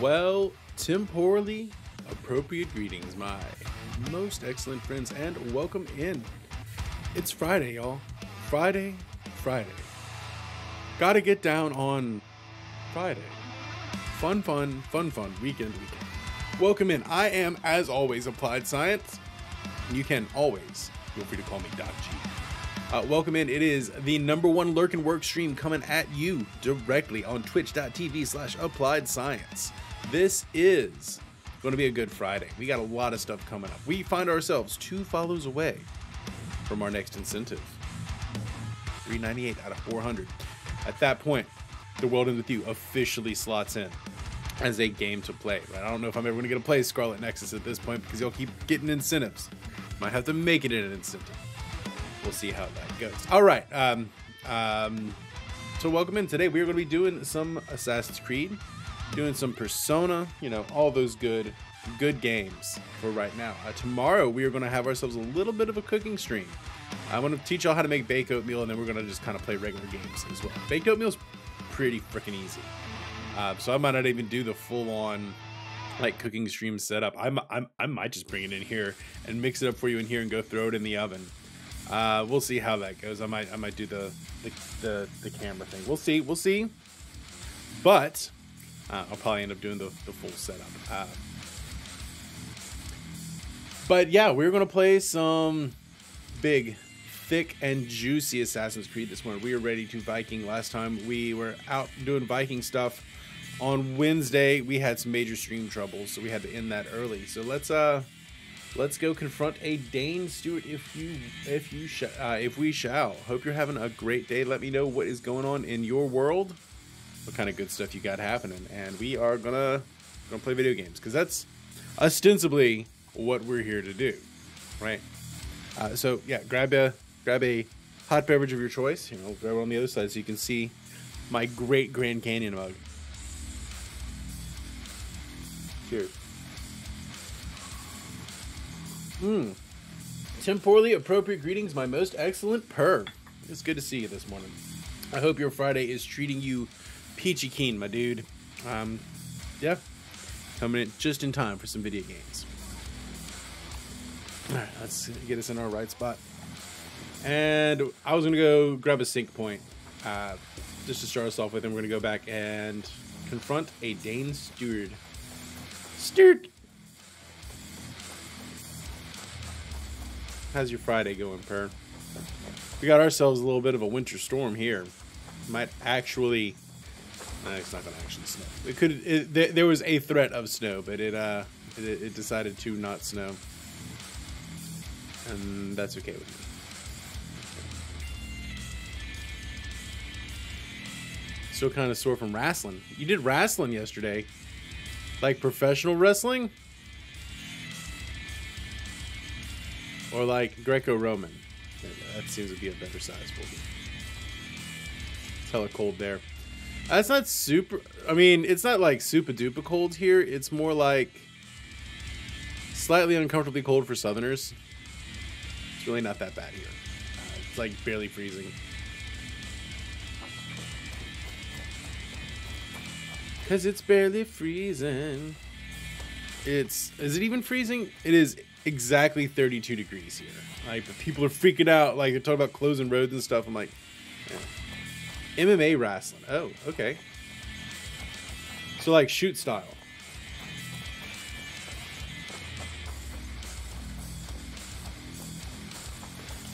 Well, temporally appropriate greetings, my most excellent friends, and welcome in. It's Friday, y'all. Friday, Friday. Gotta get down on Friday. Fun, fun, fun, fun, weekend, weekend. Welcome in. I am, as always, Applied Scients. You can always feel free to call me Doc G. Uh, welcome in. It is the number one lurk and work stream coming at you directly on twitch.tv slash appliedscients. This is going to be a good Friday. We got a lot of stuff coming up. We find ourselves two follows away from our next incentive 398 out of 400. At that point, The World Ends With You officially slots in as a game to play. But I don't know if I'm ever going to get to play Scarlet Nexus at this point because you'll keep getting incentives. Might have to make it an incentive we'll see how that goes. All right. Um, um, so welcome in. Today we are going to be doing some Assassin's Creed, doing some Persona. You know, all those good, good games for right now. Uh, tomorrow we are going to have ourselves a little bit of a cooking stream. I want to teach y'all how to make baked oatmeal, and then we're going to just kind of play regular games as well. Baked oatmeal's pretty freaking easy. Uh, so I might not even do the full on like cooking stream setup. I'm, I'm I might just bring it in here and mix it up for you in here and go throw it in the oven. Uh, we'll see how that goes. I might I might do the the, the, the camera thing. We'll see. We'll see. But uh, I'll probably end up doing the, the full setup. Uh, but yeah, we're gonna play some big, thick and juicy Assassin's Creed this morning. We are ready to Viking. Last time we were out doing Viking stuff on Wednesday, we had some major stream troubles, so we had to end that early. So let's uh let's go confront a Dane steward if you if you sh- uh, if we shall. Hope you're having a great day. Let me know what is going on in your world, what kind of good stuff you got happening, and we are gonna gonna play video games because that's ostensibly what we're here to do, right? Uh, so yeah, grab a grab a hot beverage of your choice. You know, grab it on the other side so you can see my great Grand Canyon mug. Cheers. Hmm. Temporally appropriate greetings, my most excellent per. It's good to see you this morning. I hope your Friday is treating you peachy keen, my dude. Um, yeah, coming in just in time for some video games. All right, let's get us in our right spot. And I was gonna go grab a sync point, uh, just to start us off with, and we're gonna go back and confront a Dane steward. Steward. How's your Friday going, Per? We got ourselves a little bit of a winter storm here. Might actually. It's not going to actually snow. It could. It, there, there was a threat of snow, but it uh, it, it decided to not snow, and that's okay with me. Still kind of sore from wrestling. You did wrestling yesterday, like professional wrestling. Or like Greco-Roman. That seems to be a better size for me. It's hella cold there. That's not super. I mean, it's not like super duper cold here. It's more like slightly uncomfortably cold for Southerners. It's really not that bad here. Uh, it's like barely freezing. Cause it's barely freezing. It's is it even freezing? It is exactly 32 degrees here. Like, people are freaking out. Like, they're talking about closing roads and stuff. I'm like. MMA wrestling. Oh, okay. So, like, shoot style.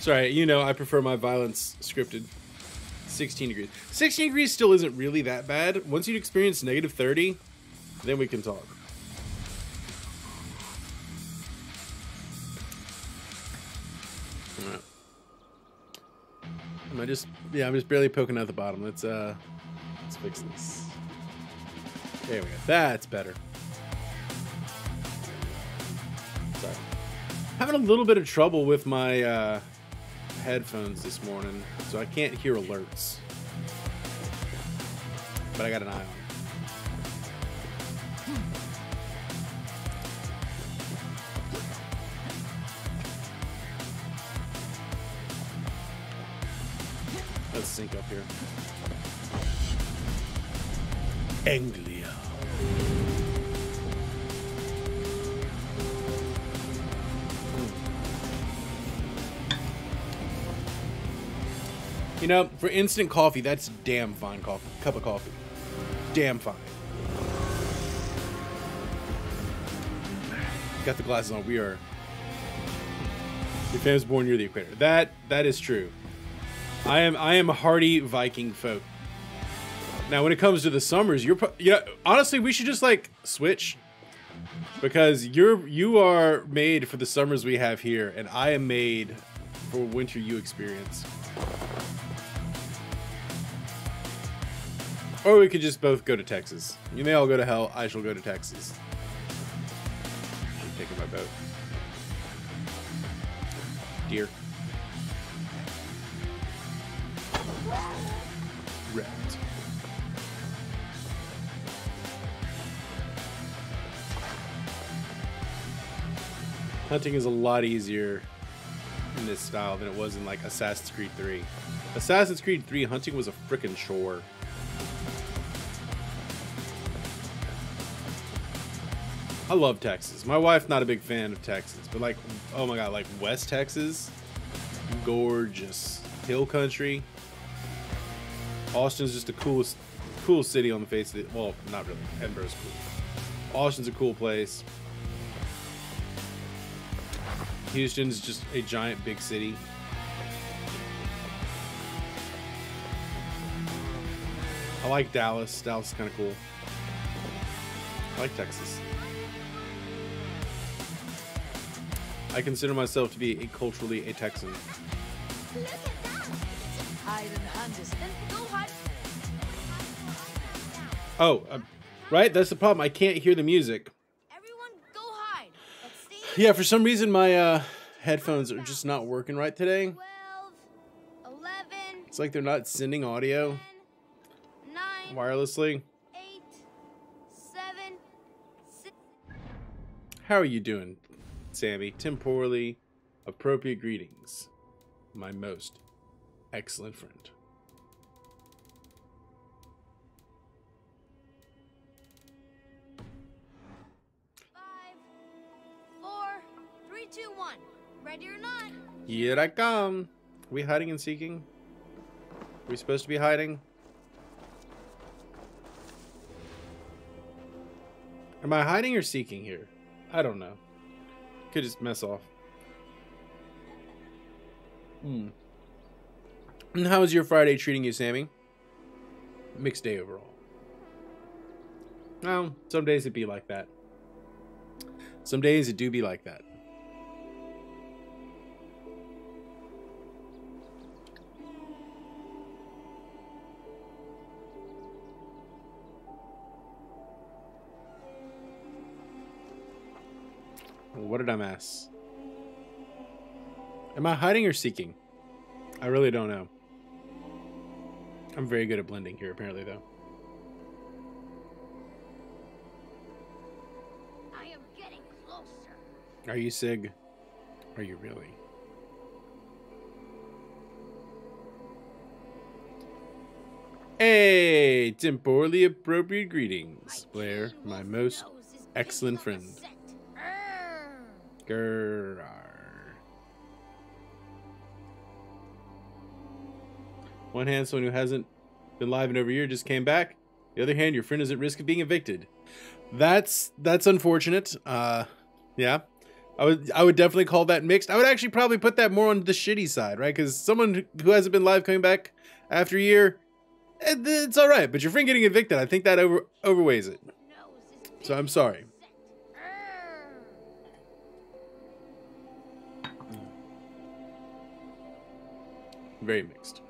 Sorry, you know, I prefer my violence scripted. 16 degrees. 16 degrees still isn't really that bad. Once you experience negative 30, then we can talk. I just yeah, I'm just barely poking out the bottom. Let's uh let's fix this. There we go. That's better. Sorry. Having a little bit of trouble with my uh headphones this morning, so I can't hear alerts. But I got an eye on it. sync up here. Anglia. You know, for instant coffee, that's damn fine coffee, cup of coffee. Damn fine. Got the glasses on. We are. The family's born near the equator. That that is true. I am I am a hardy Viking folk. Now, when it comes to the summers, you're know honestly we should just like switch because you're you are made for the summers we have here, and I am made for winter you experience. Or we could just both go to Texas. You may all go to hell. I shall go to Texas. I'm taking my boat. Deer. Hunting is a lot easier in this style than it was in like Assassin's Creed 3. Assassin's Creed 3 hunting was a freaking chore. I love Texas. My wife's not a big fan of Texas, but like, oh my god, like West Texas, gorgeous hill country. Austin's just the coolest, coolest city on the face of it. Well, not really. Edinburgh's cool. Austin's a cool place. Houston's just a giant big city. I like Dallas. Dallas is kind of cool. I like Texas. I consider myself to be a culturally a Texan. Look at that! Hide and hunt go hide. Oh, uh, right? That's the problem. I can't hear the music. Everyone go hide. Yeah, for some reason my uh, headphones are just not working right today. It's like they're not sending audio wirelessly. 8, 7, 6. How are you doing, Sammy? Temporally appropriate greetings, my most excellent friend. Five, four, three, two, one. Ready or not? Here I come. Are we hiding and seeking? Are we supposed to be hiding? Am I hiding or seeking here? I don't know. Could just mess off. Hmm. And how is your Friday treating you, Sammy? Mixed day overall. Well, some days it be like that. Some days it do be like that. What did I miss? Am I hiding or seeking? I really don't know. I'm very good at blending here, apparently, though. I am getting closer. Are you Sig? Are you really? Hey, temporally appropriate greetings, Blair, my most excellent friend. Grrr. One hand, someone who hasn't been live in over a year just came back. The other hand, your friend is at risk of being evicted. That's that's unfortunate. Uh, yeah, I would I would definitely call that mixed. I would actually probably put that more on the shitty side, right? Because someone who hasn't been live coming back after a year, eh, it's all right. But your friend getting evicted, I think that over overweighs it. So I'm sorry. Very mixed.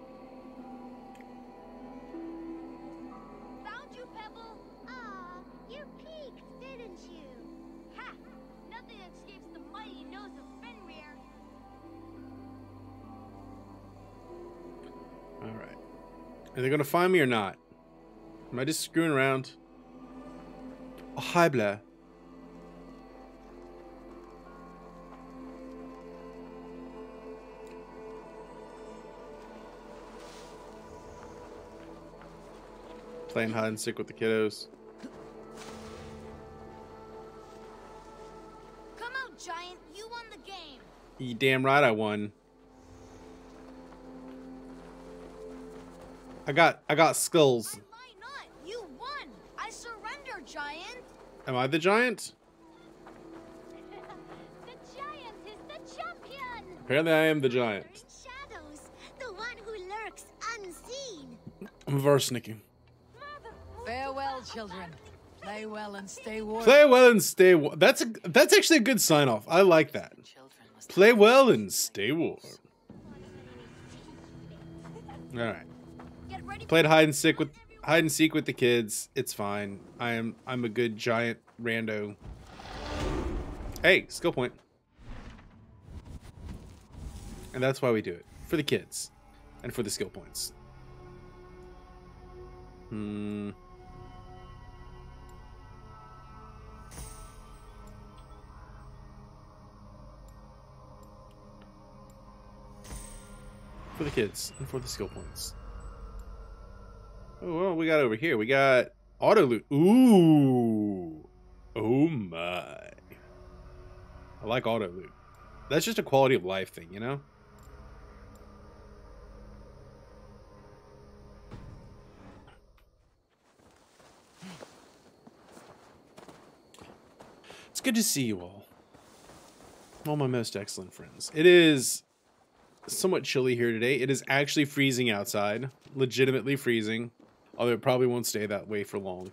Are they gonna find me or not? Am I just screwing around? Oh, hi, Blair. Playing hide and seek with the kiddos. Come out, Giant. You won the game. You damn right I won. I got I got skulls. Why not? You won. I surrender, giant. Am I the giant? the giant is the champion! Apparently I am the giant. In shadows, the one who lurks unseen. I'm Varsnicki. Farewell, children. Play well and stay warm. Play well and stay warm. That's a that's actually a good sign off. I like that. Play well and stay warm. All right. Played hide and seek with hide and seek with the kids. It's fine. I am I'm a good giant rando. Hey, skill point. And that's why we do it. For the kids. And for the skill points. Hmm. For the kids and for the skill points. Oh, well, we got over here. We got auto loot. Ooh. Oh my. I like auto loot. That's just a quality of life thing, you know? It's good to see you all. All my most excellent friends. It is somewhat chilly here today. It is actually freezing outside. Legitimately freezing. Although it probably won't stay that way for long.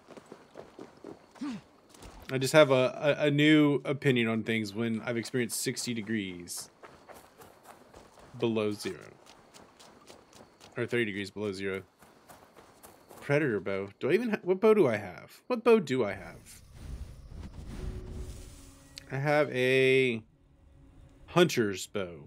I just have a, a, a new opinion on things when I've experienced 60 degrees below zero. Or 30 degrees below zero. Predator bow. Do I even. What bow do I have? What bow do I have? I have a hunter's bow.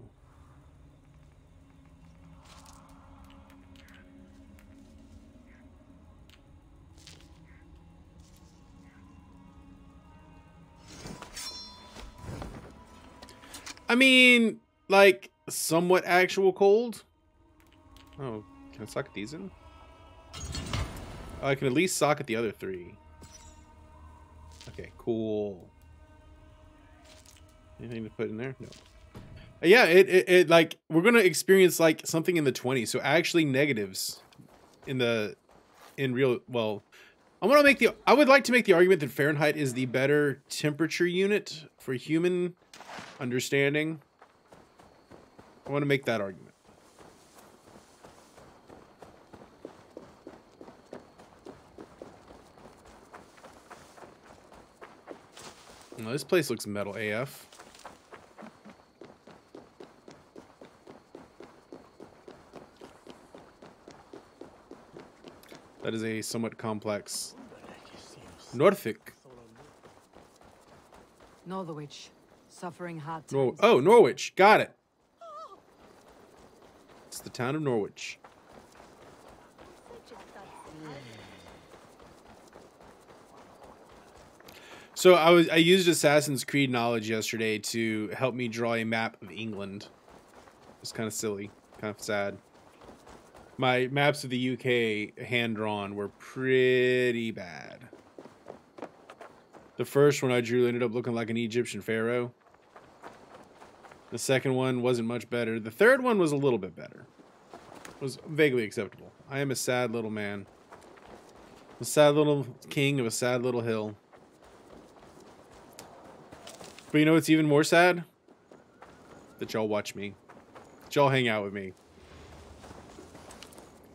I mean, like, somewhat actual cold. Oh, can I socket these in? Oh, I can at least socket the other three. Okay, cool. Anything to put in there? No. Uh, Yeah, it, it, it like we're gonna experience like something in the 20s. So actually negatives in the in real well. I want to make the I would like to make the argument that Fahrenheit is the better temperature unit for human understanding. I want to make that argument. This place looks metal AF. That is a somewhat complex Norfolk. Northwich, suffering hard Nor- oh, Norwich. Got it. It's the town of Norwich. So I was I used Assassin's Creed knowledge yesterday to help me draw a map of England. It's kind of silly, kind of sad. My maps of the UK hand drawn were pretty bad. The first one I drew ended up looking like an Egyptian pharaoh. The second one wasn't much better. The third one was a little bit better. Was vaguely acceptable. I am a sad little man. A sad little king of a sad little hill. But you know what's even more sad? That y'all watch me. Y'all hang out with me.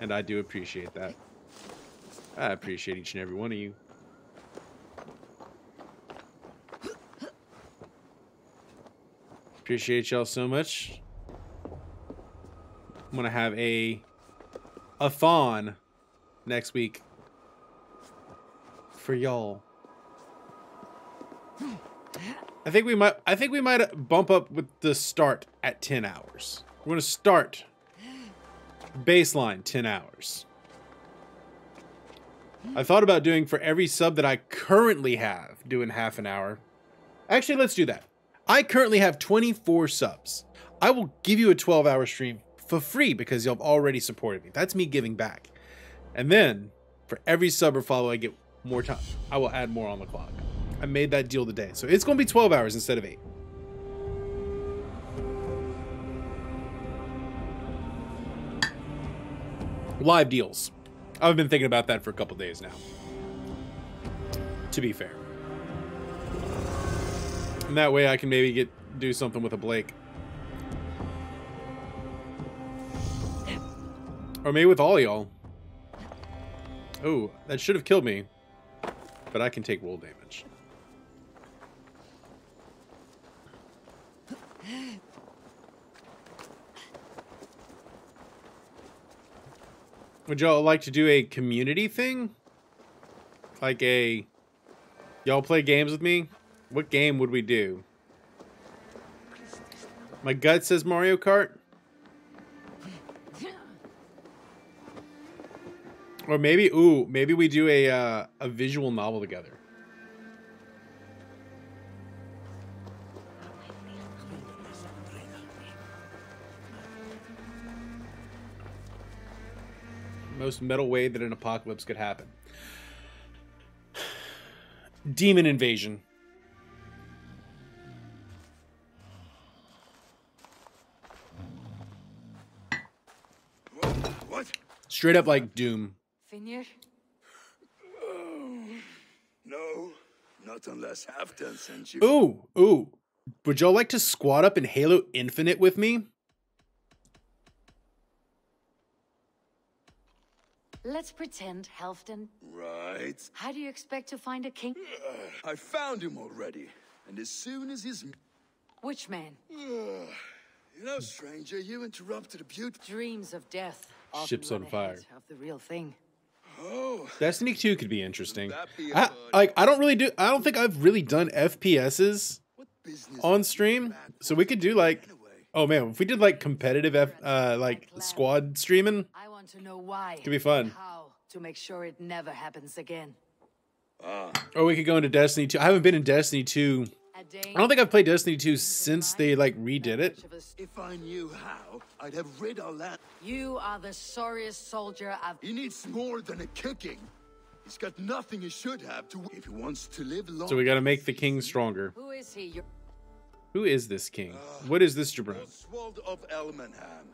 And I do appreciate that. I appreciate each and every one of you. Appreciate y'all so much. I'm gonna have a a thon next week for y'all. I think we might I think we might bump up with the start at 10 hours. We're gonna start baseline 10 hours. I thought about doing for every sub that I currently have, doing half an hour. Actually, let's do that. I currently have 24 subs. I will give you a 12 hour stream for free because you've already supported me. That's me giving back. And then for every sub or follow I get more time, I will add more on the clock. I made that deal today. So it's going to be 12 hours instead of 8. Live deals. I've been thinking about that for a couple days now. To be fair. And that way I can maybe get do something with a Blake. Or maybe with all y'all. Oh, that should have killed me. But I can take wool damage. Would y'all like to do a community thing? Like a... Y'all play games with me? What game would we do? My gut says Mario Kart. Or maybe, ooh, maybe we do a uh, a visual novel together. Most metal way that an apocalypse could happen. Demon invasion. Straight up like Doom. Finir? No, not unless Halfdan sent you. Ooh, ooh. Would y'all like to squat up in Halo Infinite with me? Let's pretend, Halfdan. Right. How do you expect to find a king? I found him already. And as soon as his. Which man? You know, stranger, you interrupted a beautiful. Dreams of death. Often Ship's on fire. ahead Of the real thing. Oh, Destiny 2 could be interesting. Be I, like I don't really do I don't think I've really done FPSs on stream. So we could do like oh man, if we did like competitive F, uh like squad streaming, I want to know why. Could be fun. How to make sure it never happens again. or we could go into Destiny 2. I haven't been in Destiny 2. A day. I don't think I've played Destiny 2 since they like redid it. if I knew how, I'd have rid our land. You are the sorriest soldier I've. He needs more than a kicking. He's got nothing he should have to. If he wants to live long. So we got to make the king stronger. Who is he? Your Who is this king? Ah, what is this jabron? Oswald of Elmenham.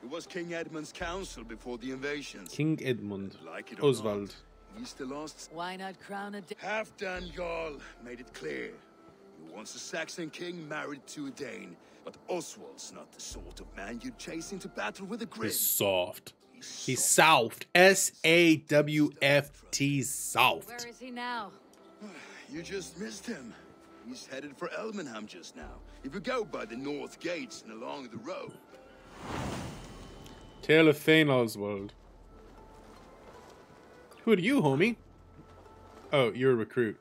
He was King Edmund's counsel before the invasions. King Edmund Like it or Oswald. not, he's the last. why not crown a? Da- Halfdan Jarl made it clear. He wants a Saxon king married to a Dane. But Oswald's not the sort of man you'd chase into battle with a grin. He's soft. He's He's soft. soft. S A W F T soft. Where is he now? You just missed him. He's headed for Elmenham just now. If you go by the north gates and along the road. Tale of Thane Oswald. Who are you, homie? Oh, you're a recruit.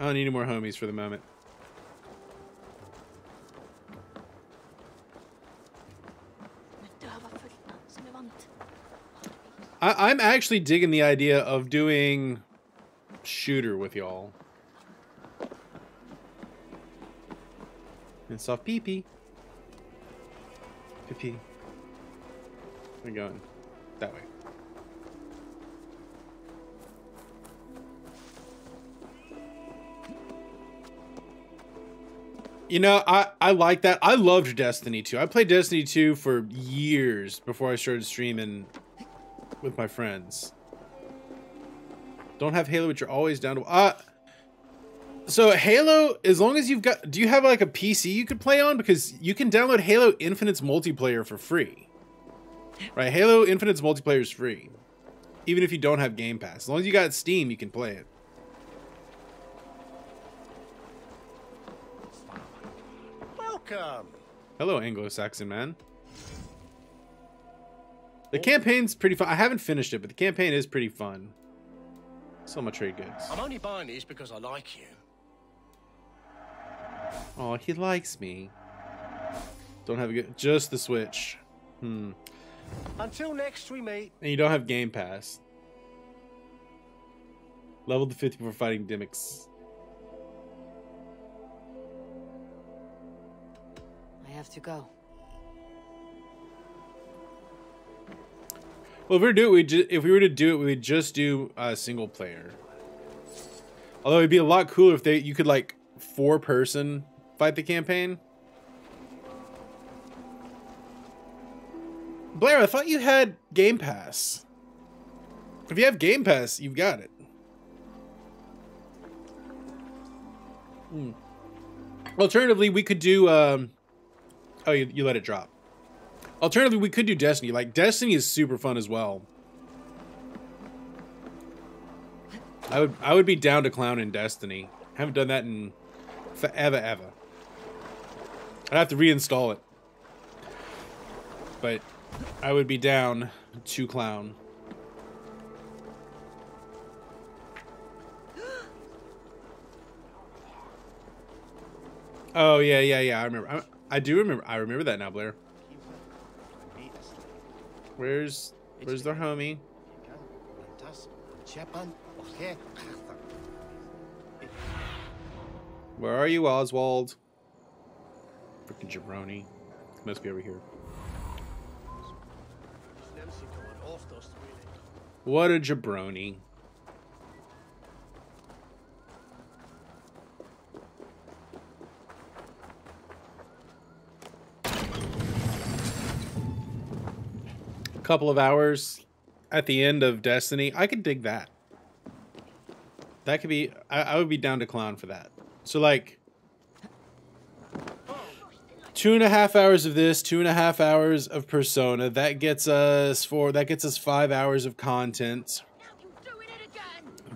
I don't need any more homies for the moment. I, I'm actually digging the idea of doing shooter with y'all. And soft pee pee. Pee pee. We're going that way. You know, I, I like that. I loved Destiny 2. I played Destiny 2 for years before I started streaming with my friends. Don't have Halo, but you're always down to. Uh, so Halo, as long as you've got, do you have like a PC you could play on? Because you can download Halo Infinite's multiplayer for free. Right, Halo Infinite's multiplayer is free, even if you don't have Game Pass. As long as you got Steam, you can play it. Welcome. Hello, Anglo-Saxon man. The campaign's pretty fun. I haven't finished it, but the campaign is pretty fun. Sell my trade goods. I'm only buying these because I like you. Oh, he likes me. Don't have a good. Just the Switch. Hmm. Until next we meet. And you don't have Game Pass. Level to 50 for fighting Dimmicks. Have to go. Well, if we were to do it, we if we were to do it, we would just do a single player. Although it'd be a lot cooler if they you could like four person fight the campaign. Blair, I thought you had Game Pass. If you have Game Pass, you've got it. Hmm. Alternatively, we could do. Um, oh, you, you let it drop. Alternatively, we could do Destiny. Like Destiny is super fun as well. I would I would be down to clown in Destiny. Haven't done that in forever ever. I'd have to reinstall it. But I would be down to clown. Oh yeah, yeah, yeah. I remember. I do remember. I remember that now, Blair. Where's Where's their homie? Where are you, Oswald? Freaking jabroni. Must be over here. What a jabroni. Couple of hours at the end of Destiny. I could dig that. That could be. I, I would be down to clown for that. So, like, two and a half hours of this, two and a half hours of Persona. That gets us four. That gets us five hours of content.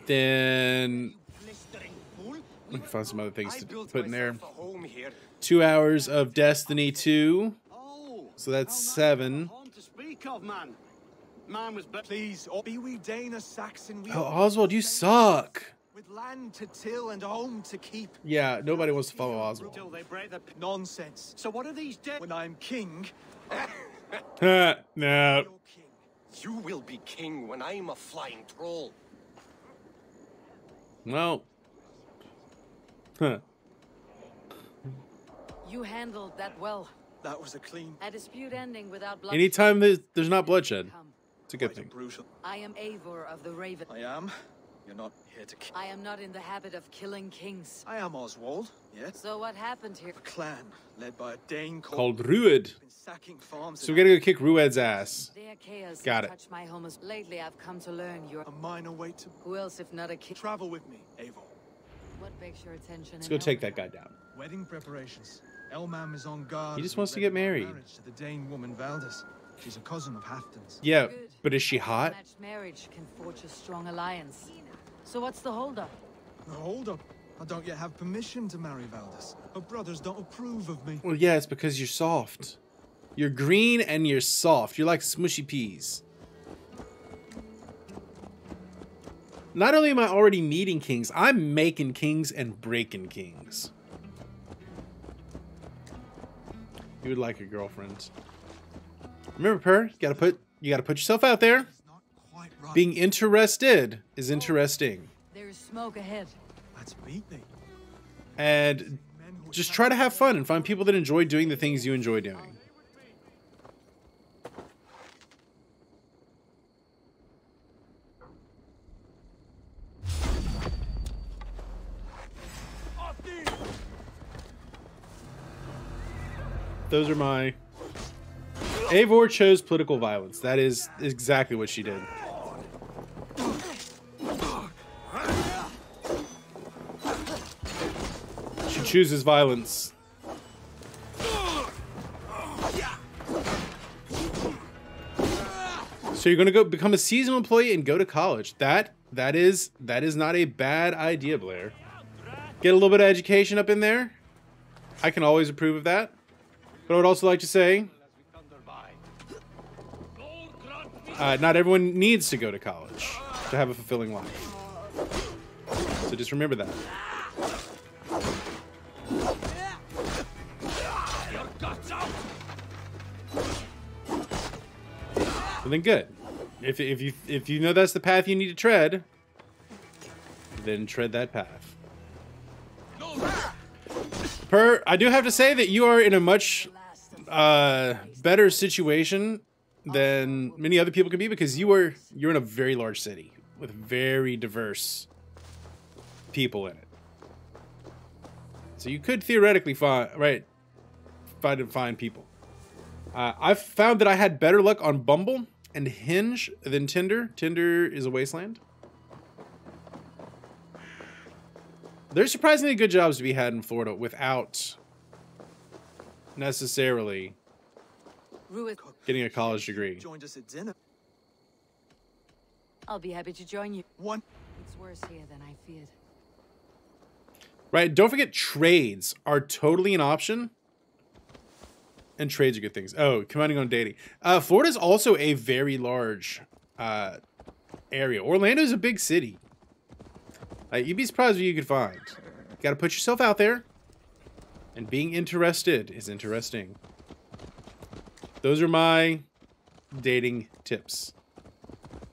Then let me find some other things to put in there. Two hours of Destiny 2. So that's seven. To of, man. Man was but please, or be we Dana Saxon, we Oh, Oswald, you suck. with land to till and home to keep. Yeah, nobody wants to follow Oswald. Till they break the p- nonsense. So what are these dead when I'm king? no. You're. You will be king when I'm a flying troll. Well. Huh. You handled that well. That was a clean, A dispute ending without bloodshed. Anytime there's, there's not bloodshed, Come. it's a good thing. brutal. I am Eivor of the Raven. I am. You're not here to kill. I am not in the habit of killing kings. I am Oswald. Yes. So what happened here? A clan led by a Dane called. Called Rued. Sacking farms. So we gotta go kick Rued's ass. The Achaeas Got it. my home. as- Lately, I've come to learn you're. A minor way to Who else if not a king? travel with me, Eivor. What makes your attention? Let's go take that guy down. Wedding preparations. Elmam is on guard. He just wants to get married. To the Dane woman Valdis. She's a cousin of Halfdan's. Yeah, Good. but is she hot? Matched marriage can forge a strong alliance. So what's the holdup? Now, hold up. I don't yet have permission to marry Valdis. Her brothers don't approve of me. Well, yeah, it's because you're soft. You're green and you're soft. You're like smushy peas. Not only am I already meeting kings, I'm making kings and breaking kings. You would like a girlfriend. Remember, Per, you gotta put you gotta put yourself out there. It's not quite right. Being interested is interesting. There's smoke ahead. Let's meet. And just try to have fun and find people that enjoy doing the things you enjoy doing. Those are my. Eivor chose political violence. That is exactly what she did. She chooses violence. So you're gonna go become a seasonal employee and go to college. That that is that is not a bad idea, Blair. Get a little bit of education up in there. I can always approve of that. But I would also like to say, uh, not everyone needs to go to college to have a fulfilling life. So just remember that. Well, then good. If, if you if you know that's the path you need to tread, then tread that path. Per, I do have to say that you are in a much better situation than many other people can be because you are you're in a very large city with very diverse people in it. So you could theoretically find right find and find people. Uh, I've found that I had better luck on Bumble and Hinge than Tinder. Tinder is a wasteland. There's surprisingly good jobs to be had in Florida without necessarily Ruith, getting a college degree. Joined us at dinner. I'll be happy to join you. One. It's worse here than I feared. Right. Don't forget trades are totally an option. And trades are good things. Oh, commenting on dating. Uh, Florida's also a very large uh, area. Orlando's a big city. Like, you'd be surprised what you could find. You gotta put yourself out there. And being interested is interesting. Those are my dating tips.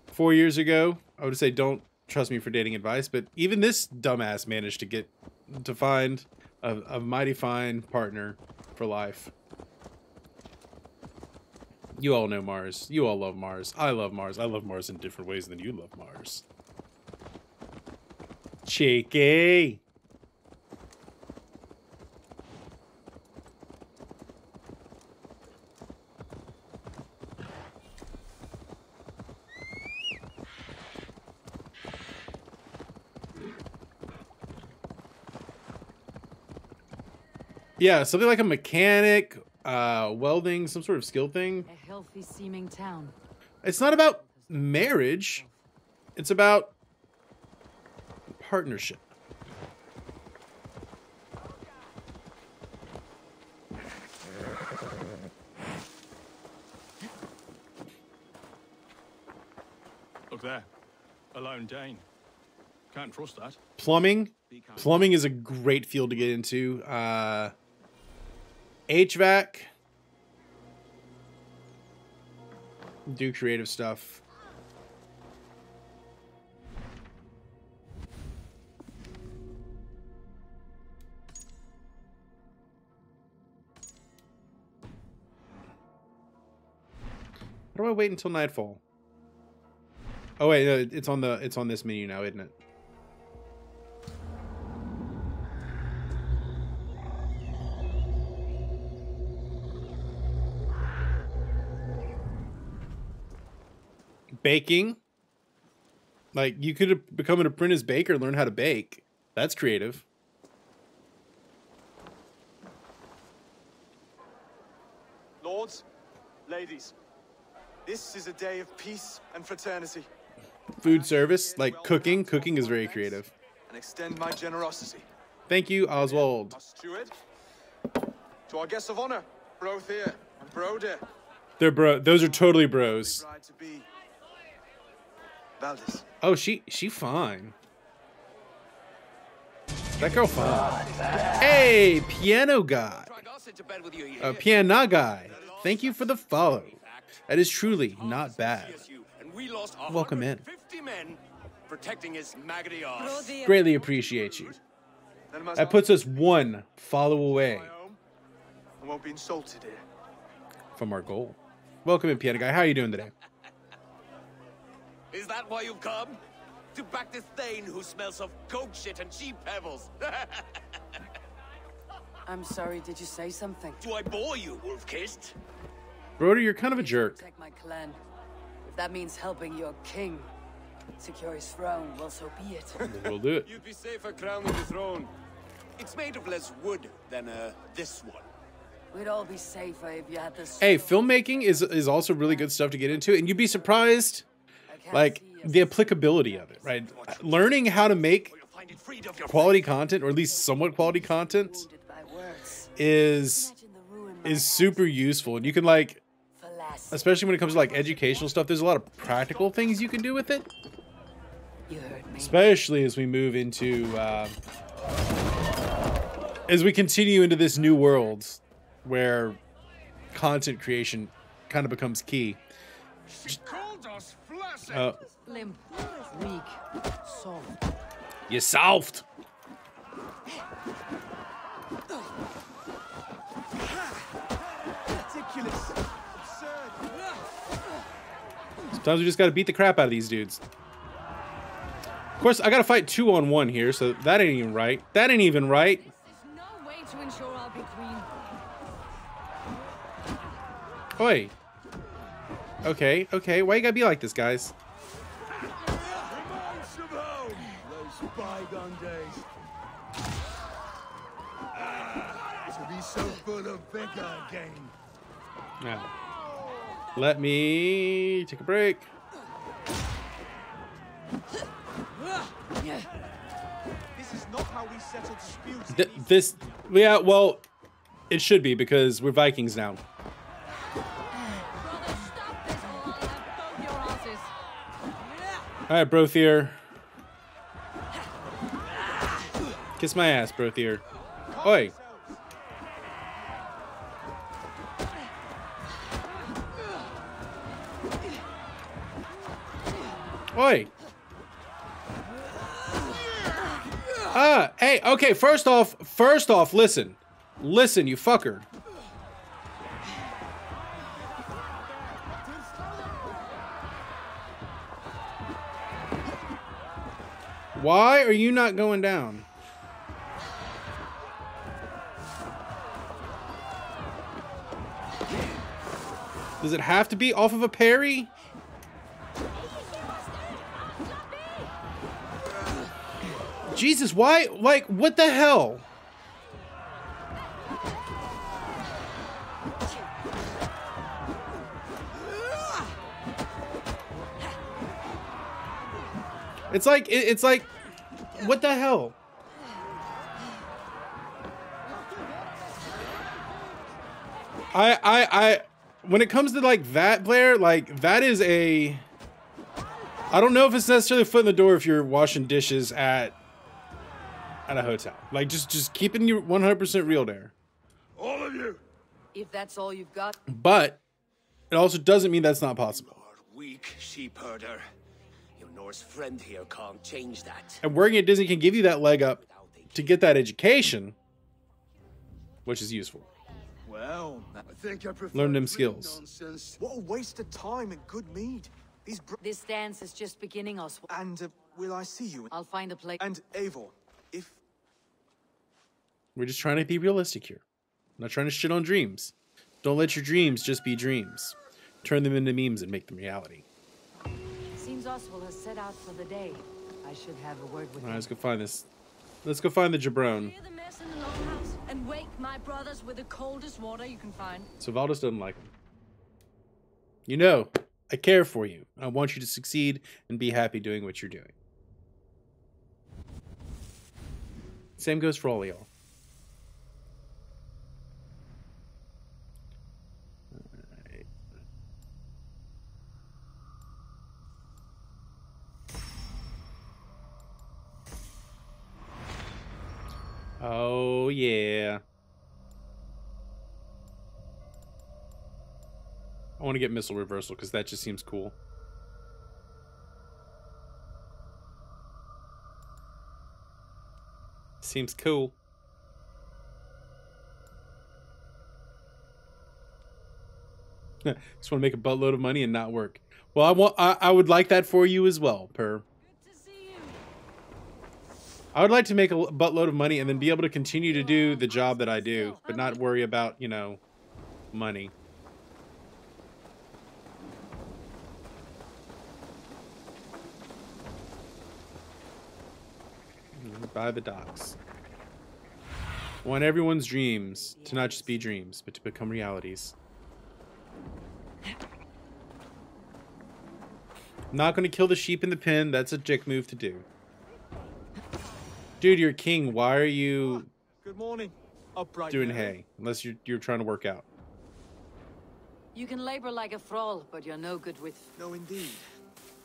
Four years ago, I would say don't trust me for dating advice, but even this dumbass managed to get to find a, a mighty fine partner for life. You all know Mars. You all love Mars. I love Mars. I love Mars in different ways than you love Mars. Cheeky. Yeah, something like a mechanic, uh, welding, some sort of skill thing. A healthy seeming town. It's not about marriage. It's about partnership. Look there. A lone Dane. Can't trust that. Plumbing. Plumbing is a great field to get into. Uh, HVAC. Do creative stuff. How do I wait until nightfall? Oh wait, no, it's on the it's on this menu now, isn't it? Baking. Like you could have become an apprentice baker, and learn how to bake. That's creative. Lords, ladies, this is a day of peace and fraternity. Food service, like cooking. Cooking is very creative. And extend my generosity. Thank you, Oswald. Our steward. To our guests of honor, Brothir and Broder. They're bro. Those are totally bros. To be. Oh, she she fine. That girl fine. Hey, piano guy. Uh, piano guy. Thank you for the follow. That is truly not bad. Welcome in. 50 men protecting his maggoty. Greatly appreciate you. That puts us one follow away my home. I won't be insulted from our goal. Welcome in, piano guy. How are you doing today? Is that why you've come? To back this Thane who smells of goat shit and sheep pebbles. I'm sorry, did you say something? Do I bore you, wolf-kissed? You're kind of a jerk. Protect my clan. If that means helping your king secure his throne, well, so be it. We'll do it. You'd be safer crowning the throne. It's made of less wood than, uh, this one. We'd all be safer if you had this. Hey, filmmaking is is also really good stuff to get into, and you'd be surprised, like the applicability of it. Right, learning how to make You'll find it freed of your quality content, or at least somewhat quality content, Wounded by words. is Imagine the ruin my is super useful, and you can like, especially when it comes to like educational stuff. There's a lot of practical things you can do with it, You heard me. especially as we move into uh, as we continue into this new world where content creation kind of becomes key. Called us flaccid. Uh, Limp, weak, soft. you soft. Ridiculous. Absurd. Sometimes we just got to beat the crap out of these dudes. Of course, I got to fight two on one here, so that ain't even right. That ain't even right. No way to ensure I'll be queen. Oi. Okay, okay. Why you gotta be like this, guys? Days. Ah. Now, let me take a break. This is not how we settle disputes. Th- this, yeah, well, it should be because we're Vikings now. All right, Brothier. Kiss my ass, Brothier. Oi. Oi. Ah, hey, okay, first off, first off, listen. Listen, you fucker. Why are you not going down? Does it have to be off of a parry? Jesus, why? Like, what the hell? It's like, it- it's like, what the hell? I, I, I, when it comes to like that, Blair, like that is a. I don't know if it's necessarily a foot in the door if you're washing dishes at at a hotel. Like just just keeping you 100% real there. All of you If that's all you've got, But it also doesn't mean that's not possible. Are weak, sheep herder. Friend here can't change that. And working at Disney can give you that leg up to get that education, which is useful. Well, I think I prefer Learn them skills. Nonsense. what a waste of time and good mead. These br- this dance is just beginning, Oswald. and uh, will I see you? I'll find a place. And Eivor, if We're just trying to be realistic here. I'm not trying to shit on dreams. Don't let your dreams just be dreams. Turn them into memes and make them reality. Seems Oswald has set out for the day. I should have a word with All him. let's go find this. Let's go find the jabron. The mess in the longhouse and wake my brothers with the coldest water you can find. So Valdis doesn't like him. You know, I care for you. I want you to succeed and be happy doing what you're doing. Same goes for all y'all. Want to get missile reversal because that just seems cool. Seems cool. just want to make a buttload of money and not work. Well, I want. I, I would like that for you as well, Per. I would like to make a buttload of money and then be able to continue to do the job that I do, but not worry about you know, money. By the docks. I want everyone's dreams to not just be dreams, but to become realities. I'm not going to kill the sheep in the pen. That's a dick move to do. Dude, you're king. Why are you good morning, upright doing hay? Unless you're you're trying to work out. You can labor like a thrall, but you're no good with. No, indeed.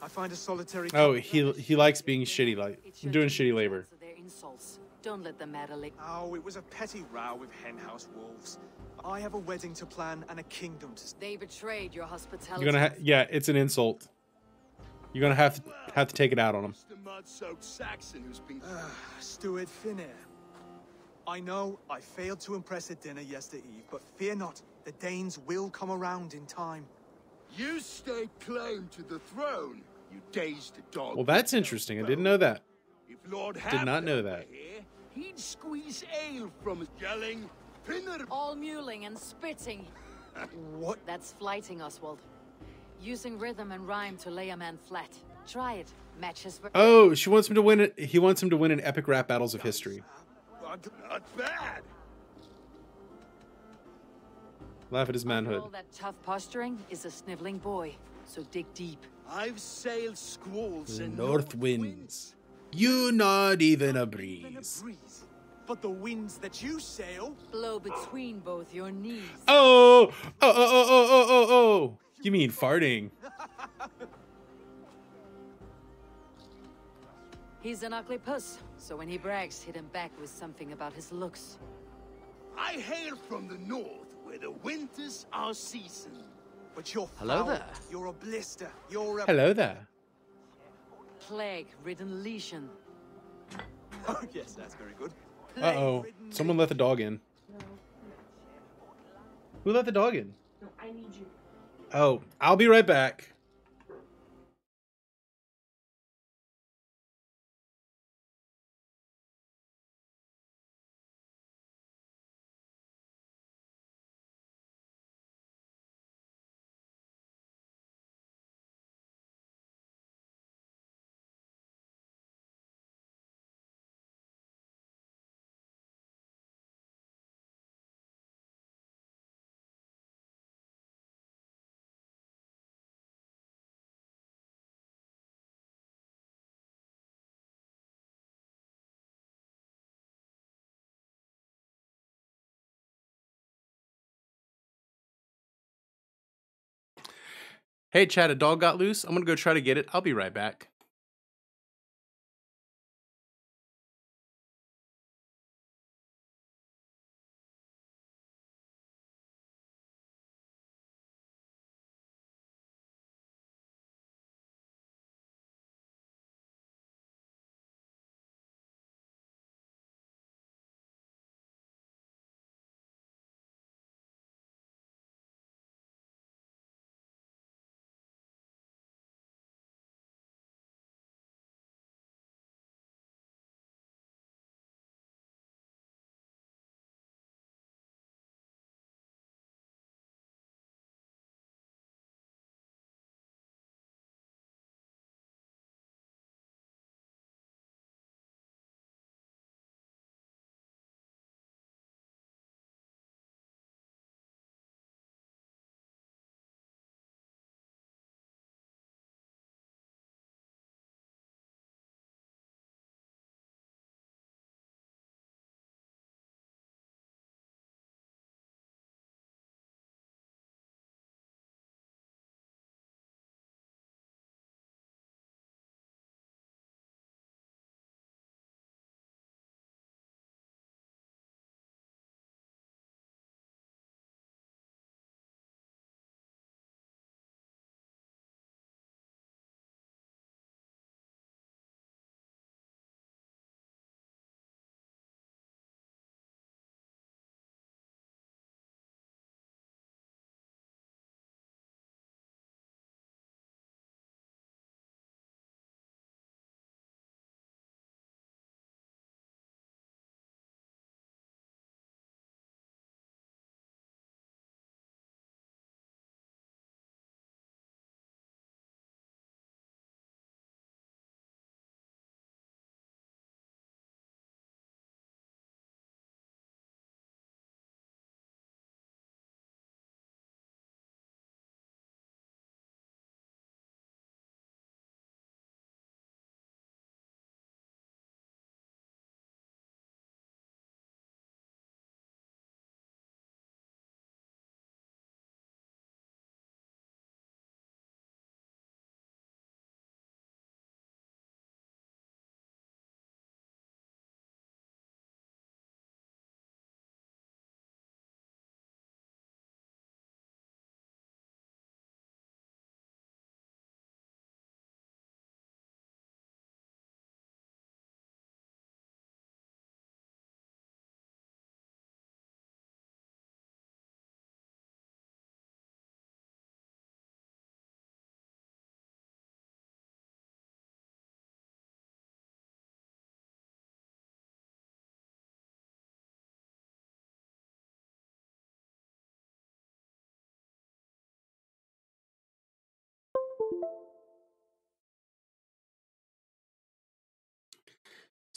I find a solitary. Oh, he he likes being shitty. Like doing shitty labor. Answer their insults. Don't let them matter later. Oh, it was a petty row with henhouse wolves. I have a wedding to plan and a kingdom to. s- They betrayed your hospitality. You're gonna ha- yeah, it's an insult. You're gonna have to have to take it out on him. It's the mud-soaked Saxon who's been. Ah, Steward Finnr. I know I failed to impress at dinner yesterday eve, but fear not, the Danes will come around in time. You stake claim to the throne, you dazed dog. Well, that's interesting. I didn't know that. If Lord Did not know that. Here, he'd squeeze ale from his yelling. Pinner. All mewling and spitting. What? That's flyting, Oswald. Using rhythm and rhyme to lay a man flat. Try it. Match his. ver- Oh, she wants him to win it. He wants him to win an epic rap battles of history. Not bad. Laugh at his manhood. All manhood. that tough posturing is a sniveling boy. So dig deep. I've sailed squalls and North winds. You not even a breeze. breeze. But the winds that you sail, Blow between both your knees. Oh, oh, oh, oh, oh, oh, oh, oh. You mean farting? He's an ugly puss, so when he brags, hit him back with something about his looks. I hail from the north, where the winters are season. but you're Hello foul. there. You're a blister. You're a. Hello there. Plague-ridden legion. yes, that's very good. Uh oh. Someone let the dog in. Who let the dog in? I need you. Oh, I'll be right back. Hey, Chad, a dog got loose. I'm gonna go try to get it. I'll be right back.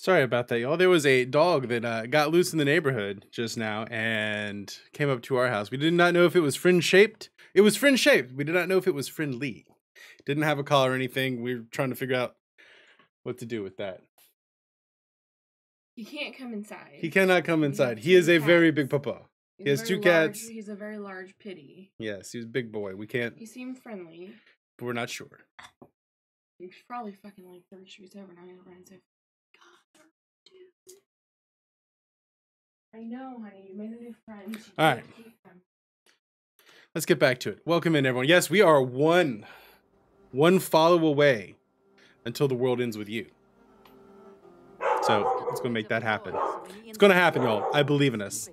Sorry about that, y'all. There was a dog that uh, got loose in the neighborhood just now and came up to our house. We did not know if it was friend shaped. It was friend shaped. We did not know if it was friendly. Didn't have a collar or anything. We were trying to figure out what to do with that. He can't come inside. He cannot come inside. He two is a very big papa. He's he has two large- cats. He's a very large pity. Yes, he's a big boy. We can't. He seemed friendly. But we're not sure. He's probably fucking like three streets over now. He'll run and I know, honey. You made a new friend. You All can't right. keep them. Let's get back to it. Welcome in, everyone. Yes, we are one, one follow away until the world ends with you. So it's going to make that happen. It's gonna happen, y'all. I believe in us.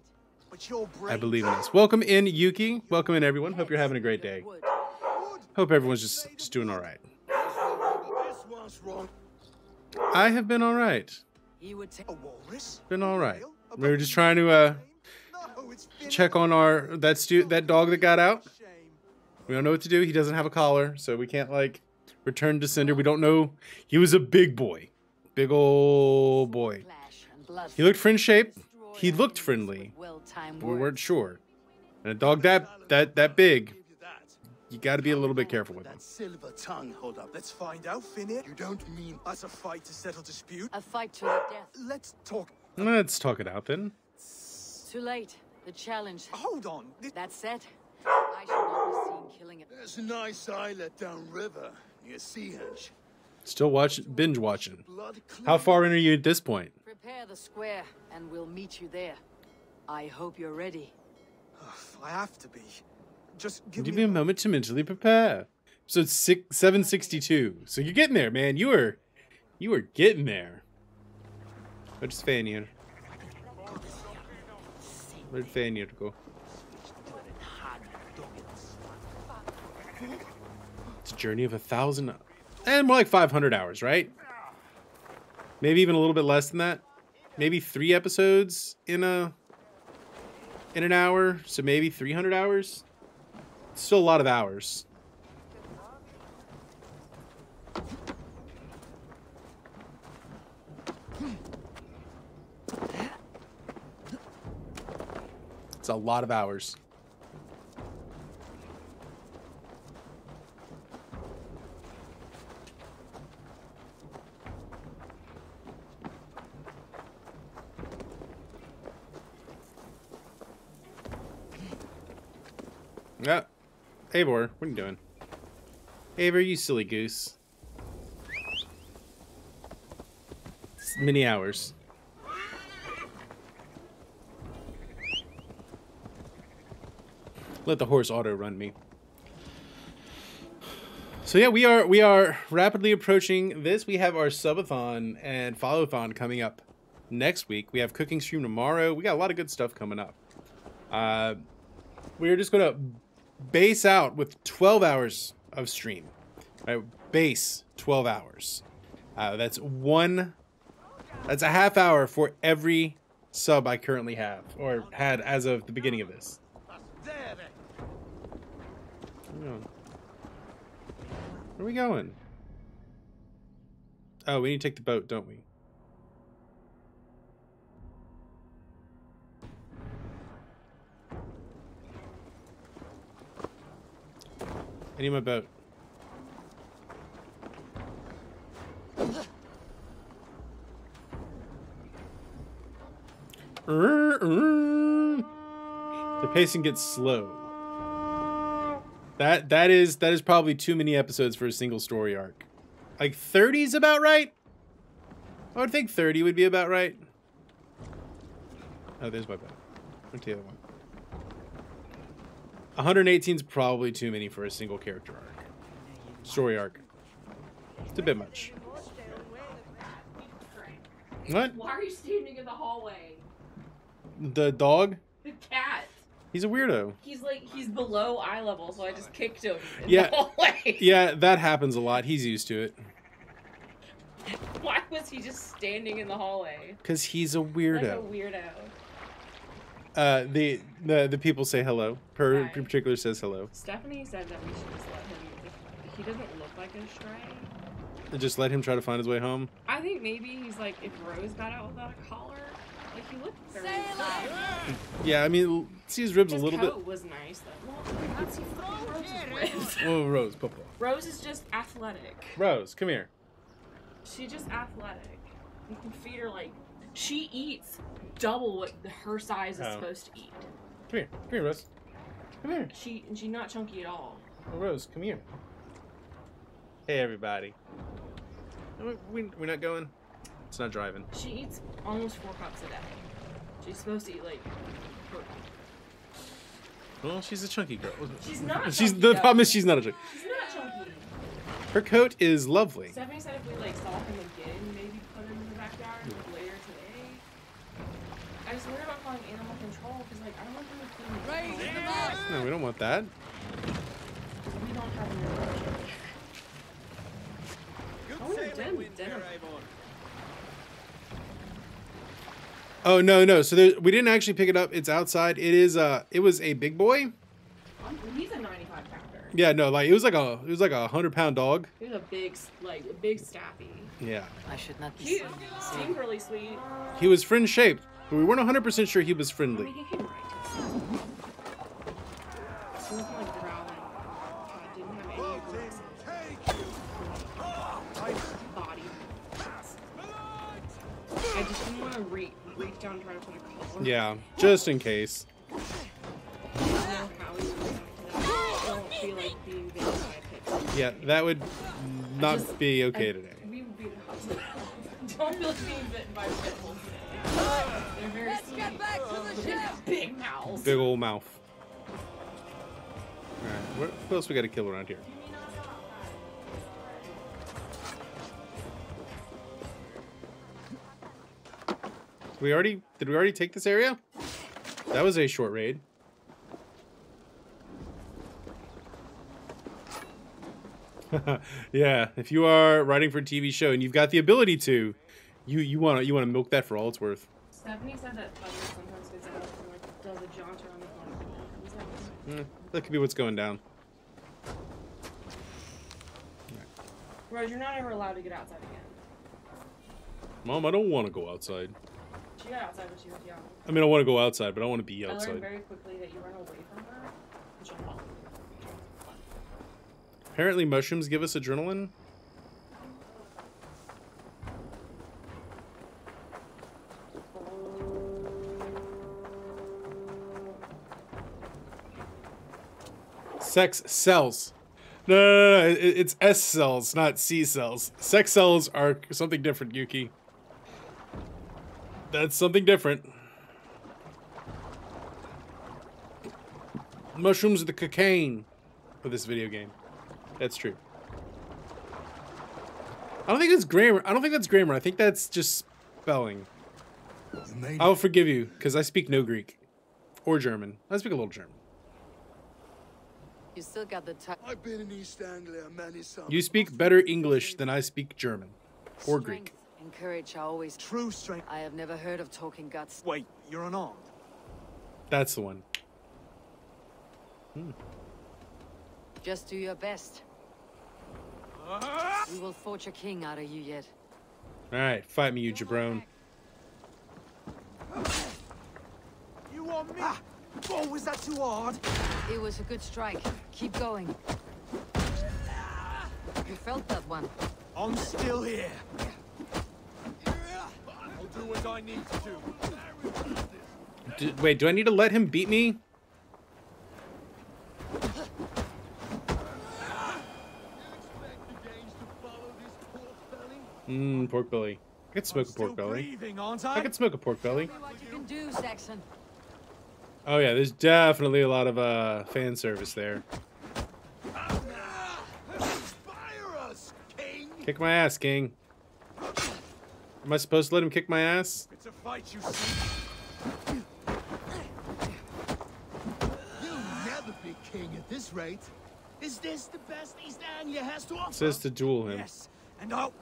But your brain. I believe in us. Welcome in, Yuki. Welcome in, everyone. Hope you're having a great day. Hope everyone's just, just doing all right. This one's wrong. I have been all right. He would take A walrus? Been all right. Real? We were just trying to uh, No, it's Finnick. check on our that stu- that dog that got out. We don't know what to do. He doesn't have a collar, so we can't like return to sender. We don't know. He was a big boy, big old boy. Clash and blood. He looked friend shaped. He looked friendly, but we weren't sure. And a dog that that that big, you got to be a little bit careful with him. That silver tongue, hold up. Let's find out, Finnick. You don't mean As a fight to settle dispute. A fight to the death. Let's talk. Let's talk it out then. Too late. The challenge. Hold on. Th- That said, I shall not be seen killing it. there's a nice islet downriver near Seahenge. Still watch binge watching. How far in are you at this point? Prepare the square, and we'll meet you there. I hope you're ready. I have to be. Just give Give me me a moment to mentally prepare. So six seven sixty two. So you're getting there, man. You were, you were getting there. Where's Fanny? Where'd Fanny go? It's a journey of a thousand, and more like five hundred hours, right? Maybe even a little bit less than that. Maybe three episodes in a in an hour, so maybe three hundred hours. Still a lot of hours. It's a lot of hours. Yeah. Eivor, what are you doing? Eivor, you silly goose. It's many hours. Let the horse auto run me. So yeah, we are we are rapidly approaching this. We have our subathon and followathon coming up next week. We have cooking stream tomorrow. We got a lot of good stuff coming up. Uh, we're just gonna base out with 12 hours of stream. Right, base 12 hours. Uh, that's one. That's a half hour for every sub I currently have or had as of the beginning of this. Where are we going? Oh, we need to take the boat, don't we? I need my boat. The pacing gets slow. That that is that is probably too many episodes for a single story arc. Like 30 is about right. I would think 30 would be about right. Oh, there's my bad. Where's the other one? 118 is probably too many for a single character arc. Story arc. It's a bit much. What? Why are you standing in the hallway? The dog? The cat. He's a weirdo. He's like he's below eye level, so I just kicked him. In Yeah. The hallway. Yeah, that happens a lot. He's used to it. Why was he just standing in the hallway? Cause he's a Like a weirdo. weirdo. Uh, the the the people say hello. Per Right. particular says hello. Stephanie said that we should just let him. He doesn't look like a stray. And just let him try to find his way home. I think maybe he's like, if Rose got out without a collar, like he looked very good. Yeah, I mean, see his ribs His a little coat bit. was nice though. Well, let's see fucking Rose's ribs. Oh, Rose, Papa. Rose is just athletic. Rose, come here. She's just athletic. You can feed her like she eats double what her size is Oh. supposed to eat. Come here. Come here, Rose. Come here. She and she's not chunky at all. Oh, Rose, come here. Hey, everybody. No, We, we're not going. It's not driving. She eats almost four cups a day. She's supposed to eat like. four- Well, she's a chunky girl. She's not. She's chunky, the though. problem is she's not a chunky. She's not chunky. Her coat is lovely. Stephanie said if we like saw him again, maybe put him in the backyard like, later today. I just worried about calling animal control because like I don't want them to clean the Raise No, we don't want that. We don't have an animal Oh, we're done dinner. Oh no, no. So there, we didn't actually pick it up. It's outside. It is. Uh, it was a big boy. He's a 95 pounder. Yeah, no, like it was like a it was like a hundred pound dog. He's a big, like a big staffy. Yeah, I should not be He saying seemed really sweet. he was friend shaped, but we weren't hundred percent sure he was I friendly. mean, he came right to. He bitten just in case. Yeah, that would not Just- be okay I- today. We would be the house. Don't feel like being bitten by a pit bull today. They're very Let's sweet. get back to the ship. Big mouths. Big old mouth. All right, what, what else we got to kill around here? We already did we already take this area? That was a short raid. yeah, if you are writing for a TV show and you've got the ability to, you you want to you want to milk that for all it's worth. Stephanie said that sometimes gets out and like does a jaunt around the corner. Eh, that could be what's going down. Rose, you're not ever allowed to get outside again. Mom, I don't want to go outside. She got outside when she was young. I mean, I want to go outside, but I want to be I learned outside. very quickly that you run away from her and she'll follow you. Apparently, mushrooms give us adrenaline. Sex cells. No, no, no, no. it- It's S cells, not C cells. Sex cells are something different, Yuki. That's something different. Mushrooms are the cocaine of this video game. That's true. I don't think that's grammar. I don't think that's grammar. I think that's just spelling. You I'll forgive you because I speak no Greek or German. I speak a little German. You still got the time. I've been in East Anglia many summers. You speak better English than I speak German or Greek. And courage are always True strength. I have never heard of talking guts. Wait, you're unarmed? That's the one. Hmm. Just do your best. Uh-huh. We will forge a king out of you yet. All right, fight me, you jabron. You want me? Ah. Oh, was that too hard? It was a good strike. Keep going. Ah. You felt that one. I'm still here. I'll do what I need to do. D- wait, do I need to let him beat me? Mmm, pork belly. I could smoke a pork belly. I I? could smoke a pork belly. What you can do, Oh yeah, there's definitely a lot of uh fan service there. Inspire us, King! Kick my ass, King. Am I supposed to let him kick my ass? It's a fight you see. You'll never be king at this rate. Is this the best East Anglia has to offer? It says to duel him. Yes, and I'll.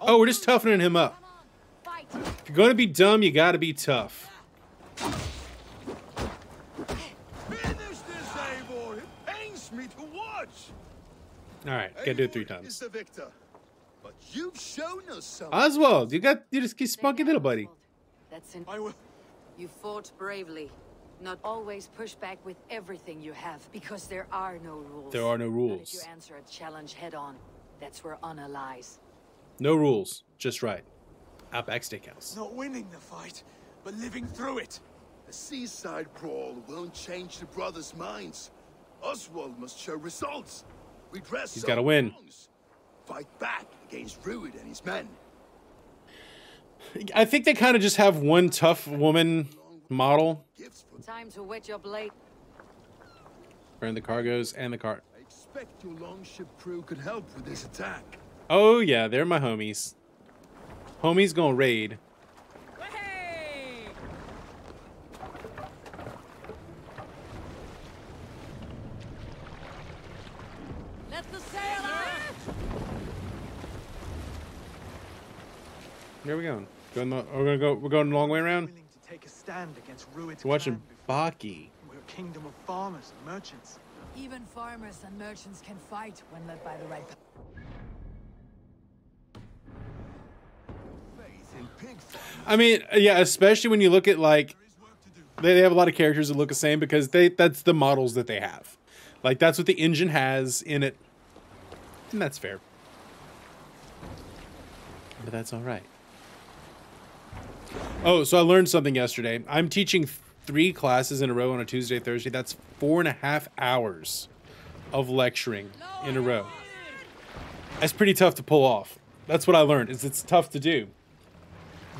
Oh, we're just toughening him up. Fight! If you're gonna be dumb, you gotta be tough. Finish this, Eivor! It pains me to watch! Alright, gotta do it three Eivor times. is the victor. But you've shown us something. Oswald, you got you just keep spunky little buddy. That's in. I will. You fought bravely. Not always push back with everything you have, because there are no rules. There are no Not rules. if you answer a challenge head on. That's where honor lies. No rules, just right. Outback Steakhouse. Not winning the fight, but living through it. A seaside brawl won't change the brothers' minds. Oswald must show results. Redress He's some gotta win. wrongs. Fight back against Rued and his men. I think they kind of just have one tough woman model. Time to wet your blade. Burn the cargoes and the cart. I expect your longship crew could help with this attack. Oh yeah, they're my homies. Homies gonna raid. Let the sail out! Where are we going? Going the, we're gonna go. We're going the long way around. Willing to take a stand against Rued's We're watching. Baki. We're a kingdom of farmers and merchants. Even farmers and merchants can fight when led by the right. Faith in pig farming. I mean, yeah, especially when you look at like they, they have a lot of characters that look the same because they that's the models that they have. Like that's what the engine has in it. And that's fair. But that's all right. Oh, so I learned something yesterday. I'm teaching three classes in a row on a Tuesday, Thursday. That's four and a half hours of lecturing in a row. That's pretty tough to pull off. That's what I learned. Is it's tough to do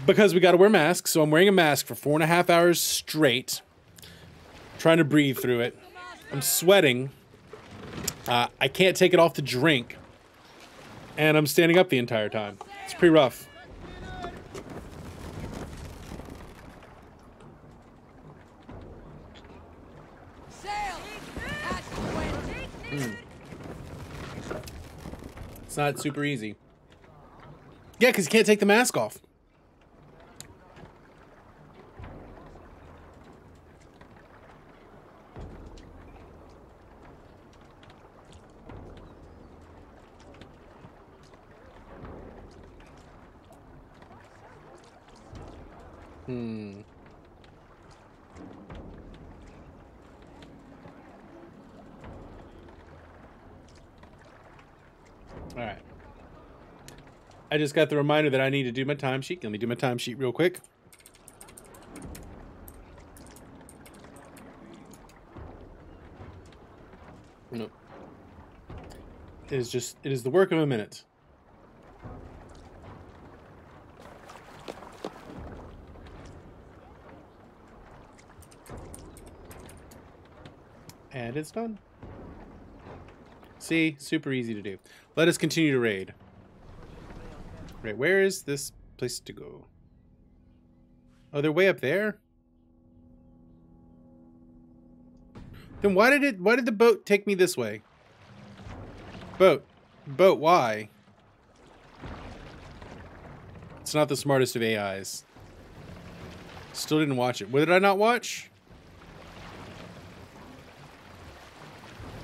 because we got to wear masks. So I'm wearing a mask for four and a half hours straight, trying to breathe through it. I'm sweating. Uh, I can't take it off to drink, and I'm standing up the entire time. It's pretty rough. Sail! Catch the wind! It's not super easy. Yeah, because you can't take the mask off. Hmm. All right. I just got the reminder that I need to do my timesheet. Let me do my timesheet real quick. Nope. It is just, it is the work of a minute. And it's done. See, super easy to do. Let us continue to raid. Right, where is this place to go? Oh, they're way up there? Then why did it why did the boat take me this way? Boat. Boat, why? It's not the smartest of AIs. Still didn't watch it. What did I not watch?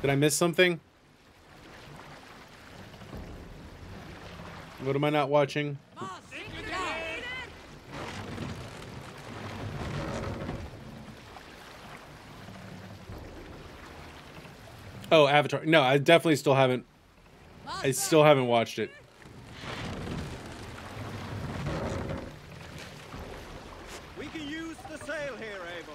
Did I miss something? What am I not watching? Oh, Avatar. No, I definitely still haven't. I still haven't watched it. We can use the sail here, Abel.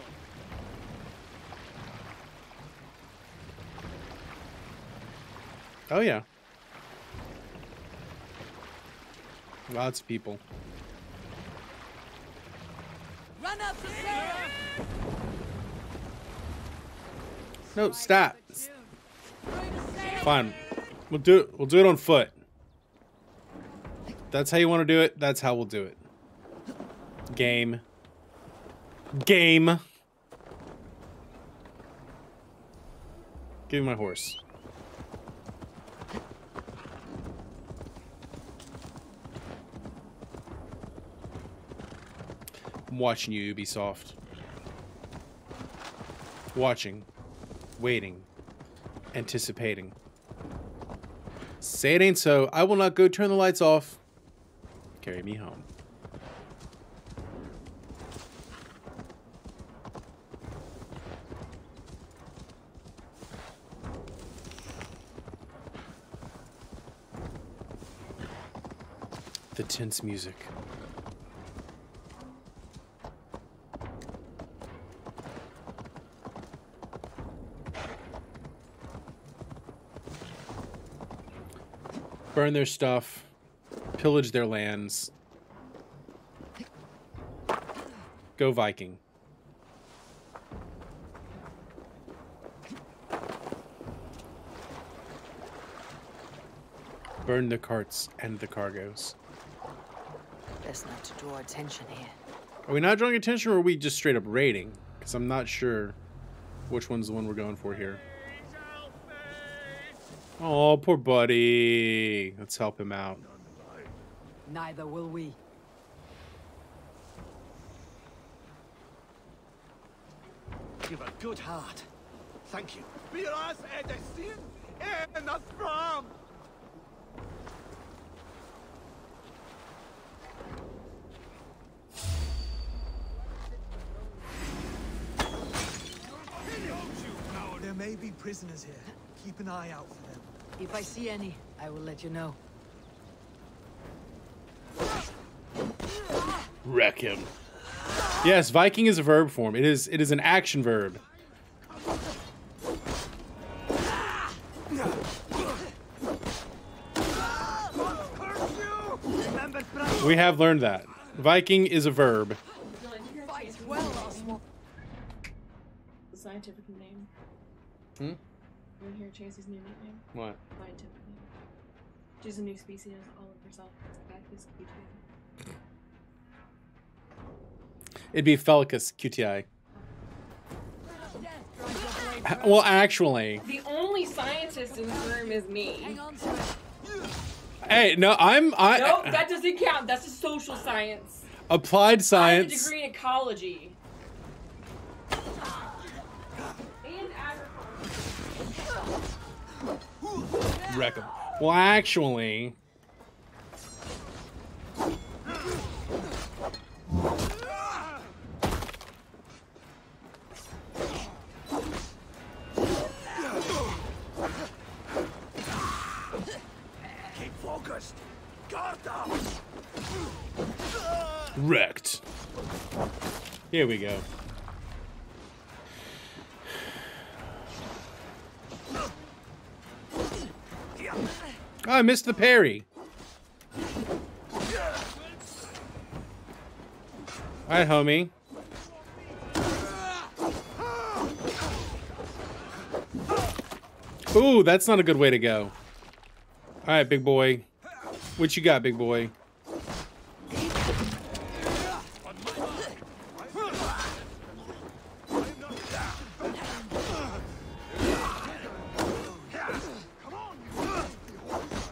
Oh yeah. Lots of people. Run up the! No, stop. Fine. We'll do it. We'll do it on foot. That's how you want to do it. That's how we'll do it. Game. Game. Give me my horse. I'm watching you, Ubisoft. Watching. Waiting. Anticipating. Say it ain't so. I will not go turn the lights off. Carry me home. The tense music. Burn their stuff, pillage their lands. Go Viking. Burn the carts and the cargoes. Best not to draw attention here. Are we not drawing attention or are we just straight up raiding? Because I'm not sure which one's the one we're going for here. Oh, poor buddy. Let's help him out. Neither will we. You've a good heart. Thank you. Prisoners here. Keep an eye out for them. If I see any, I will let you know. Wreck him. Yes, Viking is a verb form. It is it is an action verb. We have learned that. Viking is a verb. Would you like to hear Fight Chase's well, new Oswald. name? The scientific name. Hmm? You want to hear Chase's new nickname? What? Scientific name. She's a new species all of herself. It's Bacchus cutea. It'd be Felicus QTI. Well, actually, The only scientist in this room is me. Hang on hey, no, I'm I Nope, that doesn't count. That's a social science. applied science. I have a degree in ecology. Wreck him. Well, actually, Keep focused! Guard up! wrecked. Here we go. Oh, I missed the parry. All right, homie. Ooh, that's not a good way to go. All right, big boy. What you got, big boy?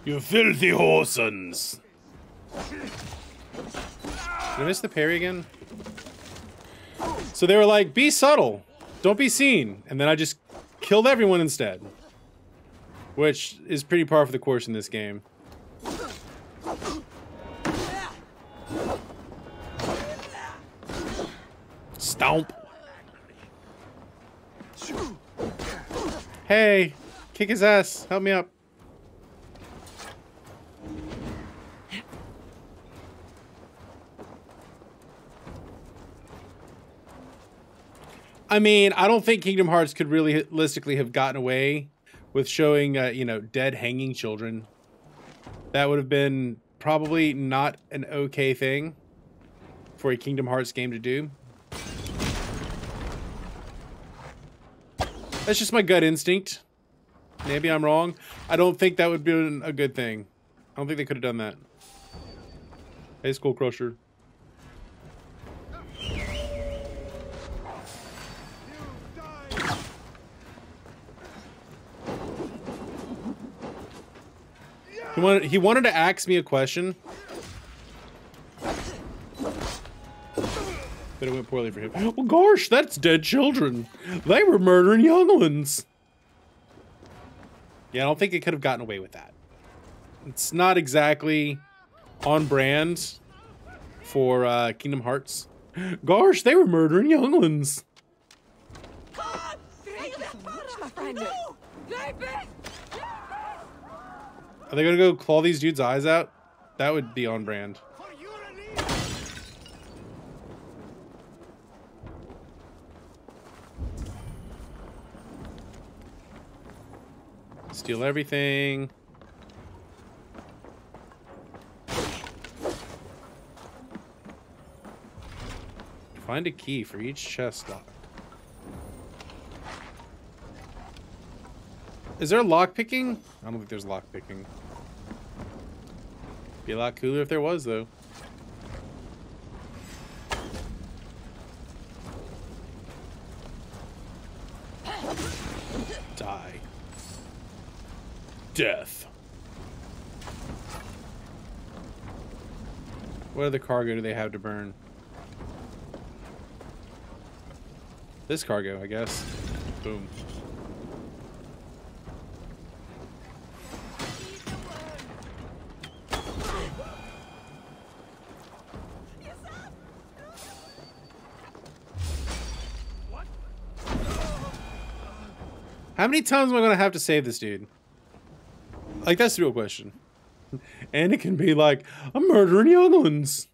You filthy horsens! Did I miss the parry again? So they were like, be subtle. Don't be seen. And then I just killed everyone instead. Which is pretty par for the course in this game. Stomp. Hey, kick his ass. Help me up. I mean, I don't think Kingdom Hearts could realistically have gotten away with showing, uh, you know, dead hanging children. That would have been probably not an okay thing for a Kingdom Hearts game to do. That's just my gut instinct. Maybe I'm wrong. I don't think that would be a good thing. I don't think they could have done that. Hey, Skull Crusher. He wanted, he wanted to ask me a question. But it went poorly for him. Well, gosh, that's dead children. They were murdering young ones. Yeah, I don't think it could have gotten away with that. It's not exactly on brand for uh, Kingdom Hearts. Gosh, they were murdering younglings. Are they gonna go claw these dudes' eyes out? That would be on brand. Steal everything. Find a key for each chest locked. Is there lock picking? I don't think there's lock picking. Be a lot cooler if there was, though. Die. Death. What other cargo do they have to burn? This cargo, I guess. Boom. Many times am I gonna have to save this dude? Like that's the real question. And it can be like, I'm murdering young ones.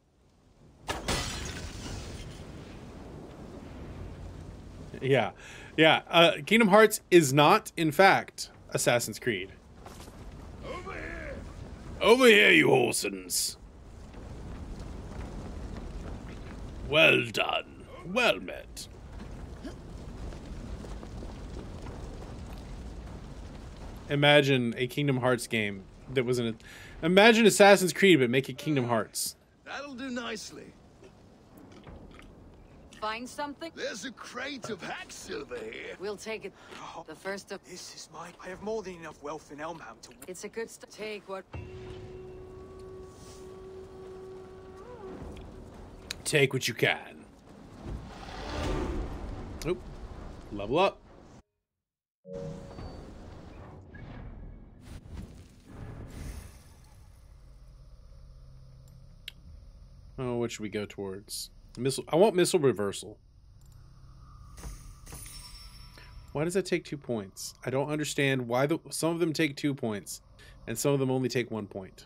Yeah. Yeah. Uh, Kingdom Hearts is not, in fact, Assassin's Creed. Over here! Over here, you Olsons! Well done. Well met. Imagine a Kingdom Hearts game that was an. Imagine Assassin's Creed, but make it Kingdom Hearts. That'll do nicely. Find something? There's a crate of hack silver here. We'll take it. Oh, the first of. This is mine. I have more than enough wealth in Elmham to. It's a good st- Take what. Take what you can. Oop. Level up. Oh, what should we go towards? Missile. I want missile reversal. Why does that take two points? I don't understand why the some of them take two points, and some of them only take one point.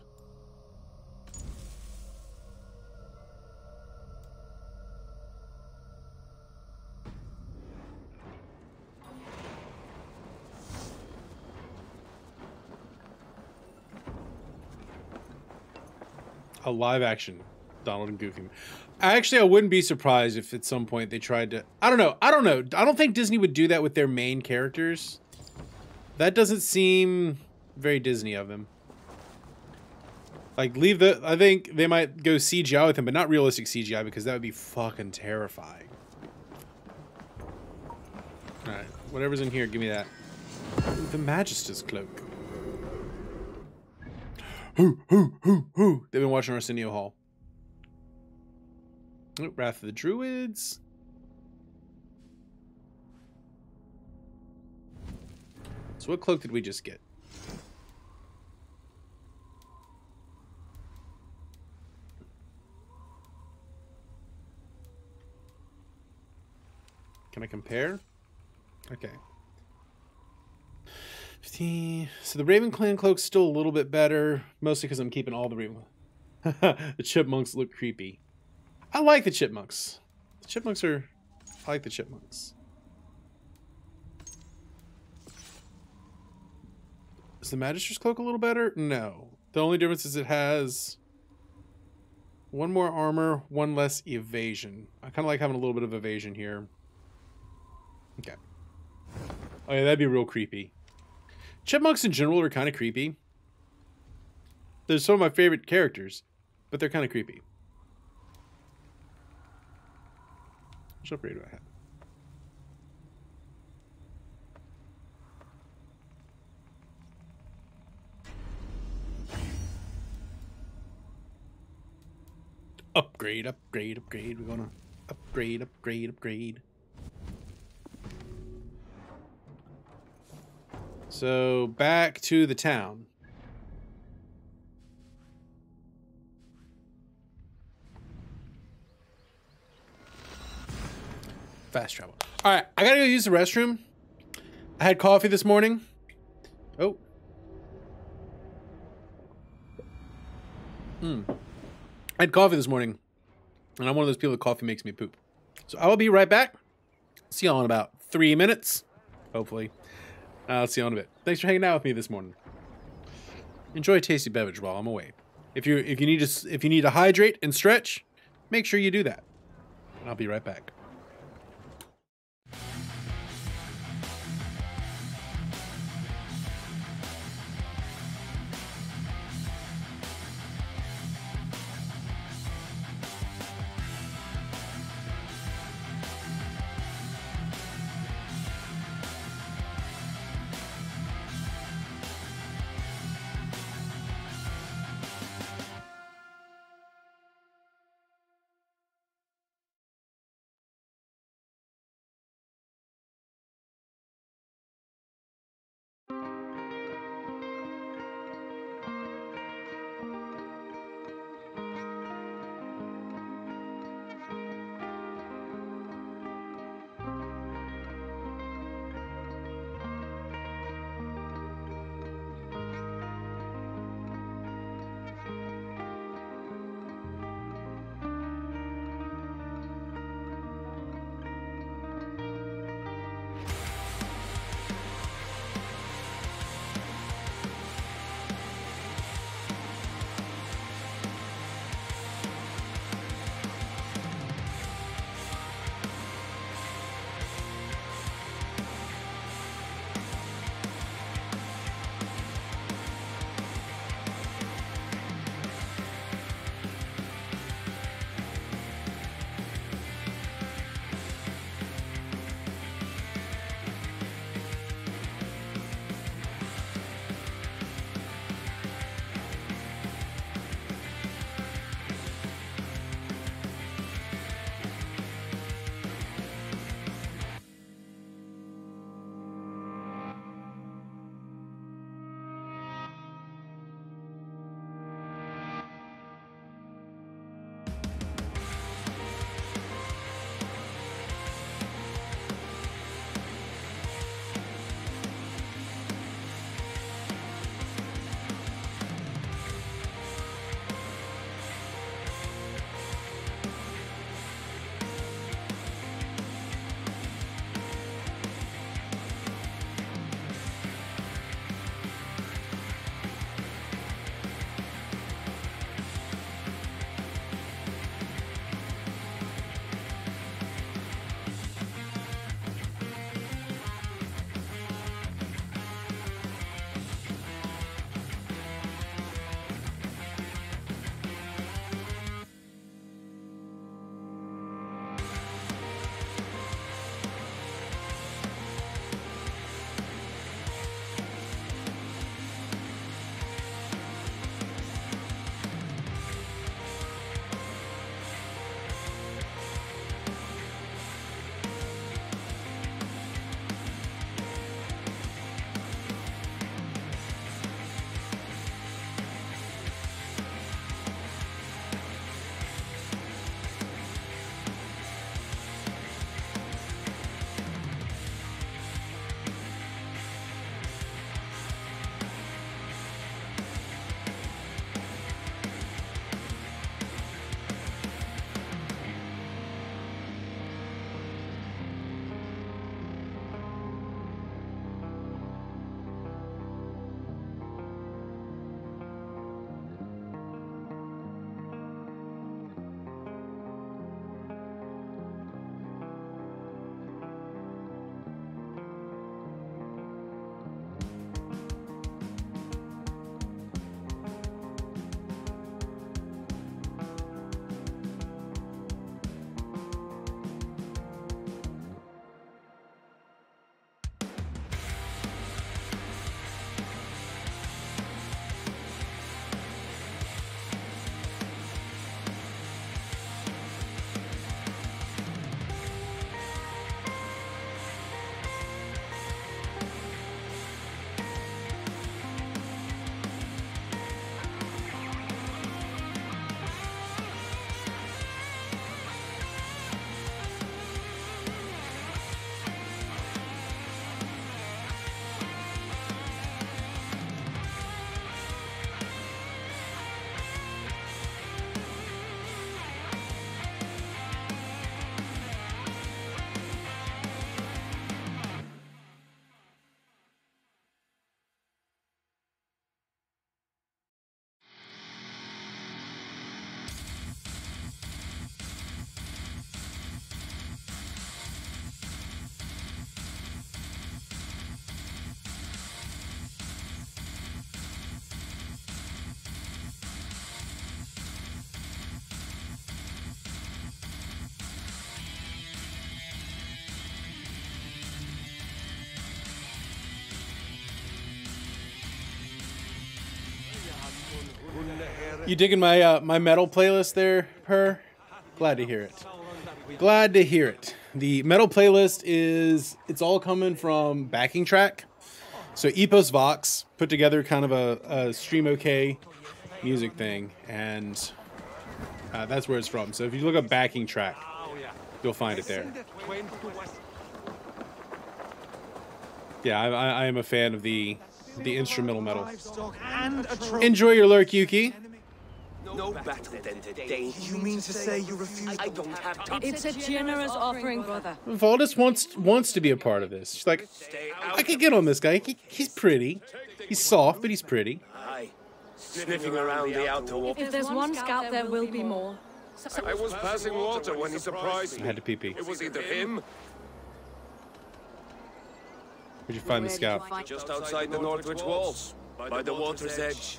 A live action Donald and Goofy. Actually, I wouldn't be surprised if at some point they tried to. I don't know. I don't know. I don't think Disney would do that with their main characters. That doesn't seem very Disney of them. Like, leave the. I think they might go CGI with him, but not realistic CGI because that would be fucking terrifying. Alright, whatever's in here, give me that. The Magister's cloak. Who, who, who, who? They've been watching Arsenio Hall. Oh, Wrath of the Druids. So what cloak did we just get? Can I compare? Okay. 15. So the Raven Clan cloak's still a little bit better, mostly because I'm keeping all the Raven. the chipmunks look creepy. I like the chipmunks. The chipmunks are. I like the chipmunks. Is the Magister's cloak a little better? No. The only difference is it has one more armor, one less evasion. I kind of like having a little bit of evasion here. Okay. Oh yeah, that'd be real creepy. Chipmunks in general are kind of creepy. They're some of my favorite characters, but they're kind of creepy. Which upgrade do I have? Upgrade, upgrade, upgrade. We're gonna upgrade, upgrade, upgrade. So back to the town. Fast travel. All right, I gotta go use the restroom. I had coffee this morning. Oh. Hmm. I had coffee this morning, and I'm one of those people that coffee makes me poop. So I will be right back. See y'all in about three minutes, hopefully. I'll see you all in a bit. Thanks for hanging out with me this morning. Enjoy a tasty beverage while I'm away. If you if you need to if you need to hydrate and stretch, make sure you do that. I'll be right back. You digging my uh, my metal playlist there, Per? Glad to hear it. Glad to hear it. The metal playlist is it's all coming from backing track. So EposVox put together kind of a, a stream okay music thing, and uh, that's where it's from. So if you look up backing track, you'll find it there. Yeah, I, I, I am a fan of the the instrumental metal. Enjoy your lurk, Yuki. No better than today. You mean to say you refuse? I don't have time. It's a generous offering, brother. Valdis wants wants to be a part of this. She's like, I out. could get on this guy. He, he's pretty. He's soft, but he's pretty. Aye. Sniffing around the outer wall. If there's one scout, there will be more. I was passing water when he surprised I me. had to pee pee. It was either him, Where'd you find the scout? just outside the Northwich walls, by the water's edge.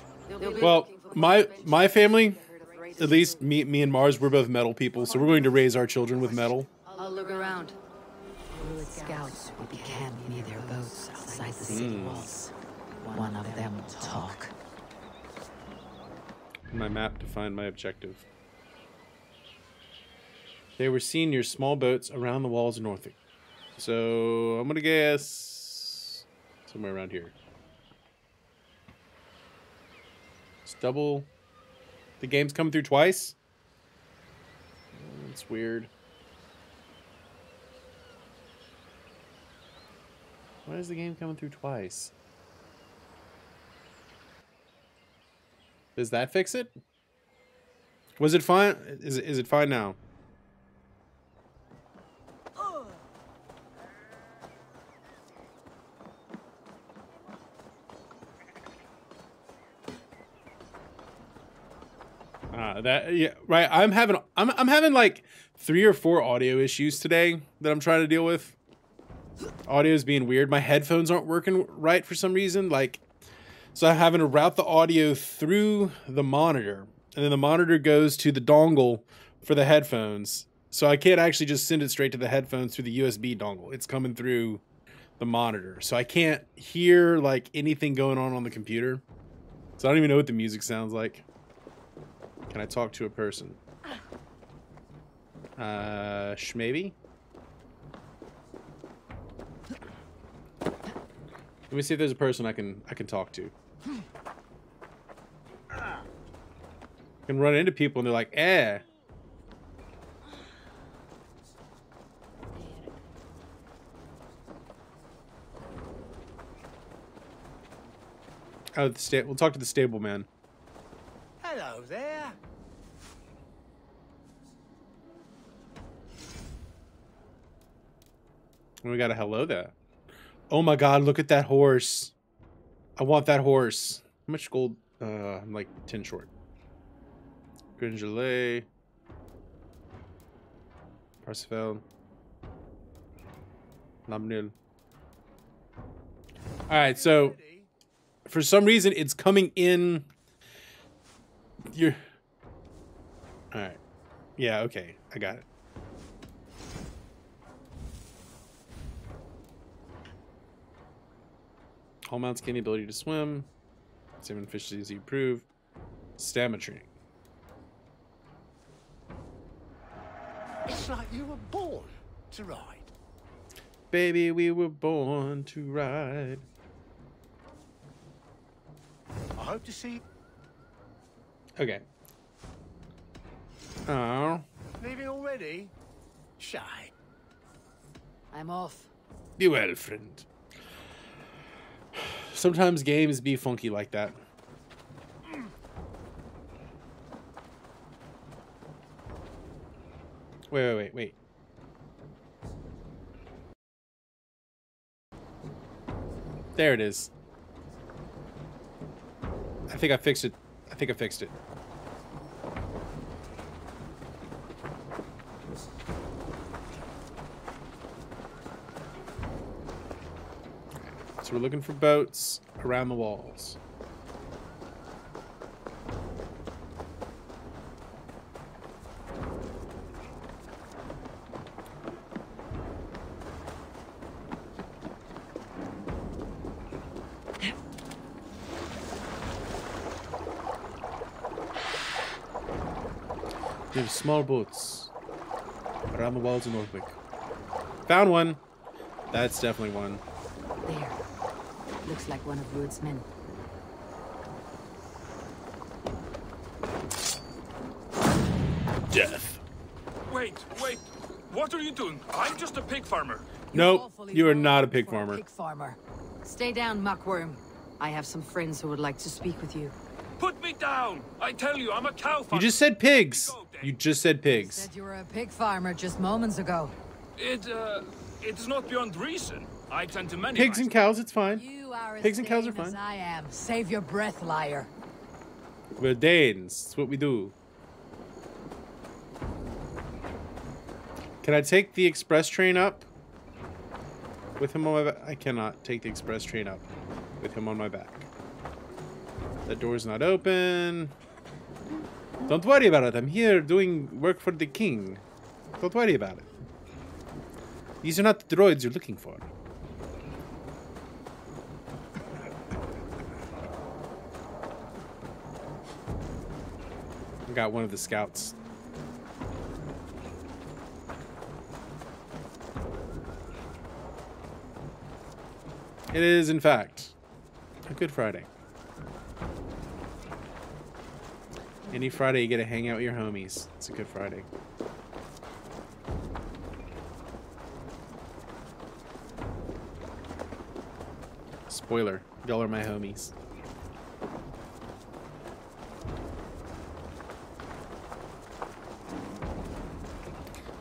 Well, my my family, at least me me and Mars, we're both metal people, so we're going to raise our children with metal. I'll look around. Scouts will be camped near their boats outside the city hmm. walls. One of them will talk. My map to find my objective. They were seen near small boats around the walls of Norfolk. So I'm gonna guess somewhere around here. It's double. The game's coming through twice. It's weird. Why is the game coming through twice? Does that fix it? Was it fine? Is is it fine now? That yeah right. I'm having I'm I'm having like three or four audio issues today that I'm trying to deal with. Audio is being weird. My headphones aren't working right for some reason. Like, so I'm having to route the audio through the monitor, and then the monitor goes to the dongle for the headphones. So I can't actually just send it straight to the headphones through the USB dongle. It's coming through the monitor, so I can't hear like anything going on on the computer. So I don't even know what the music sounds like. Can I talk to a person? Uh, maybe. Let me see if there's a person I can I can talk to. I can run into people and they're like, eh. Oh, the sta- we'll talk to the stable man. Hello there. We got a hello there. Oh my god, look at that horse. I want that horse. How much gold? Uh, I'm like 10 short. Gringelet. Parsifal. Lamnil. Alright, so for some reason it's coming in you're Alright. Yeah, okay. I got it. All mounts gain the ability to swim. Same efficiency as you improve. Stamina training. It's like you were born to ride. Baby, we were born to ride. I hope to see Okay. Oh, leaving already. Shy. I'm off. be well, friend. Sometimes games be funky like that. Wait, wait, wait, wait. There it is. I think I fixed it. I think I fixed it. So we're looking for boats around the walls. There's small boats around the walls of Northwick. Found one. That's definitely one. There. Looks like one of Rued's men. Death. Wait, wait. What are you doing? I'm just a pig farmer. Nope, you are not a pig for farmer. Pig farmer. Stay down, muckworm. I have some friends who would like to speak with you. Put me down. I tell you, I'm a cow farmer. You just said pigs. You just said pigs. Said you were a pig farmer just moments ago. It, uh, it is not beyond reason. I tend to many Pigs and cows, it's fine. You are as Pigs and cows are fine. I am. Save your breath, liar. We're Danes. That's what we do. Can I take the express train up? With him on my back? I cannot take the express train up with him on my back. That door's not open. Don't worry about it. I'm here doing work for the king. Don't worry about it. These are not the droids you're looking for. Got one of the scouts. It is, in fact, a Good Friday. Any Friday you get to hang out with your homies. It's a Good Friday. Spoiler, y'all are my homies.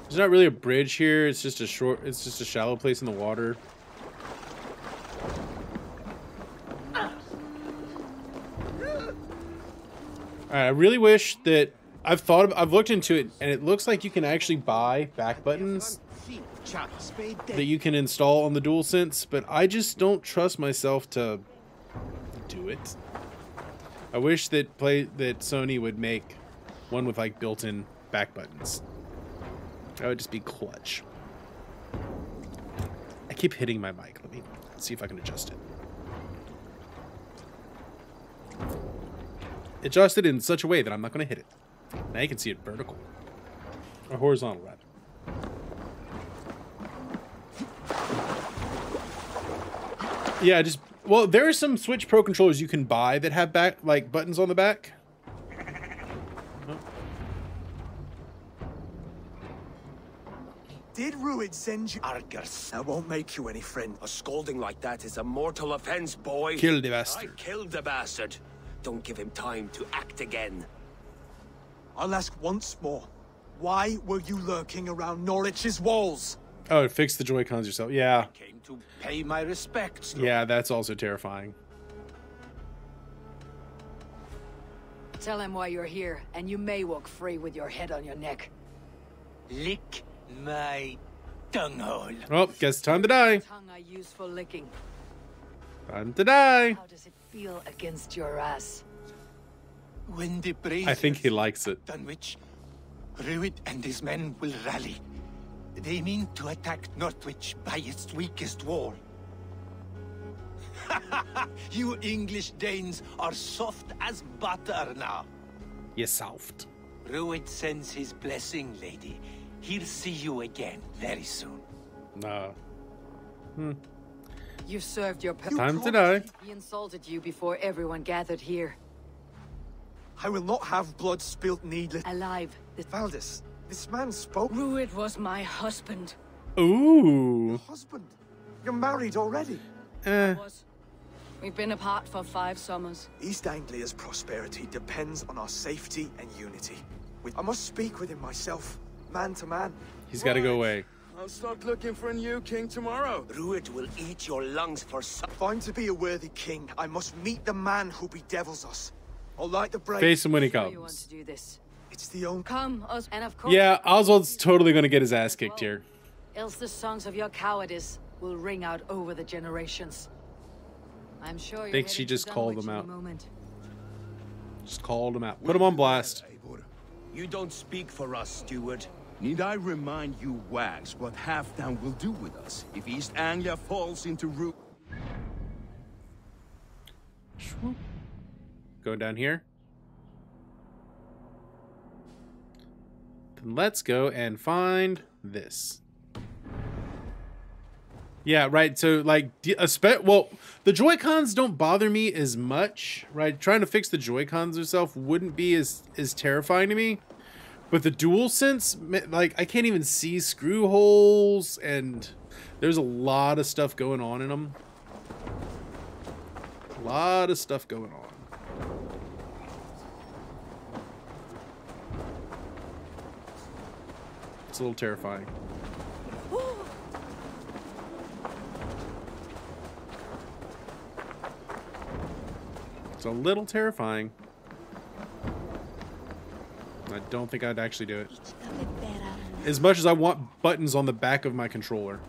There's not really a bridge here. It's just a short. It's just a shallow place in the water. All right, I really wish that I've thought. Of, I've looked into it, and it looks like you can actually buy back buttons that you can install on the DualSense, but I just don't trust myself to do it. I wish that play that Sony would make one with like built-in back buttons. That would just be clutch. I keep hitting my mic. Let me see if I can adjust it. Adjust it in such a way that I'm not going to hit it. Now you can see it vertical. Or horizontal, rather. Yeah, just well, there are some Switch Pro controllers you can buy that have back like buttons on the back. Did Rued send you? Argus. That won't make you any friend. A scolding like that is a mortal offense, boy. Kill the bastard. I killed the bastard. Don't give him time to act again. I'll ask once more. Why were you lurking around Norwich's walls? Oh, fix the Joy Cons yourself. Yeah, I Came to pay my respects. yeah, that's also terrifying. Tell him why you're here, and you may walk free with your head on your neck. Lick my tonguehole. Well, oh, guess time to die. Tongue I use for licking. Time to die. How does it feel against your ass? When the I think he likes it. Dunwich, Rued and his men will rally. They mean to attack Northwich by its weakest wall. you English Danes are soft as butter now. You soft. Rued sends his blessing, lady. He'll see you again very soon. No. You served your purpose. Time to die. He insulted you before everyone gathered here. I will not have blood spilt needless. Alive. The Valdis, this man spoke. Rued was my husband. Ooh. Husband, you're married already. Eh. Was. We've been apart for five summers. East Anglia's prosperity depends on our safety and unity. With- I must speak with him myself, man to man. He's got to go away. I'll start looking for a new king tomorrow. Rued will eat your lungs for supper. If I'm to be a worthy king, I must meet the man who bedevils us. I'll light the brave. Face him when he comes. you want to do this. It's the only. Come, Os, and of course. Yeah, Oswald's totally going to get his ass kicked here. Else the songs of your cowardice will ring out over the generations. I'm sure you're Think she just called Dunwich them out. moment. Just called him out. Put him on blast. You don't speak for us, steward. Need I remind you wags what Halfdan will do with us if East Anglia falls into root? Go down here. Then let's go and find this. Yeah, right. So like well, the Joy-Cons don't bother me as much, right? Trying to fix the Joy-Cons itself wouldn't be as as terrifying to me. But the DualSense, like I can't even see screw holes and there's a lot of stuff going on in them. A lot of stuff going on. It's a little terrifying. It's a little terrifying. I don't think I'd actually do it. As much as I want buttons on the back of my controller.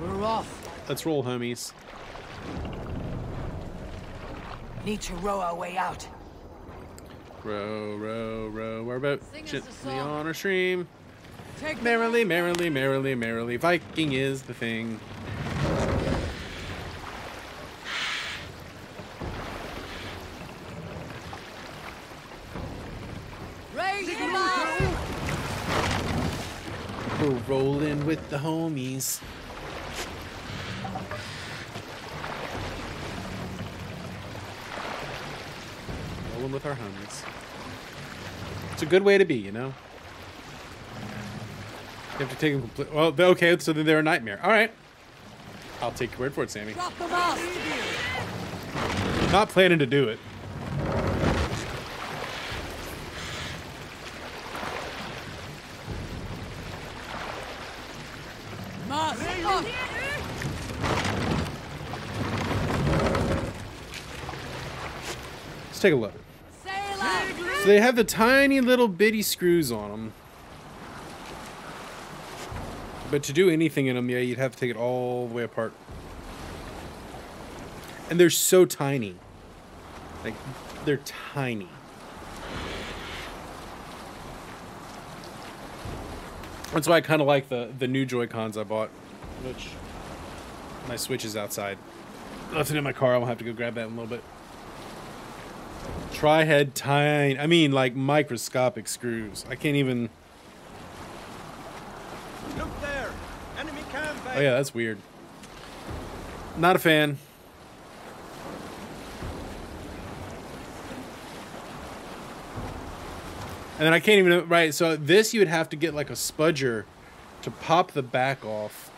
We're off. Let's roll, homies. Need to row our way out. Row, row, row. We're about Sing us a gently on our stream. Take Merrily, merrily, merrily, merrily. Viking is the thing. Raise them up. We're rolling with the homies. Rolling with our homies. It's a good way to be, you know? You have to take them complete. Well, th- okay, so then they're a nightmare. All right. I'll take your word for it, Sammy. Drop them off. Not planning to do it. Let's take a look. So they have the tiny little bitty screws on them. But to do anything in them, yeah, you'd have to take it all the way apart. And they're so tiny. Like, they're tiny. That's why I kind of like the, the new Joy-Cons I bought. Which, my Switch is outside. It in my car. I'll have to go grab that in a little bit. Tri-head tiny. I mean, like microscopic screws. I can't even. Look there! Enemy camp! Oh yeah, that's weird. Not a fan. And then I can't even right. So this you would have to get like a spudger to pop the back off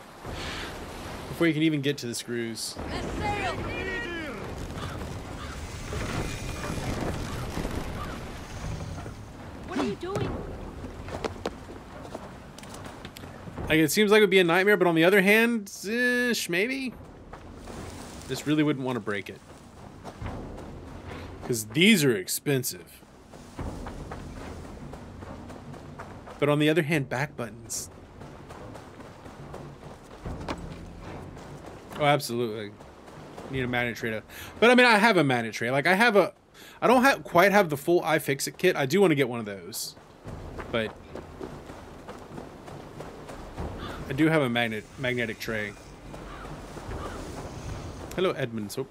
before you can even get to the screws. What are you doing? Like it seems like it would be a nightmare, but on the other hand, eh, maybe. Just really wouldn't want to break it. Because these are expensive. But on the other hand, back buttons. Oh, absolutely. Need a magnet tray to... But I mean, I have a magnet tray. Like, I have a... I don't have quite have the full iFixit kit. I do want to get one of those. But... I do have a magnet magnetic tray. Hello, Edmund Soap.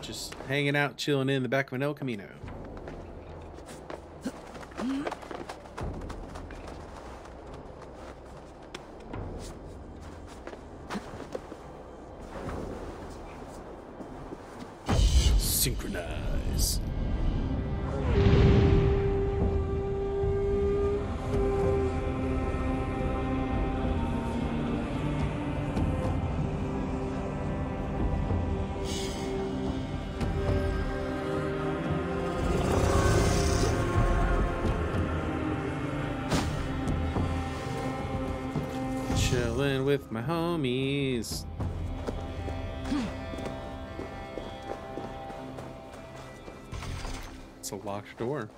Just hanging out, chilling in the back of an El Camino. Door.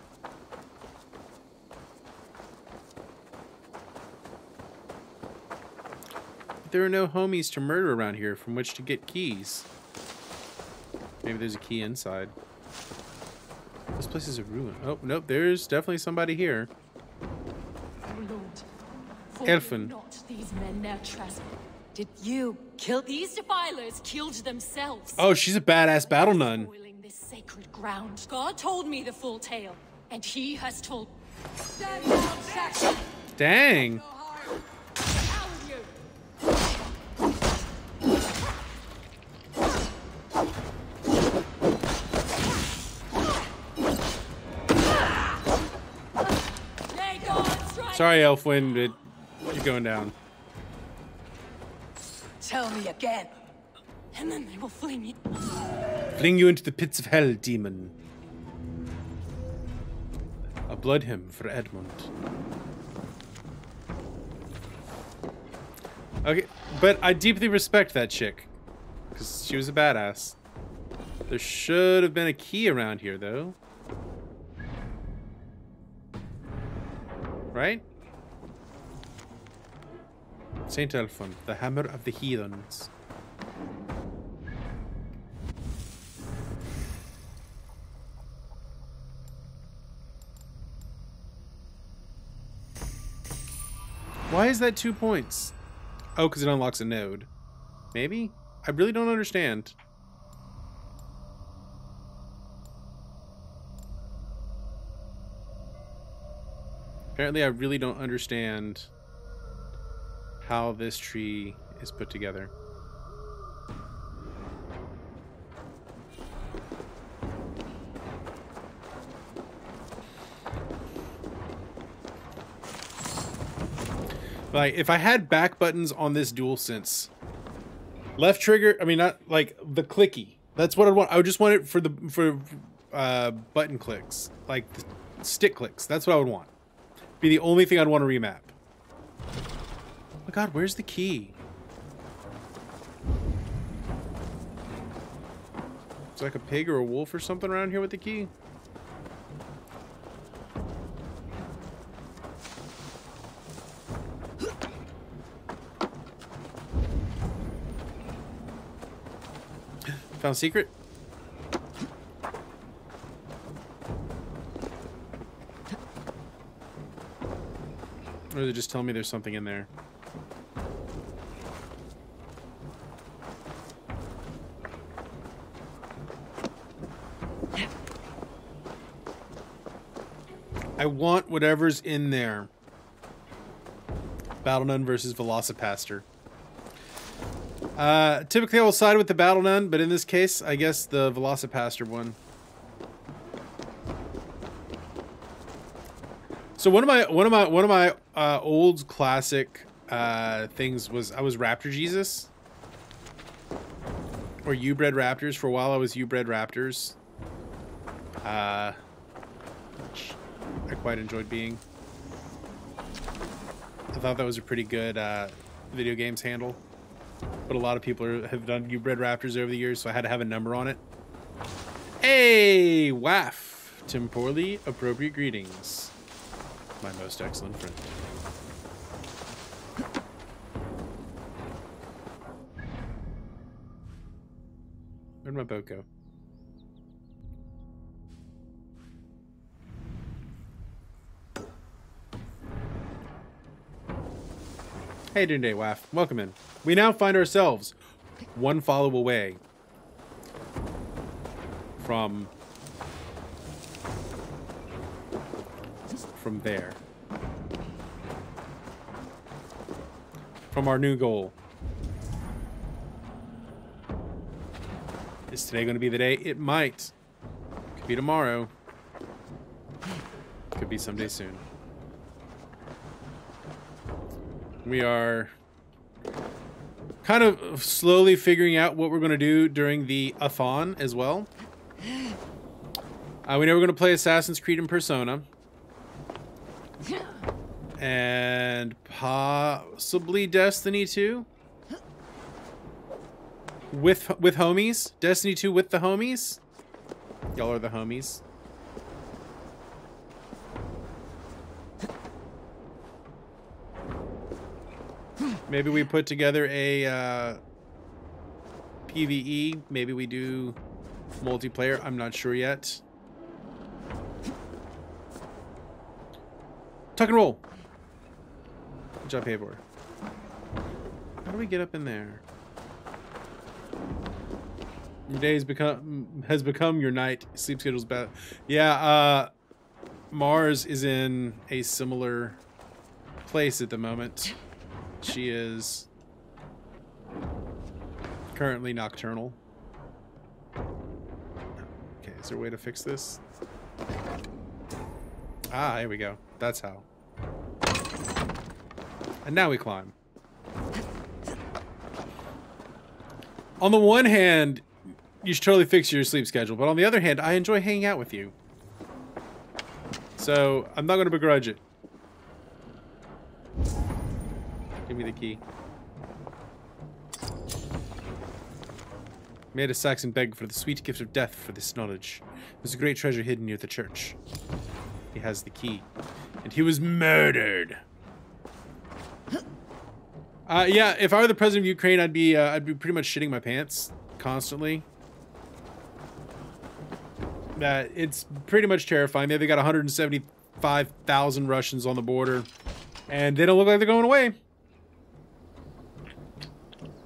There are no homies to murder around here from which to get keys. Maybe there's a key inside. This place is a ruin. Oh, nope, there's definitely somebody here. Oh, Lord. Elfin. Not these men their trespass. Did you kill these defilers? Killed themselves. Oh, she's a badass battle nun. This sacred ground. God told me the full tale, and he has told. Dang. How are you? May God strike Sorry, Elfwin, but you're going down. Tell me again. And then they will fling you. Fling you into the pits of hell, demon. A blood hymn for Edmund. Okay, but I deeply respect that chick. Because she was a badass. There should have been a key around here, though. Right? Saint Elfun, the hammer of the heathens. Why is that two points? Oh, because it unlocks a node. Maybe? I really don't understand. Apparently, I really don't understand how this tree is put together. Like, if I had back buttons on this DualSense, left trigger, I mean, not like the clicky. That's what I want. I would just want it for the for uh, button clicks, like stick clicks. That's what I would want. Be the only thing I'd want to remap. Oh my god, where's the key? It's like a pig or a wolf or something around here with the key. Found secret? Or they just tell me there's something in there. I want whatever's in there. Battle Nun versus Velocipastor. Uh, typically I will side with the Battle Nun, but in this case, I guess the Velocipastor one. So one of my one of my one of my uh, old classic uh, things was I was Raptor Jesus, or U bred Raptors. For a while, I was U bred Raptors. Uh, I quite enjoyed being. I thought that was a pretty good uh, video games handle. But a lot of people are, have done U bred Raptors over the years, so I had to have a number on it. Hey, waff! Temporally appropriate greetings my most excellent friend. Where'd my boat go? Hey, Dune Waff. Welcome in. We now find ourselves one follow away from from there. From our new goal. Is today going to be the day? It might. Could be tomorrow. Could be someday soon. We are kind of slowly figuring out what we're going to do during the a-thon as well. Uh, we know we're going to play Assassin's Creed and Persona and possibly Destiny 2 with with homies. Destiny 2 with the homies. Y'all are the homies. Maybe we put together a uh, PVE. Maybe we do multiplayer. I'm not sure yet. Tuck and roll. Good job, Pavor. How do we get up in there? Your day has become has become your night. Sleep schedule's bad. Yeah, uh Mars is in a similar place at the moment. She is currently nocturnal. Okay, is there a way to fix this? Ah, here we go. That's how. And now we climb. On the one hand, you should totally fix your sleep schedule, but on the other hand, I enjoy hanging out with you. So, I'm not going to begrudge it. Me the key. Made a Saxon beg for the sweet gift of death for this knowledge. There's a great treasure hidden near the church. He has the key. And he was murdered. Uh, yeah, if I were the president of Ukraine, I'd be uh, I'd be pretty much shitting my pants constantly. That uh, it's pretty much terrifying. They they got 175,000 Russians on the border, and they don't look like they're going away.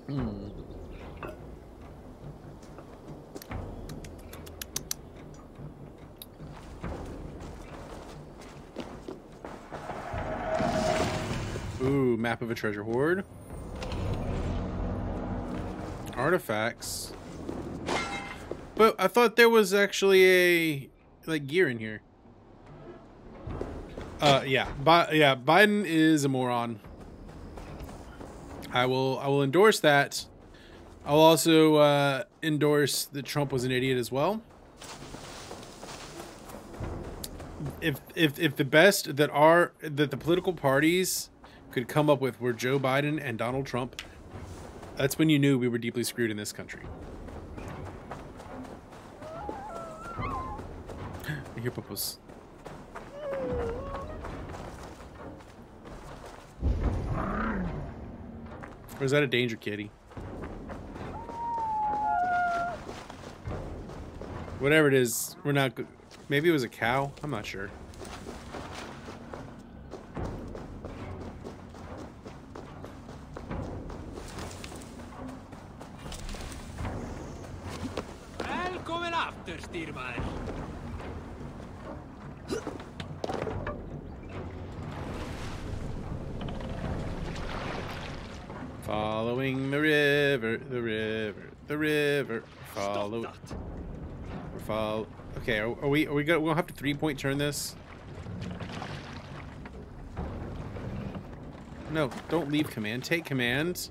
Hmm. Ooh, map of a treasure hoard. Artifacts. But I thought there was actually a like gear in here. Uh, yeah, Bi yeah, Biden is a moron. I will, I will endorse that. I'll also uh, endorse that Trump was an idiot as well. If, if, if the best that are that the political parties could come up with were Joe Biden and Donald Trump, that's when you knew we were deeply screwed in this country. I hear Pupus. Or is that a danger kitty? Whatever it is, we're not good. Maybe it was a cow? I'm not sure. Okay, are, are we? Are we good? We'll have to three point turn this. No, don't leave command. Take command.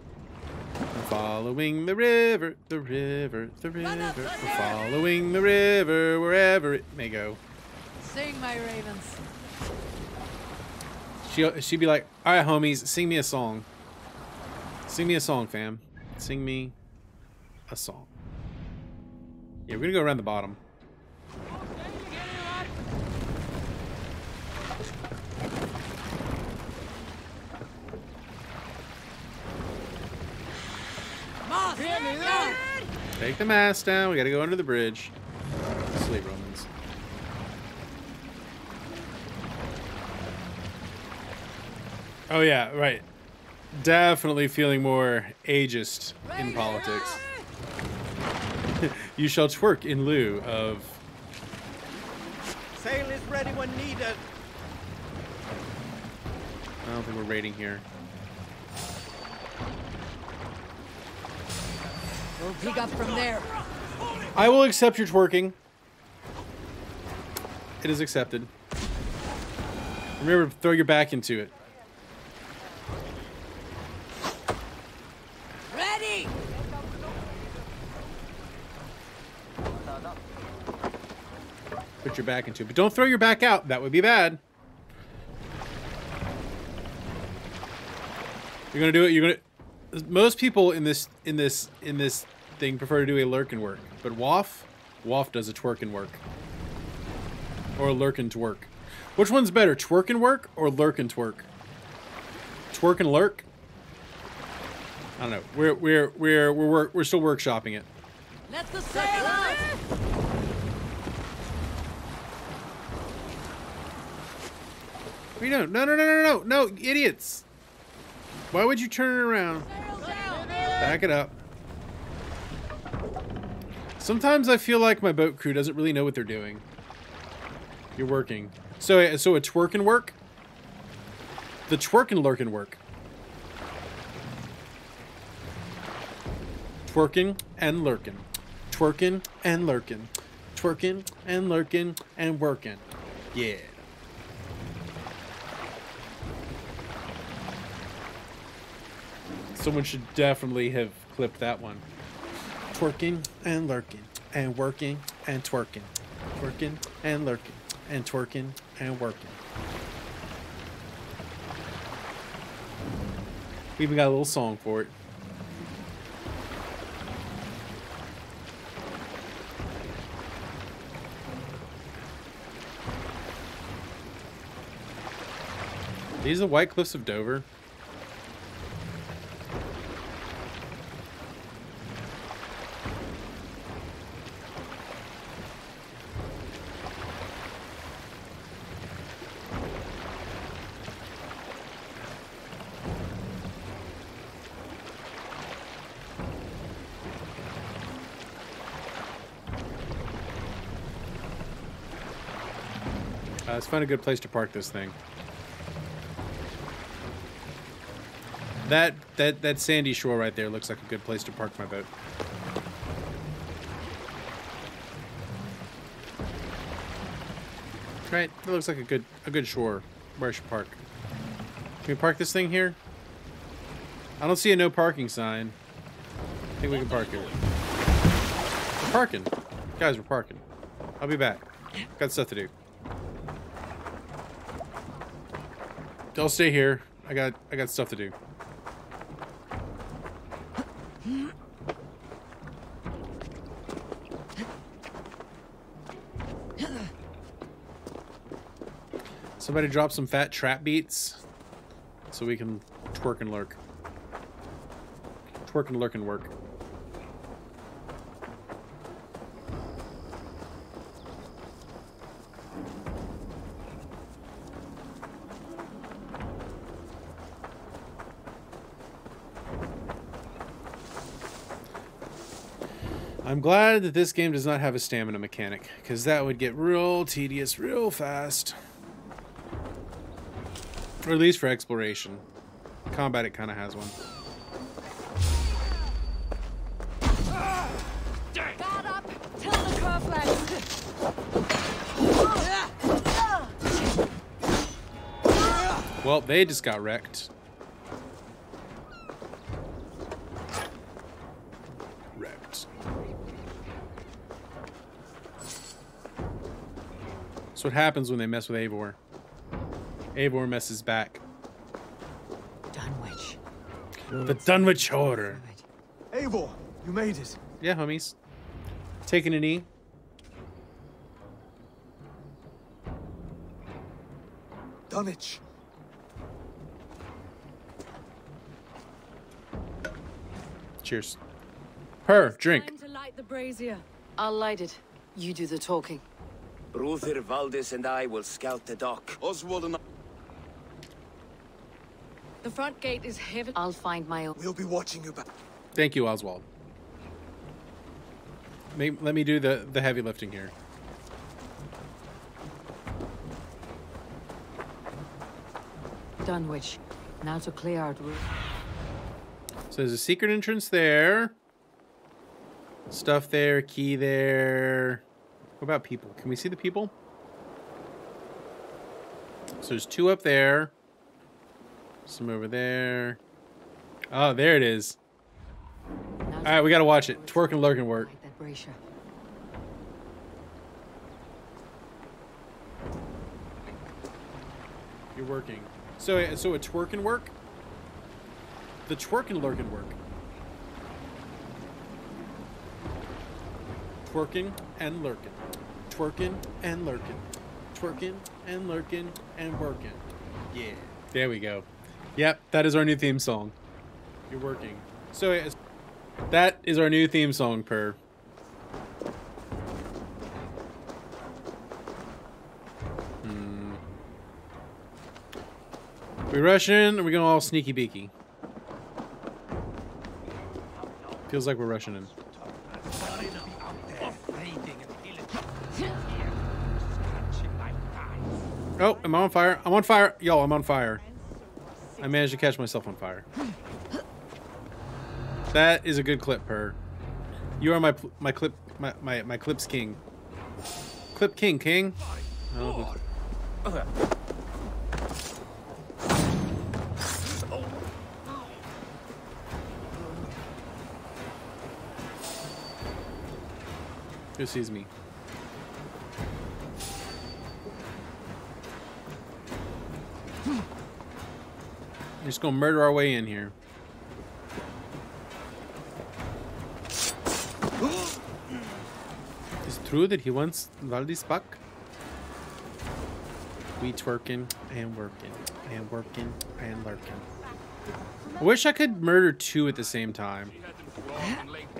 We're following the river, the river, the river. We're following the river wherever it may go. Sing, my ravens. She she'd be like, "All right, homies, sing me a song. Sing me a song, fam. Sing me a song." Yeah, we're gonna go around the bottom. Take the mast down. We gotta go under the bridge. Sleep, Romans. Oh yeah, right. Definitely feeling more ageist in politics. you shall twerk in lieu of. Sail is ready when needed. I don't think we're raiding here. We'll pick up from there. I will accept your twerking. It is accepted. Remember, throw your back into it. Ready! Put your back into it, but don't throw your back out. That would be bad. You're gonna do it. You're gonna most people in this in this in this thing prefer to do a lurk and work, but Waff Waff does a twerk and work, or a lurk and twerk. Which one's better, twerk and work or lurk and twerk? Twerk and lurk. I don't know. We're we're we're we're we're, we're still workshopping it. Let the sail out. We don't. No no no no no no idiots. Why would you turn it around? Back it up. Sometimes I feel like my boat crew doesn't really know what they're doing. You're working. So, uh, so a twerk work? The twerk and lurkin work. Twerking and lurking. Twerking and lurking. Twerking and lurking and working. Yeah. Someone should definitely have clipped that one. Twerking and lurking and working and twerking. Twerking and lurking and twerking and working. We even got a little song for it. These are the White Cliffs of Dover. Let's find a good place to park this thing. That that that sandy shore right there looks like a good place to park my boat. Right, that looks like a good a good shore where I should park. Can we park this thing here? I don't see a no parking sign. I think we can park here. We're parking. Guys, we're parking. I'll be back. Got stuff to do. I'll stay here. I got I got stuff to do. Somebody drop some fat trap beats so we can twerk and lurk. Twerk and lurk and work. I'm glad that this game does not have a stamina mechanic, because that would get real tedious real fast. Or at least for exploration. Combat, it kind of has one. Guard up till the curve length. Well, they just got. Wrecked. That's what happens when they mess with Eivor. Eivor messes back. Dunwich. The Dunwich Order. Eivor, you made it. Yeah, homies. Taking a knee. Dunwich. Cheers. Her, drink. Time to light the brazier. I'll light it. You do the talking. Ruther, Valdis, and I will scout the dock. Oswald and I... The front gate is heavy. I'll find my own. We'll be watching you back. Thank you, Oswald. May, let me do the, the heavy lifting here. Dunwich. Now to clear out route. So there's a secret entrance there. Stuff there, key there. What about people? Can we see the people? So there's two up there. Some over there. Oh, there it is. All right, we gotta watch it. Twerk and lurk and work. You're working. So, so a twerk and work. The twerk and lurk and work. Twerking and lurking. Twerking and lurking. Twerking and lurking and working. Yeah. There we go. Yep, that is our new theme song. You're working. So that is our new theme song, Per. Hmm. We rush in, or we going all sneaky beaky? Feels like we're rushing in. Oh, am I on fire? I'm on fire. Yo, I'm on fire. I managed to catch myself on fire. That is a good clip, Per. You are my my clip my my, my clips king. Clip king, king. Who sees me? We're just gonna murder our way in here. Is it true that he wants Valdis back? We twerking and working and working and lurking. I wish I could murder two at the same time.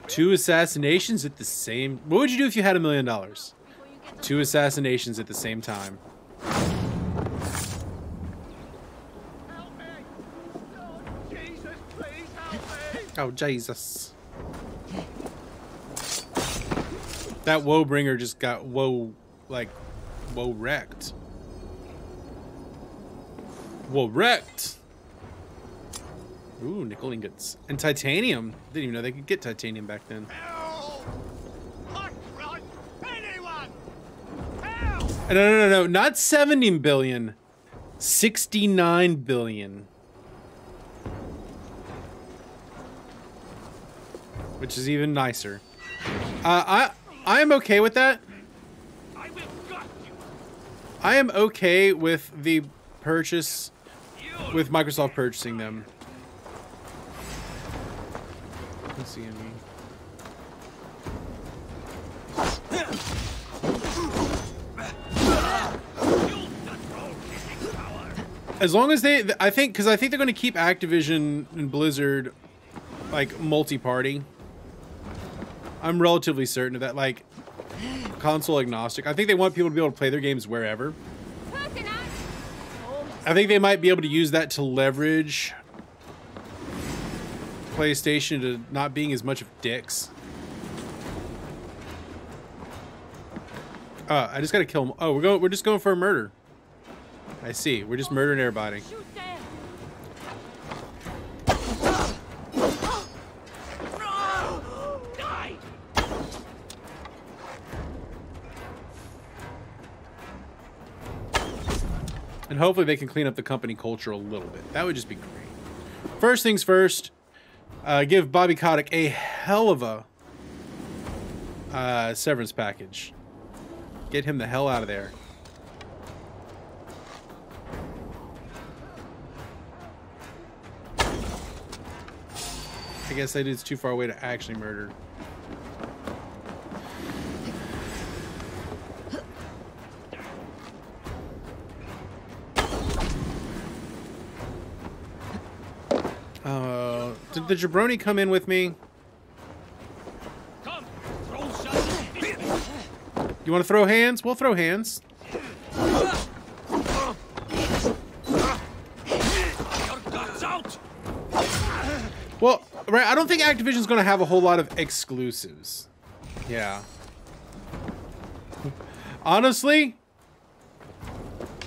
Two assassinations at the same... What would you do if you had a million dollars? Two assassinations at the same time. Oh, Jesus. That woe bringer just got woe, like, woe wrecked. Woe wrecked. Ooh, nickel ingots. And titanium. Didn't even know they could get titanium back then. No, no, no, no, not 70 billion. 69 billion. Which is even nicer. Uh, I I am okay with that. I am okay with the purchase, with Microsoft purchasing them. Let's see. As long as they, I think, because I think they're going to keep Activision and Blizzard like multi-party. I'm relatively certain of that. Like console agnostic. I think they want people to be able to play their games wherever. I think they might be able to use that to leverage PlayStation to not being as much of dicks. Uh, I just gotta kill him. Oh, we're going. We're just going for a murder. I see. We're just murdering everybody. And hopefully they can clean up the company culture a little bit. That would just be great. First things first, uh, give Bobby Kotick a hell of a uh, severance package. Get him the hell out of there. I guess that is too far away to actually murder. Uh, did the jabroni come in with me? You want to throw hands? We'll throw hands. Well, right, I don't think Activision's going to have a whole lot of exclusives. Yeah. Honestly?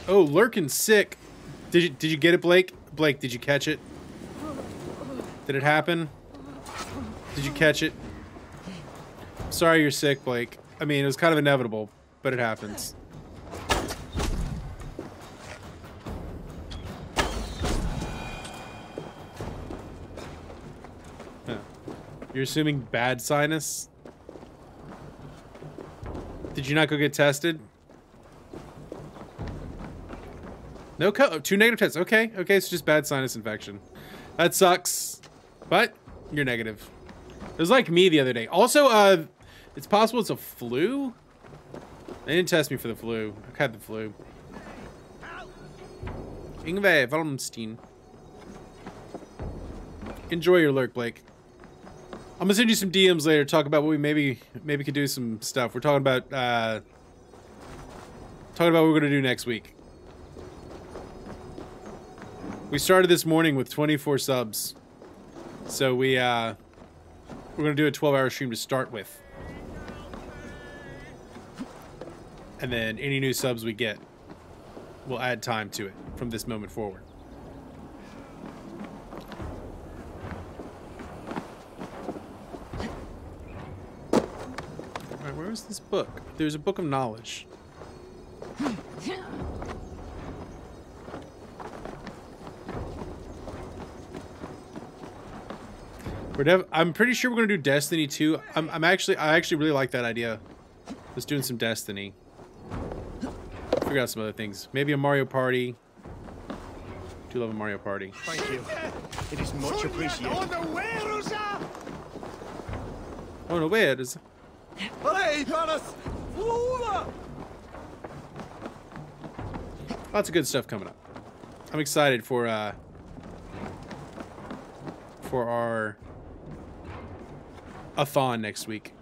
Oh, Lurking sick. Did you did you get it, Blake? Blake, did you catch it? Did it happen? Did you catch it? Sorry you're sick, Blake. I mean, it was kind of inevitable, but it happens. Huh. You're assuming bad sinus? Did you not go get tested? No co- two negative tests. Okay, okay, it's just bad sinus infection. That sucks. But you're negative. It was like me the other day. Also, uh, it's possible it's a flu. They didn't test me for the flu. I've had the flu. Yngwie Malmsteen. Enjoy your lurk, Blake. I'm gonna send you some DMs later. Talk about what we maybe maybe could do some stuff. We're talking about uh, talking about what we're gonna do next week. We started this morning with 24 subs. So we, uh, we're going to do a 12 hour stream to start with. And then any new subs we get, we'll add time to it from this moment forward. Alright, where is this book? There's a book of knowledge. We're dev I'm pretty sure we're gonna do Destiny 2. I'm, I'm actually I actually really like that idea. Let's doing some Destiny. Figure out some other things. Maybe a Mario Party. Do love a Mario Party. Thank you. It is much appreciated. On the way, Rosa! On Oh no, where is Lots of good stuff coming up. I'm excited for uh for our a thon next week.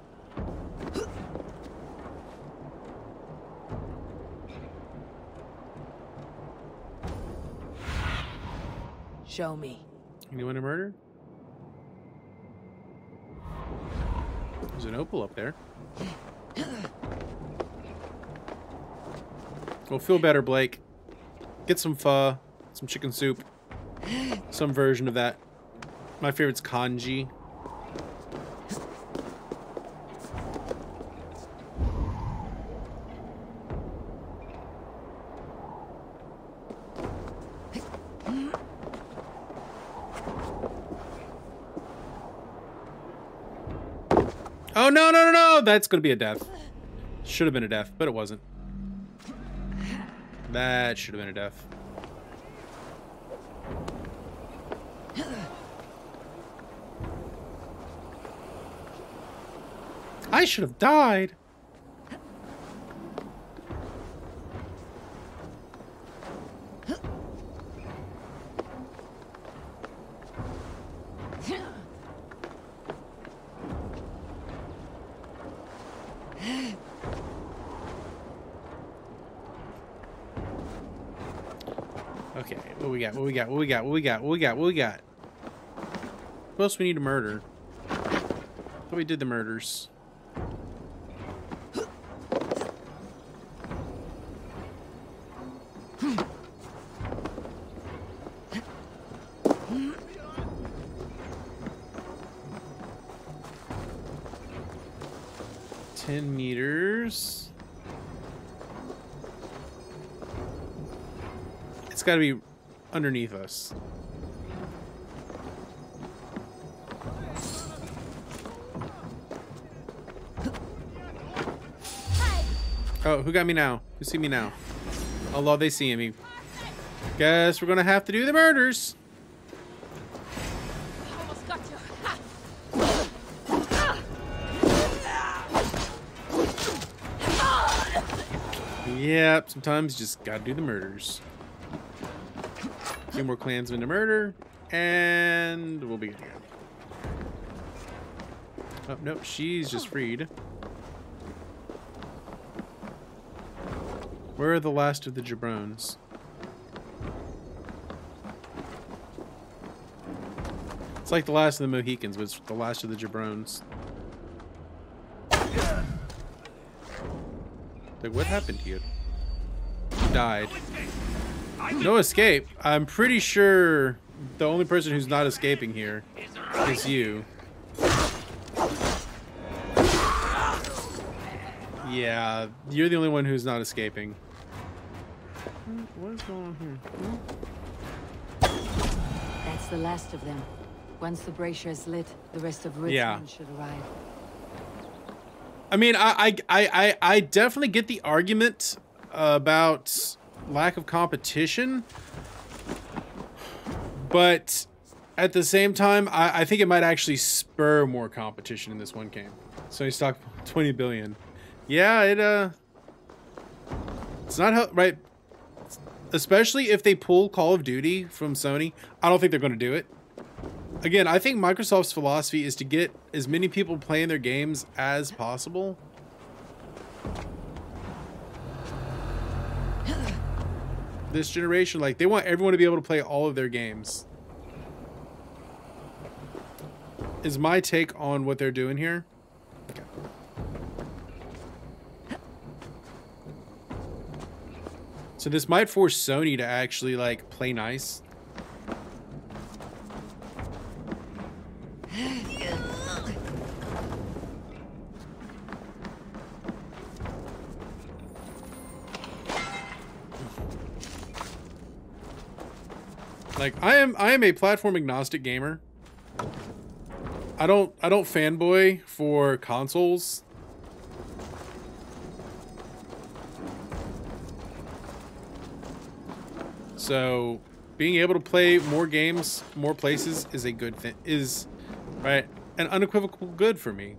Show me. Anyone to murder? There's an opal up there. Well, feel better, Blake. Get some pho, some chicken soup, some version of that. My favorite's congee. Oh, no, That's gonna be a death. Should have been a death, but it wasn't. That should have been a death. I should have died. Okay, what we got? What we got? What we got? What we got? What we got? What we got? Who else we need to murder? Thought we did the murders. Ten meters. It's got to be underneath us. Oh, who got me now? Who see me now? Allah, they see me. Guess we're gonna have to do the murders. Yep, sometimes just gotta do the murders. Two more clansmen to murder, and we'll be good go. Oh, no, she's just freed. Where are the last of the jabrones? It's like the last of the Mohicans, but it's the last of the jabrones. Like, what happened to? You died. No escape. I'm pretty sure the only person who's not escaping here is you. Yeah, you're the only one who's not escaping. What is going on here? That's the last of them. Once the brazier is lit, the rest of Richmond Yeah. should arrive. I mean, I, I, I, I- I definitely get the argument about lack of competition, but at the same time, I, I think it might actually spur more competition in this one game. Sony stock 20 billion. Yeah, it uh, it's not how right. Especially if they pull Call of Duty from Sony, I don't think they're going to do it. Again, I think Microsoft's philosophy is to get as many people playing their games as possible. This generation. Like they want everyone to be able to play all of their games. Is my take on what they're doing here. Okay. So this might force Sony to actually like play nice. Like I am I am a platform agnostic gamer. I don't I don't fanboy for consoles. So being able to play more games, more places is a good thing is right an unequivocal good for me.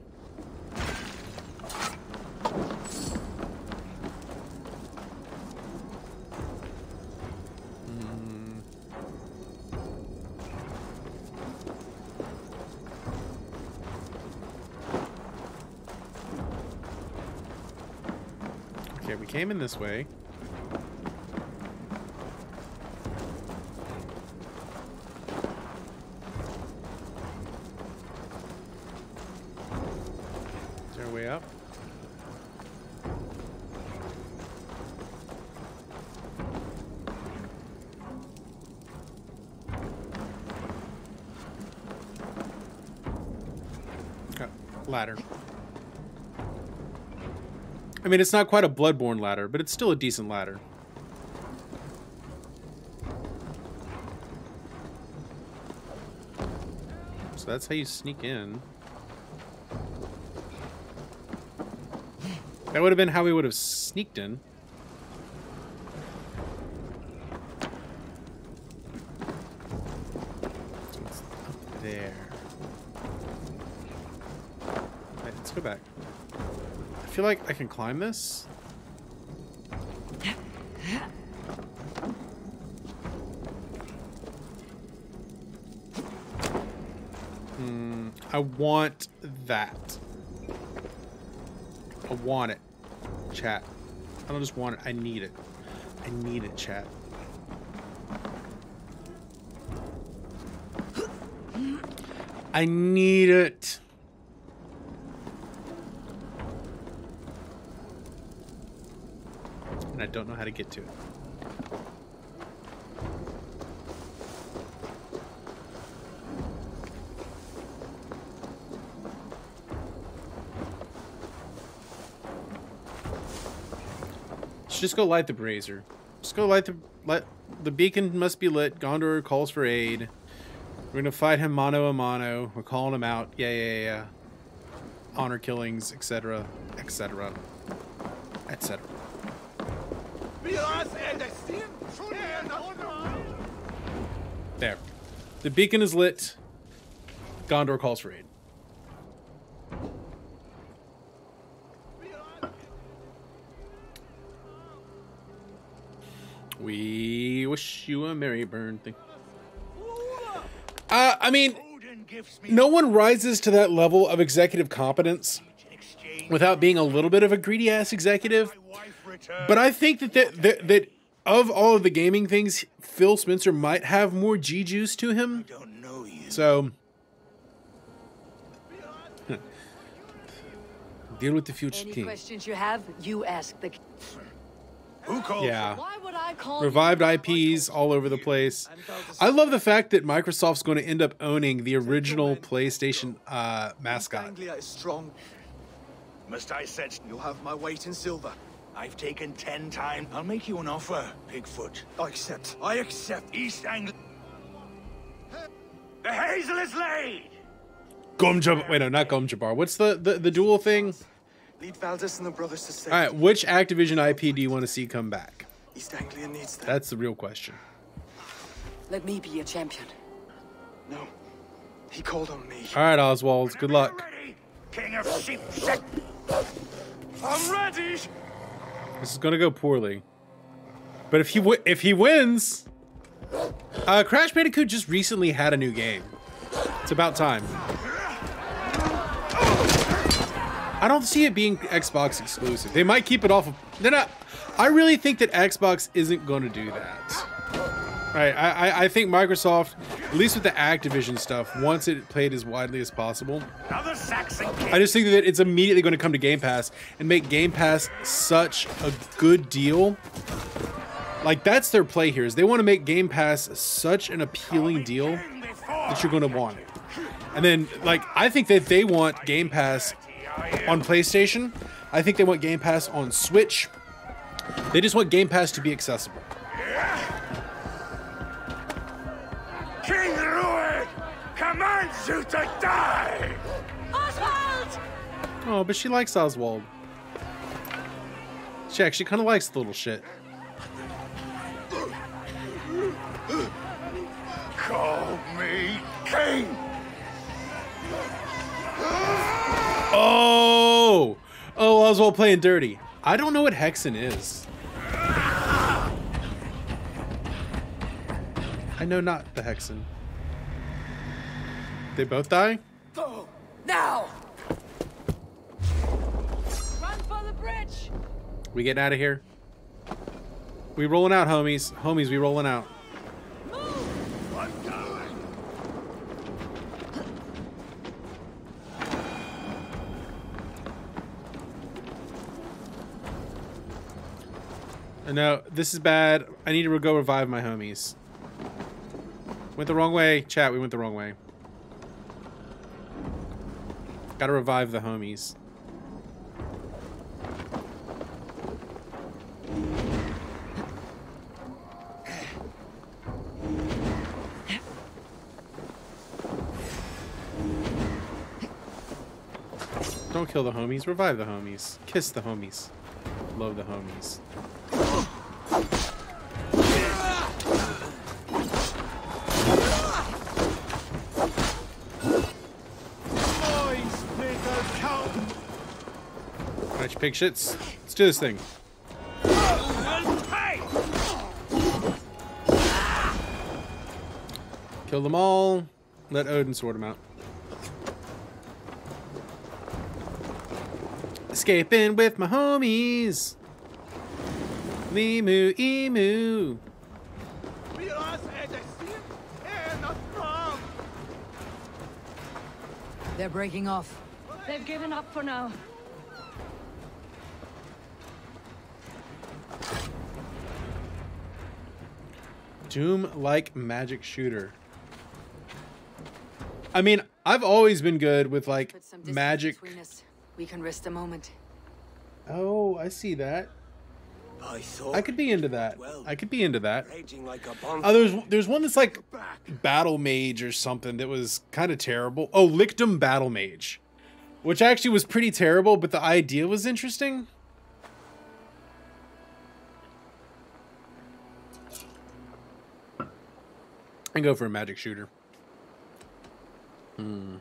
Okay, we came in this way. Is there a way up? Okay, ladder. Mean, it's not quite a Bloodborne ladder, but it's still a decent ladder. So that's how you sneak in. That would have been how we would have sneaked in. Like I can climb this. Hmm, I want that. I want it. Chat. I don't just want it, I need it. I need it, chat. I need it. And I don't know how to get to it. Let's just go light the brazier. Just go light the let the beacon must be lit. Gondor calls for aid. We're gonna fight him mano a mano. We're calling him out. Yeah, yeah, yeah. Honor killings, etc., etc., etc. The beacon is lit. Gondor calls for aid. We wish you a merry birthday. Uh, I mean, no one rises to that level of executive competence without being a little bit of a greedy ass executive. But I think that that, that, that of all of the gaming things, Phil Spencer might have more G juice to him. I don't know you. So deal with the future Any king. questions you have, you ask the. Who called? Yeah. Why would I call Revived IPs all over the place. I love the fact that Microsoft's going to end up owning the original PlayStation uh, mascot. Anglia is strong. Must I set? You'll have my weight in silver. I've taken ten times. I'll make you an offer, Bigfoot. I accept. I accept. East Anglia. The hazel is laid. Gumjab. Wait, no, not Gumjabar. What's the, the, the dual thing? Lead Valdis and the brothers to safety. All right, which Activision IP do you want to see come back? East Anglia needs them. That's the real question. Let me be your champion. No. He called on me. All right, Oswald. Good luck. King of sheep. Set. I'm ready. This is gonna go poorly. But if he if he wins, uh, Crash Bandicoot just recently had a new game. It's about time. I don't see it being Xbox exclusive. They might keep it off of. They're not. I really think that Xbox isn't going to do that. Right. I, I, I think Microsoft, at least with the Activision stuff, wants it played as widely as possible. I just think that it's immediately going to come to Game Pass and make Game Pass such a good deal. Like that's their play here is they want to make Game Pass such an appealing deal that you're going to want it. And then like I think that they want Game Pass on PlayStation. I think they want Game Pass on Switch. They just want Game Pass to be accessible. Commands you to die! Oswald! Oh, but she likes Oswald. She actually kind of likes the little shit. Call me king! Oh! Oh, Oswald playing dirty. I don't know what Hexen is. I know not the Hexen. They both die? Go now! Run for the bridge! We getting out of here? We rolling out, homies. Homies, we rolling out. No, this is bad. I need to go revive my homies. Went the wrong way. Chat, we went the wrong way. Gotta revive the homies. Don't kill the homies. Revive the homies. Kiss the homies. Love the homies. Alright, you pig shits. Let's do this thing. Kill them all. Let Odin sort them out. Escaping with my homies. Emu, emu. They're breaking off. They've given up for now. Doom like magic shooter. I mean, I've always been good with like Put some distance magic. us. We can rest a moment. Oh, I see that. I thought I could be into that. I could be into that. like a. Oh, there's there's one that's like Battle Mage or something that was kind of terrible. Oh, Lichdom Battle Mage, which actually was pretty terrible, but the idea was interesting. I go for a magic shooter. Hmm.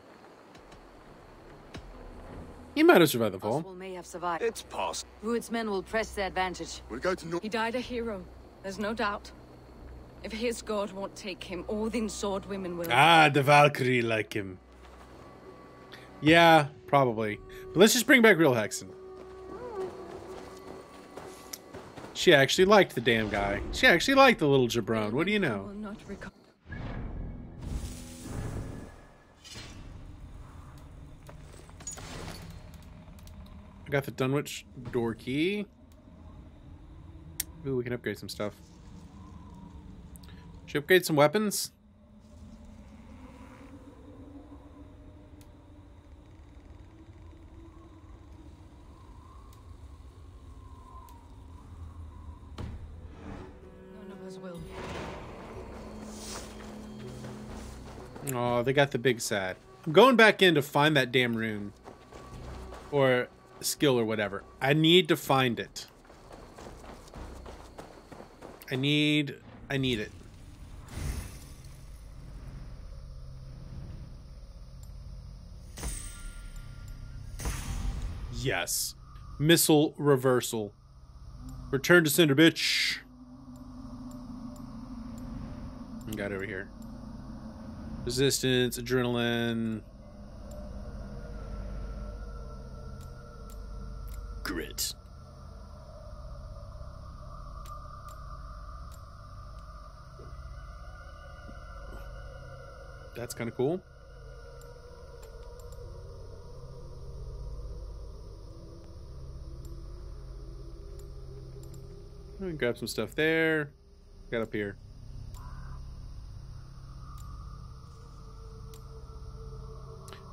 You might have survived the fall. Oswald may have survived. It's past. Rued's men will press their advantage. We'll go to North. He died a hero. There's no doubt. If his god won't take him, all the sword women will. Ah, the Valkyrie like him. Yeah, probably. But let's just bring back real Hexen. She actually liked the damn guy. She actually liked the little jabron. What do you know? Got the Dunwich door key. Ooh, we can upgrade some stuff. Should upgrade some weapons? None of us will. Oh, they got the big sad. I'm going back in to find that damn rune. Or skill or whatever. I need to find it. I need I need it. Yes. Missile reversal. Return to center, bitch. Got over here. Resistance, adrenaline. Secret. That's kind of cool. Grab some stuff there. Got up here.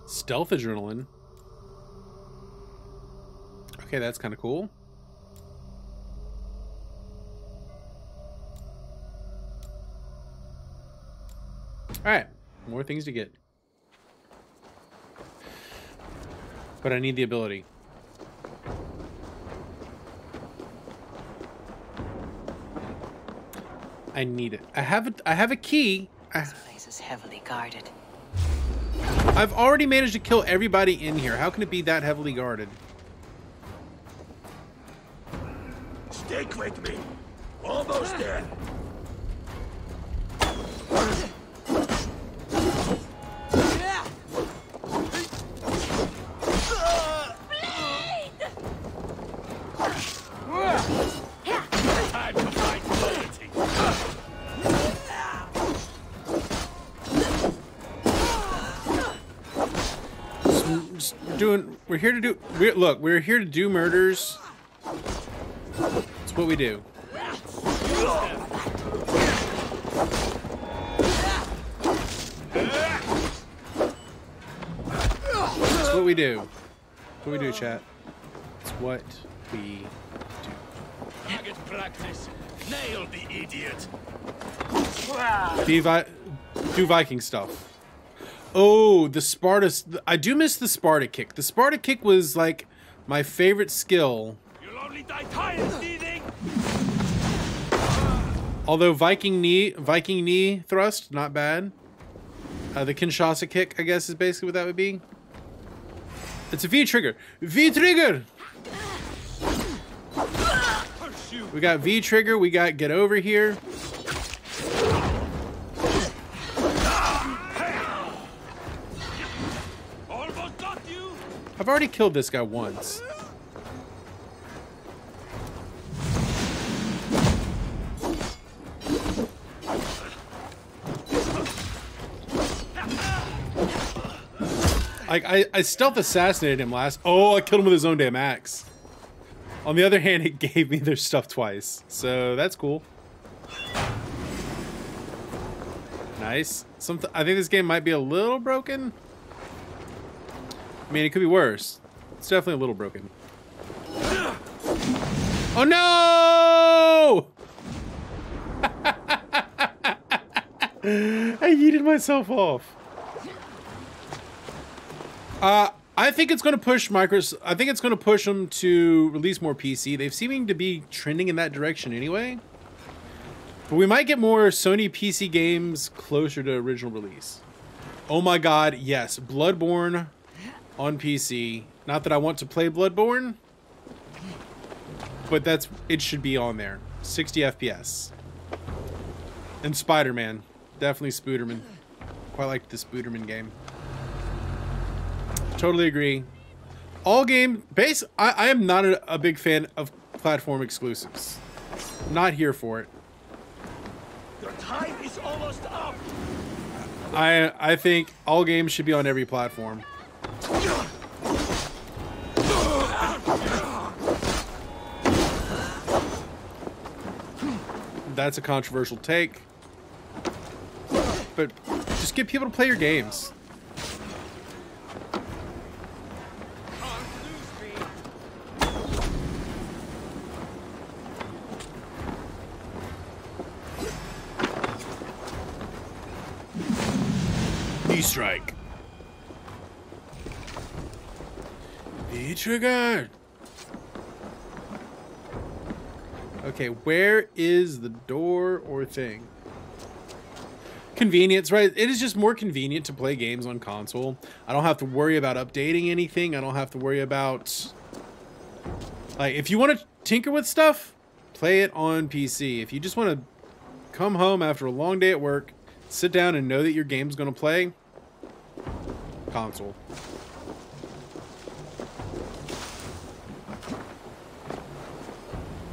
Stealth adrenaline. Okay, that's kind of cool. Alright, more things to get. But I need the ability. I need it. I have a, I have a key. This place is heavily guarded. I've already managed to kill everybody in here. How can it be that heavily guarded? Me. Almost doing. We're here to do. We're, look, we're here to do murders. That's what we do. That's what we do. What we do, chat. It's what we Target practice. Nail the idiot. Be Vi- do Viking stuff. Oh, the Sparta. I do miss the Sparta kick. The Sparta kick was like my favorite skill. You'll only die tired. Although Viking knee, Viking knee thrust, not bad. Uh, the Kinshasa kick, I guess, is basically what that would be. It's a V trigger. V trigger. We got V trigger. We got get over here. I've already killed this guy once. Like I, I stealth assassinated him last. Oh, I killed him with his own damn axe. On the other hand, it gave me their stuff twice, so that's cool. Nice. Some I think this game might be a little broken. I mean, it could be worse. It's definitely a little broken. Oh no! I yeeted myself off. Uh, I think it's going to push Microsoft. I think it's going to push them to release more PC. They've seeming to be trending in that direction anyway. But we might get more Sony PC games closer to original release. Oh my god, yes. Bloodborne on PC. Not that I want to play Bloodborne, but that's it should be on there. 60 FPS. And Spider-Man. Definitely Spooderman. Quite like the Spooderman game. Totally agree. All game base I, I am not a, a big fan of platform exclusives. Not here for it. Your time is almost up. I I think all games should be on every platform. That's a controversial take. But just get people to play your games. Strike. V triggered. Okay, where is the door or thing? Convenience, right? It is just more convenient to play games on console. I don't have to worry about updating anything. I don't have to worry about like if you want to tinker with stuff, play it on PC. If you just want to come home after a long day at work, sit down and know that your game's going to play, console.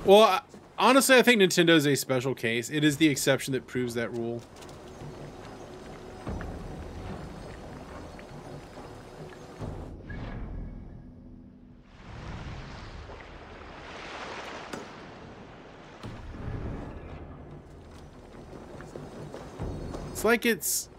Well, honestly, I think Nintendo is a special case. It is the exception that proves that rule. It's like it's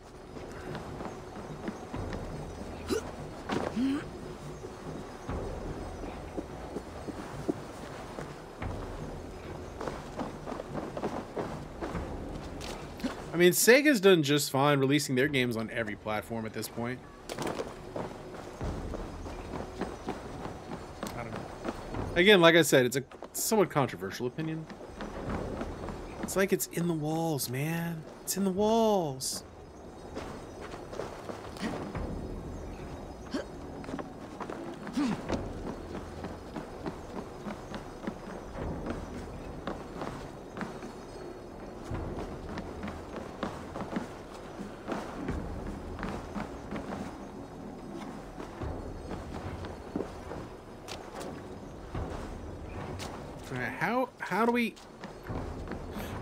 I mean, Sega's done just fine releasing their games on every platform at this point. I don't know. Again, like I said, it's a somewhat controversial opinion. It's like it's in the walls, man. It's in the walls. We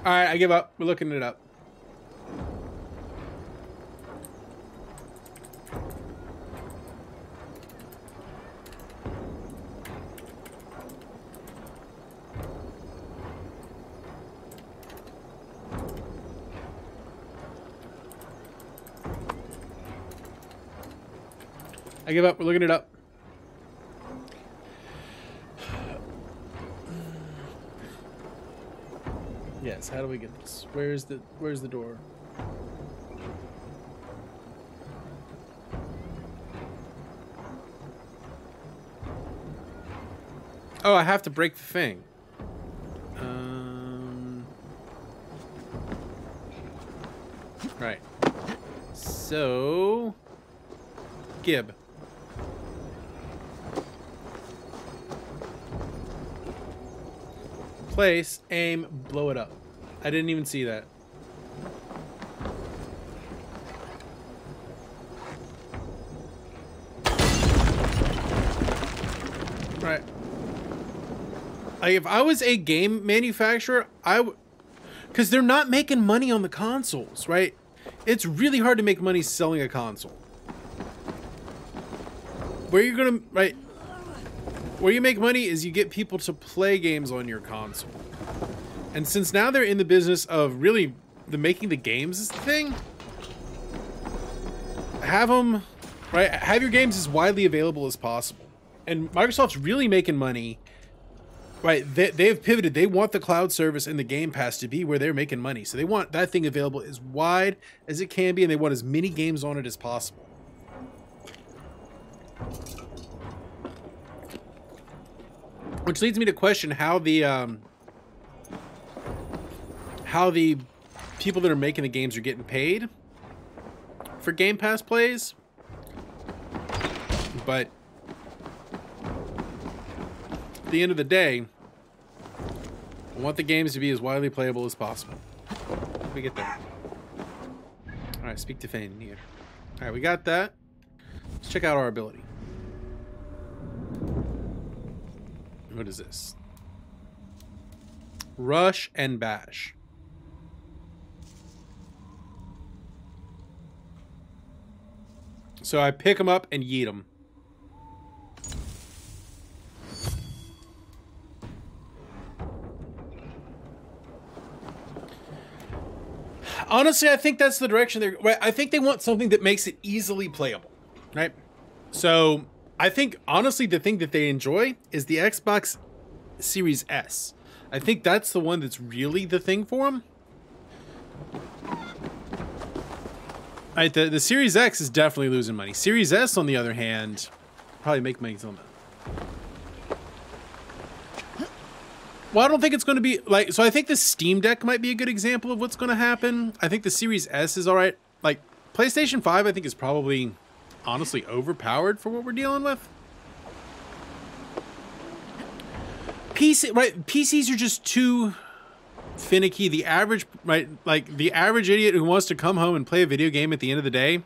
Alright, I give up. We're looking it up. I give up. We're looking it up. Yes, how do we get this? Where's the where's the door? Oh, I have to break the thing. Um Right. So Gib. Place, aim, blow it up. I didn't even see that. Right. Like if I was a game manufacturer, I would because they're not making money on the consoles, right? It's really hard to make money selling a console. Where you're gonna right where you make money is you get people to play games on your console. And since now they're in the business of really the making the games is the thing, have them right have your games as widely available as possible. And Microsoft's really making money. Right, they, they've pivoted. They want the cloud service and the Game Pass to be where they're making money. So they want that thing available as wide as it can be, and they want as many games on it as possible. Which leads me to question how the um, how the people that are making the games are getting paid for Game Pass plays. But at the end of the day, I want the games to be as widely playable as possible. We get that. All right, speak to Fane here. All right, we got that. Let's check out our ability. What is this? Rush and bash. So I pick them up and yeet them. Honestly, I think that's the direction they're. I think they want something that makes it easily playable, right? So I think honestly, the thing that they enjoy is the Xbox Series S. I think that's the one that's really the thing for them. Right, the, the Series X is definitely losing money. Series S, on the other hand, probably make money on that. Well, I don't think it's going to be like so. I think the Steam Deck might be a good example of what's going to happen. I think the Series S is all right. Like PlayStation Five, I think is probably honestly overpowered for what we're dealing with. PC right? PCs are just too finicky. The average right, like the average idiot who wants to come home and play a video game at the end of the day,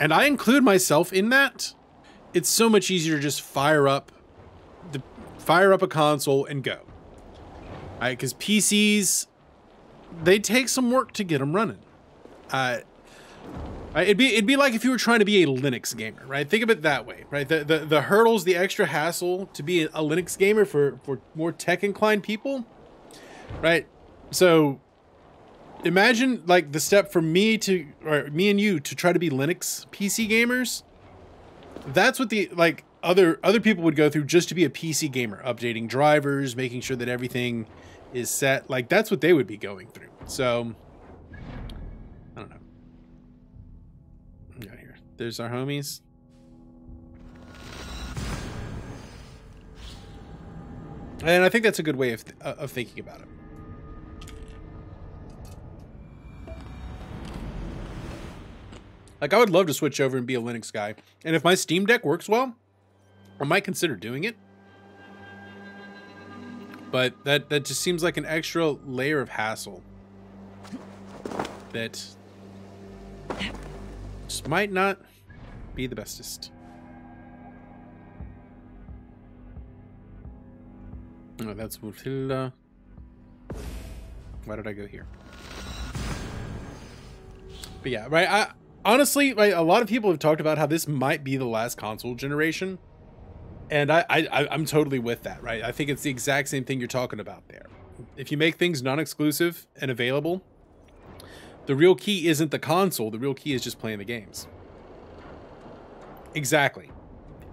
and I include myself in that. It's so much easier to just fire up the fire up a console and go. Right? Because PCs, they take some work to get them running. Uh, it'd be it'd be like if you were trying to be a Linux gamer, right? Think of it that way, right? The the, the hurdles, the extra hassle to be a Linux gamer for for more tech inclined people, right? So imagine like the step for me to or me and you to try to be Linux PC gamers. That's what the like other other people would go through just to be a PC gamer, updating drivers, making sure that everything is set. Like that's what they would be going through. So I don't know. Yeah, here. There's our homies. And I think that's a good way of, th- of thinking about it. Like I would love to switch over and be a Linux guy. And if my Steam Deck works well, I might consider doing it. But that that just seems like an extra layer of hassle that just might not be the bestest. Oh, that's Matilda. Why did I go here? But yeah, right. I honestly, a lot of people have talked about how this might be the last console generation, and I, I, I'm totally with that. Right. I think it's the exact same thing you're talking about there. If you make things non-exclusive and available, the real key isn't the console. The real key is just playing the games. Exactly.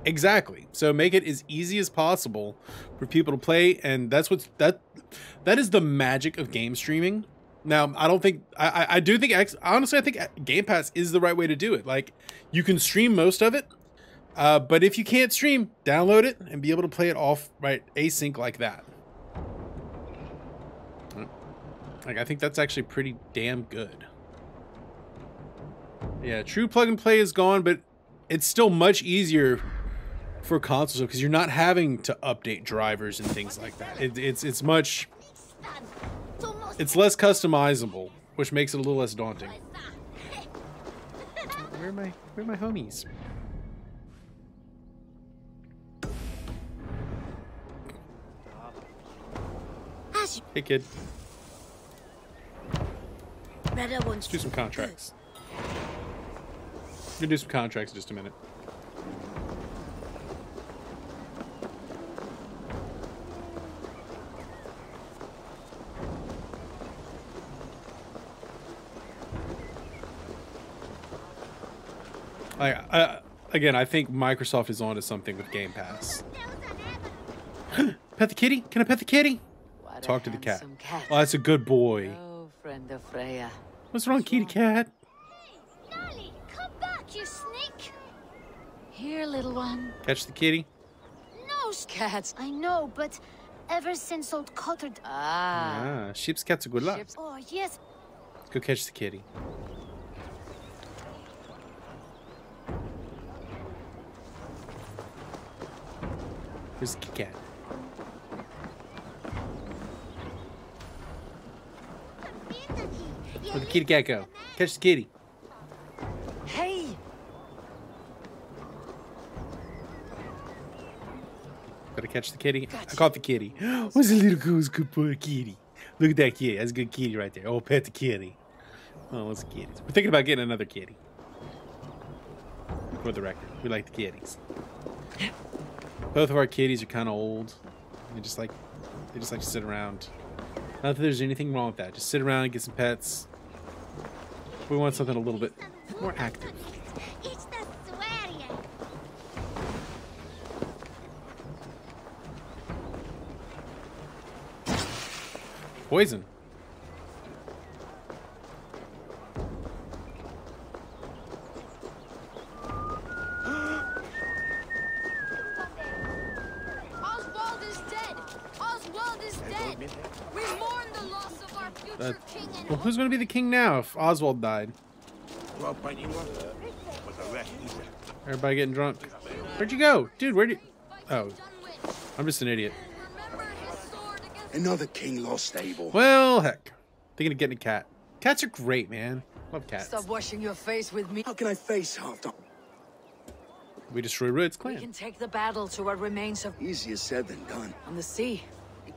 Exactly. So make it as easy as possible for people to play, and that's what's that. That is the magic of game streaming. Now, I don't think I, I do think X. Honestly, I think Game Pass is the right way to do it. Like, you can stream most of it, uh, but if you can't stream, download it and be able to play it off right async like that. Like, I think that's actually pretty damn good. Yeah, true plug and play is gone, but it's still much easier for consoles because you're not having to update drivers and things like that. It, it's it's much it's less customizable, which makes it a little less daunting. Where are my where are my homies? Hey kid. Let's do some contracts. We're gonna do some contracts in just a minute. I, I, again, I think Microsoft is onto something with Game Pass. pet the kitty? Can I pet the kitty? What Talk to the cat. cat. Oh, that's a good boy. Oh, friend of Freya. What's wrong, kitty cat? Nolly, come back, you snake! Here, little one. Catch the kitty. No, Cats. I know, but ever since old Cotter... Ah. Ah, sheep's cats are good luck. Oh, yes. Go catch the kitty. Where's the kitty cat? Where'd the kitty cat go? Catch the kitty. Hey! Gotta catch the kitty. I caught the kitty. What's a little goose good boy kitty? Look at that kitty. That's a good kitty right there. Oh, pet the kitty. Oh, what's a kitty? We're thinking about getting another kitty. For the record, we like the kitties. Both of our kitties are kind of old. They just like they just like to sit around. Not that there's anything wrong with that. Just sit around and get some pets. We want something a little bit more active. Poison. King and well, who's gonna be the king now if Oswald died? Everybody getting drunk. Where'd you go? Dude, where'd you... Oh. I'm just an idiot. Another king lost Abel. Well, heck. Thinking of getting a cat. Cats are great, man. Love cats. Stop washing your face with me. How can I face half the... We destroy Rued's We can take the battle to what remains of Easier said than done. on the sea.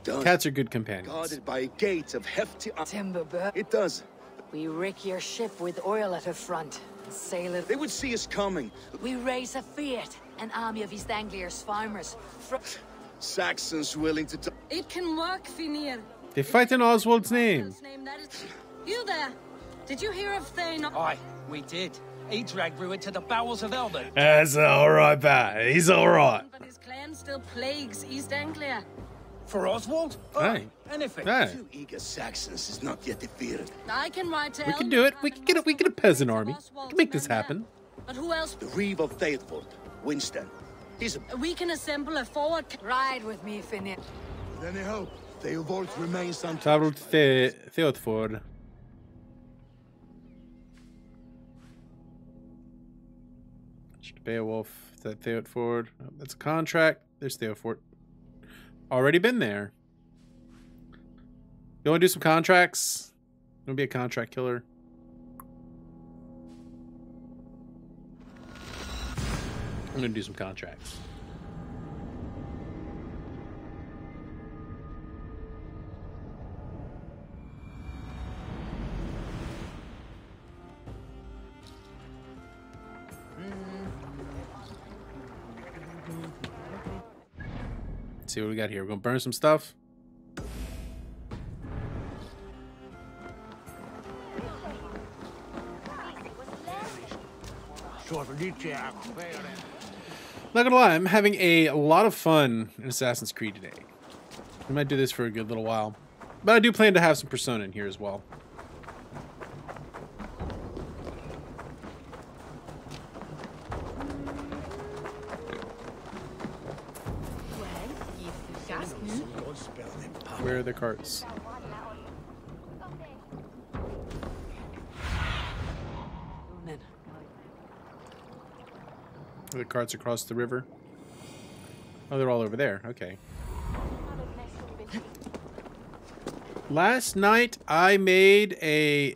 It does. Cats are good companions. Guarded by a gate of hefty timber. It does. We rig your ship with oil at her front. and Sail it. They would see us coming. We raise a fiat, an army of East Anglia's farmers. Fr Saxons willing to. It can work, Finnr. They fight in Oswald's name. Name that is. You there? Did you hear of Thane? Aye, we did. He dragged Ruin to the bowels of Eldon. That's all right, bat. He's all right. But his clan still plagues East Anglia. For Oswald? Uh, hey. Anything. Hey. Two eager Saxons is not yet defeated. I can ride to We can do it. We can get a we get a peasant army. We can make this happen. But who else? The Reeve of Thetford, Winston. He's a. We can assemble a forward. Ride with me, Finnr. With any hope, Thetford remains untouched. Travel to the Thetford. Beowulf, is that Thetford? Oh, that's a contract. There's Thetford. Already been there. You want to do some contracts? You want to be a contract killer? I'm going to do some contracts. See what we got here. We're to burn some stuff. Not gonna lie, I'm having a lot of fun in Assassin's Creed today. We might do this for a good little while. But I do plan to have some Persona in here as well. Where are the carts? Are the carts across the river? Oh, they're all over there. Okay. Last night I made a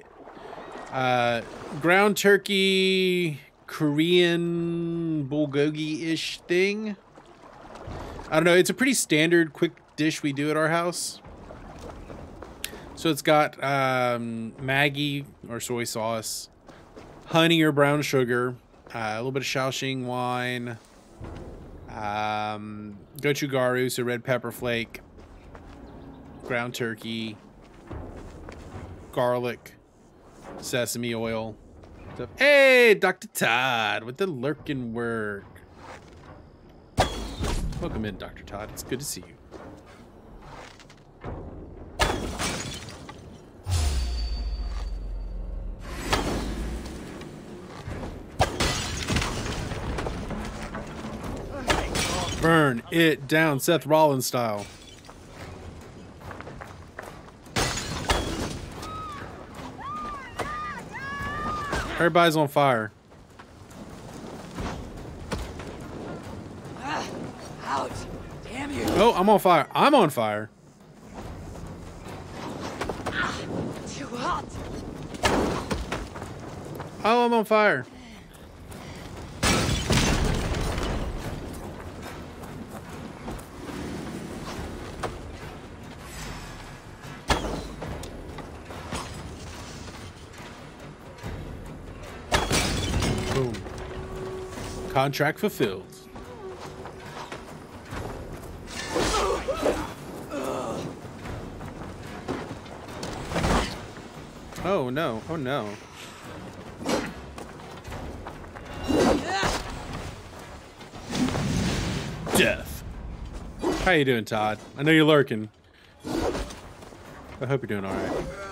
uh, ground turkey Korean bulgogi-ish thing. I don't know. It's a pretty standard quick dish we do at our house. So it's got um, Maggi or soy sauce, honey or brown sugar, uh, a little bit of Shaoxing wine, um, gochugaru, so red pepper flake, ground turkey, garlic, sesame oil. Stuff. Hey, Dr. Todd with the lurking work. Welcome in, Dr. Todd. It's good to see you. Burn it down, Seth Rollins style. Everybody's on fire. Ah, Out! Damn you! Oh, I'm on fire. I'm on fire. Too hot! Oh, I'm on fire. Contract fulfilled. Oh no, oh no. Death. How you doing, Todd? I know you're lurking. I hope you're doing alright.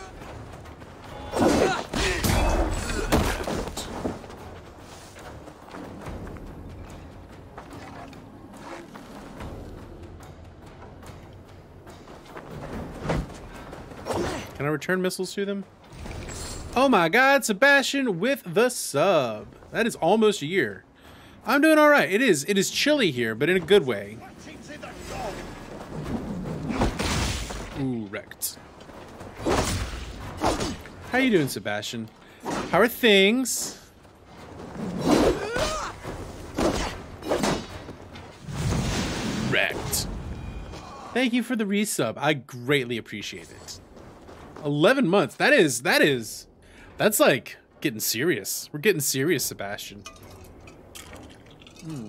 Return missiles to them? Oh my god, Sebastian with the sub. That is almost a year. I'm doing all right. It is. It is chilly here, but in a good way. Ooh, wrecked. How you doing, Sebastian? How are things? Wrecked. Thank you for the resub. I greatly appreciate it. 11 months. That is, that is, that's like getting serious. We're getting serious, Sebastian. Hmm.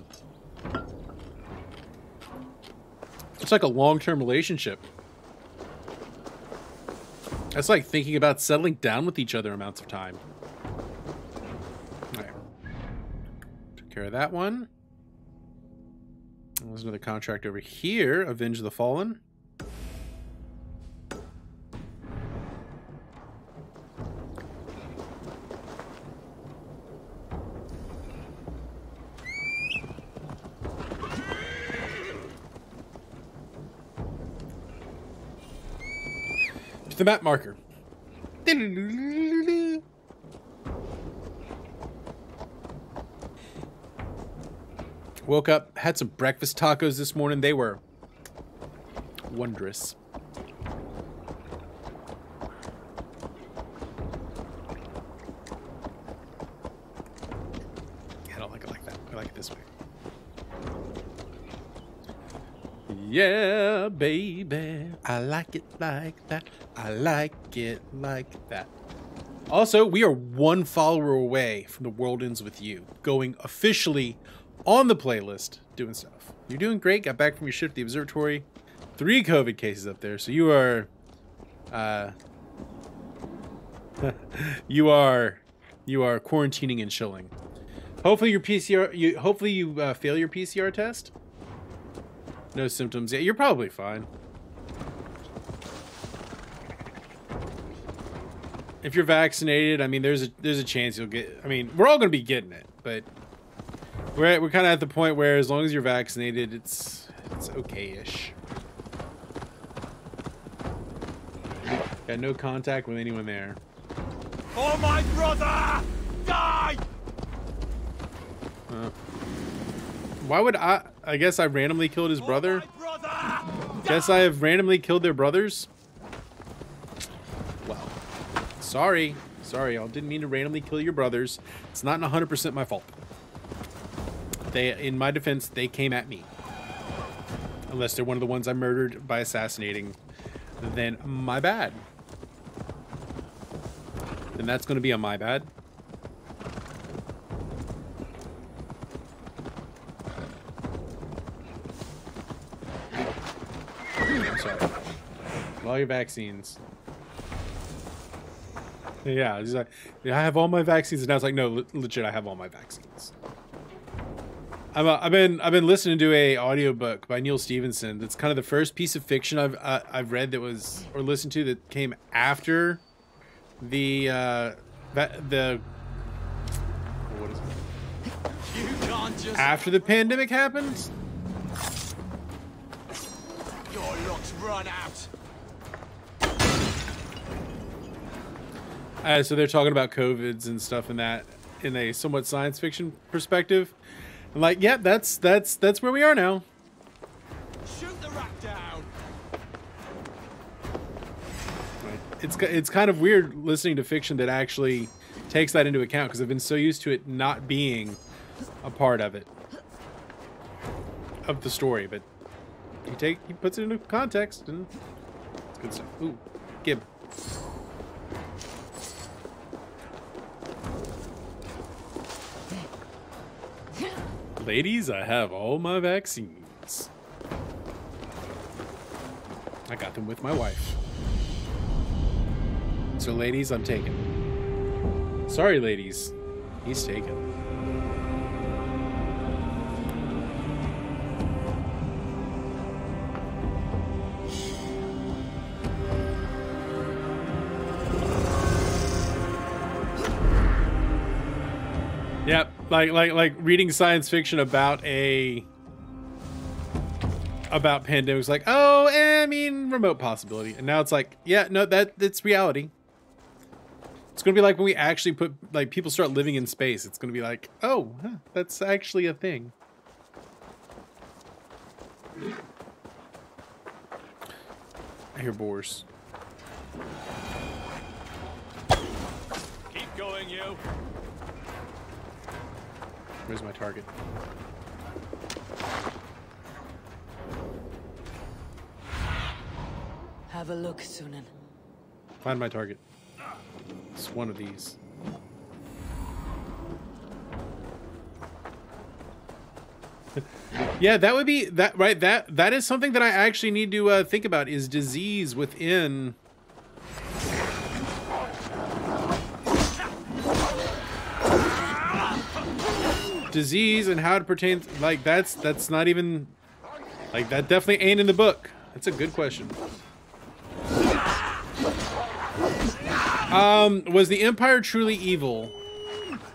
It's like a long-term relationship. That's like thinking about settling down with each other amounts of time. All right. Took care of that one. There's another contract over here. Avenge the Fallen. The map marker. Woke up, had some breakfast tacos this morning. They were wondrous. I don't like it like that. I like it this way. Yeah, baby. I like it like that. I like it like that. Also, we are one follower away from the World Ends With You, going officially on the playlist, doing stuff. You're doing great. Got back from your shift at the observatory. Three COVID cases up there, so you are, uh, you are, you are quarantining and chilling. Hopefully your PCR, you hopefully you uh, fail your PCR test. No symptoms. Yeah, you're probably fine. If you're vaccinated, I mean, there's a there's a chance you'll get. I mean, we're all gonna be getting it, but we're at, we're kind of at the point where as long as you're vaccinated, it's it's okay-ish. Got no contact with anyone there. Oh my brother! Die! Uh, why would I? I guess I randomly killed his oh, brother. Guess I have randomly killed their brothers. Well, sorry, sorry, I didn't mean to randomly kill your brothers. It's not 100% my fault. They, in my defense, they came at me. Unless they're one of the ones I murdered by assassinating, then my bad. Then that's going to be on my bad. Sorry. All your vaccines. Yeah, he's like, yeah, I have all my vaccines, and I was like, no, le legit, I have all my vaccines. I'm a, I've been I've been listening to a audiobook by Neal Stephenson. That's kind of the first piece of fiction I've uh, I've read that was or listened to that came after the uh, the what is it? You can't just After the pandemic happened. Your luck's run out. Uh, so they're talking about COVIDs and stuff in that in a somewhat science fiction perspective. I'm like, yeah, that's that's that's where we are now. Shoot the rat down. It's it's kind of weird listening to fiction that actually takes that into account because I've been so used to it not being a part of it of the story, but he take he puts it into context and it's good stuff. Ooh, Gib. Ladies, I have all my vaccines. I got them with my wife. So ladies, I'm taken. Sorry, ladies. He's taken. Like like like reading science fiction about a about pandemics like, "Oh, eh, I mean, remote possibility." And now it's like, "Yeah, no, that it's reality." It's going to be like when we actually put like people start living in space. It's going to be like, "Oh, huh, that's actually a thing." I hear boars. Keep going, you. Where's my target? Have a look, Sunan. Find my target. It's one of these. yeah, that would be that right. That that is something that I actually need to uh, think about. Is disease within? Disease and how it pertains. Like that's that's not even. Like that definitely ain't in the book. That's a good question. Um, was the Empire truly evil?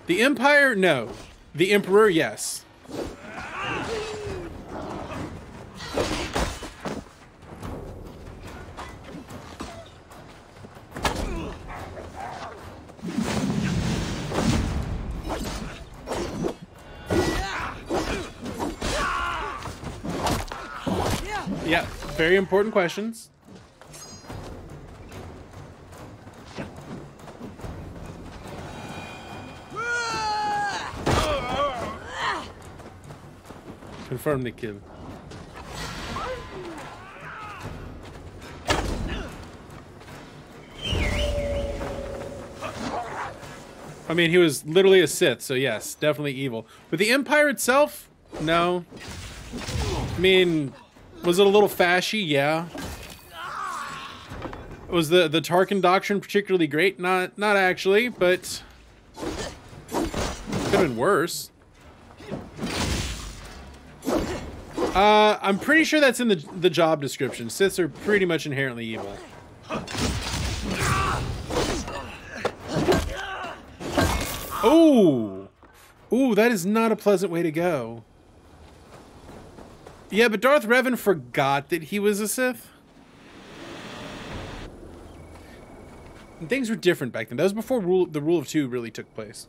The Empire, no. The Emperor, yes. Yeah, very important questions. Confirm the kill. I mean, he was literally a Sith, so yes, definitely evil. But the Empire itself, no. I mean, was it a little fashy? Yeah. Was the the Tarkin doctrine particularly great? Not not actually, but could have been worse. Uh, I'm pretty sure that's in the the job description. Siths are pretty much inherently evil. Oh, ooh, that is not a pleasant way to go. Yeah, but Darth Revan forgot that he was a Sith. And things were different back then. That was before rule, the Rule of Two really took place.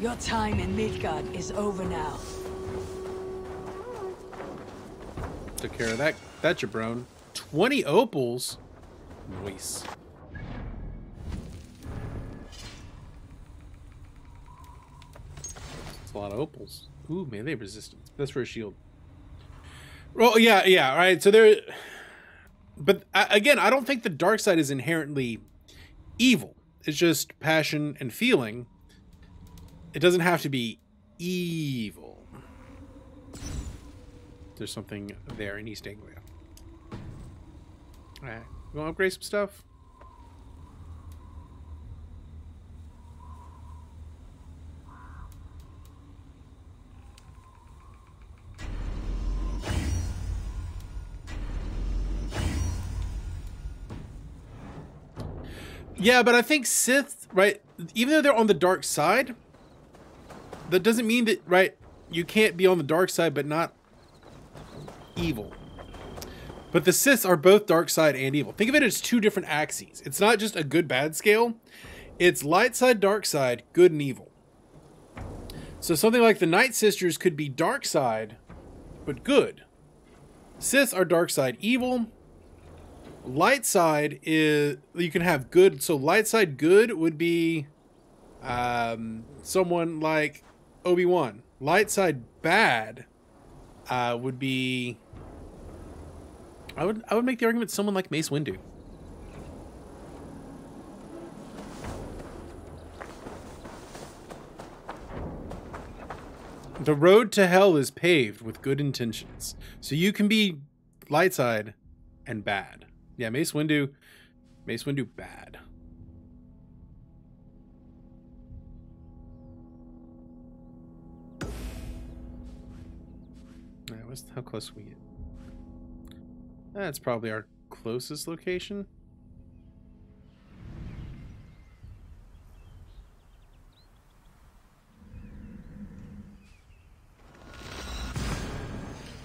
Your time in Midgard is over now. Took care of that, that jabron. 20 opals? Nice. A lot of opals. Ooh, melee resistance. That's for a shield. Well, yeah, yeah, all right. So there... But again, I don't think the dark side is inherently evil. It's just passion and feeling. It doesn't have to be evil. There's something there in East Anglia. Alright, you want to upgrade some stuff? Yeah, but I think Sith, right, even though they're on the dark side, that doesn't mean that, right, you can't be on the dark side but not evil. But the Siths are both dark side and evil. Think of it as two different axes. It's not just a good bad scale. It's light side, dark side, good and evil. So something like the Night Sisters could be dark side, but good. Siths are dark side evil. Light side is you can have good. So light side good would be um, someone like Obi Wan. Light side bad uh, would be. I would I would make the argument someone like Mace Windu. The road to hell is paved with good intentions, so you can be light side and bad. Yeah, Mace Windu, Mace Windu bad. Yeah, what's how close we get? That's probably our closest location.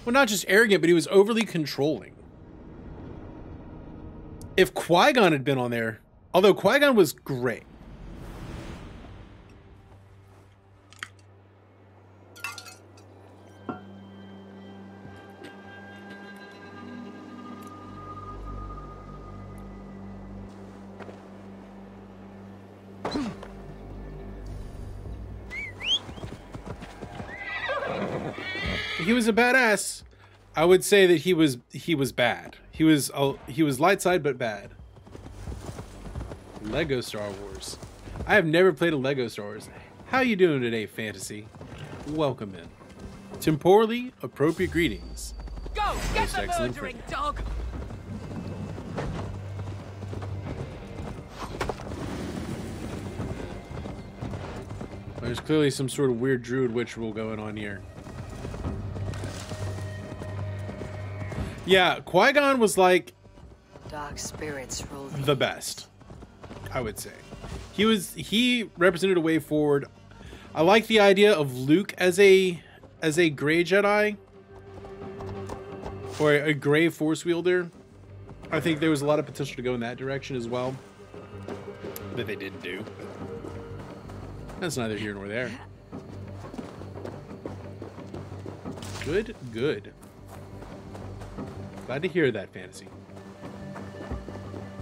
Well, not just arrogant, but he was overly controlling. If Qui Gon had been on there, although Qui Gon was great. he was a badass. I would say that he was he was bad. He was uh, he was light side but bad. Lego Star Wars. I have never played a Lego Star Wars. How you doing today, fantasy? Welcome in. Temporally appropriate greetings. Go! Get Most the murdering friend. dog! There's clearly some sort of weird druid ritual going on here. Yeah, Qui Gon was like Dark spirits rule the best, I would say. He was he represented a way forward. I like the idea of Luke as a as a gray Jedi or a gray Force wielder. I think there was a lot of potential to go in that direction as well, that they didn't do. That's neither here nor there. Good, good. Glad to hear that, fantasy.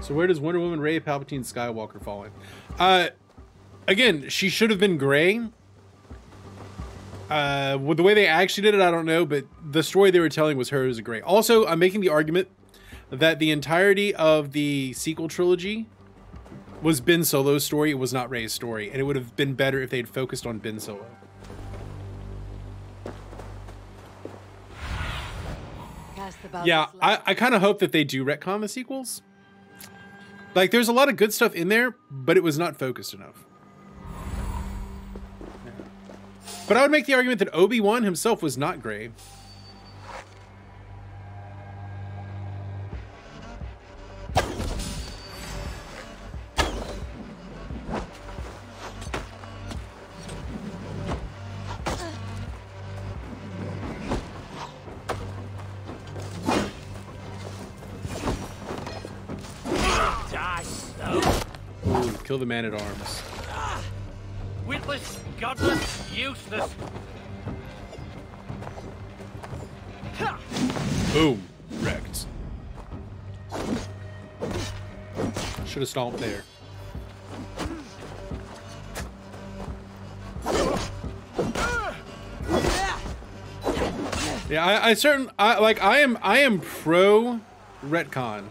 So where does Wonder Woman Rey Palpatine Skywalker fall in? Uh, again, she should have been gray. Uh, with the way they actually did it, I don't know, but the story they were telling was her as a gray. Also, I'm making the argument that the entirety of the sequel trilogy was Ben Solo's story. It was not Rey's story, and it would have been better if they'd focused on Ben Solo. Yeah, I, I kind of hope that they do retcon the sequels. Like, there's a lot of good stuff in there, but it was not focused enough. But I would make the argument that Obi Wan himself was not gray. Kill the man at arms. Ah, Witless, godless, useless. Boom. Wrecked. Should have stomped there. Yeah, I, I certain I like I am I am pro retcon.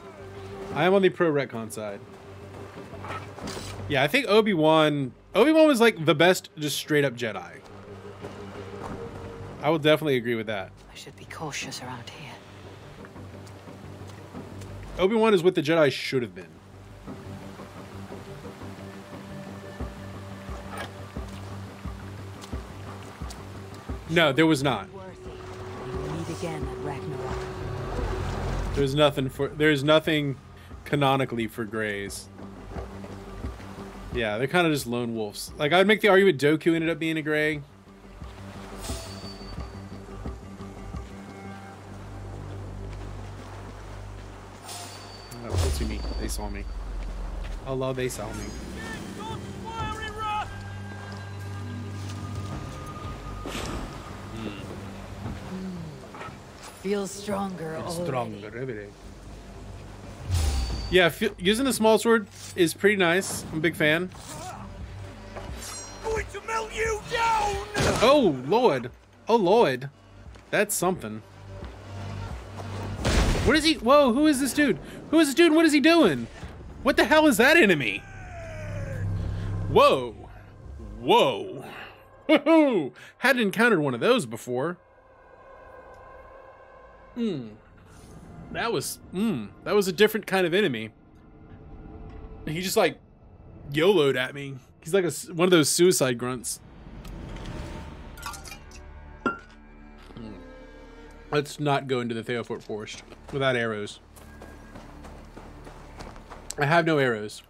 I am on the pro retcon side. Yeah, I think Obi-Wan Obi-Wan was like the best just straight up Jedi. I will definitely agree with that. I should be cautious around here. Obi-Wan is what the Jedi should have been. No, there was not. Meet again at Ragnarok. There's nothing for there's nothing canonically for Greys. Yeah, they're kind of just lone wolves. Like I'd make the argument Dooku ended up being a Grey. Oh, don't see me. They saw me. Allah, they saw me. Feels stronger It's stronger every day. Yeah, f- using the small sword is pretty nice. I'm a big fan. Going to melt you down! Oh, Lord. Oh, Lord. That's something. What is he? Whoa, who is this dude? Who is this dude? What is he doing? What the hell is that enemy? Whoa. Whoa. Woohoo! Hadn't encountered one of those before. Hmm. That was, hmm. That was a different kind of enemy. He just like YOLO'd at me. He's like a, one of those suicide grunts. Let's not go into the Thetford Forest without arrows. I have no arrows.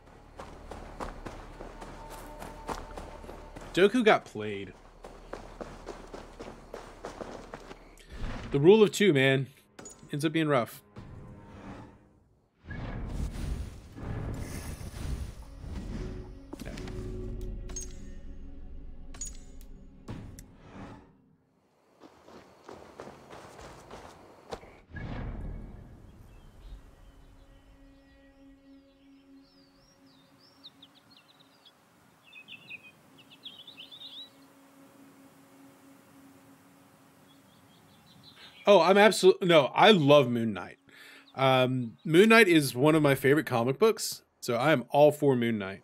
Dooku got played. The rule of two, man, ends up being rough. Oh, I'm absolutely no. I love Moon Knight. Um, Moon Knight is one of my favorite comic books, so I am all for Moon Knight.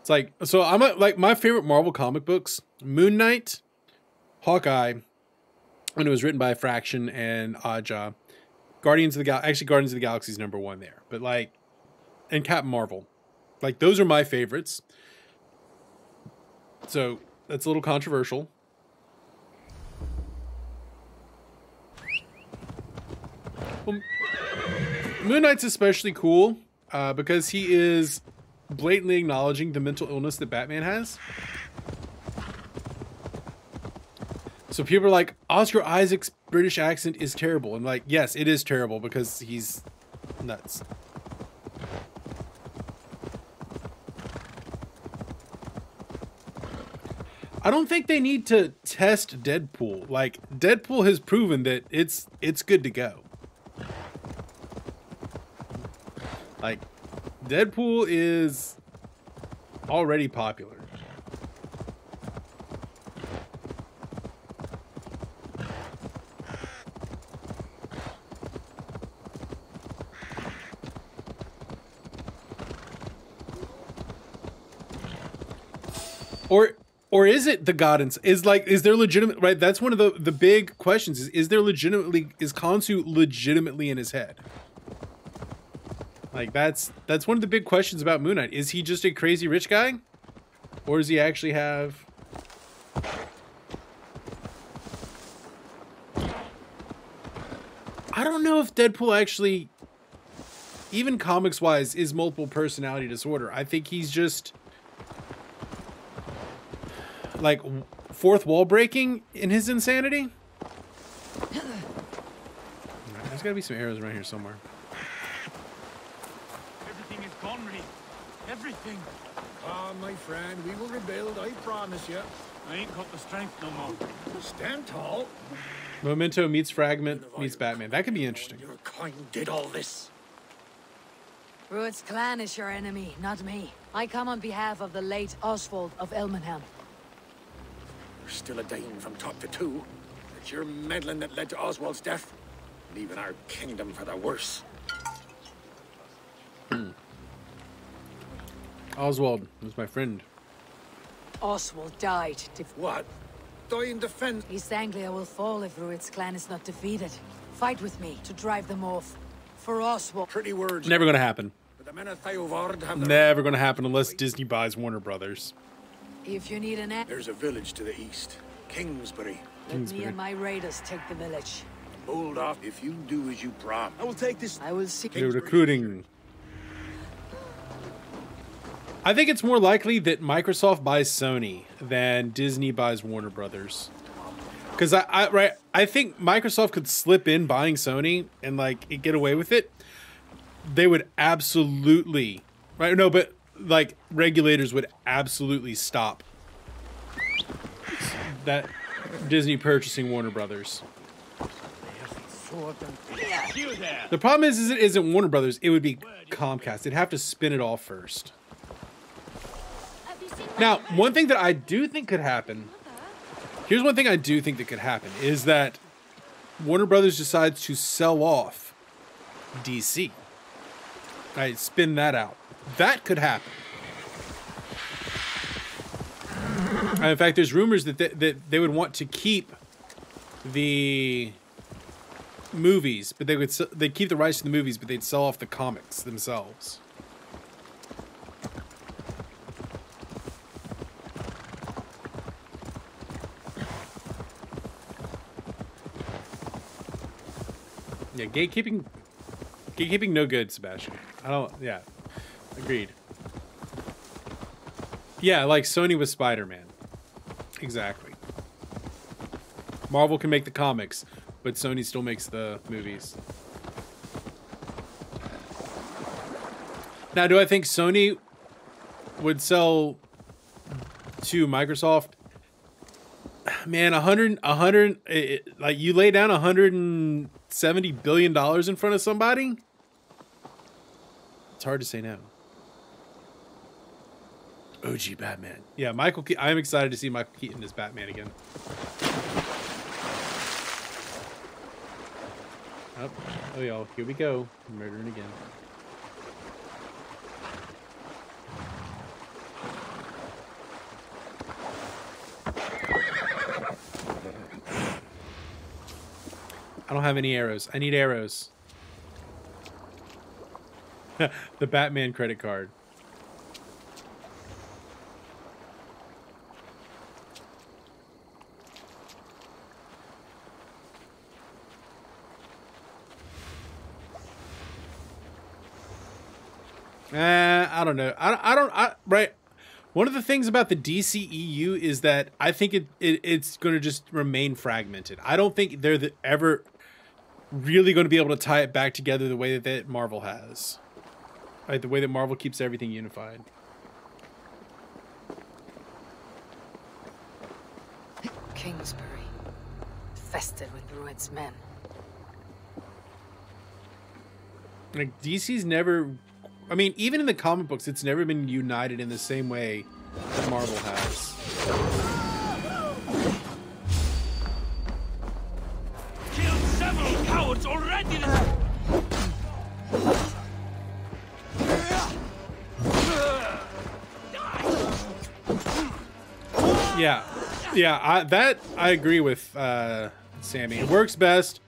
It's like so I'm a, like my favorite Marvel comic books: Moon Knight, Hawkeye, when it was written by Fraction and Aja. Guardians of the Gal actually Guardians of the Galaxy is number one there, but like, and Captain Marvel, like those are my favorites. So that's a little controversial. Moon Knight's especially cool uh, because he is blatantly acknowledging the mental illness that Batman has. So people are like, Oscar Isaac's British accent is terrible. And like, yes, it is terrible because he's nuts. I don't think they need to test Deadpool. Like Deadpool has proven that it's it's good to go. Like Deadpool is already popular. Or or is it the god is like is there legitimate right that's one of the the big questions is is there legitimately is Khonshu legitimately in his head like that's that's one of the big questions about Moon Knight is he just a crazy rich guy or does he actually have I don't know if Deadpool actually even comics wise is multiple personality disorder I think he's just like fourth wall breaking in his insanity. There's gotta be some arrows around here somewhere. Everything is gone, Reed. Everything. Ah, my friend, we will rebuild, I promise you. I ain't got the strength no more. Stand tall. Memento meets Fragment meets Batman. That could be interesting. Your kind did all this. Rued's clan is your enemy, not me. I come on behalf of the late Oswald of Elmenham. You're still a Dane from top to two. It's your meddling that led to Oswald's death. Leaving our kingdom for the worse. Oswald was my friend. Oswald died. To what? Die in defense? East Anglia will fall if Rued's clan is not defeated. Fight with me to drive them off. For Oswald. Pretty words. Never gonna happen. But the men of have their Never gonna happen unless Disney buys Warner Brothers. If you need an act, There's a village to the east. Kingsbury. let me and my raiders take the village. Hold off if you do as you promised. I will take this. I will see. They're recruiting. I think it's more likely that Microsoft buys Sony than Disney buys Warner Brothers. Because I, I right, I think Microsoft could slip in buying Sony and like get away with it. They would absolutely, right? No, but like regulators would absolutely stop that Disney purchasing Warner Brothers. The problem is, is it isn't Warner Brothers. It would be Comcast. They'd have to spin it all first. Now, one thing that I do think could happen. Here's one thing I do think that could happen is that Warner Brothers decides to sell off DC. I spin that out. That could happen. And in fact, there's rumors that they, that they would want to keep the movies, but they would they'd keep the rights to the movies, but they'd sell off the comics themselves. Yeah, gatekeeping, gatekeeping, no good, Sebastian. I don't. Yeah, agreed. Yeah, like Sony with Spider-Man. Exactly. Marvel can make the comics, but Sony still makes the movies. Now, do I think Sony would sell to Microsoft? Man, a hundred, a hundred, it- it- like you lay down a hundred and seventy billion dollars in front of somebody. It's hard to say no. OG Batman. Yeah, Michael. Ke- I'm excited to see Michael Keaton as Batman again. Oh, oh y'all, here we go. Murdering again. I don't have any arrows. I need arrows. the Batman credit card. Uh, I don't know. I, I don't. I right. One of the things about the DCEU is that I think it, it it's going to just remain fragmented. I don't think they're the, ever really going to be able to tie it back together the way that, that Marvel has. Right, the way that Marvel keeps everything unified. Kingsbury, infested with Druid's men. Like DC's never I mean, even in the comic books, it's never been united in the same way that Marvel has. Yeah, yeah, I, that I agree with uh, Sammy. It works best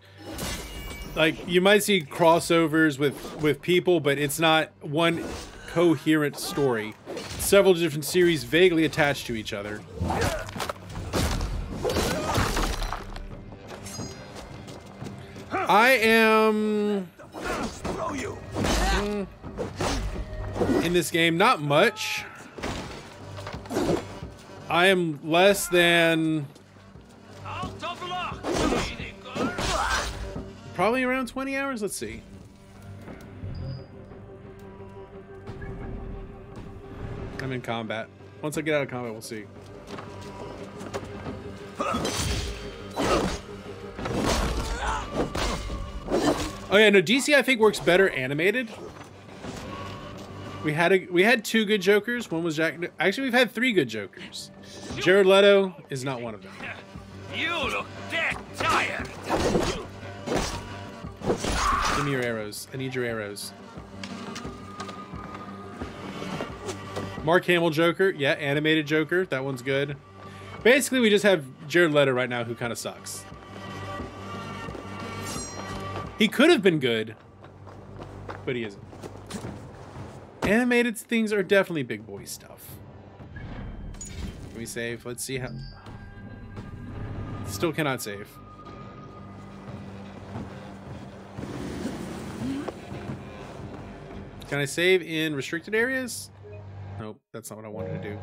like you might see crossovers with with people, but it's not one coherent story. Several different series vaguely attached to each other. I am mm, in this game not much. I am less than Probably around 20 hours. Let's see. I'm in combat. Once I get out of combat, we'll see. Oh yeah, no, DC I think works better animated. We had a we had two good Jokers. One was Jack. Actually, we've had three good Jokers. Jared Leto is not one of them. You look dead tired. Give me your arrows. I need your arrows. Mark Hamill Joker. Yeah, animated Joker. That one's good. Basically, we just have Jared Leto right now who kind of sucks. He could have been good, but he isn't. Animated things are definitely big boy stuff. Can we save? Let's see how... Still cannot save. Can I save in restricted areas? Nope, that's not what I wanted to do.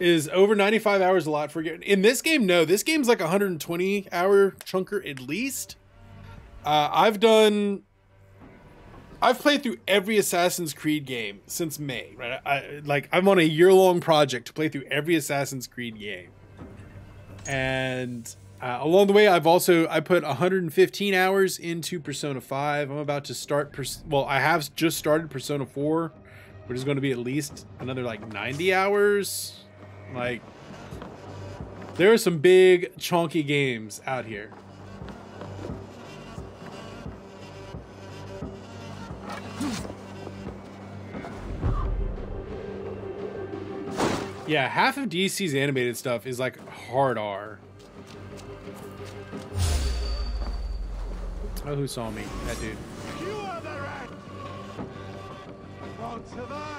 Is over 95 hours a lot for getting in this game? No, this game's like 120 hour chunker at least. Uh, I've done I've played through every Assassin's Creed game since May, right? I, like I'm on a year long project to play through every Assassin's Creed game. And uh, along the way, I've also I put 115 hours into Persona 5. I'm about to start. Pers- well, I have just started Persona 4, which is going to be at least another like 90 hours. Like, there are some big chunky games out here. Yeah, half of DC's animated stuff is like hard R. Oh, who saw me? That dude. You are the rat. Won't survive.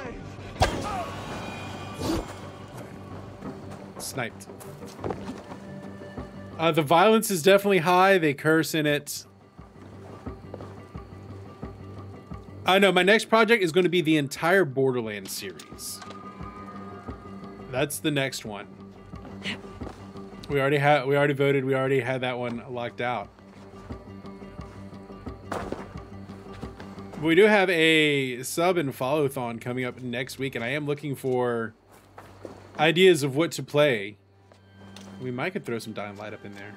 Sniped. Uh, the violence is definitely high. They curse in it. I know my next project is going to be the entire Borderlands series. That's the next one. We already had we already voted. We already had that one locked out. We do have a sub and follow-thon coming up next week, and I am looking for ideas of what to play. We might could throw some Dying Light up in there.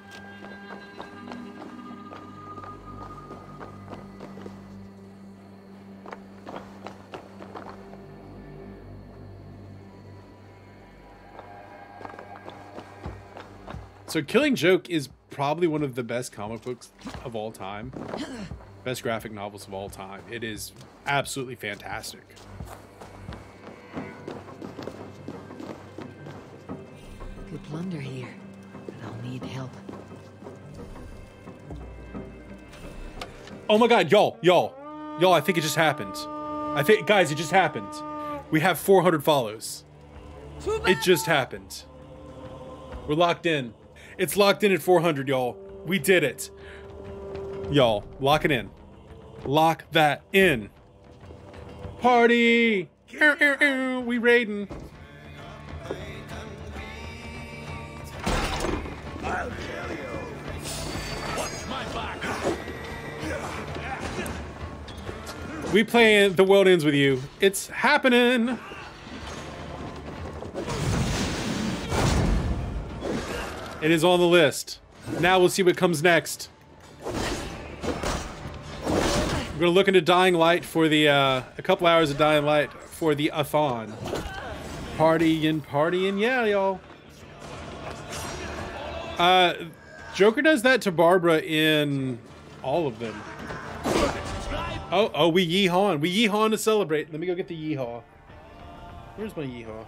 So Killing Joke is probably one of the best comic books of all time. Best graphic novels of all time. It is absolutely fantastic. Could plunder here, but I'll need help. Oh my god, y'all, y'all, y'all, I think it just happened. I think, guys, it just happened. We have 400 follows. It just happened. We're locked in. It's locked in at 400, y'all. We did it. Y'all, lock it in. Lock that in. Party! We raiding. I'll tell you. Watch my back. We playing The World Ends With You. It's happening. It is on the list. Now we'll see what comes next. We're gonna look into Dying Light for the uh, a couple hours of Dying Light for the Athon. Partying, partying, yeah, y'all. Uh, Joker does that to Barbara in all of them. Oh, oh, we yeehaw. We yeehaw to celebrate. Let me go get the yeehaw. Where's my yeehaw?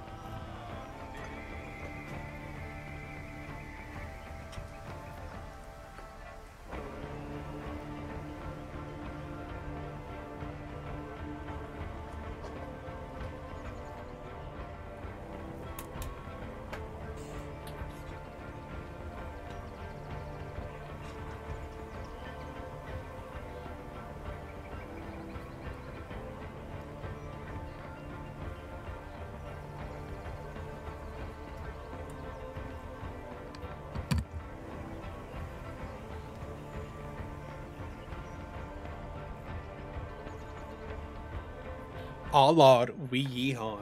Lord, we yeehaw.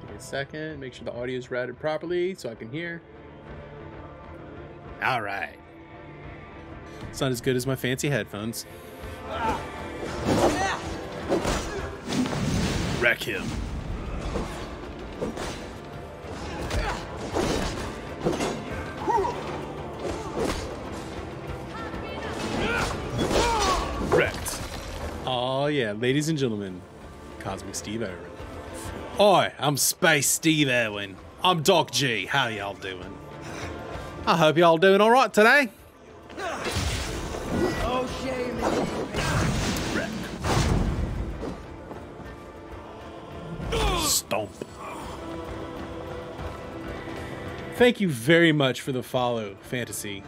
Give me a second. Make sure the audio is routed properly so I can hear. All right. It's not as good as my fancy headphones. Wreck him. Oh yeah, ladies and gentlemen, Cosmic Steve Irwin. Hi, I'm Space Steve Irwin. I'm Doc G. How y'all doing? I hope y'all doing all right today. Oh, shame. Stomp. Thank you very much for the follow, Fantasy.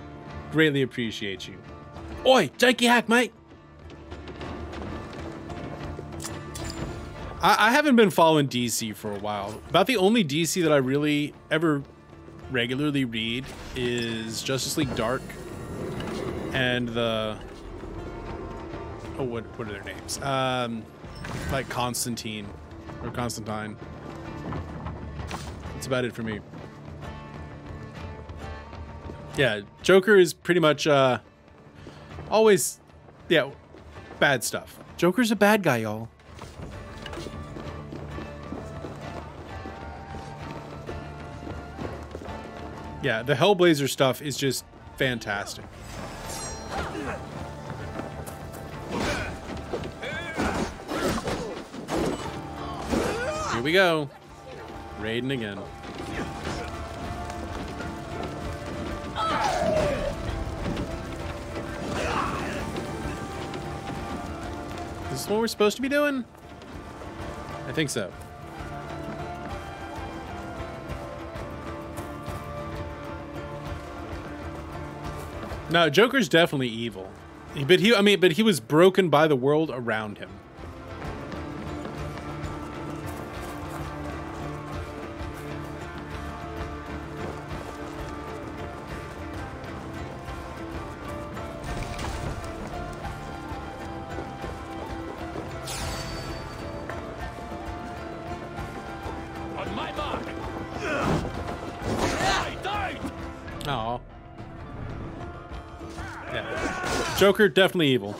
Greatly appreciate you. Oi, Jakey Hack, mate. I, I haven't been following DC for a while. About the only DC that I really ever regularly read is Justice League Dark and the oh what what are their names? Um like Constantine or Constantine. That's about it for me. Yeah, Joker is pretty much uh always yeah, bad stuff. Joker's a bad guy, y'all. Yeah, the Hellblazer stuff is just fantastic. Here we go. Raiding again. Is this what we're supposed to be doing? I think so. No, Joker's definitely evil. But he I mean, but he was broken by the world around him. Joker definitely evil.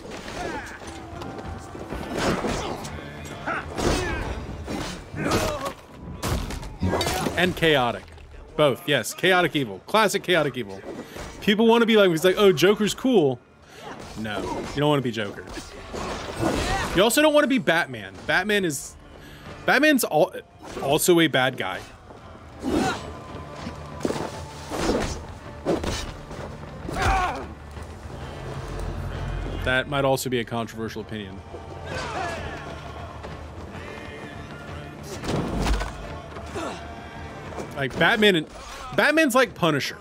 and chaotic. Both, yes. Chaotic evil. Classic chaotic evil. People want to be like, he's like, oh, Joker's cool. No, you don't want to be Joker. You also don't want to be Batman. Batman is... Batman's al also a bad guy. That might also be a controversial opinion. Like Batman and Batman's like Punisher.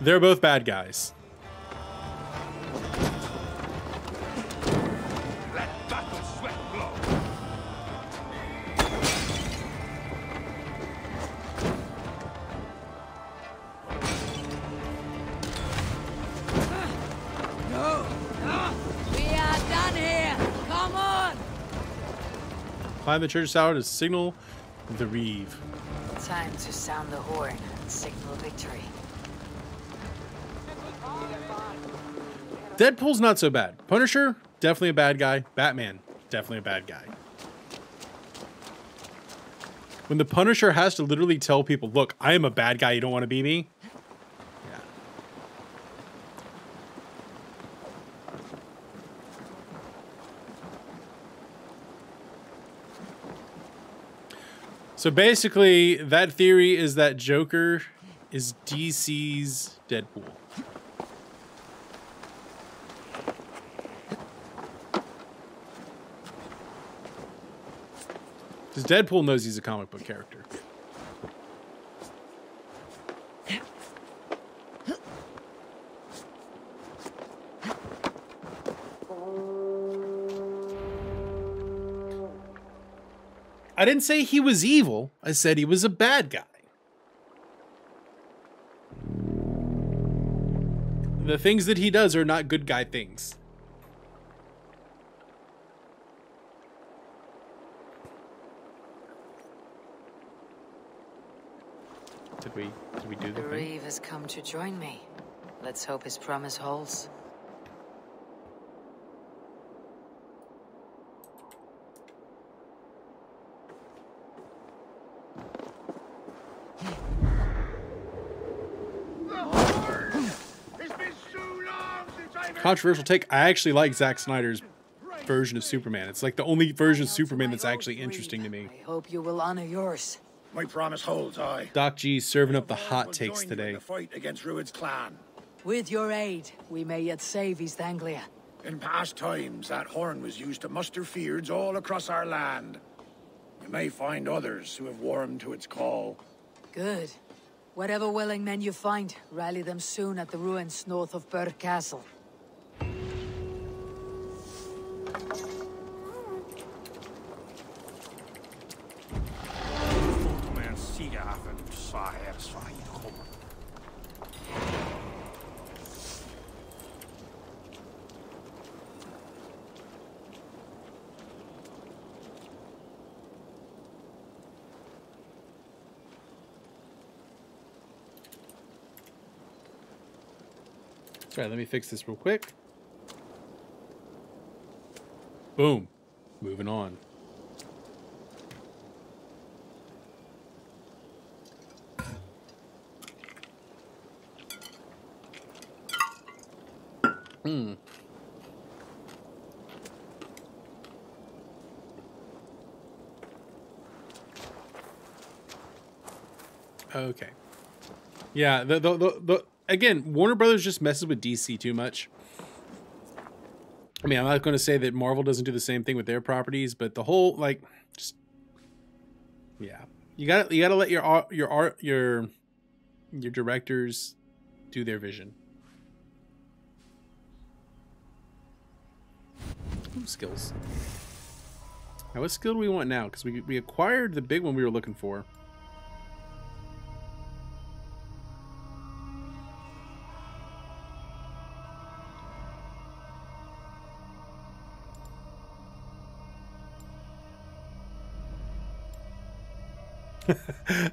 They're both bad guys. Climb the church tower to signal the Reeve. Time to sound the horn and signal victory. Deadpool's not so bad. Punisher, definitely a bad guy. Batman, definitely a bad guy. When the Punisher has to literally tell people, look, I am a bad guy, you don't want to be me. So basically, that theory is that Joker is DC's Deadpool. Because Deadpool knows he's a comic book character. I didn't say he was evil. I said he was a bad guy. The things that he does are not good guy things. Did we did we do the The thing? Reeve has come to join me. Let's hope his promise holds. Controversial take. I actually like Zack Snyder's version of Superman. It's like the only version of Superman that's actually interesting to me. I hope you will honor yours. My promise holds, I. Doc G serving up the hot takes today. Fight against Rued's clan. With your aid, we may yet save East Anglia. In past times, that horn was used to muster fyrds all across our land. You may find others who have warmed to its call. Good. Whatever willing men you find, rally them soon at the ruins north of Burgh Castle. Let me fix this real quick. Boom. Moving on. Hmm. Okay. Yeah, the, the, the, the again, Warner Brothers just messes with DC too much. I mean, I'm not going to say that Marvel doesn't do the same thing with their properties, but the whole like, just yeah, you got to you got to let your art, your art, your your directors do their vision. Ooh, skills. Now, what skill do we want now? Because we we acquired the big one we were looking for.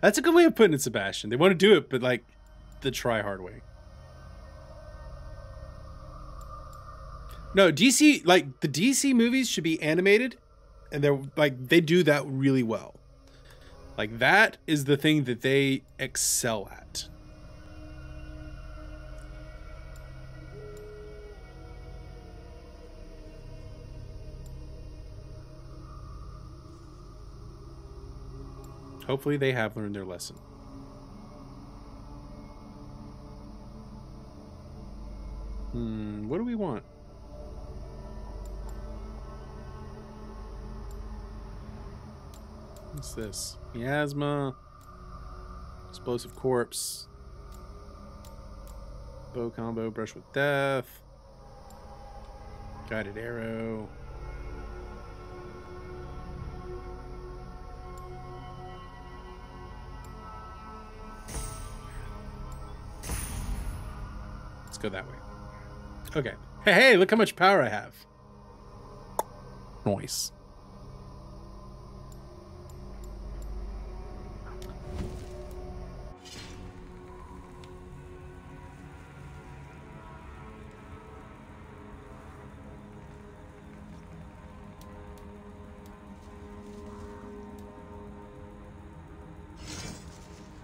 That's a good way of putting it, Sebastian. They want to do it, but like the try hard way. No, DC like the DC movies should be animated, and they're like they do that really well. Like that is the thing that they excel at. Hopefully they have learned their lesson. Hmm, what do we want? What's this? Miasma. Explosive corpse. Bow combo, brush with death. Guided arrow. Go that way. Okay. Hey, hey, look how much power I have. Noise.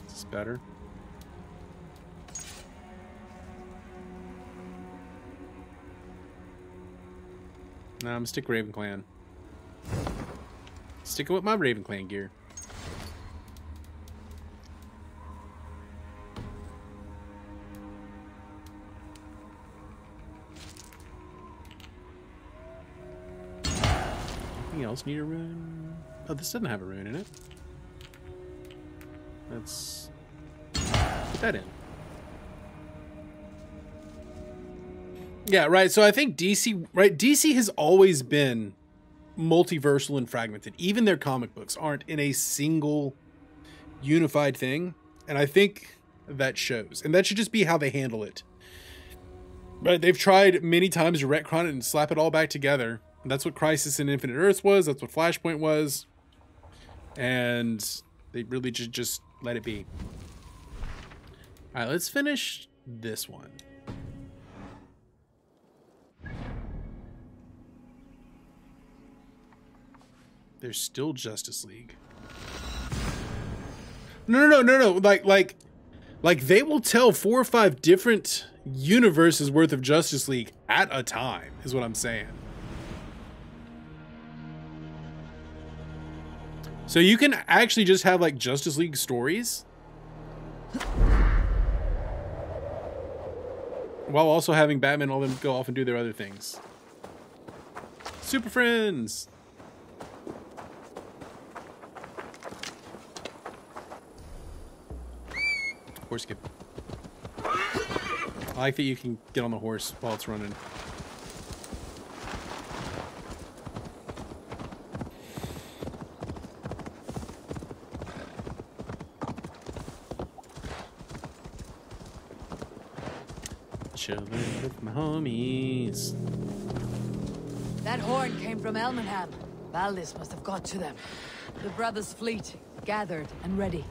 Is this better? No, I'm stick Raven Clan. Sticking with my Raven Clan gear. Anything else need a rune? Oh, this doesn't have a rune in it. Let's put that in. Yeah, right. So I think DC, right? DC has always been multiversal and fragmented. Even their comic books aren't in a single unified thing. And I think that shows. And that should just be how they handle it. Right? They've tried many times to retcon it and slap it all back together. And that's what Crisis in Infinite Earths was. That's what Flashpoint was. And they really just, just let it be. All right, let's finish this one. There's still Justice League. No, no, no, no, no. Like, like, like they will tell four or five different universes worth of Justice League at a time. Is what I'm saying. So you can actually just have like Justice League stories while also having Batman and all them go off and do their other things. Super Friends. Horse skip. I like that you can get on the horse while it's running. Chilling with my homies. That horn came from Elmenham. Valdis must have got to them. The brothers' fleet, gathered and ready.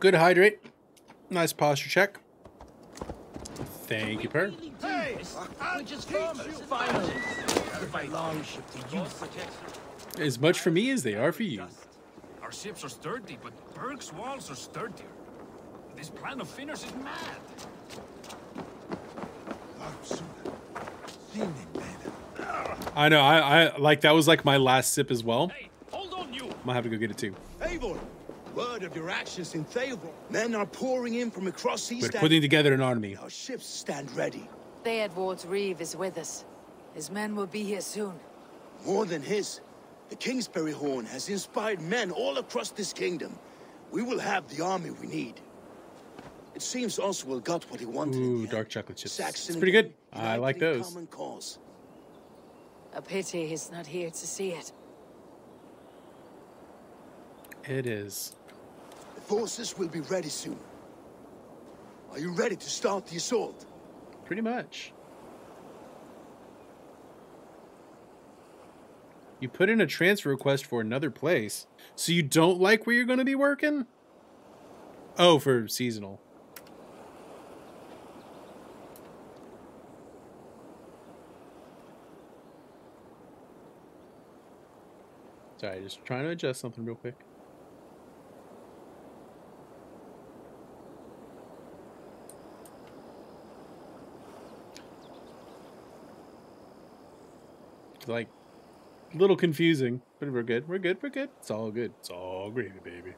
Good hydrate. Nice posture check. Thank you, Per. Hey! Which is Finally! My long ship to you. As much for me as they are for you. Our ships are sturdy, but Berg's walls are sturdier. This plan of Finnr's is mad. I know. I, I like that was like my last sip as well. Hold on, you. I'm gonna have to go get it too. Eivor, word of your actions in Theobril. Men are pouring in from across East We're putting together an army. Our ships stand ready. Theodward's Reeve is with us. His men will be here soon. More than his. The Kingsbury Horn has inspired men all across this kingdom. We will have the army we need. It seems Oswald got what he wanted. Ooh, dark chocolate chips. Saxon It's pretty good. I like those. Common cause. A pity he's not here to see it. It is forces will be ready soon. Are you ready to start the assault? Pretty much. You put in a transfer request for another place, so you don't like where you're going to be working? Oh, for seasonal. Sorry, just trying to adjust something real quick. Like a little confusing, but we're good. We're good. We're good. It's all good. It's all gravy, baby.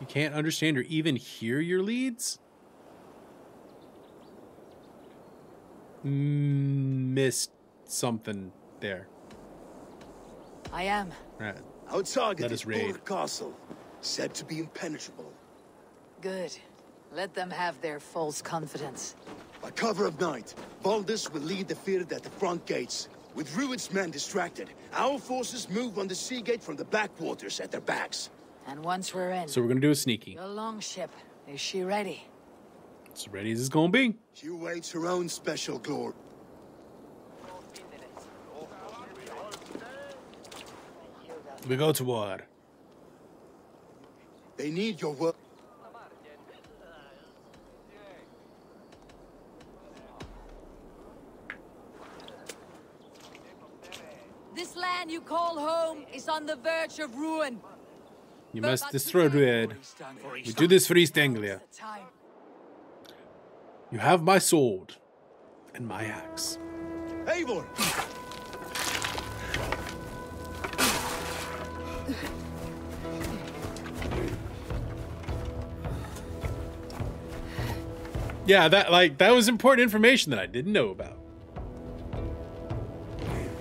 You can't understand or even hear your leads? Mm, Missed something there. I am. Right. Our target Let is us raid. Bulk Castle, said to be impenetrable. Good. Let them have their false confidence. By cover of night, Baldus will lead the field at the front gates. With Rued's men distracted, our forces move on the sea gate from the backwaters at their backs. And once we're in, So we're gonna do a sneaky. your longship, is she ready? As ready as it's gonna be. She awaits her own special glory. We go to war. They need your work. This land you call home is on the verge of ruin. You must destroy Rued. We do this for East Anglia. You have my sword and my axe. Eivor! Yeah, that like that was important information that I didn't know about.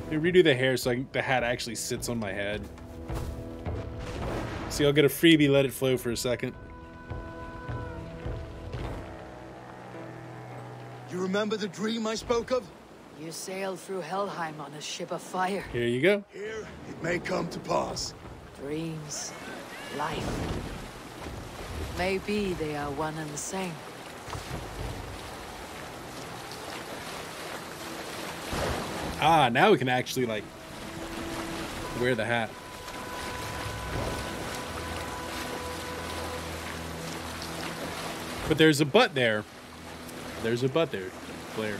Let me redo the hair so I can, the hat actually sits on my head. See, I'll get a freebie. Let it flow for a second. You remember the dream I spoke of? You sailed through Helheim on a ship of fire. Here you go. Here, it may come to pass. Dreams, life. Maybe they are one and the same. Ah, now we can actually like wear the hat. But there's a butt there. There's a butt there, Blair.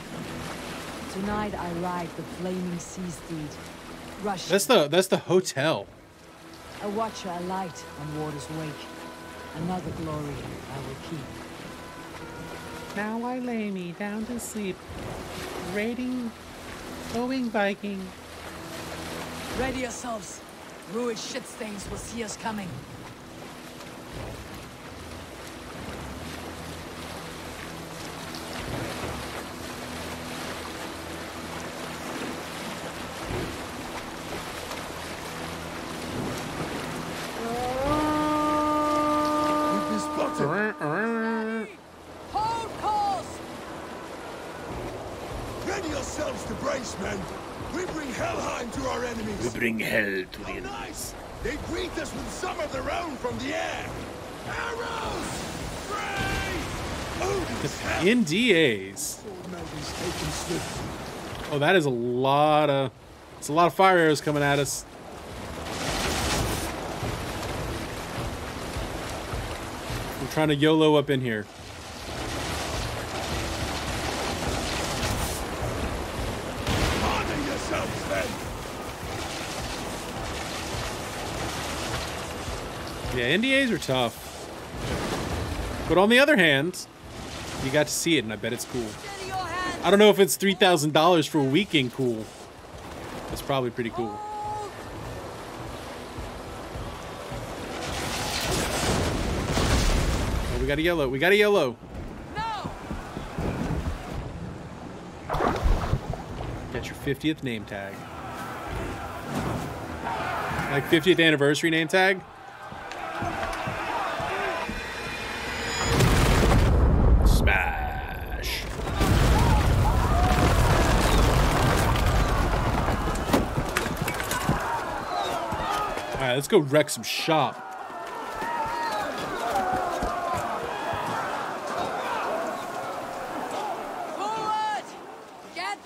Tonight I ride the flaming sea steed. Rush. That's the that's the hotel. A watcher alight on water's wake. Another glory I will keep. Now I lay me down to sleep, raiding, going Viking. Ready yourselves. Ruined shit stains will see us coming. We've been spotted. Hold course! Ready yourselves to brace, men. We bring Helheim to our enemies. Bring hell to How nice! They greet us with some of their own from the air. Arrows! Spray! Odin's hell! NDAs. Sword maidens taken swift. Oh, that is a lot of it's a lot of fire arrows coming at us. We're trying to YOLO up in here. Yeah, NDAs are tough. But on the other hand, you got to see it, and I bet it's cool. I don't know if it's three thousand dollars for a weekend cool. That's probably pretty cool. Oh, we got a yellow. We got a yellow. Got your 50th name tag. Like 50th anniversary name tag? Smash. Alright, let's go wreck some shop. Forward! Get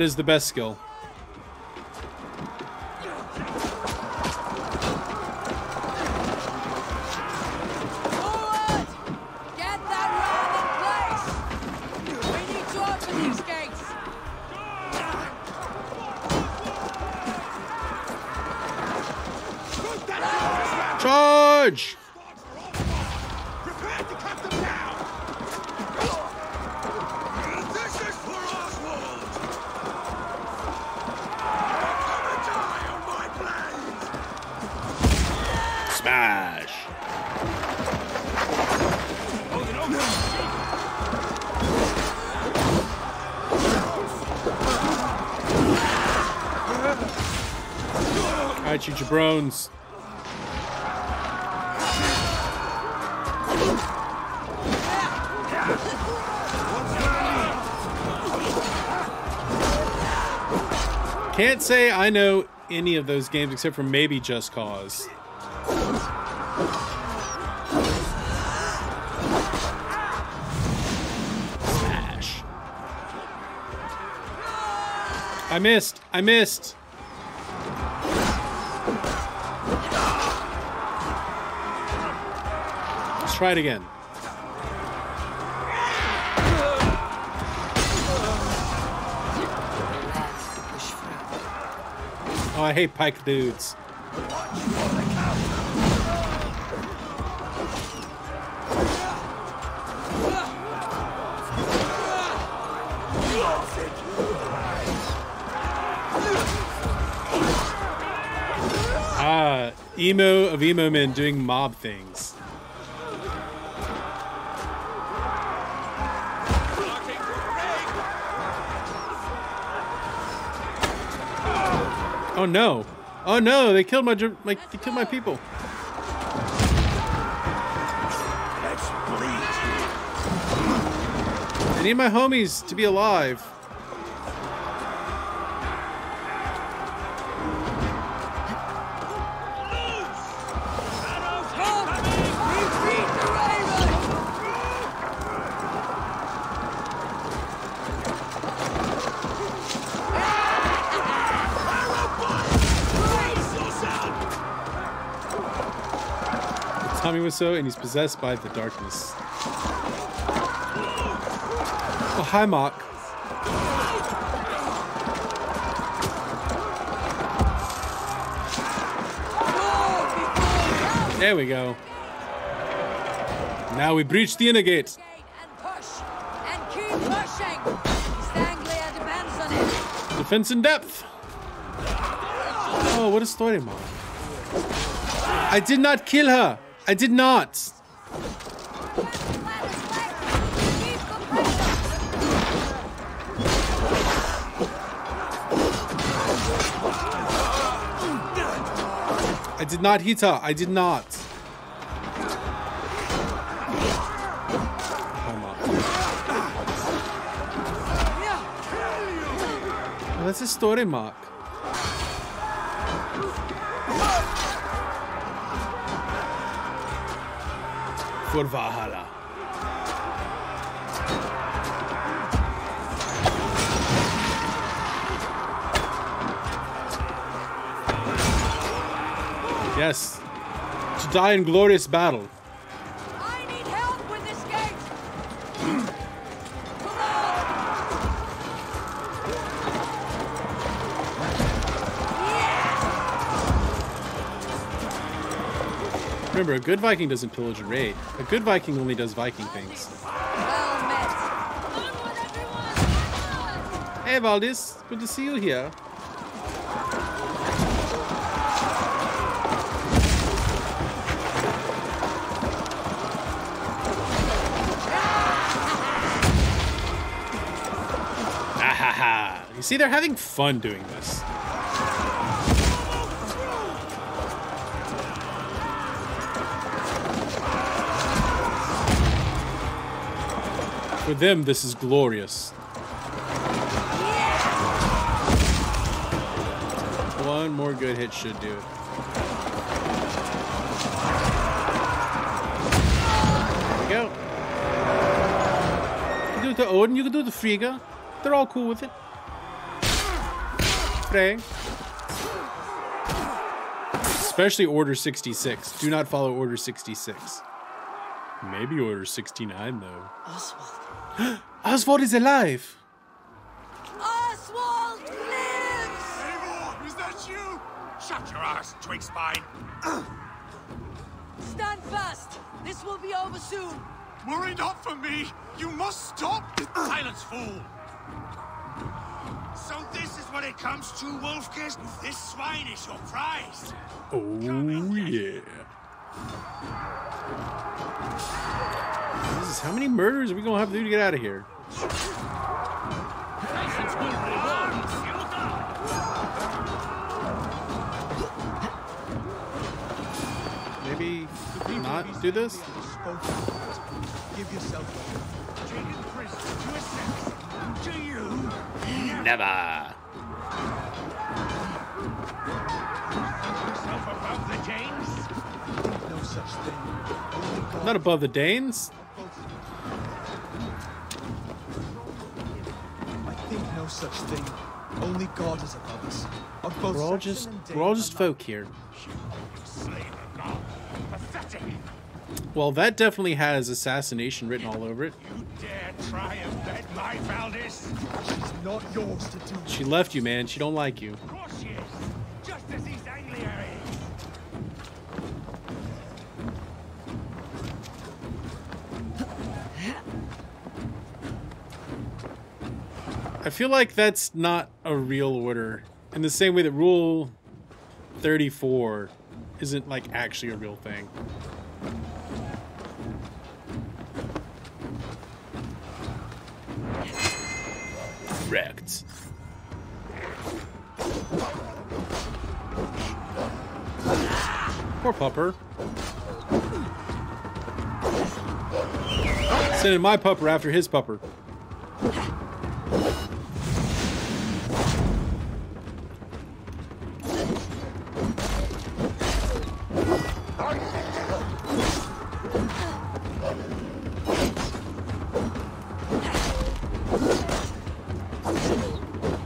That is the best skill. Forward! Say I know any of those games except for maybe Just Cause. Smash. I missed. I missed. Let's try it again. I hate pike dudes. Ah, emo of emo men doing mob things. Oh no! Oh no! They killed my my they killed my people. Let's bleed. I need my homies to be alive. So, and he's possessed by the darkness. Oh, hi, Mock. There we go. Now we breach the inner gate. Defense in depth. Oh, what a story, Mom. I did not kill her. I did not. I did not Hita. I did not. On. Well, that's a story, Mark. For Valhalla. Yes. To die in glorious battle. Remember, a good Viking doesn't pillage and raid. A good Viking only does Viking things. Hey, Valdis. Good to see you here. Ahaha. You see, they're having fun doing this. For them, this is glorious. One more good hit should do it. There we go. You can do it to Odin, you can do it to Frigga. They're all cool with it. Frey. Especially Order 66. Do not follow Order 66. Maybe Order 69, though. Oswald. Oswald is alive! Oswald lives! Eivor, is that you? Shut your ass, twig spine. Stand fast! This will be over soon! Worry not for me. You must stop. Silence, fool. So this is what it comes to, Wolfkiss? This swine is your prize. Oh, yeah. Jesus, how many murders are we gonna have to do to get out of here? Maybe not do this? Give yourself Taken prisoner to a sex. To you. Never. Such thing. Not above the Danes? I think no such thing. Only God is above us. Of both We're all just we're all just folk here. Slain a god. Pathetic. Well, that definitely has assassination written all over it. You dare try and bed my Valdis? She's not yours to do. She left you, man. She don't like you. Of course she is. Just as East Anglia is. I feel like that's not a real order. In the same way that Rule 34 isn't like actually a real thing. Wrecked. Poor pupper. Sending my pupper after his pupper.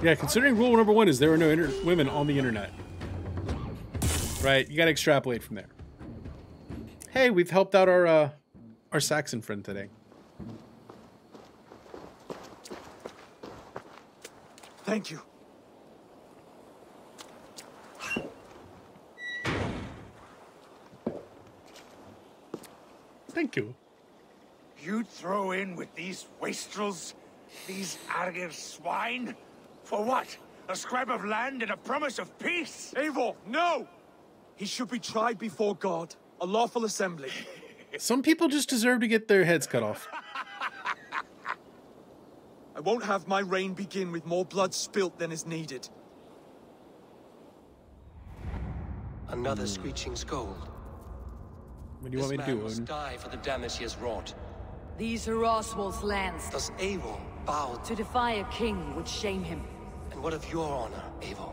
Yeah, considering rule number one is there are no inter- women on the internet. Right, you gotta extrapolate from there. Hey, we've helped out our uh, our Saxon friend today. Thank you. Thank you. You'd throw in with these wastrels? These Argir swine? For what? A scrap of land and a promise of peace? Eivor, no! He should be tried before God. A lawful assembly. Some people just deserve to get their heads cut off. I won't have my reign begin with more blood spilt than is needed. Another screeching scold. What do you want me to This do, man must die for the damage he has wrought. These are Oswald's lands. Does Eivor bow To defy a king would shame him. And what of your honor, Eivor?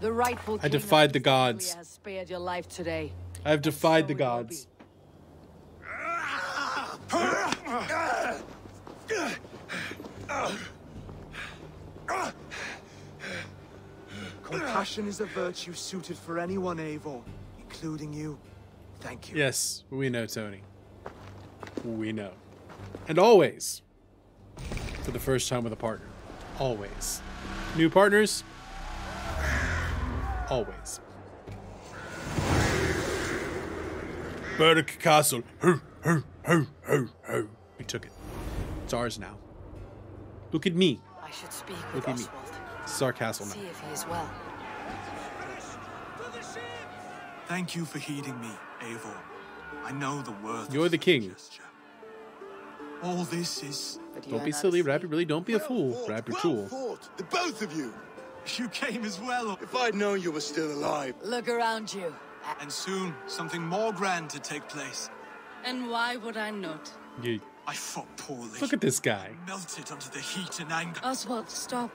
The rightful I king of defied the East Anglia gods. has spared your life today. I have defied the So it will gods. Compassion is a virtue suited for anyone, Eivor, including you. Thank you. Yes, we know, Tony. We know. And always, for the first time with a partner. Always. New partners? Always. Burdick Castle. Ho, ho, ho, ho, ho. We took it. It's ours now. Look at me. I should speak Look with at me. Oswald. This is our castle now. See if he is well. Thank you for heeding me, Eivor. I know the worth. Of the master. You're of the king. All this is. Don't be silly, Rapid. Really, don't be a fool. Rapid Tool. fought, the both of you. You came as well. If I'd known you were still alive. Look around you. And soon, something more grand to take place. And why would I not? Yeah. I fought poorly. Look at this guy. Melted under the heat and anger. Oswald, stop.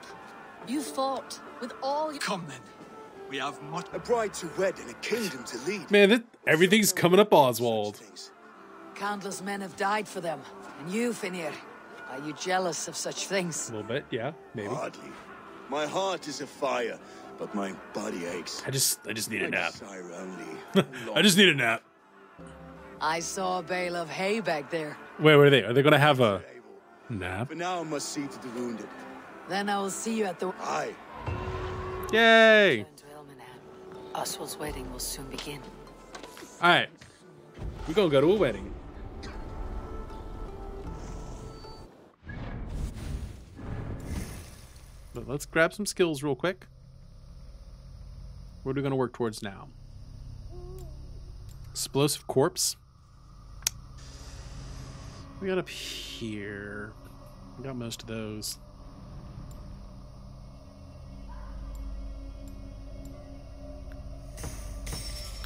You fought with all your... Come then. We have much... A bride to wed and a kingdom to lead. Man, that, everything's coming up Oswald. Countless men have died for them. And you, Finnr, are you jealous of such things? A little bit, yeah, maybe. Hardly. My heart is afire, but my body aches. I just, I just need a nap. desire only I just need a nap. I saw a bale of hay back there. Where what are they? Are they gonna have a nap? For now, I must see to the wounded. Then I will see you at the... Aye. Yay! Oswald's wedding will soon begin. All right, we're gonna go to a wedding. But let's grab some skills real quick. What are we gonna work towards now? Explosive corpse. We got up here. We got most of those.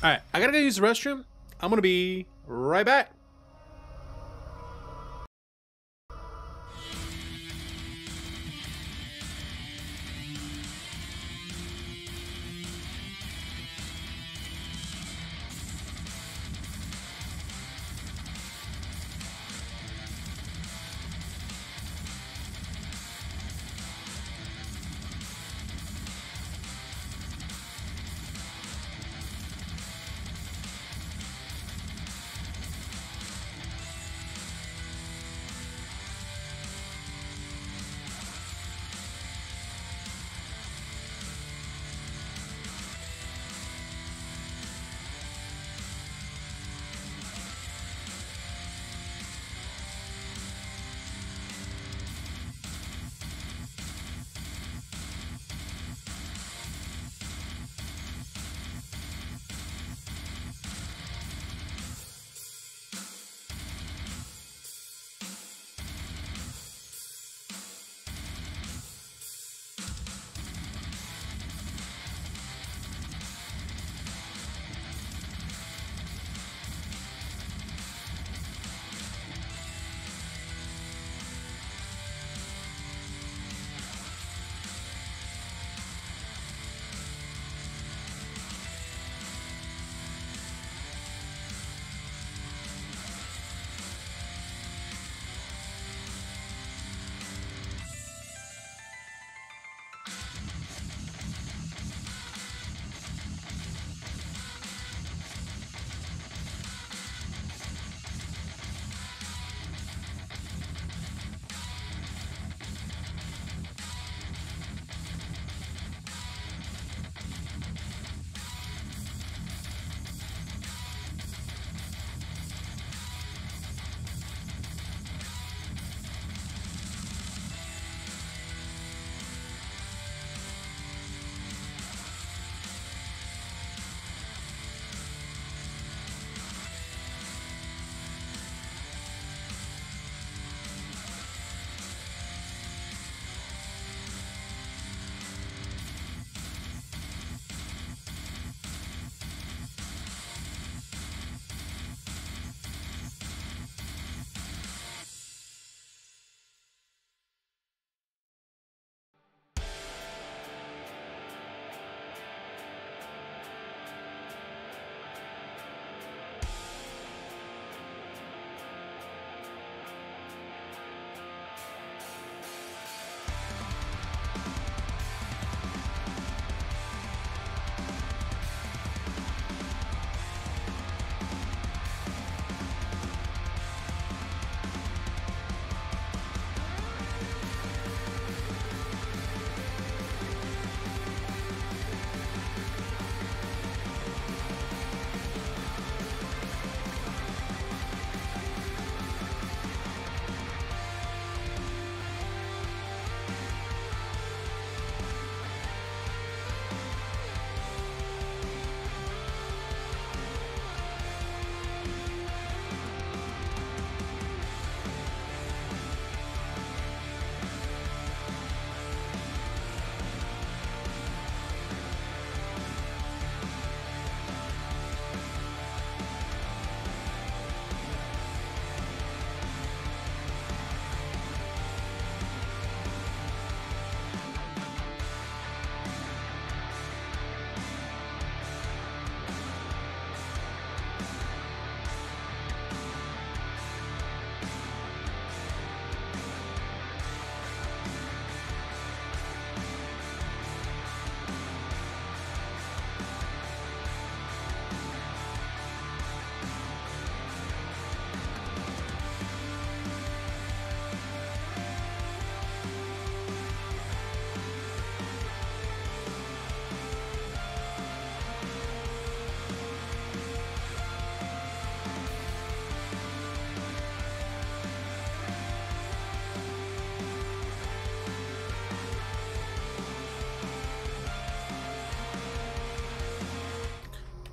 All right, I gotta go use the restroom. I'm gonna be right back.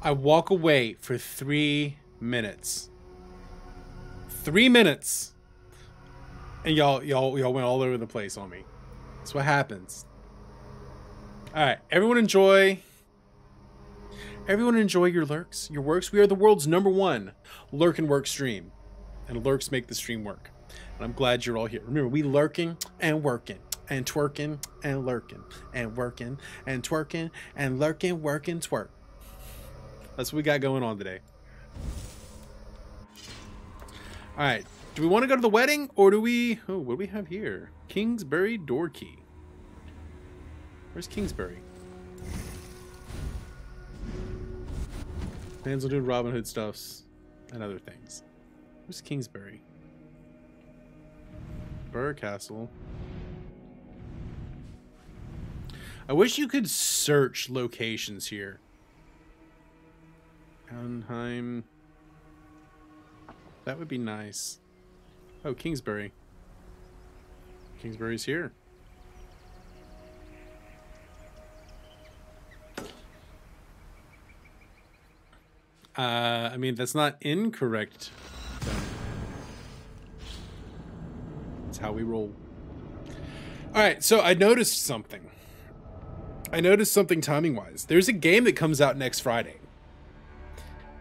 I walk away for three minutes. Three minutes. And y'all y'all y'all went all over the place on me. That's what happens. Alright, everyone enjoy. Everyone enjoy your lurks, your works. We are the world's number one lurk and work stream. And lurks make the stream work. And I'm glad you're all here. Remember, we lurking and working and twerking and lurking and working and twerking and lurking, working, twerk. That's what we got going on today. All right. Do we want to go to the wedding or do we... Oh, what do we have here? Kingsbury door key. Where's Kingsbury? Fans will do Robin Hood stuffs and other things. Where's Kingsbury? Burgh Castle. I wish you could search locations here. Arnheim. That would be nice. Oh, Kingsbury. Kingsbury's here. Uh, I mean, that's not incorrect. That's how we roll. All right, so I noticed something. I noticed something timing wise. There's a game that comes out next Friday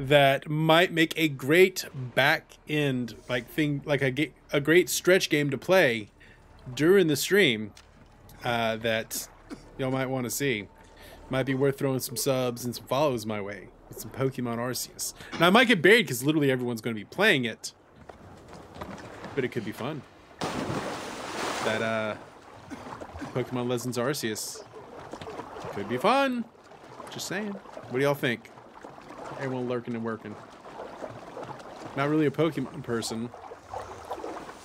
that might make a great back end like thing like a a great stretch game to play during the stream uh, that y'all might want to see. Might be worth throwing some subs and some follows my way with some Pokemon Arceus. Now I might get buried because literally everyone's going to be playing it, but it could be fun. That uh, Pokemon Legends Arceus could be fun. Just saying. What do y'all think? Everyone lurking and working. Not really a Pokemon person,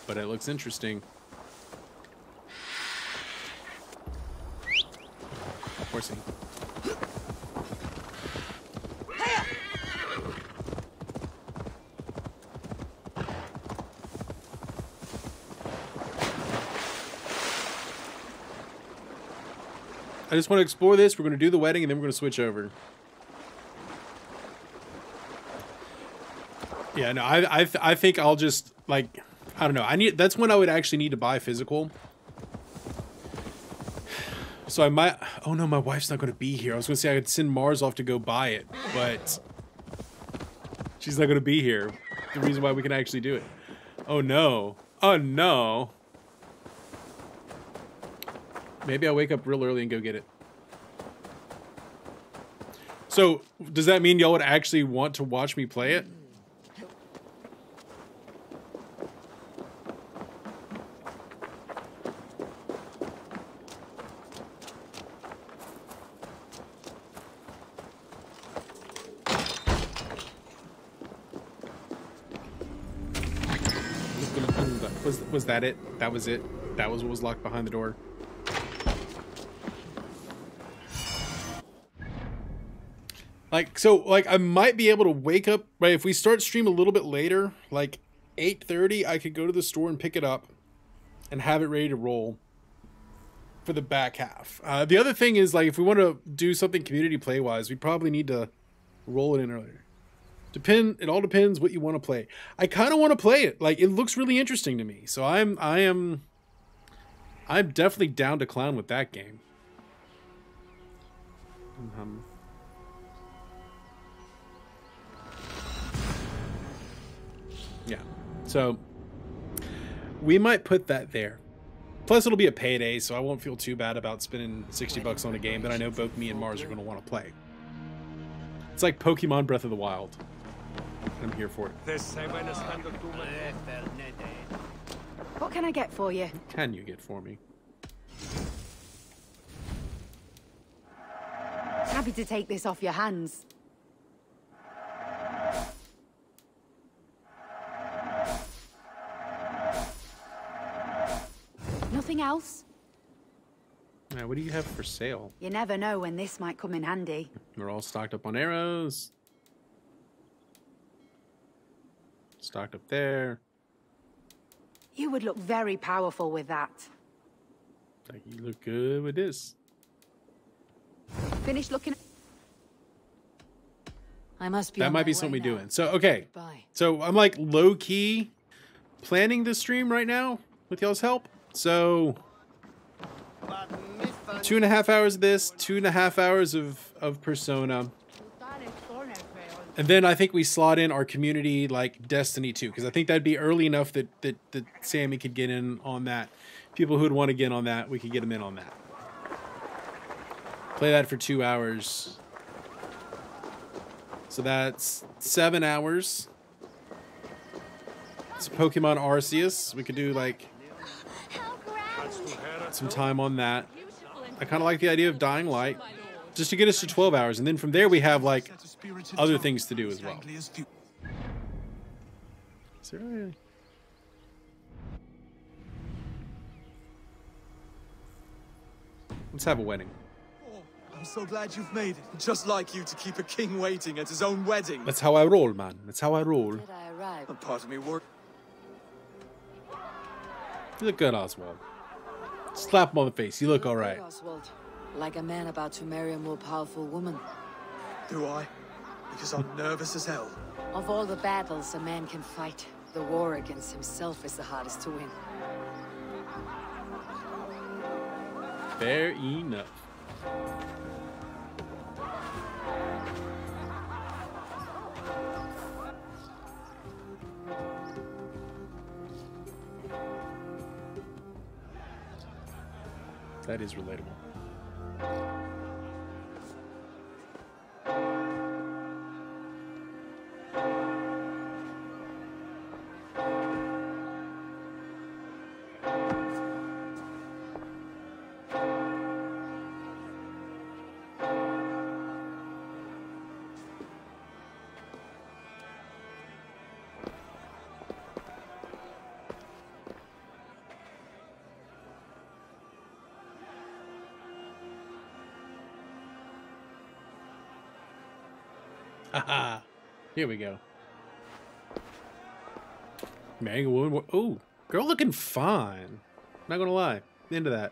but it looks interesting. Horsey. I just want to explore this. We're going to do the wedding, and then we're going to switch over. Yeah, no, I, I, I think I'll just like, I don't know. I need that's when I would actually need to buy physical. So I might. Oh no, my wife's not going to be here. I was going to say I could send Mars off to go buy it, but she's not going to be here. The reason why we can actually do it. Oh no. Oh no. Maybe I'll wake up real early and go get it. So, does that mean y'all would actually want to watch me play it? Was that it? That was it? That was what was locked behind the door? Like, so, like, I might be able to wake up, right? If we start stream a little bit later, like 8.30, I could go to the store and pick it up and have it ready to roll for the back half. Uh, the other thing is, like, if we want to do something community play-wise, we probably need to roll it in earlier. Depend, it all depends what you want to play. I kind of want to play it. Like, it looks really interesting to me. So I'm, I am, I'm definitely down to clown with that game. Um, Yeah. So we might put that there. Plus, it'll be a payday, so I won't feel too bad about spending 60 bucks on a game that I know both me and Mars are going to want to play. It's like Pokemon Breath of the Wild. I'm here for it. What can I get for you? What can you get for me? Happy to take this off your hands. Nothing else? Yeah, what do you have for sale? You never know when this might come in handy. We're all stocked up on arrows. Stocked up there. You would look very powerful with that. Like you look good with this. Finished looking. I must be that might be something we now. doing. So okay, Goodbye. so I'm like low key planning this stream right now with y'all's help. So two and a half hours of this, two and a half hours of of Persona. And then I think we slot in our community like Destiny 2 because I think that'd be early enough that, that that Sammy could get in on that. People who'd want to get on that, we could get them in on that. Play that for two hours. So that's seven hours. It's Pokemon Arceus. We could do like some time on that. I kind of like the idea of Dying Light, just to get us to 12 hours, and then from there we have like other things to do as well. Is there a- Let's have a wedding. Oh, I'm so glad you've made it. Just like you to keep a king waiting at his own wedding. That's how I roll, man. That's how I roll. I arrived. A part of me work. You look good, Oswald. Slap him on the face. You look all right. Oswald, like a man about to marry a more powerful woman. Do I? Because I'm nervous as hell. Of all the battles a man can fight, the war against himself is the hardest to win. Fair enough. That is relatable. Here we go. Marrying woman. Oh, girl looking fine. Not gonna lie. Into that.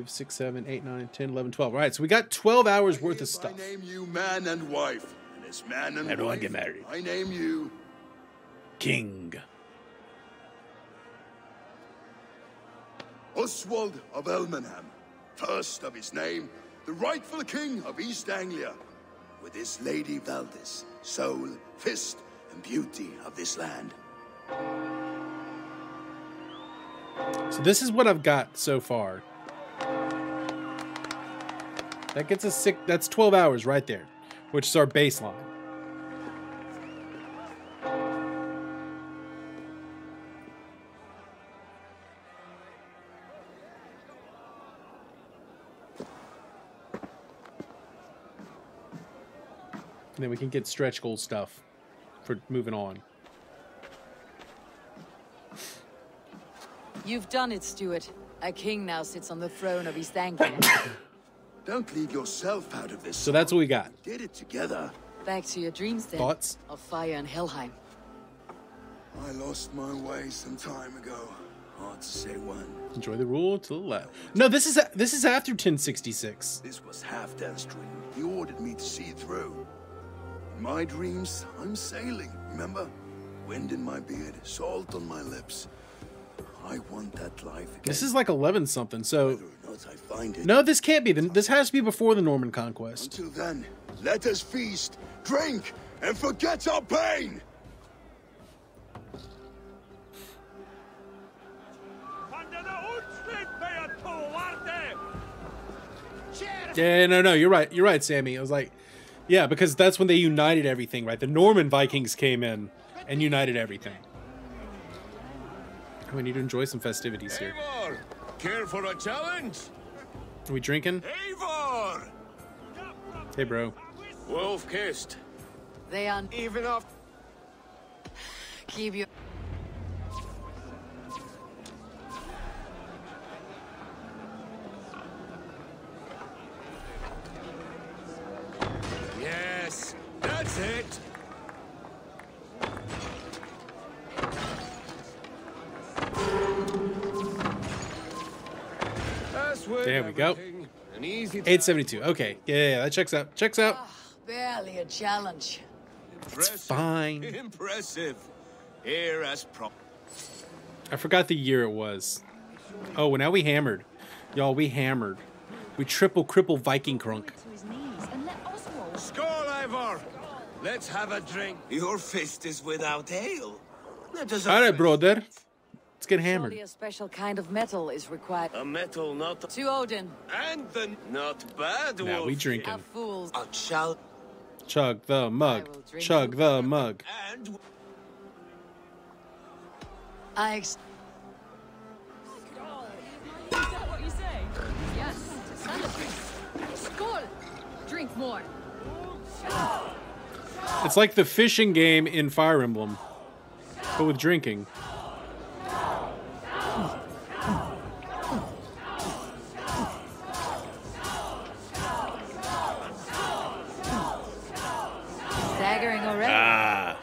5, 6, 7, 8, 9, 10, 11, 12. All right, so we got 12 hours worth of stuff. I name you man and wife, and as man and Everyone wife, get married. I name you King. Oswald of Elmenham, first of his name, the rightful king of East Anglia, with his lady Valdis, soul, fist, and beauty of this land. So this is what I've got so far. That gets us six. That's 12 hours right there, which is our baseline. And then we can get stretch goal stuff for moving on. You've done it, Stuart. A king now sits on the throne of East Anglia. Don't leave yourself out of this. So that's what we got. Did it together. Back to your dreams then. Thoughts? Of fire and Helheim. I lost my way some time ago. Hard to say when. Enjoy the rule to the left. No, this is this is after 1066. This was Halfdan's dream. He ordered me to see it through. In my dreams, I'm sailing, remember? Wind in my beard, salt on my lips. I want that life again. This is like 11 something. So Not I find it. no, this can't be. This has to be before the Norman conquest. Until then, let us feast, drink, and forget our pain! Yeah, no, no, you're right. You're right, Sammy. I was like, yeah, because that's when they united everything, right? The Norman Vikings came in and united everything. Oh, we need to enjoy some festivities here. Eivor, care for a challenge? Are we drinking? Eivor! Hey, bro. Wolf kissed. They un Even off. keep you. Go. everything. An easy 872. Okay. Yeah, yeah, yeah, that checks out. Checks out. Ah, barely a challenge. It's fine. Impressive. Here as prop. I forgot the year it was. Oh, well, now we hammered. Y'all, we hammered. We triple cripple Viking crunk. Skål, Eivor. Let's have a drink. Your fist is without ale. All right, brother. Let's get hammered. Surely a special kind of metal is required. A metal not To Odin. And the not bad, Now Wolf. we drinking. Have fools. A shall Chug the mug. Chug the mug. and I ex- Is that what you say? Yes, celebrate. Drink more. It's like the fishing game in Fire Emblem, but with drinking. staggering already. Ah.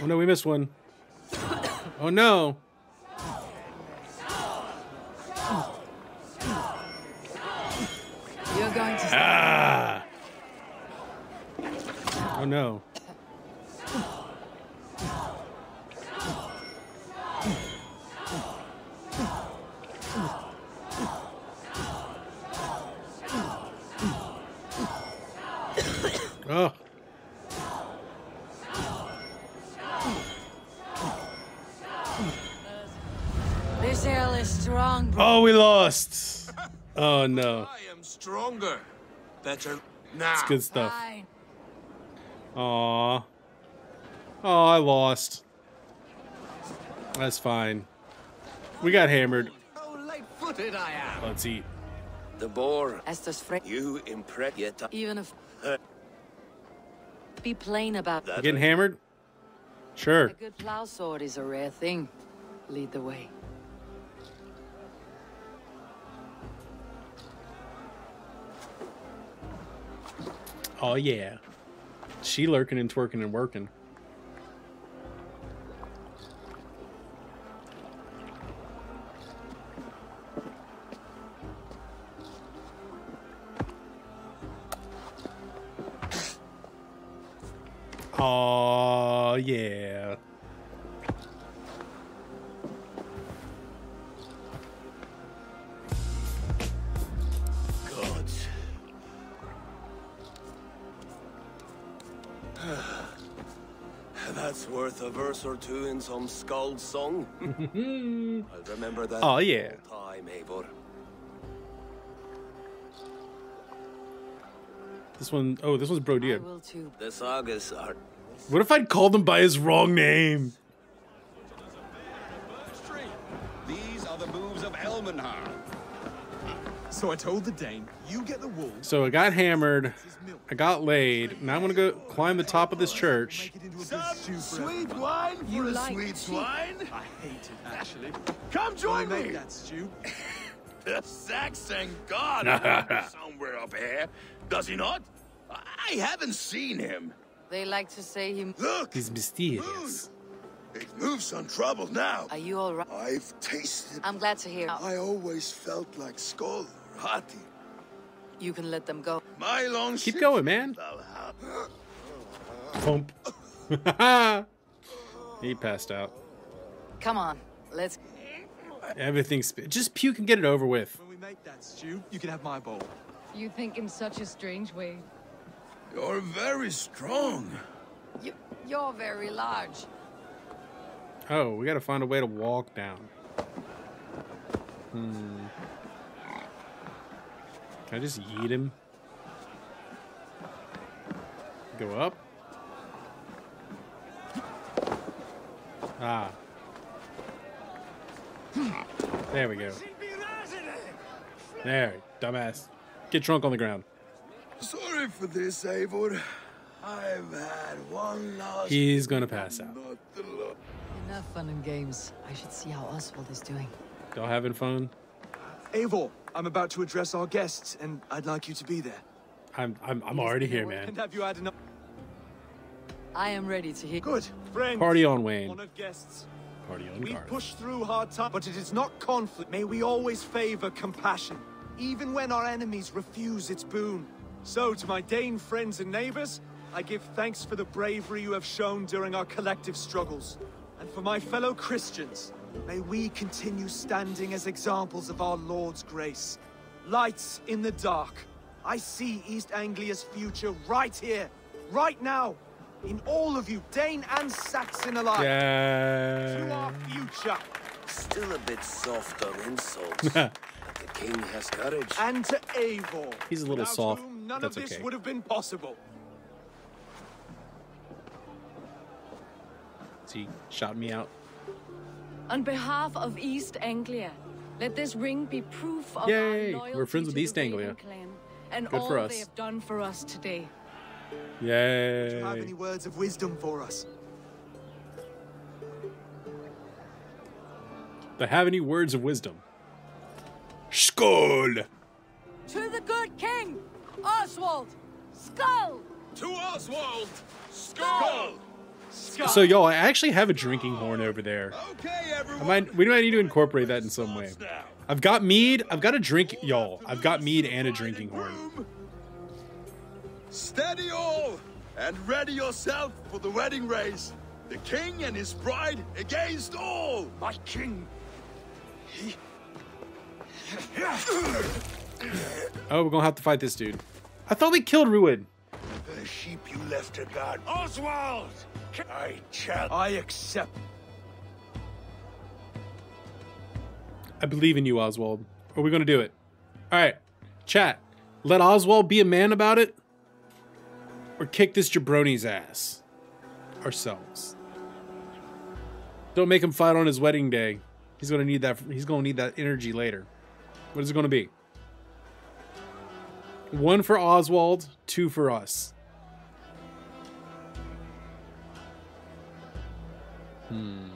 Oh no, we missed one. Oh no. You're going to. Ah. Oh no. Oh. Oh, we lost. Oh no. I am stronger. Better now. It's good stuff. Fine. Aw. Oh, I lost. That's fine. We got hammered. How light-footed I am. Let's eat. The boar. Estes Fre- You impress yet. Even if. Uh. Be plain about You getting hammered? Sure. A good plow sword is a rare thing. Lead the way. Oh yeah. She lurking and twerking and working. Oh yeah. That's worth a verse or two in some skald song. I'll remember that. Oh, yeah. all Time, Eivor. This one oh this one's I Brodia. will too. The sagas are. What if I'd called him by his wrong name? These are the moves of Elmenhar. So I told the Dane, you get the wool. So I got hammered. I got laid. Now I'm gonna go climb the top of this church. Sweet wine for You a like sweet cheap. swine? I hate it, actually. Come join me! make that stew. The Saxon god somewhere up here, does he not? I haven't seen him. They like to say he. Look, He's mysterious. it moves on trouble now. Are you all right? I've tasted. I'm glad to hear. I always felt like Sköll or Hati. You can let them go. My long Keep going, man. Thump. he passed out. Come on, let's. Everything's just puke and get it over with. When we make that stew, you can have my bowl. You think in such a strange way. You're very strong. You, you're very large. Oh, we gotta find a way to walk down. Hmm. Can I just yeet him? Go up? Ah. There we go. There, dumbass. Get drunk on the ground. Sorry for this, Eivor. I've had one last... He's gonna pass out. Enough fun and games. I should see how Oswald is doing. Y'all having fun? Eivor, I'm about to address our guests, and I'd like you to be there. I'm I'm I'm already here, man. And have you had enough? I am ready to hear. Good, friends. Party on, Wayne. Honored guests. Party on, We Garth. push through hard times, but it is not conflict. May we always favor compassion, even when our enemies refuse its boon. So, to my Dane friends and neighbors, I give thanks for the bravery you have shown during our collective struggles. And for my fellow Christians, may we continue standing as examples of our Lord's grace. Lights in the dark. I see East Anglia's future right here, right now. In all of you, Dane and Saxon alike. Yeah. To our future. Still a bit soft on insults. but the king has courage. And to Eivor. He's a little without soft, whom None that's of this okay. would have been possible. See, shot me out. On behalf of East Anglia, let this ring be proof of Yay, our we're friends with to East the Anglia. Clan and Good all for us. they have done for us today. Yay. Do you have any words of wisdom for us? Do I have any words of wisdom? Skål! To the good king, Oswald! Skål! To Oswald! Skål! So, y'all, I actually have a drinking horn over there. I might, we might need to incorporate that in some way. I've got mead. I've got a drink, y'all. I've got mead and a drinking horn. Steady all, and ready yourself for the wedding race. The king and his bride against all. My king. He... Oh, we're gonna have to fight this dude. I thought we killed Ruin. The sheep you left to guard. Oswald! I shall. I accept. I believe in you, Oswald. Are we gonna do it? All right, chat. Let Oswald be a man about it, or kick this jabroni's ass ourselves. Don't make him fight on his wedding day. He's gonna need that. He's gonna need that energy later. What is it gonna be? One for Oswald, two for us. Hmm.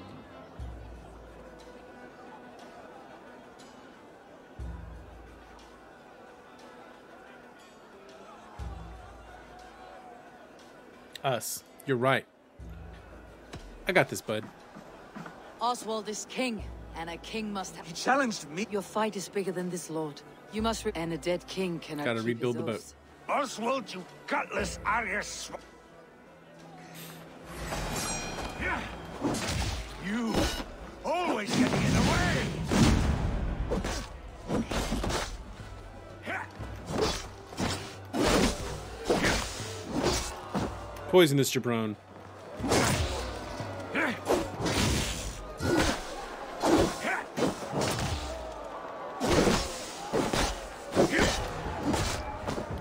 Us. You're right. I got this, bud. Oswald is king, and a king must have. He challenged me. Your fight is bigger than this, Lord. You must. Re- and a dead king cannot. Gotta keep rebuild his the boat. Oswald, you gutless Argus. sw- You always getting in the way. Poison this jabron.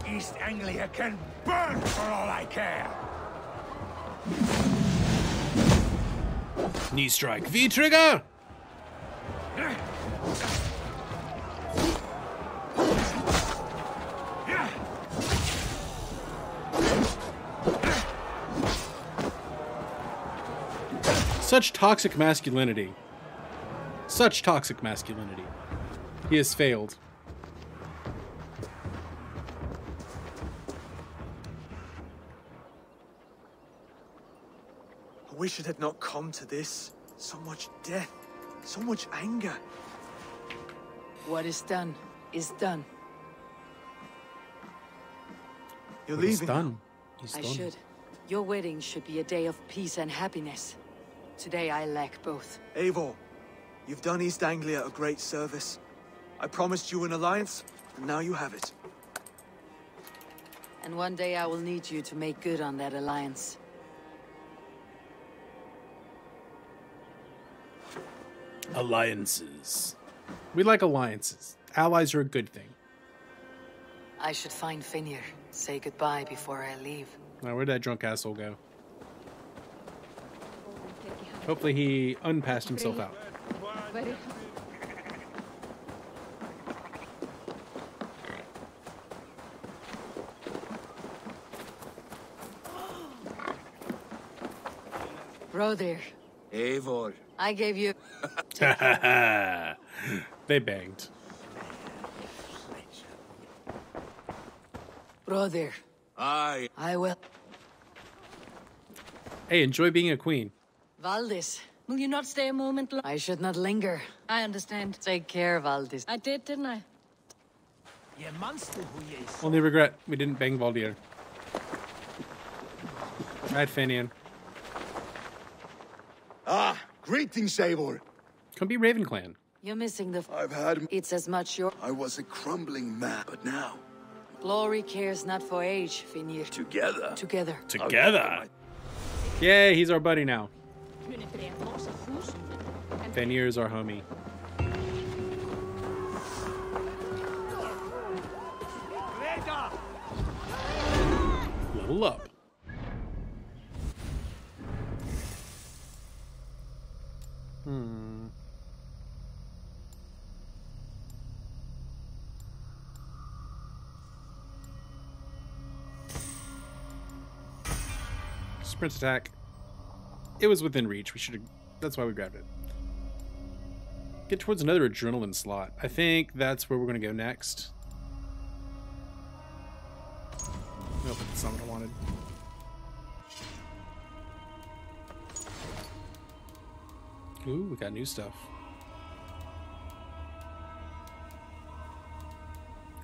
East Anglia can burn for all I care. Knee strike. V trigger! Such toxic masculinity. Such toxic masculinity. He has failed. Wish it had not come to this. So much death, so much anger. What is done is done. You're But he's leaving. done. He's I done. should. Your wedding should be a day of peace and happiness. Today I lack both. Eivor, you've done East Anglia a great service. I promised you an alliance, and now you have it. And one day I will need you to make good on that alliance. Alliances. We like alliances. Allies are a good thing. I should find Finnr. Say goodbye before I leave. Now, where'd that drunk asshole go? Hopefully he unpassed himself out. Brother. Eivor. I gave you. they banged. Rodir, Aye. I will. Hey, enjoy being a queen. Valdis, will you not stay a moment longer? I should not linger. I understand. Take care, Valdis. I did, didn't I? Only regret we didn't bang Valdir. Right, Finian. Ah, greetings, Eivor. Come be Raven Clan. You're missing the. I've had. It's as much your. I was a crumbling man, but now, Glory cares not for age, Finnr. together. Together. Together. Yay, he's our buddy now. Finnr is our homie. Level up. Hmm. Sprint attack. It was within reach. We should have. That's why we grabbed it. Get towards another adrenaline slot. I think that's where we're going to go next. Nope, that's not what I wanted. Ooh, we got new stuff.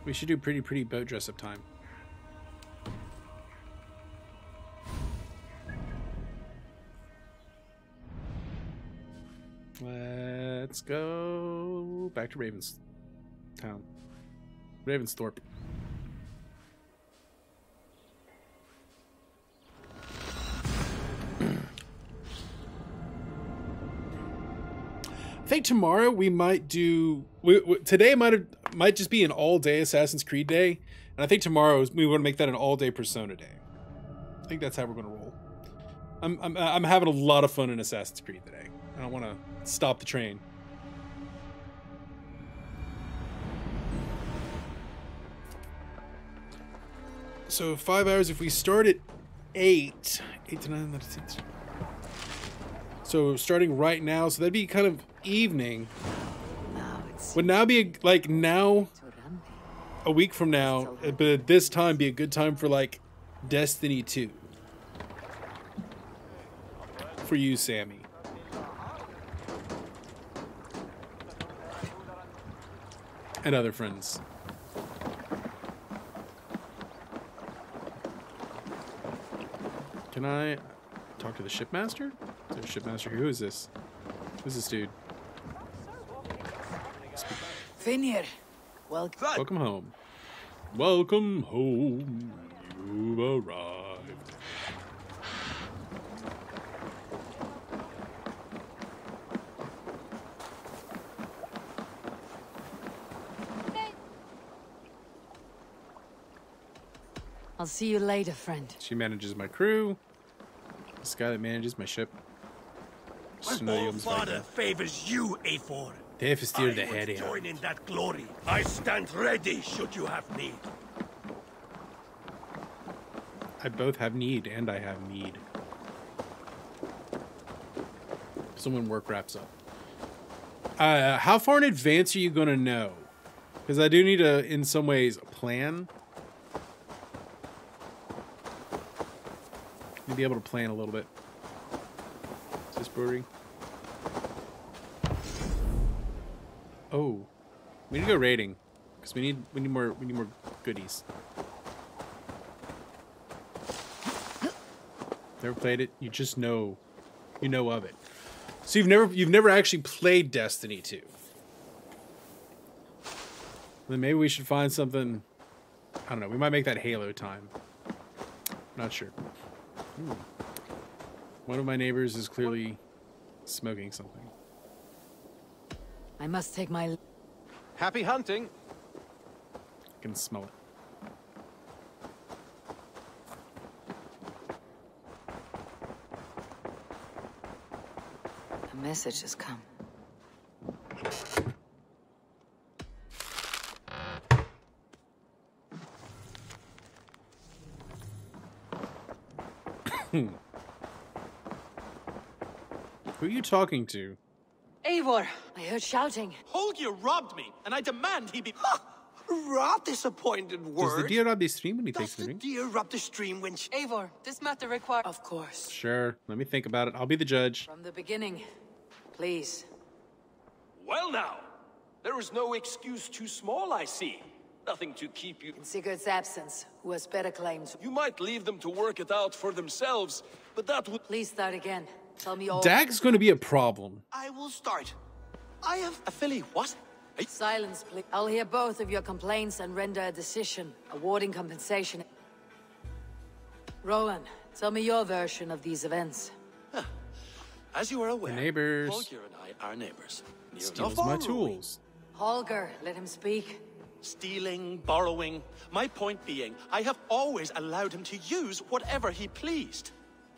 We should do pretty pretty boat dress up time. Let's go back to Ravens town. Ravensthorpe. Think tomorrow we might do. We, we, today might have might just be an all day Assassin's Creed day, and I think tomorrow we want to make that an all day Persona day. I think that's how we're going to roll. I'm, I'm I'm having a lot of fun in Assassin's Creed today. I don't want to stop the train. So five hours if we start at eight, eight to nine. So starting right now, so that'd be kind of evening. Would now be a, like now, a week from now, but at this time be a good time for like Destiny two. For you, Sammy. and other friends. Can I talk to the shipmaster? Is there a shipmaster here? Who is this? Who's this dude? Finnr, welcome. Welcome home. Welcome home. You've arrived. I'll see you later, friend. She manages my crew. This guy that manages my ship. Snow father favors you, Eivor. They here. Join in that glory. I stand ready should you have need. I both have need and I have need. Someone' work wraps up. Uh, how far in advance are you going to know? Because I do need to, in some ways, plan. Be able to plan a little bit. Is this brewery? Oh, we need to go raiding because we need we need more we need more goodies. Never played it. You just know, you know of it. So you've never you've never actually played Destiny 2. Then maybe we should find something. I don't know. We might make that Halo time. Not sure. Hmm. One of my neighbors is clearly smoking something. I must take my... Happy hunting. I can smell it. A message has come. Who are you talking to? Eivor! I heard shouting. Holger robbed me, and I demand he be. Rot disappointed Does word. the deer rob the stream when he takes the the ring? deer rub the stream when she... Eivor, this matter requires... Of course. Sure. Let me think about it. I'll be the judge. From the beginning. Please. Well now, there is no excuse too small, I see. Nothing to keep you... In Sigurd's absence, who has better claims? You might leave them to work it out for themselves, but that would... Please start again. Tell me all... Dag's going to be a problem. I will start. I have a filly. What? Silence, please. I'll hear both of your complaints and render a decision, awarding compensation. Rowan, tell me your version of these events. As you are aware, neighbors. Holger and I are neighbors. Near Steals my tools. Holger, let him speak. Stealing, borrowing. My point being, I have always allowed him to use whatever he pleased.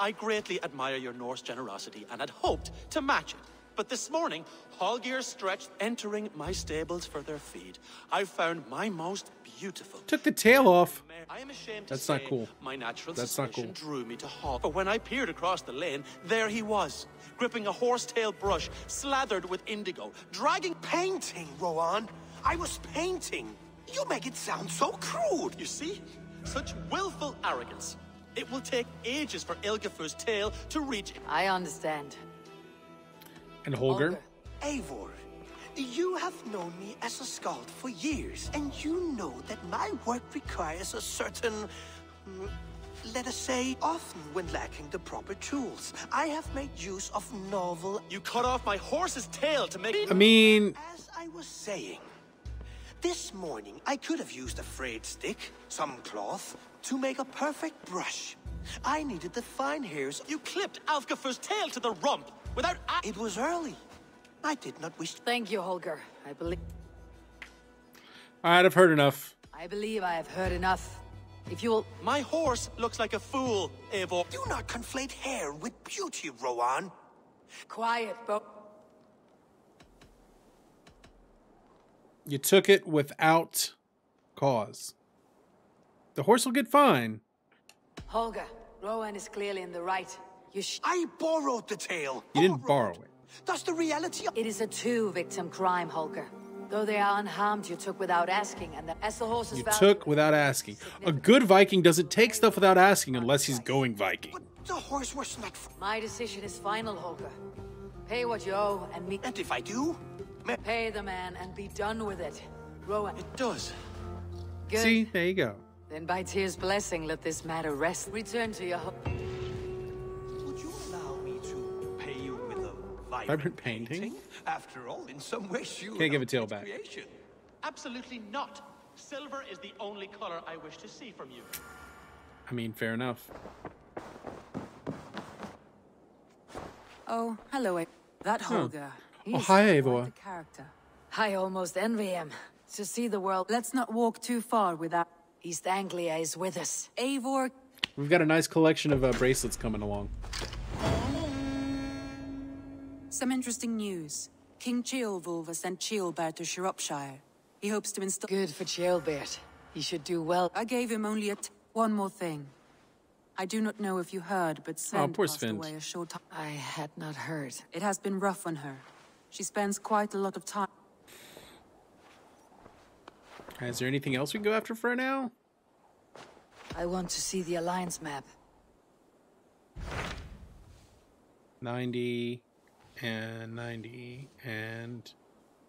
I greatly admire your Norse generosity and had hoped to match it. But this morning, Holger stretched entering my stables for their feed. I found my most beautiful. Took the tail off. I am ashamed to That's not cool. My natural That's not suspicion cool. drew me to halt. But when I peered across the lane, there he was, gripping a horsetail brush, slathered with indigo, dragging painting, Rowan. I was painting. You make it sound so crude. You see? Such willful arrogance. It will take ages for Ilgafur's tail to reach. I understand. And Holger? Eivor, you have known me as a skald for years, and you know that my work requires a certain, mm, let us say, often when lacking the proper tools. I have made use of novel. You cut off my horse's tail to make. I mean, As I was saying, this morning I could have used a frayed stick, some cloth, to make a perfect brush. I needed the fine hairs. You clipped Alfgafur's tail to the rump without. a- It was early. I did not wish. Thank you, Holger. I believe all right, I've heard enough. I believe I have heard enough. If you will My horse looks like a fool, Eivor. Do not conflate hair with beauty, Rowan. quiet, Bo. You took it without cause. The horse will get fine. Holger, Rowan is clearly in the right. You sh- I borrowed the tail. You didn't borrow it. That's the reality It is a two-victim crime, Holger. Though they are unharmed, you took without asking, and the, as the horse's You value- took without asking. A good Viking doesn't take stuff without asking unless he's going Viking. The horse was not. My decision is final, Holger. Pay what you owe, and meet. And if I do? Pay the man and be done with it. Rowan. It does. Good. See, there you go. Then by Tyr's blessing, let this matter rest. Return to your ho- Would you allow me to pay you with a vibrant, Vibrant painting? After all, in some ways you Can't give a tail back. Creation. Absolutely not. Silver is the only color I wish to see from you. I mean, fair enough. Oh, hello. A- That Huh. Holger. Oh, hi, Eivor. The character. I almost envy him. To see the world. Let's not walk too far without. East Anglia is with us. Eivor. We've got a nice collection of uh, bracelets coming along. Some interesting news. King Ceolwulf has sent Ceolbert to Shropshire. He hopes to install. Good for Ceolbert. He should do well. I gave him only a. T- one more thing. I do not know if you heard, but Sven Oh, passed Sven. away a short time. I had not heard. It has been rough on her. She spends quite a lot of time. Is there anything else we can go after for now? I want to see the Alliance map. 90 and 90 and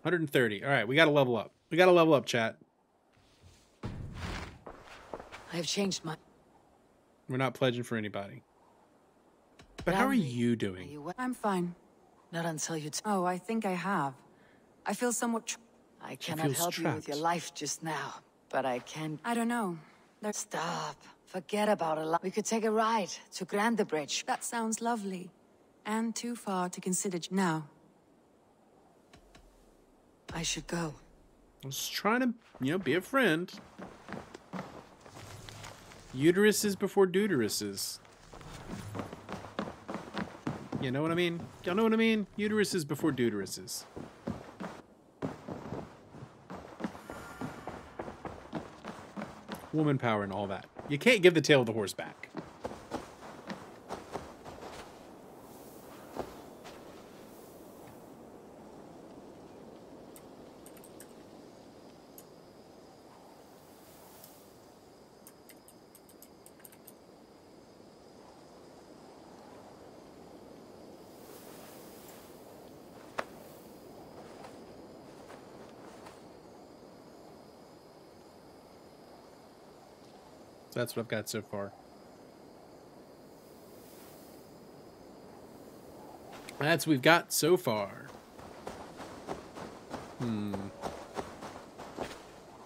130. All right, we got to level up. We got to level up, chat. I have changed my. We're not pledging for anybody. But how are you doing? I'm fine. Not until you. Oh, I think I have. I feel somewhat. Tr- I cannot feels help you with your life just now, but I can. I don't know. There's- Stop. Forget about it. We could take a ride to Grantebridge. That sounds lovely. And too far to consider now. I should go. I was trying to, you know, be a friend. Uteruses before deuteruses. You know what I mean? Y'all know what I mean? Uteruses before deuteruses. Woman power and all that. You can't give the tail of the horse back. That's what I've got so far. That's what we've got so far. Hmm.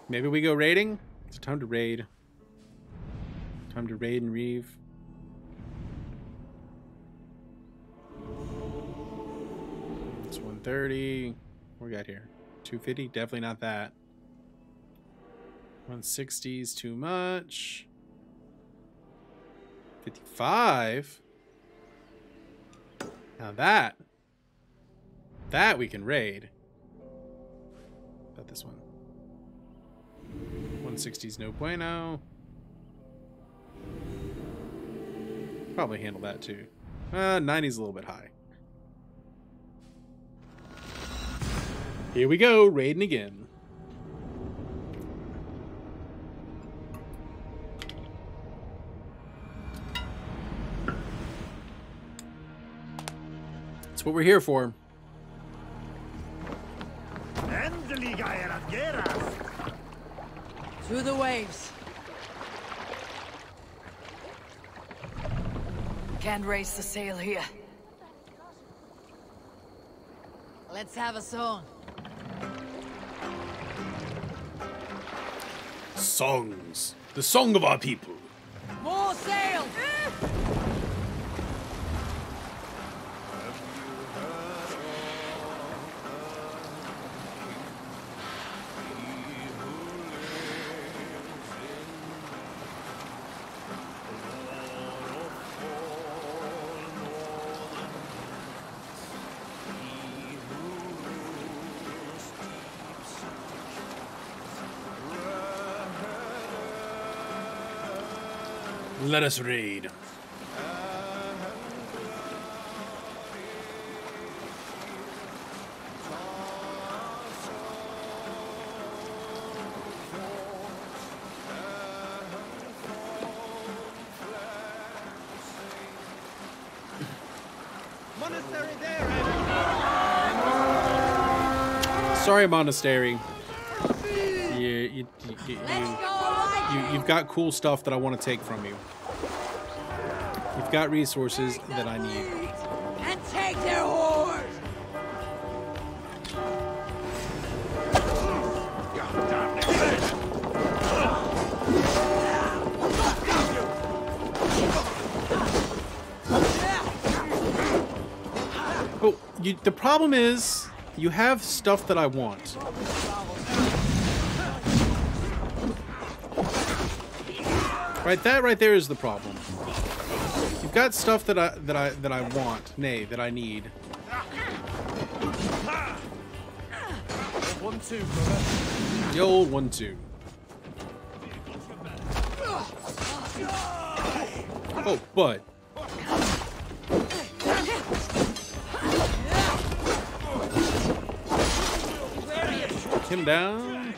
Maybe we go raiding? It's time to raid. Time to raid and reeve. It's 130. What we got here? 250? Definitely not that. 160 is too much. 55? Now that. That we can raid. About this one. 160 is no bueno. Probably handle that too. Uh, 90 is a little bit high. Here we go, raiding again. What we're here for. Through the waves. Can't raise the sail here. Let's have a song. Songs. The song of our people. More sail! Let us raid. Monastery there! Eh? Sorry, monastery. You, you, you, you, you've got cool stuff that I want to take from you. You've got resources that I need. And take their horse! Oh, you, the problem is, you have stuff that I want. Right, that right there is the problem. You've got stuff that I that I that I want, nay, that I need. One, two, brother. The old one two. Oh, bud. Him down.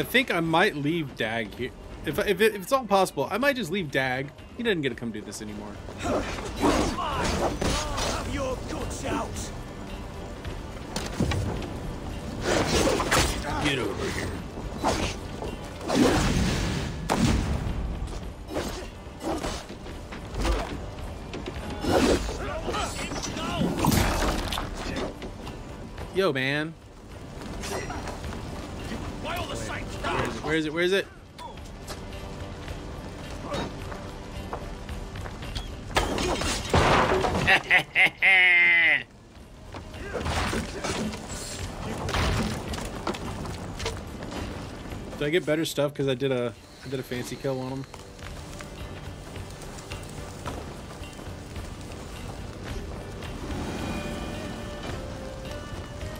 I think I might leave Dag here. If, if, if it's all possible, I might just leave Dag. He doesn't get to come do this anymore. Have your guts out! Get over here. Yo, man. Where is it? Where is it? Did I get better stuff because I did a I did a fancy kill on him?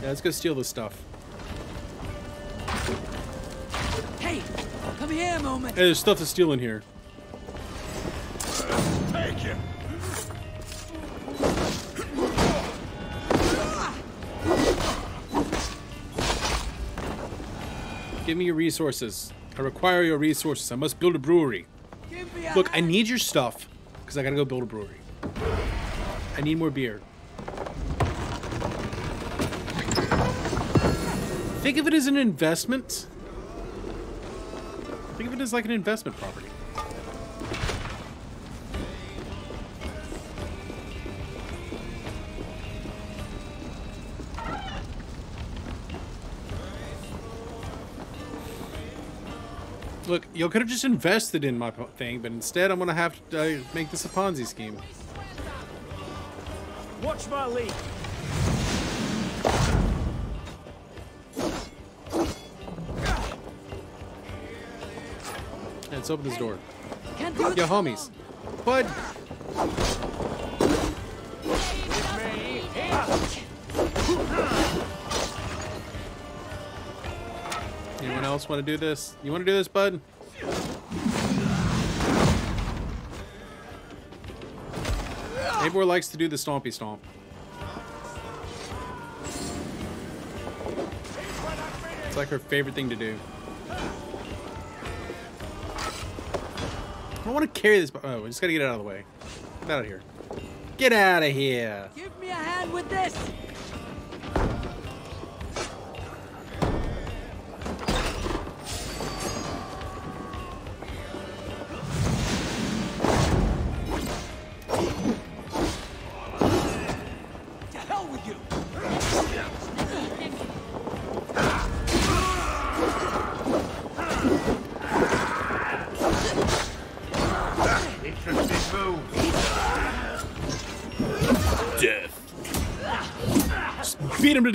Yeah, let's go steal this stuff. Moment. Hey, there's stuff to steal in here. Take you. Give me your resources. I require your resources. I must build a brewery. Look, I need your stuff because I gotta go build a brewery. I need more beer. Think of it as an investment. Think of it as like an investment property. Look, you could have just invested in my thing, but instead I'm gonna have to uh, make this a Ponzi scheme. Watch my lead. Let's open this door. Can't do Yo, homies. Bud. Anyone else want to do this? You want to do this, bud? Eivor likes to do the stompy stomp. It's like her favorite thing to do. Don't want to carry this. Oh, we just gotta get out of the way. Get out of here. Get out of here. Give me a hand with this.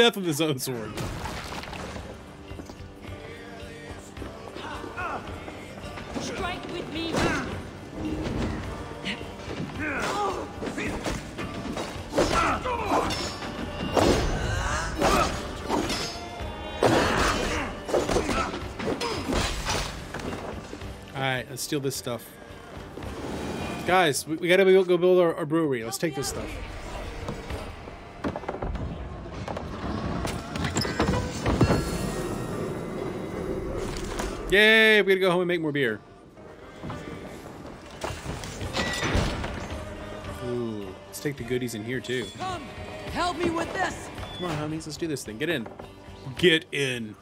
Death with his own sword. Strike with me. Alright, let's steal this stuff. Guys, we, we gotta go build our, our brewery. Let's take this stuff. Yay! We gotta go home and make more beer. Ooh, let's take the goodies in here too. Come, help me with this. Come on, homies, let's do this thing. Get in. Get in.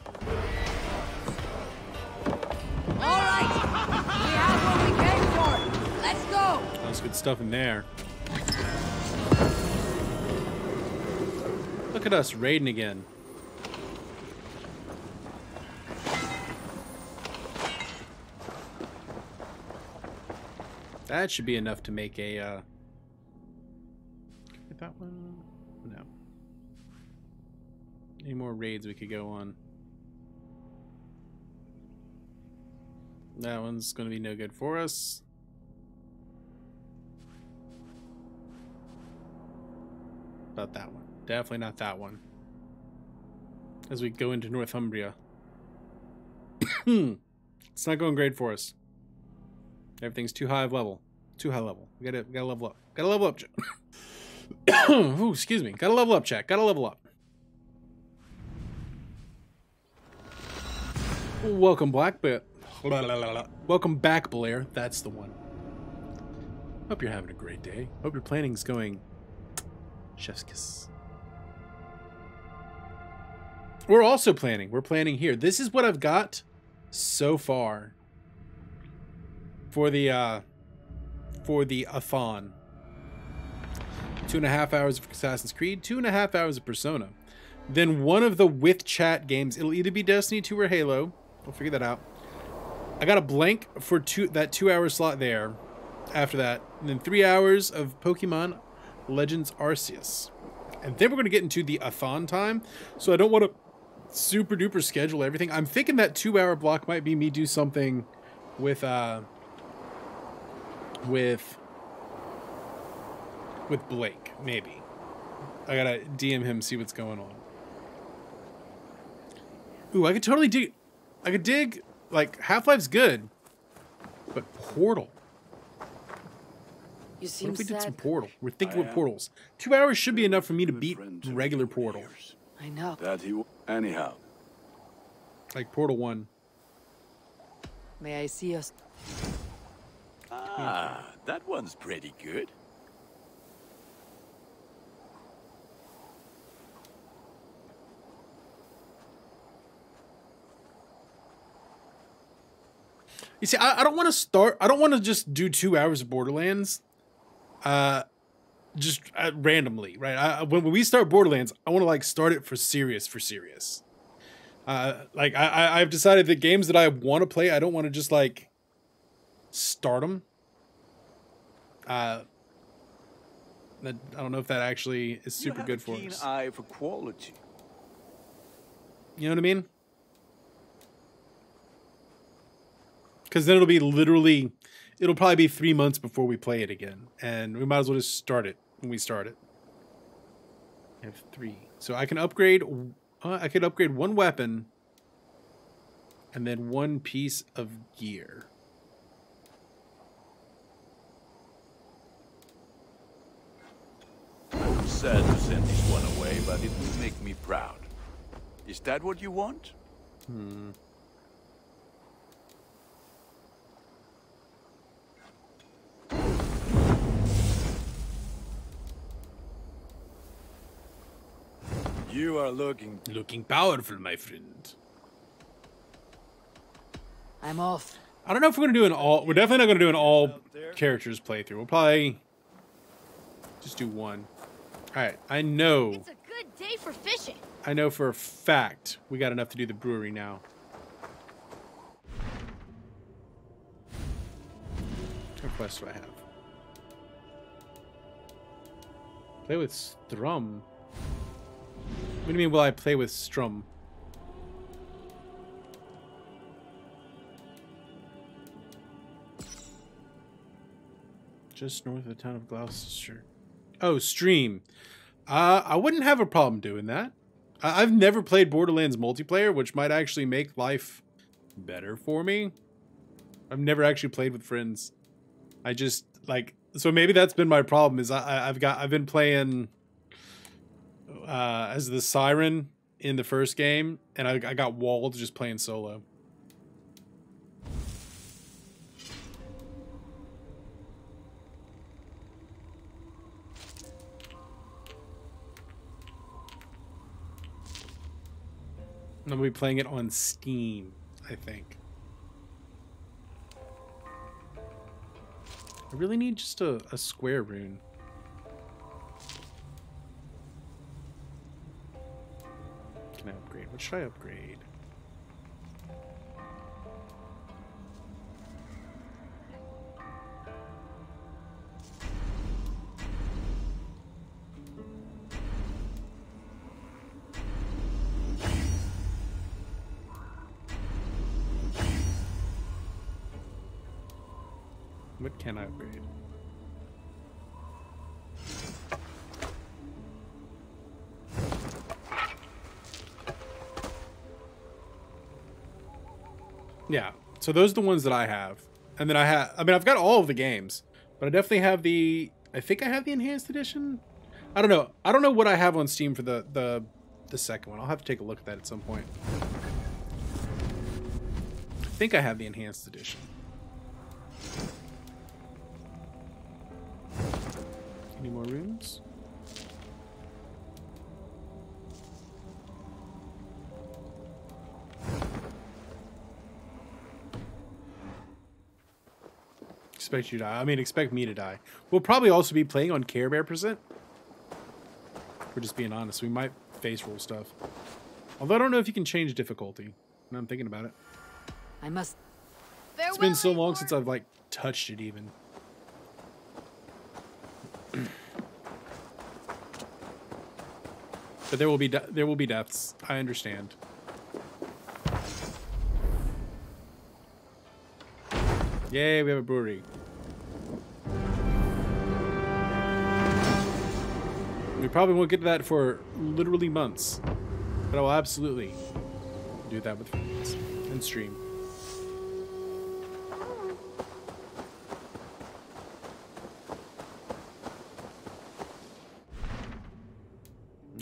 All right, we have what we came for. Let's go. That's good stuff in there. Look at us raiding again. That should be enough to make a, uh... Get that one? No. Any more raids we could go on? That one's gonna be no good for us. About that one. Definitely not that one. As we go into Northumbria. it's not going great for us. Everything's too high of level. Too high level. We gotta, we gotta level up. Gotta level up. Ooh, excuse me. Gotta level up, chat. Gotta level up. Welcome, Black Bear. Welcome back, Blair. That's the one. Hope you're having a great day. Hope your planning's going chef's kiss. We're also planning. We're planning here. This is what I've got so far for the uh for the Athon. Two and a half hours of Assassin's Creed, two and a half hours of Persona. Then one of the with chat games. It'll either be Destiny 2 or Halo. We'll figure that out. I got a blank for two that two hour slot there. After that, and then three hours of Pokemon Legends Arceus, and then we're gonna get into the Athon time. So I don't want to super duper schedule everything. I'm thinking that two hour block might be me do something with uh with with Blake, maybe. I gotta DM him, see what's going on. Ooh, I could totally dig. I could dig. Like Half Life's good, but Portal. You What if we did some. Portal? We're thinking I with portals. Two hours should be enough for me to beat regular Portal, I know. That he. w- Anyhow, like Portal One. May I see us? Ah, that one's pretty good. You see, I, I don't want to start. I don't want to just do two hours of Borderlands, uh, just uh, randomly, right? I, when, when we start Borderlands, I want to like start it for serious, for serious. Uh, like I, I've decided that games that I want to play, I don't want to just like start them. Uh, that I don't know if that actually is super you have good a for keen us. eye for quality. You know what I mean? Because then it'll be literally, it'll probably be three months before we play it again, and we might as well just start it when we start it. I have three, so I can upgrade. Uh, I could upgrade one weapon, and then one piece of gear. I'm sad to send this one away, but it will make me proud. Is that what you want? Hmm. You are looking looking powerful, my friend. I'm off. I don't know if we're gonna do an all. We're definitely not gonna do an all characters playthrough. We'll probably just do one. All right, I know. It's a good day for fishing. I know for a fact we got enough to do the brewery now. What quest do I have? Play with Strum. What do you mean, will I play with Strum? Just north of the town of Gloucester. Oh, stream. Uh, I wouldn't have a problem doing that. I- I've never played Borderlands multiplayer, which might actually make life better for me. I've never actually played with friends. I just like so maybe that's been my problem is I, I've got I've been playing uh as the siren in the first game and I, I got walled just playing solo. Gonna be playing it on Steam, I think. I really need just a, a square rune. Can I upgrade? What should I upgrade? Can upgrade? Yeah. So those are the ones that I have. And then I have I mean I've got all of the games, but I definitely have the I think I have the enhanced edition. I don't know. I don't know what I have on Steam for the the the second one. I'll have to take a look at that at some point. I think I have the enhanced edition. Any more rooms? Expect you to die. I mean, expect me to die. We'll probably also be playing on Care Bear percent. We're just being honest. We might face roll stuff. Although I don't know if you can change difficulty. I'm thinking about it. I must. It's been so long since I've like touched it even but there will be there will be deaths. I understand. Yay, we have a brewery. We probably won't get to that for literally months. But I will absolutely do that with friends and stream.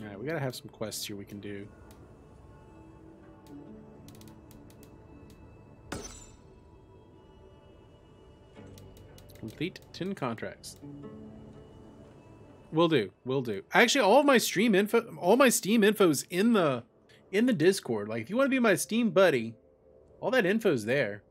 Alright, we gotta have some quests here we can do. Complete 10 contracts. Will do. Will do. Actually, all my stream info, all my Steam info's in the in the Discord. Like, if you want to be my Steam buddy, all that info's there.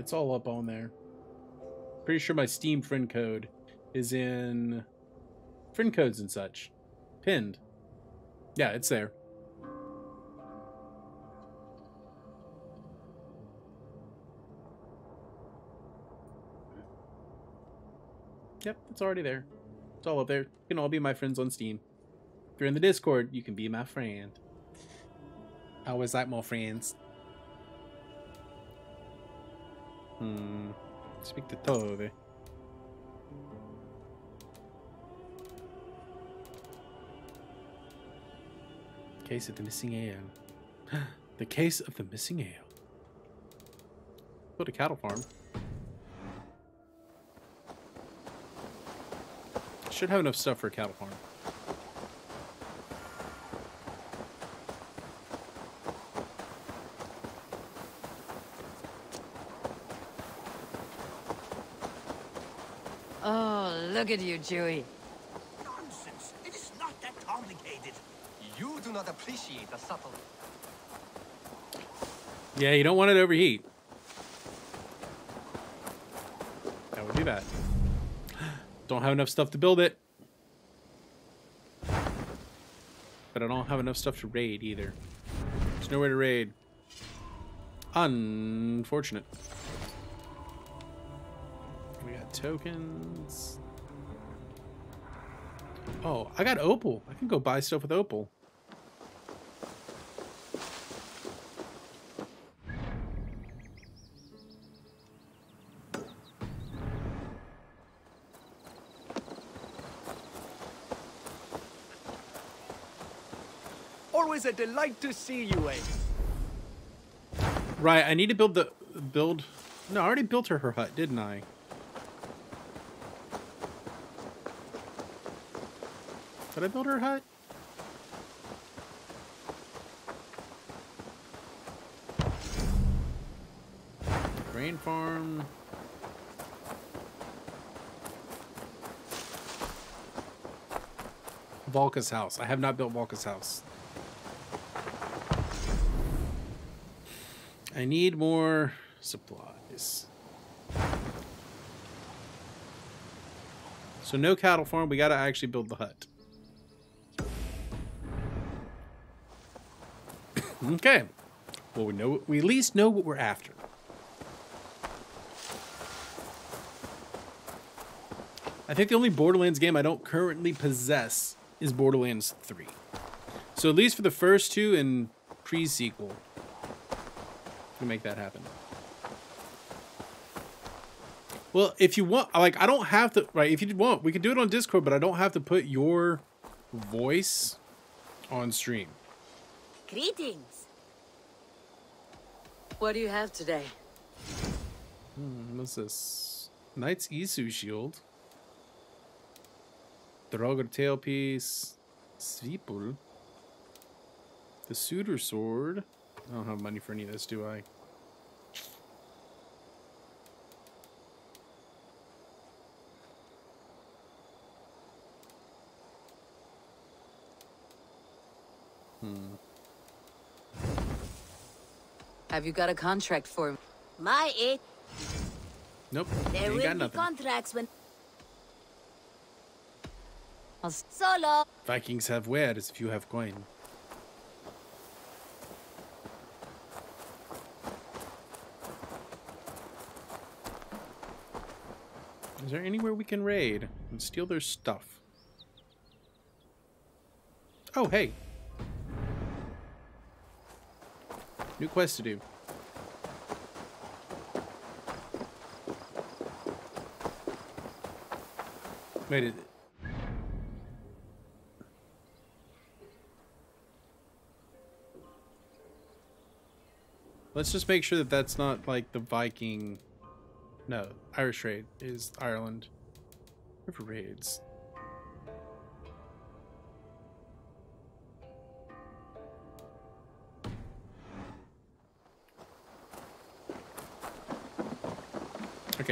It's all up on there. Pretty sure my Steam friend code is in friend codes and such. Pinned. Yeah, it's there. Yep, it's already there. It's all up there. You can all be my friends on Steam. If you're in the Discord, you can be my friend. I always like more friends. Hmm. Speak to Tove. Case of the missing ale. the case of the missing ale. Go to cattle farm. Should have enough stuff for a cattle farm. Oh, look at you, Chewie. Nonsense! It is not that complicated. You do not appreciate the subtle. Yeah, you don't want it to overheat. That would be bad. Don't have enough stuff to build it. But I don't have enough stuff to raid either. There's nowhere to raid. Unfortunate. We got tokens. Oh, I got Opal. I can go buy stuff with Opal. Always a delight to see you, eh? Right, I need to build the build. No, I already built her her hut, didn't I? Did I build her hut? Grain farm. Valka's house. I have not built Valka's house. I need more supplies. So no cattle farm. We got to actually build the hut. Okay. Well, we know we at least know what we're after. I think the only Borderlands game I don't currently possess is Borderlands 3. So at least for the first two and pre-sequel, we make that happen. Well, if you want, like, I don't have to, right, if you want, we could do it on Discord, but I don't have to put your voice on stream. Greetings. What do you have today? Hmm, what's this? Knight's Isu shield. Draugr tailpiece. Svipul. The Suitor sword. I don't have money for any of this, do I? Have you got a contract for My it. Nope. There will got be contracts when. I'll Solo. Vikings have wares if you have coin. Is there anywhere we can raid and steal their stuff? Oh, hey. New quest to do. Wait, it, Let's just make sure that that's not like the Viking. No, Irish raid is Ireland. River raids.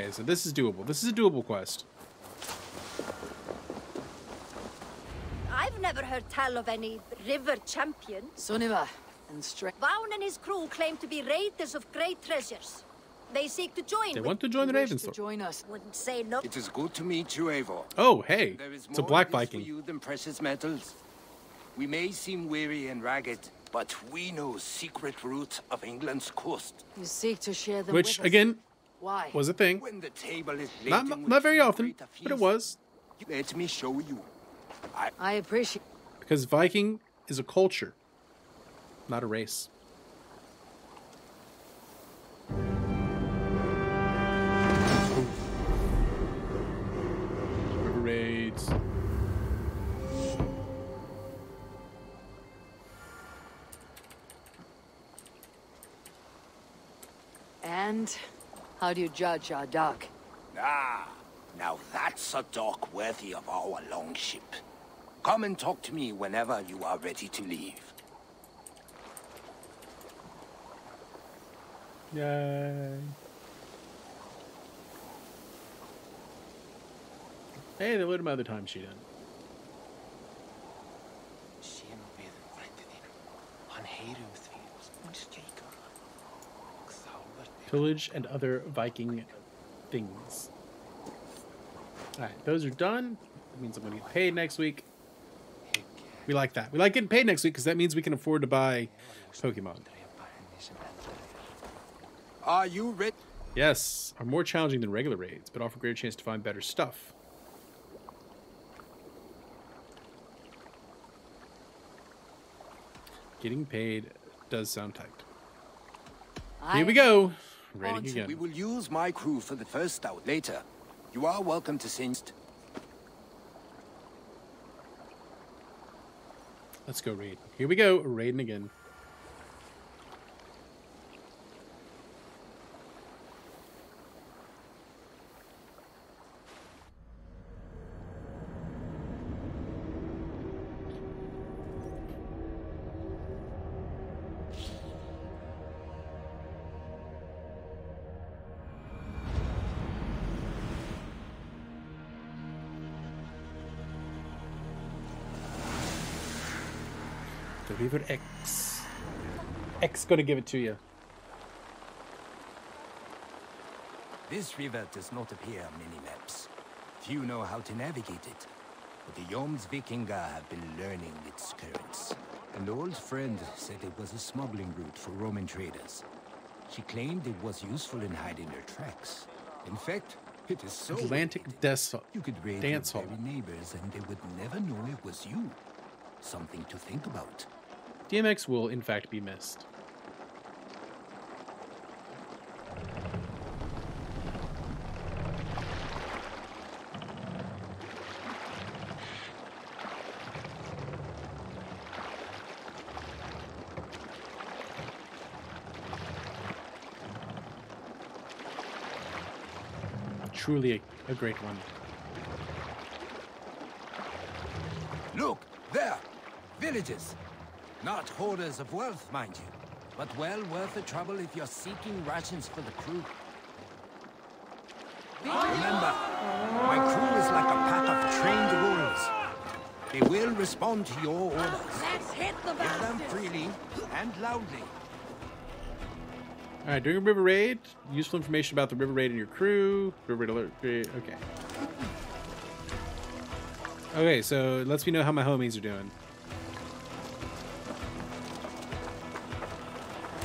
Okay, so this is doable. This is a doable quest. I've never heard tell of any river champion. Sunniva and strength. Vaughan and his crew claim to be raiders of great treasures. They seek to join. They want to join the Wish Ravensword. join us. Wouldn't say no. It is good to meet you, Eivor. Oh, hey, There is it's a black use Viking. For you than precious metals. We may seem weary and ragged, but we know secret routes of England's coast. You seek to share them Which, with us. again, Why? was a thing. When the table is Not, not very often, but it was. Let me show you. I, I appreciate. Because Viking is a culture, not a race. River raids. And how do you judge our dock? Ah, now that's a dock worthy of our longship. Come and talk to me whenever you are ready to leave. Yay. Hey, they loaded my other time sheet in. Pillage and other Viking things. Alright, those are done. That means I'm going to get paid next week. We like that. We like getting paid next week because that means we can afford to buy Pokemon. Are you ready? Yes, are more challenging than regular raids, but offer a greater chance to find better stuff. Getting paid does sound tight. Here we go. Raiding We will use my crew for the first out later. You are welcome to Singed. Let's go raid. Here we go. Raiding again. The River X. X gonna give it to you. This river does not appear on many maps. Few know how to navigate it. But the Jomsvikinga have been learning its currents. An old friend said it was a smuggling route for Roman traders. She claimed it was useful in hiding their tracks. In fact, it is so Atlantic Des- you could raid Dance your neighbors and they would never know it was you. Something to think about. DMX will in fact be missed. Truly a, a great one. Look, there! Villages! Not hoarders of wealth, mind you, but well worth the trouble if you're seeking rations for the crew. Remember, my crew is like a pack of trained wolves. They will respond to your orders. Let's hit the Give them freely and loudly. All right, during a river raid, useful information about the river raid and your crew. River raid alert. raid- Okay. Okay, so it lets me know how my homies are doing.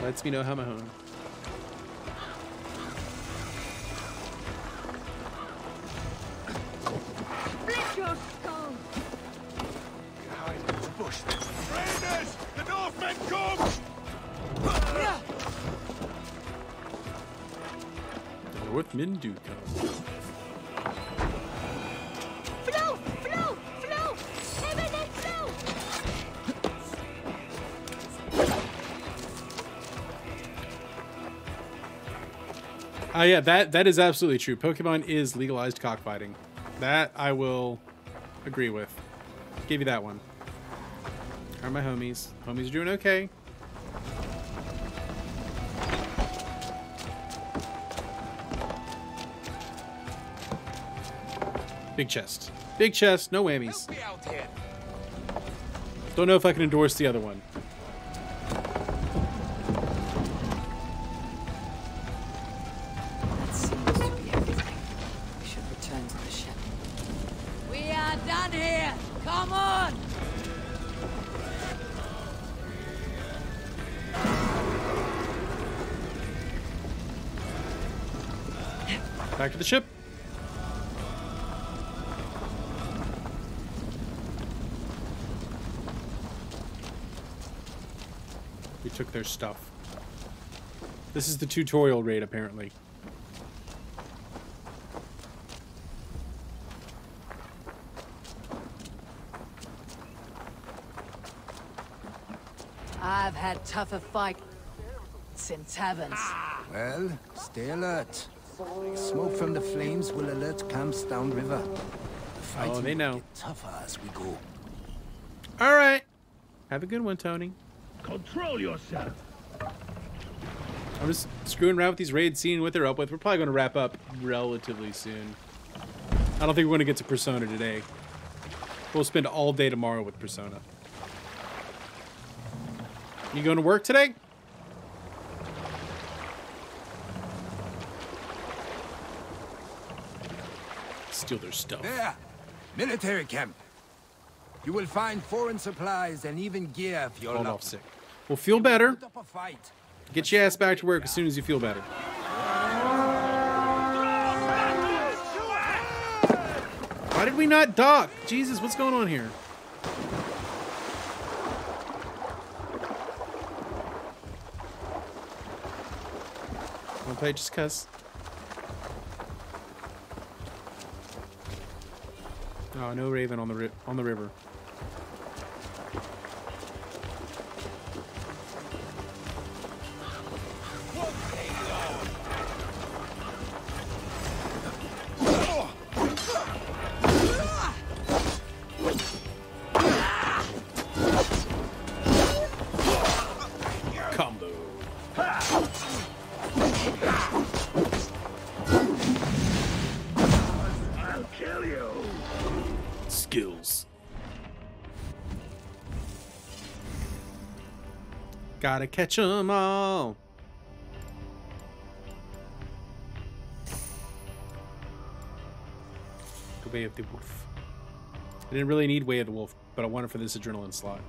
Lets me know how my home. Oh yeah, that that is absolutely true. Pokemon is legalized cockfighting. That I will agree with. Give you that one. How are my homies? Homies are doing okay. Big chest. Big chest, no whammies. Don't know if I can endorse the other one. We their stuff. This is the tutorial raid, apparently. I've had tougher fight in taverns. Well, stay alert. Smoke from the flames will alert camps downriver. The oh, fighting Oh, they will know. get tougher as we go. All right. Have a good one, Tony. Control yourself! I'm just screwing around with these raids, seeing what they're up with. We're probably going to wrap up relatively soon. I don't think we're going to get to Persona today. We'll spend all day tomorrow with Persona. You going to work today? Steal their stuff. There! Military camp. You will find foreign supplies and even gear if you're Called lucky. off sick. Well, feel better. Get your ass back to work as soon as you feel better. Why did we not dock? Jesus, what's going on here? Wanna play just cuz? Oh, no Raven on the on the river. Gotta all. Way of the Wolf. I didn't really need Way of the Wolf, but I wanted for this adrenaline slot.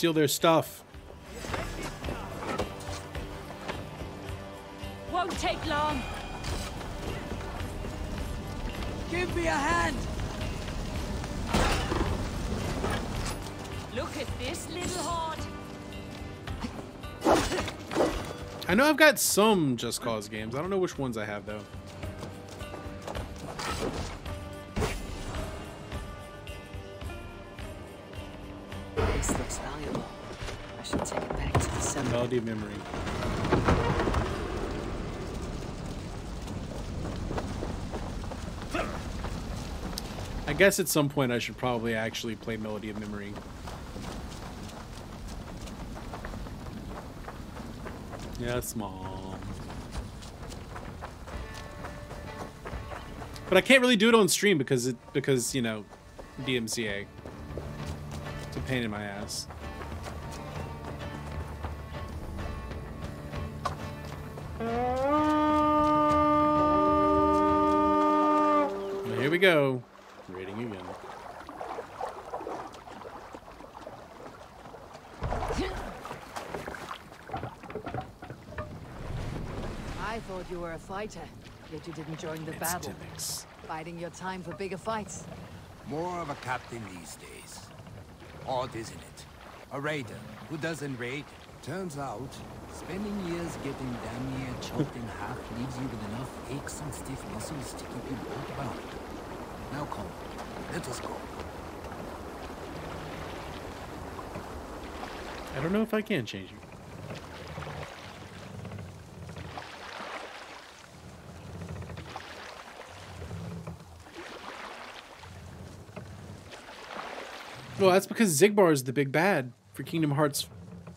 Steal their stuff. Won't take long. Give me a hand! Look at this little heart. I know I've got some Just Cause games. I don't know which ones I have though. Of Memory. I guess at some point I should probably actually play Melody of Memory. Yes, mom. But I can't really do it on stream because it because you know DMCA. It's a pain in my ass. Go. Rating again. I thought you were a fighter, yet you didn't join the It's battle. Timmix. Biding your time for bigger fights. More of a captain these days. Odd, isn't it? A raider who doesn't raid. Turns out, spending years getting damn near chopped in half leaves you with enough aches and stiff muscles to keep you both bound. Now come, let us go. I don't know if I can change you. Well, that's because Xigbar is the big bad for Kingdom Hearts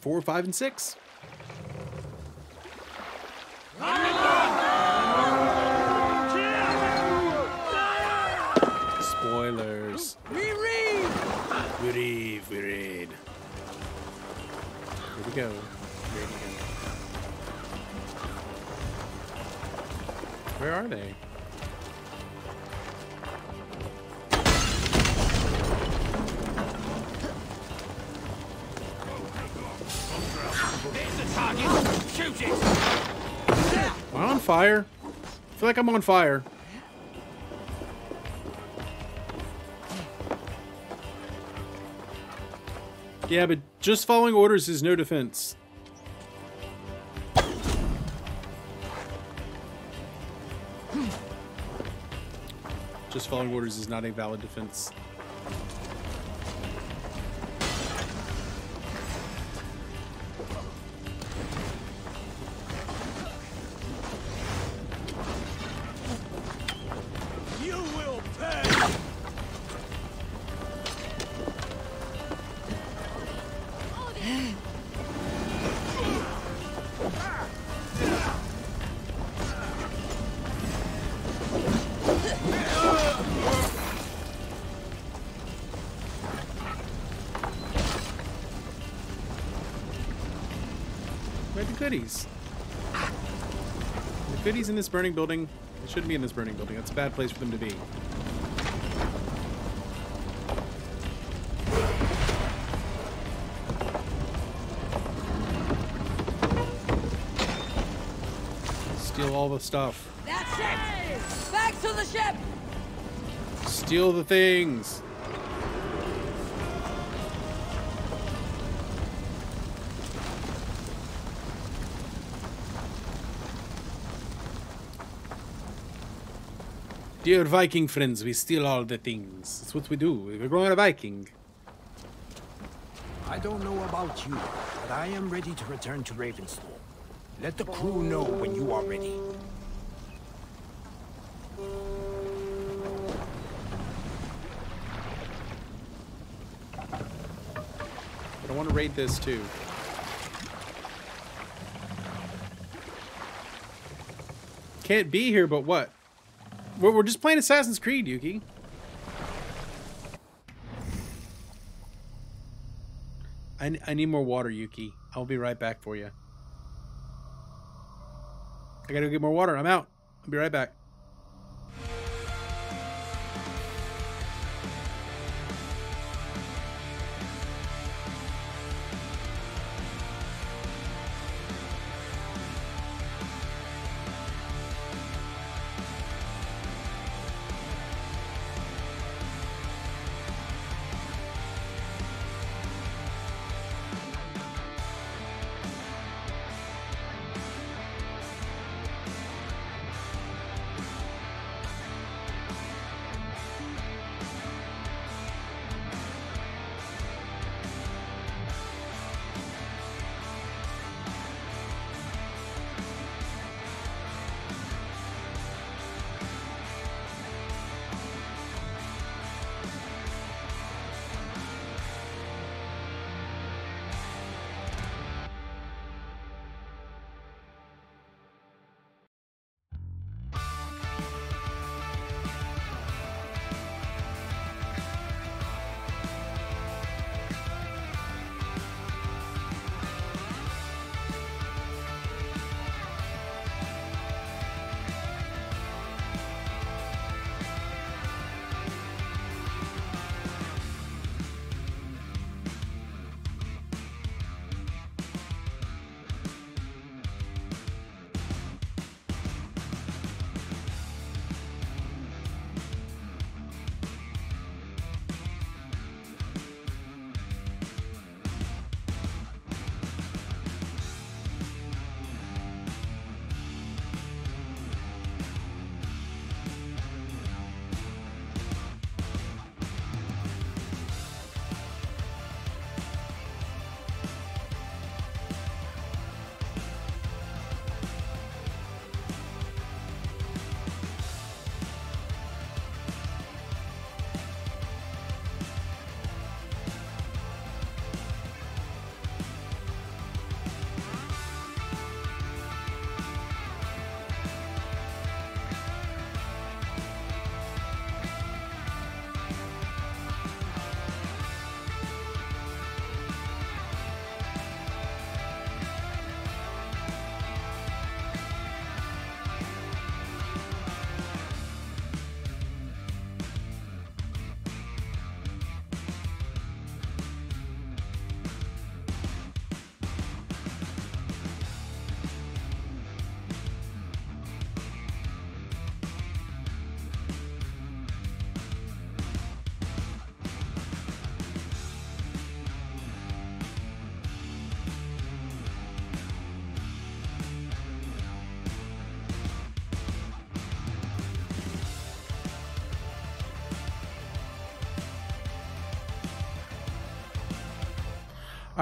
4, 5, and 6. Feel like I'm on fire. Yeah, but just following orders is no defense. Just following orders is not a valid defense. Goodies? The goodies in this burning building. They shouldn't be in this burning building. That's a bad place for them to be. Steal all the stuff. That's it! Back to the ship! Steal the things. Dear Viking friends, we steal all the things. That's what we do. We're going a Viking. I don't know about you, but I am ready to return to Ravensthorpe. Let the crew know when you are ready. But I want to raid this too. Can't be here, but what? We're, just playing Assassin's Creed, Yuki. I need more water, Yuki. I'll be right back for you. I gotta go get more water. I'm out. I'll be right back.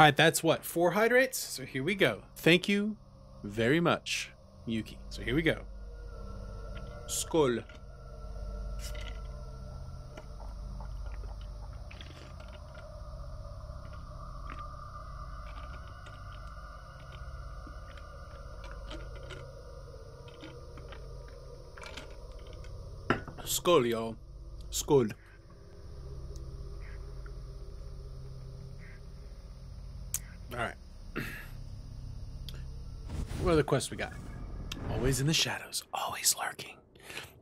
All right, that's what four hydrates. So here we go. Thank you very much, Yuki. So here we go. Skol. Skål, y'all. Skål. Alright. What other quests we got? Always in the shadows. Always lurking.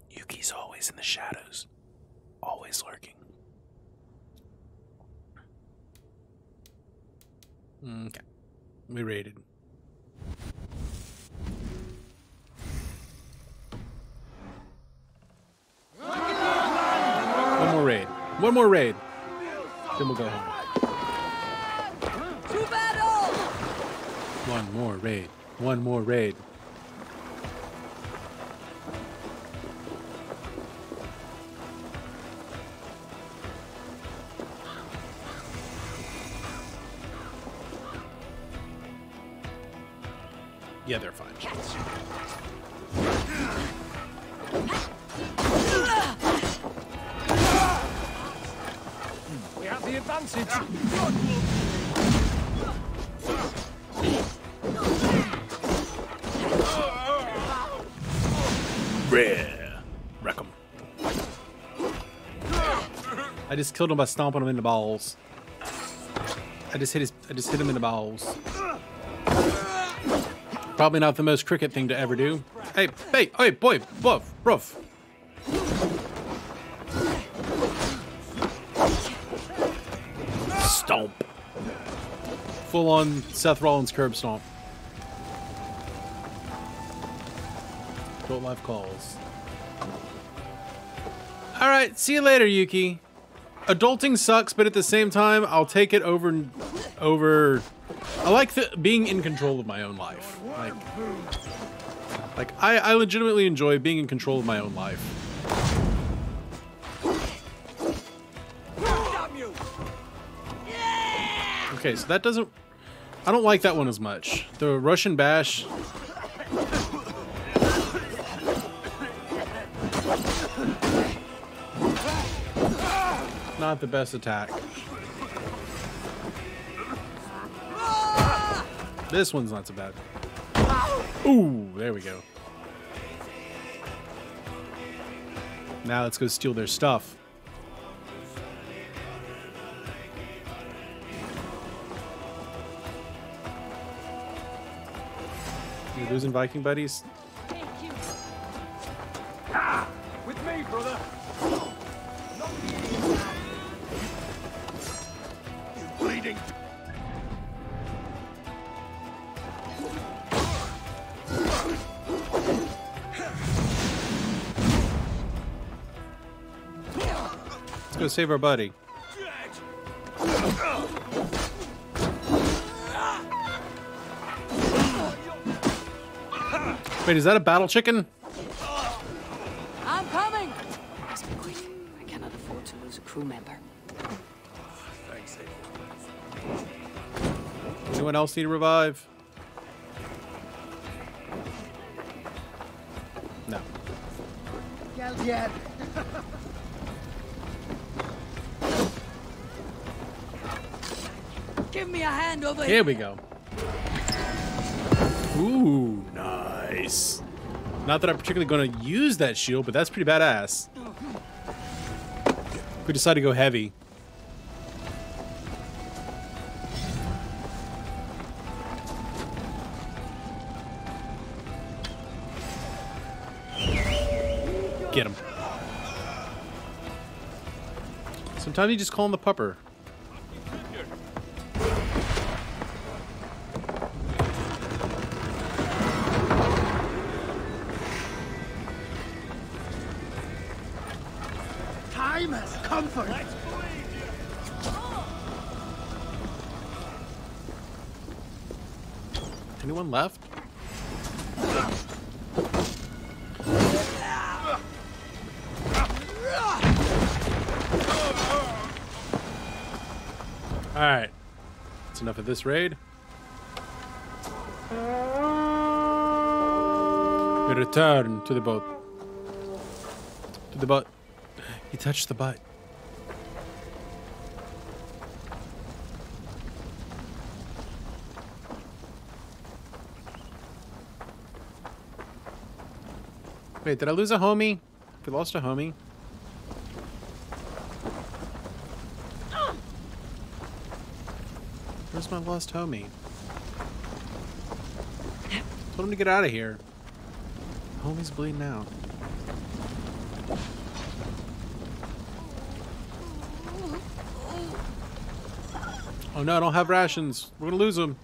Yuki's always in the shadows. Always lurking. Okay. We raided. One more raid. One more raid. Then we'll go home. One more raid. One more raid. Killed him by stomping him in the balls. I just hit his. I just hit him in the balls. Probably not the most cricket thing to ever do. Hey, hey, hey, boy, buff, bruv. Stomp. Full on Seth Rollins curb stomp. Adult life calls. All right, see you later, Yuki. Adulting sucks, but at the same time, I'll take it over over. I like the, being in control of my own life. Like, like I, I legitimately enjoy being in control of my own life. Okay, so that doesn't. I don't like that one as much. The Russian bash. Not the best attack. This one's not so bad. Ooh, there we go. Now let's go steal their stuff. You losing Viking buddies? Let's save our buddy. Wait, is that a battle chicken? I'm coming! Must be quick. I cannot afford to lose a crew member. Anyone else need a revive? No. Yeah. Give me a hand over here. Here we go. Ooh, nice. Not that I'm particularly going to use that shield, but that's pretty badass. We decide to go heavy. Get him. Sometimes you just call him the pupper. Anyone left? Alright. That's enough of this raid. We return to the boat. To the boat. He touched the butt. Wait, did I lose a homie? We lost a homie. Where's my lost homie? Told him to get out of here. Homie's bleeding out. Oh no, I don't have rations. We're gonna lose them.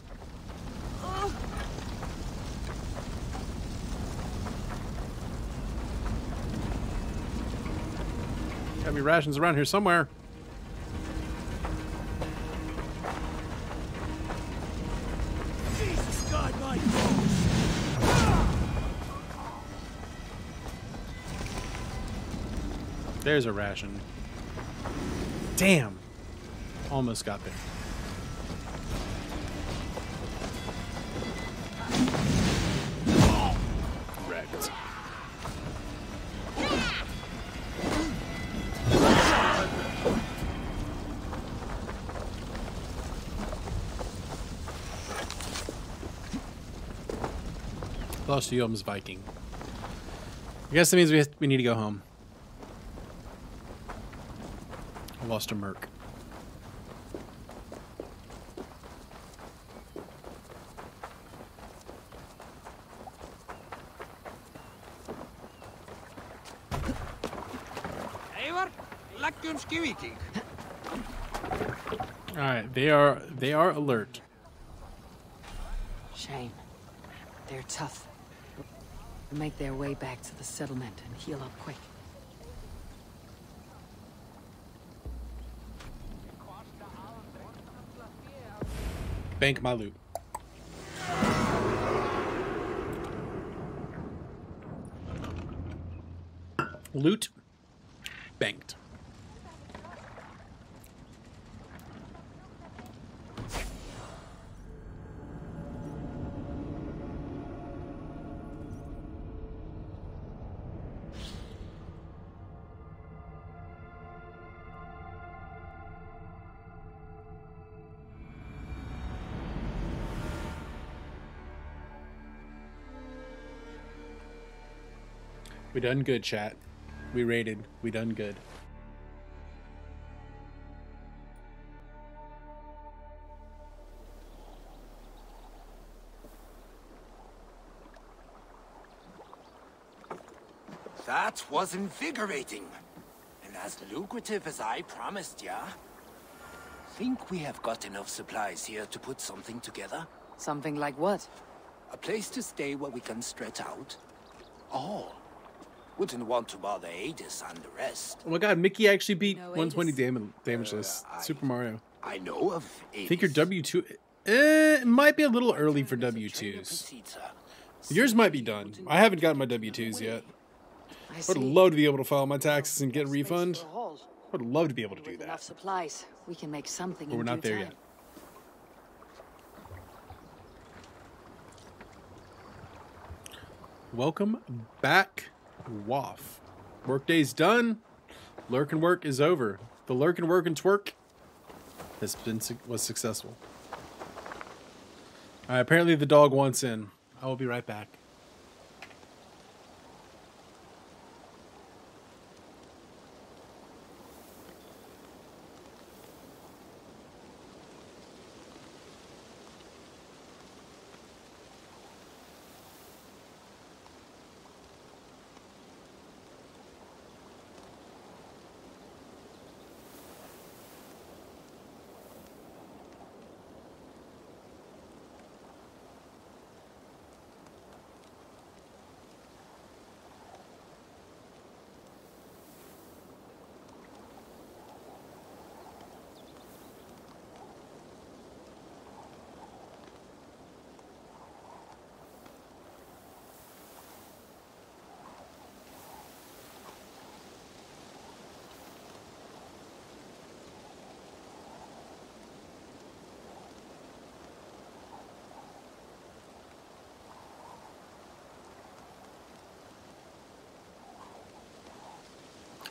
Rations around here somewhere. Jesus God, my There's a ration. Damn. Almost got there. Lost to Jomsviking. I guess that means we, we need to go home. I lost a merc. Eivor, leggjum skývíking. All right, they are they are alert. Shame. They're tough. Make their way back to the settlement and heal up quick. Bank my loot. Loot banked. Done good, chat. We rated. We done good. That was invigorating. And as lucrative as I promised ya. Think we have got enough supplies here to put something together? Something like what? A place to stay where we can stretch out? All. Wouldn't want to bother Adis and the rest. Oh my god, Mickey actually beat know 120 Adis? damage damageless. Super Mario. I know of I think your W2 eh, it might be a little early for W2s. Yours might be done. I haven't gotten my W2s yet. I I'd see. love to be able to file my taxes and get a refund. I'd love to be able to do that. enough supplies, we can make something. But we're not there yet. Welcome back, Waff. Workday's done. Lurk and work is over. The lurk and work and twerk has been was successful. All right, apparently the dog wants in. I will be right back.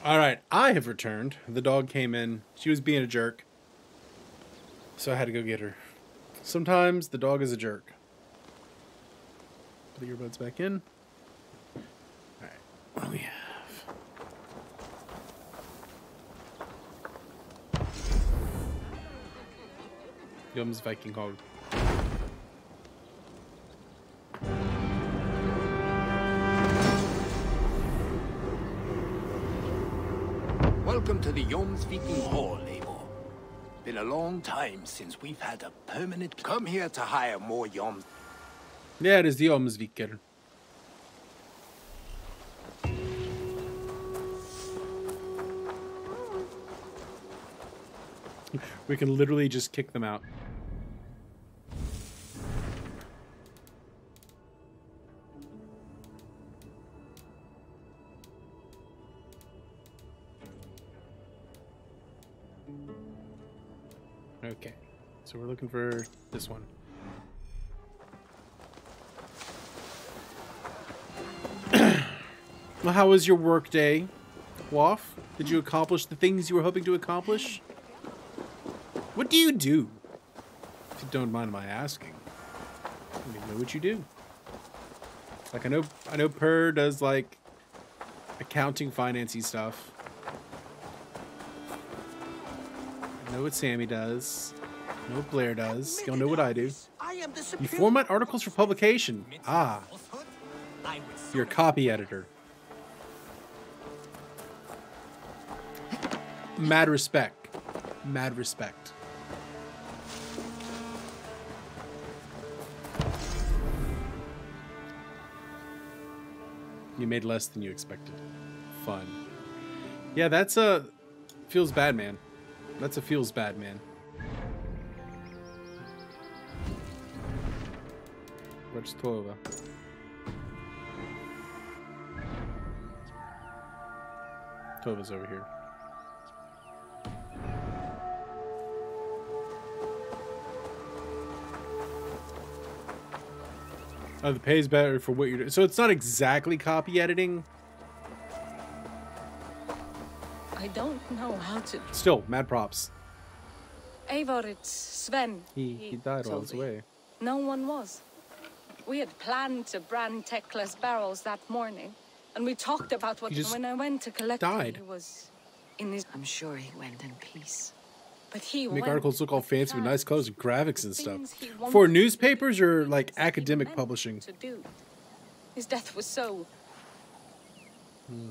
All right, I have returned. The dog came in. She was being a jerk. So I had to go get her. Sometimes the dog is a jerk. Put the earbuds back in. All right, what do we have? Jomsviking Hog. The Jomsviking Hall, Eivor. Been a long time since we've had a permanent... Come here to hire more Joms. Ja, det är the Jomsviker. We can literally just kick them out. So we're looking for this one. well, how was your work day, Waff? Did you accomplish the things you were hoping to accomplish? What do you do? If you don't mind my asking. Let me know what you do. Like I know I know Per does like accounting financy stuff. I know what Sammy does. Know Blair does. Y'all know what I do. You format articles for publication. Ah. You're a copy editor. Mad respect. Mad respect. You made less than you expected. Fun. Yeah, that's a feels bad, man. That's a feels bad, man. Tova? Tova's over here. Oh, the pay is better for what you're doing. So it's not exactly copy editing. I don't know how to. Still, mad props. Eivor, it's Sven. He he died all his way. No one was. We had planned to brand Tekla's barrels that morning, and we talked about what. Just When I went to collect died. him, he was in his. I'm sure he went in peace. But he Make went articles look all fancy with nice colors and graphics and stuff. For newspapers or like academic publishing? to do. His death was so. Hmm.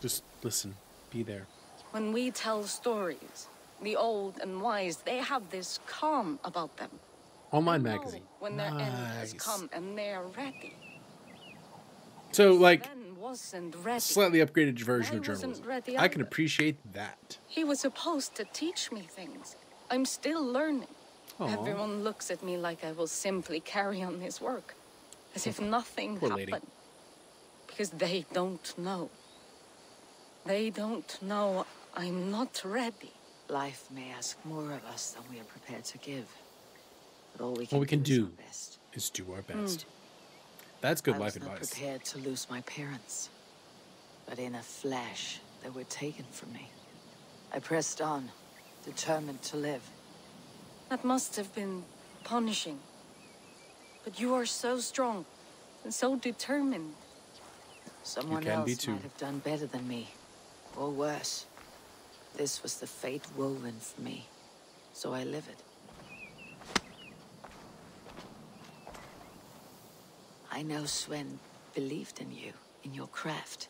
Just listen. Be there. When we tell stories, the old and wise, they have this calm about them. Online magazine. When their end has Nice. come and they're ready. So like wasn't ready. slightly upgraded version I of journalism. ready I can appreciate that. He was supposed to teach me things. I'm still learning. Aw. Everyone looks at me like I will simply carry on his work, as if nothing Poor happened. lady. Because they don't know. They don't know I'm not ready. Life may ask more of us than we are prepared to give. But all we can, What we can do, is do our best. is do our hmm. best. That's good I life was not advice. prepared to lose my parents. But in a flash, they were taken from me. I pressed on, determined to live. That must have been punishing. But you are so strong and so determined. Someone can be else too. might have done better than me, or worse. This was the fate woven for me, so I live it. I know Sven believed in you, in your craft.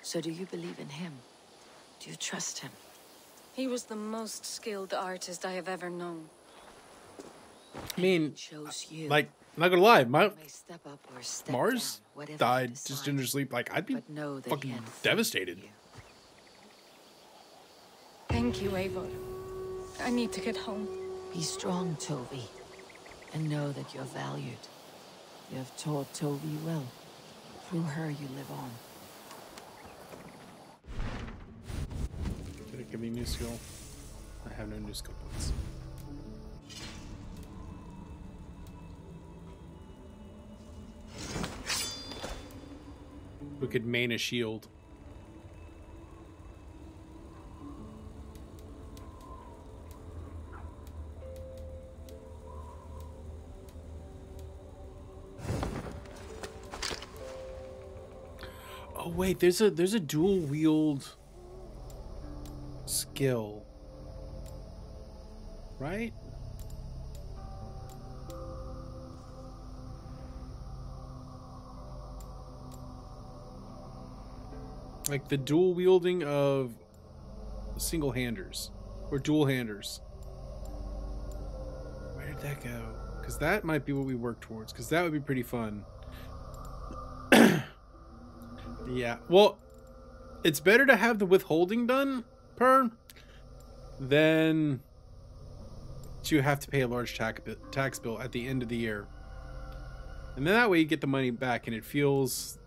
So do you believe in him? Do you trust him? He was the most skilled artist I have ever known. I mean, chose you. like, I'm not gonna lie, my step up or step Mars down, died you just in her sleep. Like, I'd be But know that fucking he had devastated. Thank you, Eivor. I need to get home. Be strong, Toby, and know that you're valued. You have taught Toby well. Through her, you live on. Did it give me new skill? I have no new skill points. We could main a shield. Wait, there's a there's a dual wield skill. Right? Like the dual wielding of single handers or dual handers. Where did that go? Because that might be what we work towards. Because that would be pretty fun. Yeah. Well, it's better to have the withholding done per than to have to pay a large tax tax bill at the end of the year. And then that way you get the money back and it feels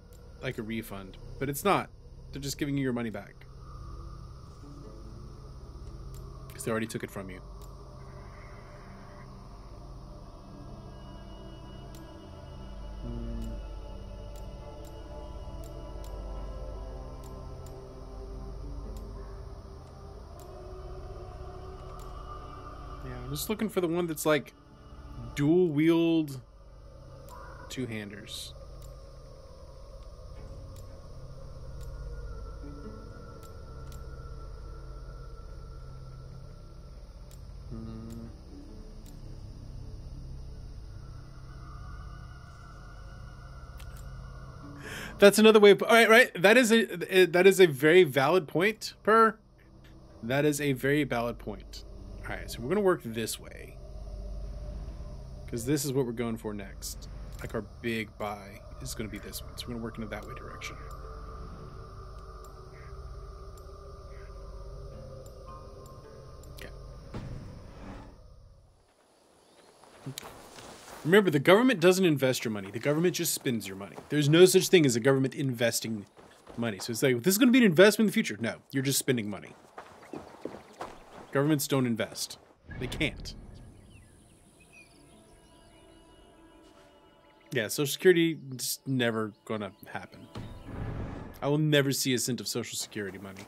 like a refund. But it's not. They're just giving you your money back. Because they already took it from you. I'm just looking for the one that's like dual wield two handers. Hmm. That's another way. Of, all right, right. That is a that is a very valid point. Per. That is a very valid point. All right, so we're gonna work this way because this is what we're going for next. Like our big buy is gonna be this one, so we're gonna work into that way direction. Okay. Remember, the government doesn't invest your money. The government just spends your money. There's no such thing as a government investing money. So it's like, this is going to be an investment in the future. No, you're just spending money. Governments don't invest. They can't. Yeah, Social Security is never going to happen. I will never see a cent of Social Security money.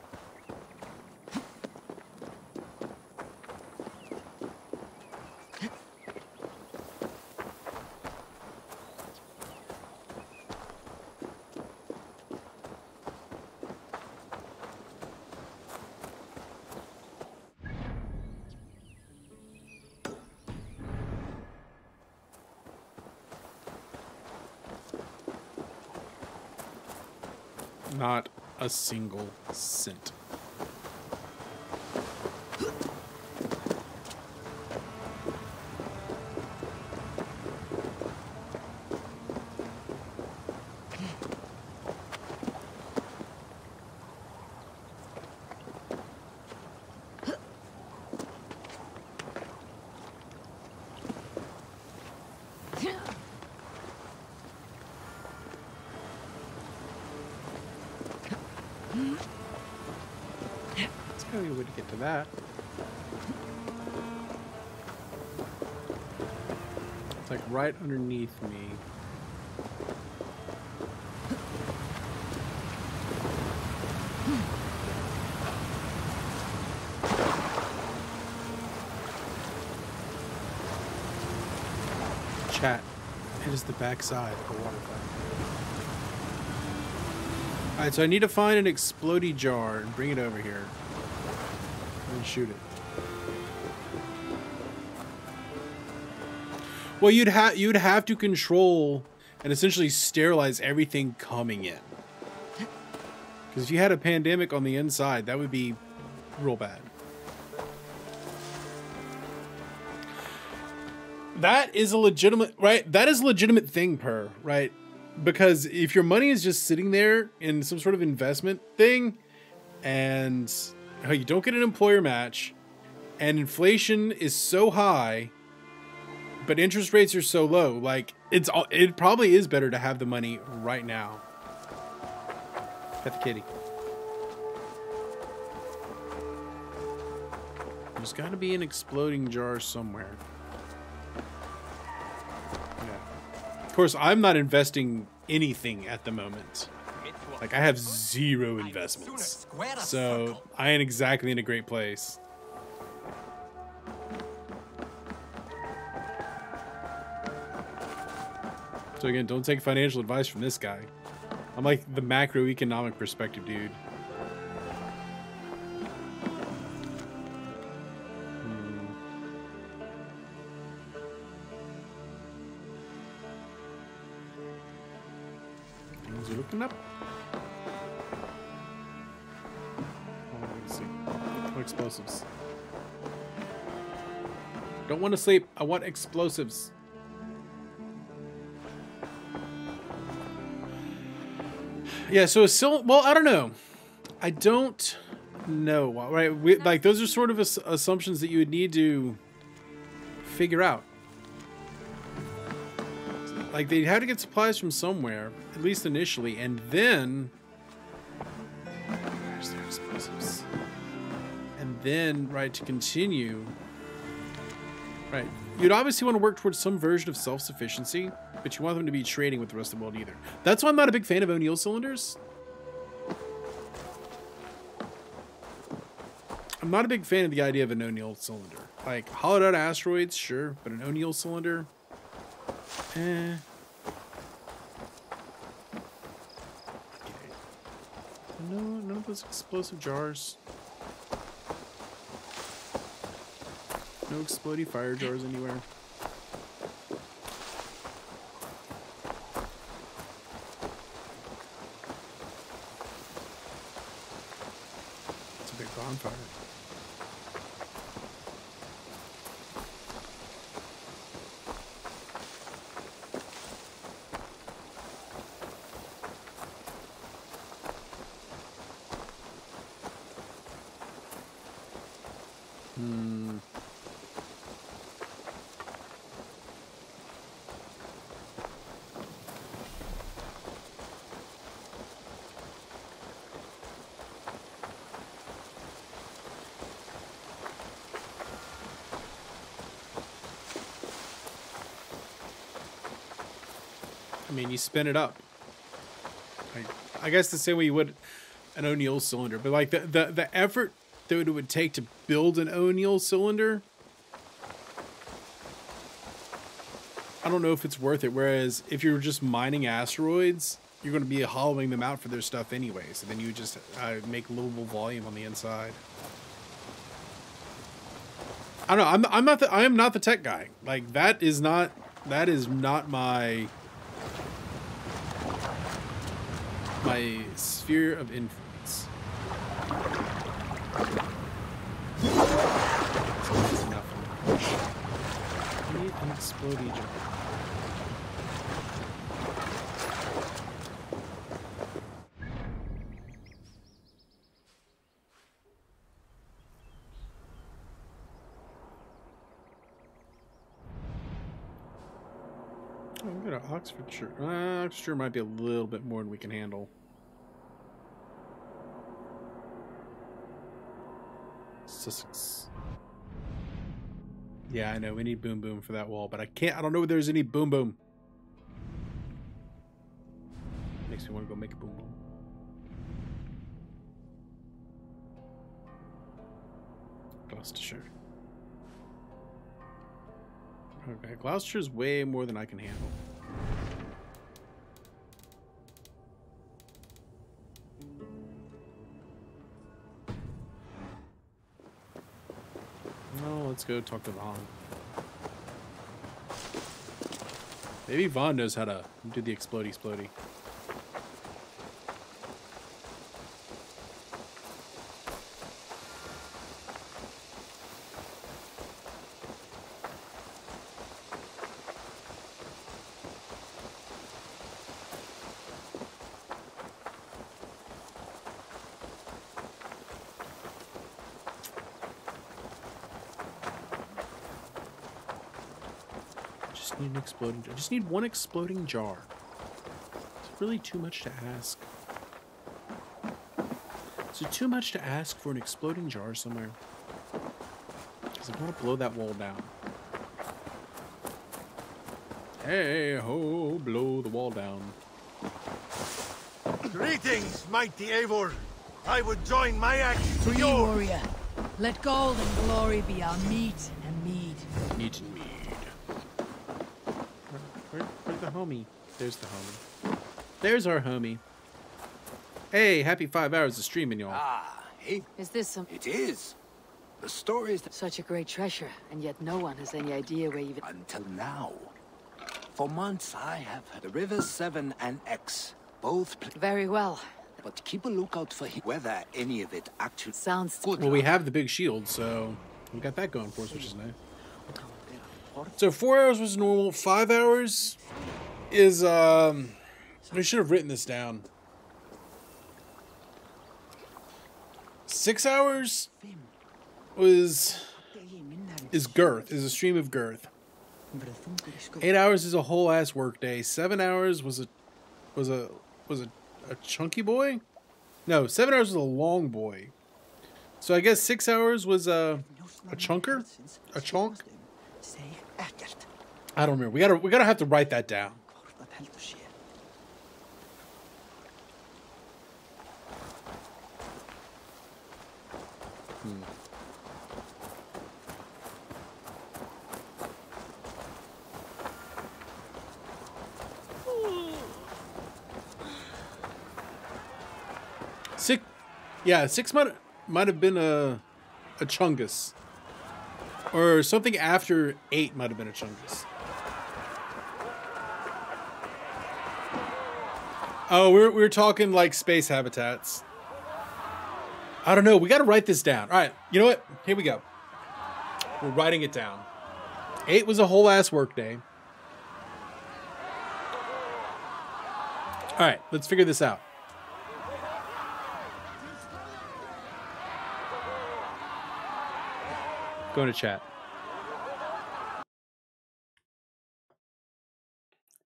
Not a single cent. Right underneath me. Chat. It is the backside of the water fountain. Alright, so I need to find an explodey jar and bring it over here. And shoot it. Well, you'd have you'd have to control and essentially sterilize everything coming in. Because if you had a pandemic on the inside, that would be real bad. That is a legitimate right. That is a legitimate thing, per right because if your money is just sitting there in some sort of investment thing and you don't get an employer match and inflation is so high but interest rates are so low like it's all, it probably is better to have the money right now pet the kitty there's got to be an exploding jar somewhere Of course, I'm not investing anything at the moment. Like I have zero investments. So I ain't exactly in a great place. So again, don't take financial advice from this guy. I'm like the macroeconomic perspective dude. Hmm. Up. Oh. Explosives. Don't want to sleep. I want explosives. Yeah, so well, I don't know. I don't know, right? We, like those are sort of ass assumptions that you would need to figure out. Like they had to get supplies from somewhere, at least initially, and then where's their explosives? And then, right, to continue, right? You'd obviously want to work towards some version of self-sufficiency but you want them to be trading with the rest of the world either. That's why I'm not a big fan of O'Neill cylinders. I'm not a big fan of the idea of an O'Neill cylinder. Like, hollowed out asteroids, sure, but an O'Neill cylinder, eh. Okay. No, none of those explosive jars. No exploding fire jars anywhere. bonfire. Hmm. I mean, you spin it up. I guess the same way you would an O'Neill cylinder, but like the, the, the effort that it would take to build an O'Neill cylinder, I don't know if it's worth it. Whereas if you're just mining asteroids, you're going to be hollowing them out for their stuff anyway. So then you just uh, make livable volume on the inside. I don't know. I'm I'm not the I am not the tech guy. Like that is not that is not my my sphere of influence. That's enough. I need an exploding jar. Oh, we got an Oxfordshire. Uh, Oxfordshire might be a little bit more than we can handle. Yeah, I know. We need boom boom for that wall, but I can't. I don't know if there's any boom boom. Makes me want to go make a boom boom. Gloucestershire. Okay, Gloucestershire's way more than I can handle. Let's go talk to Vaughn. Maybe Vaughn knows how to do the explody explody. just need an exploding I just need one exploding jar. It's really too much to ask. Is it too much to ask for an exploding jar somewhere? Because I want to blow that wall down. Hey ho, blow the wall down. Greetings, mighty Eivor. I would join my axe to Free yours. warrior. Let gold and glory be our meat and mead. Meat and mead. Where, where's the homie? There's the homie. There's our homie. Hey, happy five hours of streaming, y'all. Ah, hey. Is this some... It is. The story is Such a great treasure, and yet no one has any idea where you've... Until now. For months I have heard the Rivers 7 and X. Both pl- Very well. But keep a lookout for him. Whether any of it actually sounds good. Well, we have the big shield, so we got that going for us, which is nice. So four hours was normal. Five hours is um. I should have written this down. Six hours was is girth is a stream of girth. Eight hours is a whole ass work day. Seven hours was a was a was a, a chunky boy. No, seven hours was a long boy. So I guess six hours was a a chunker, a chunk. I don't remember. We gotta we gotta have to write that down. Hmm. Six, yeah, six might might have been a a chungus, or something after eight might have been a chungus. Oh, we're we're talking like space habitats. I don't know. We got to write this down. All right, you know what? Here we go. We're writing it down. Eight was a whole ass workday. All right, let's figure this out. Go into chat.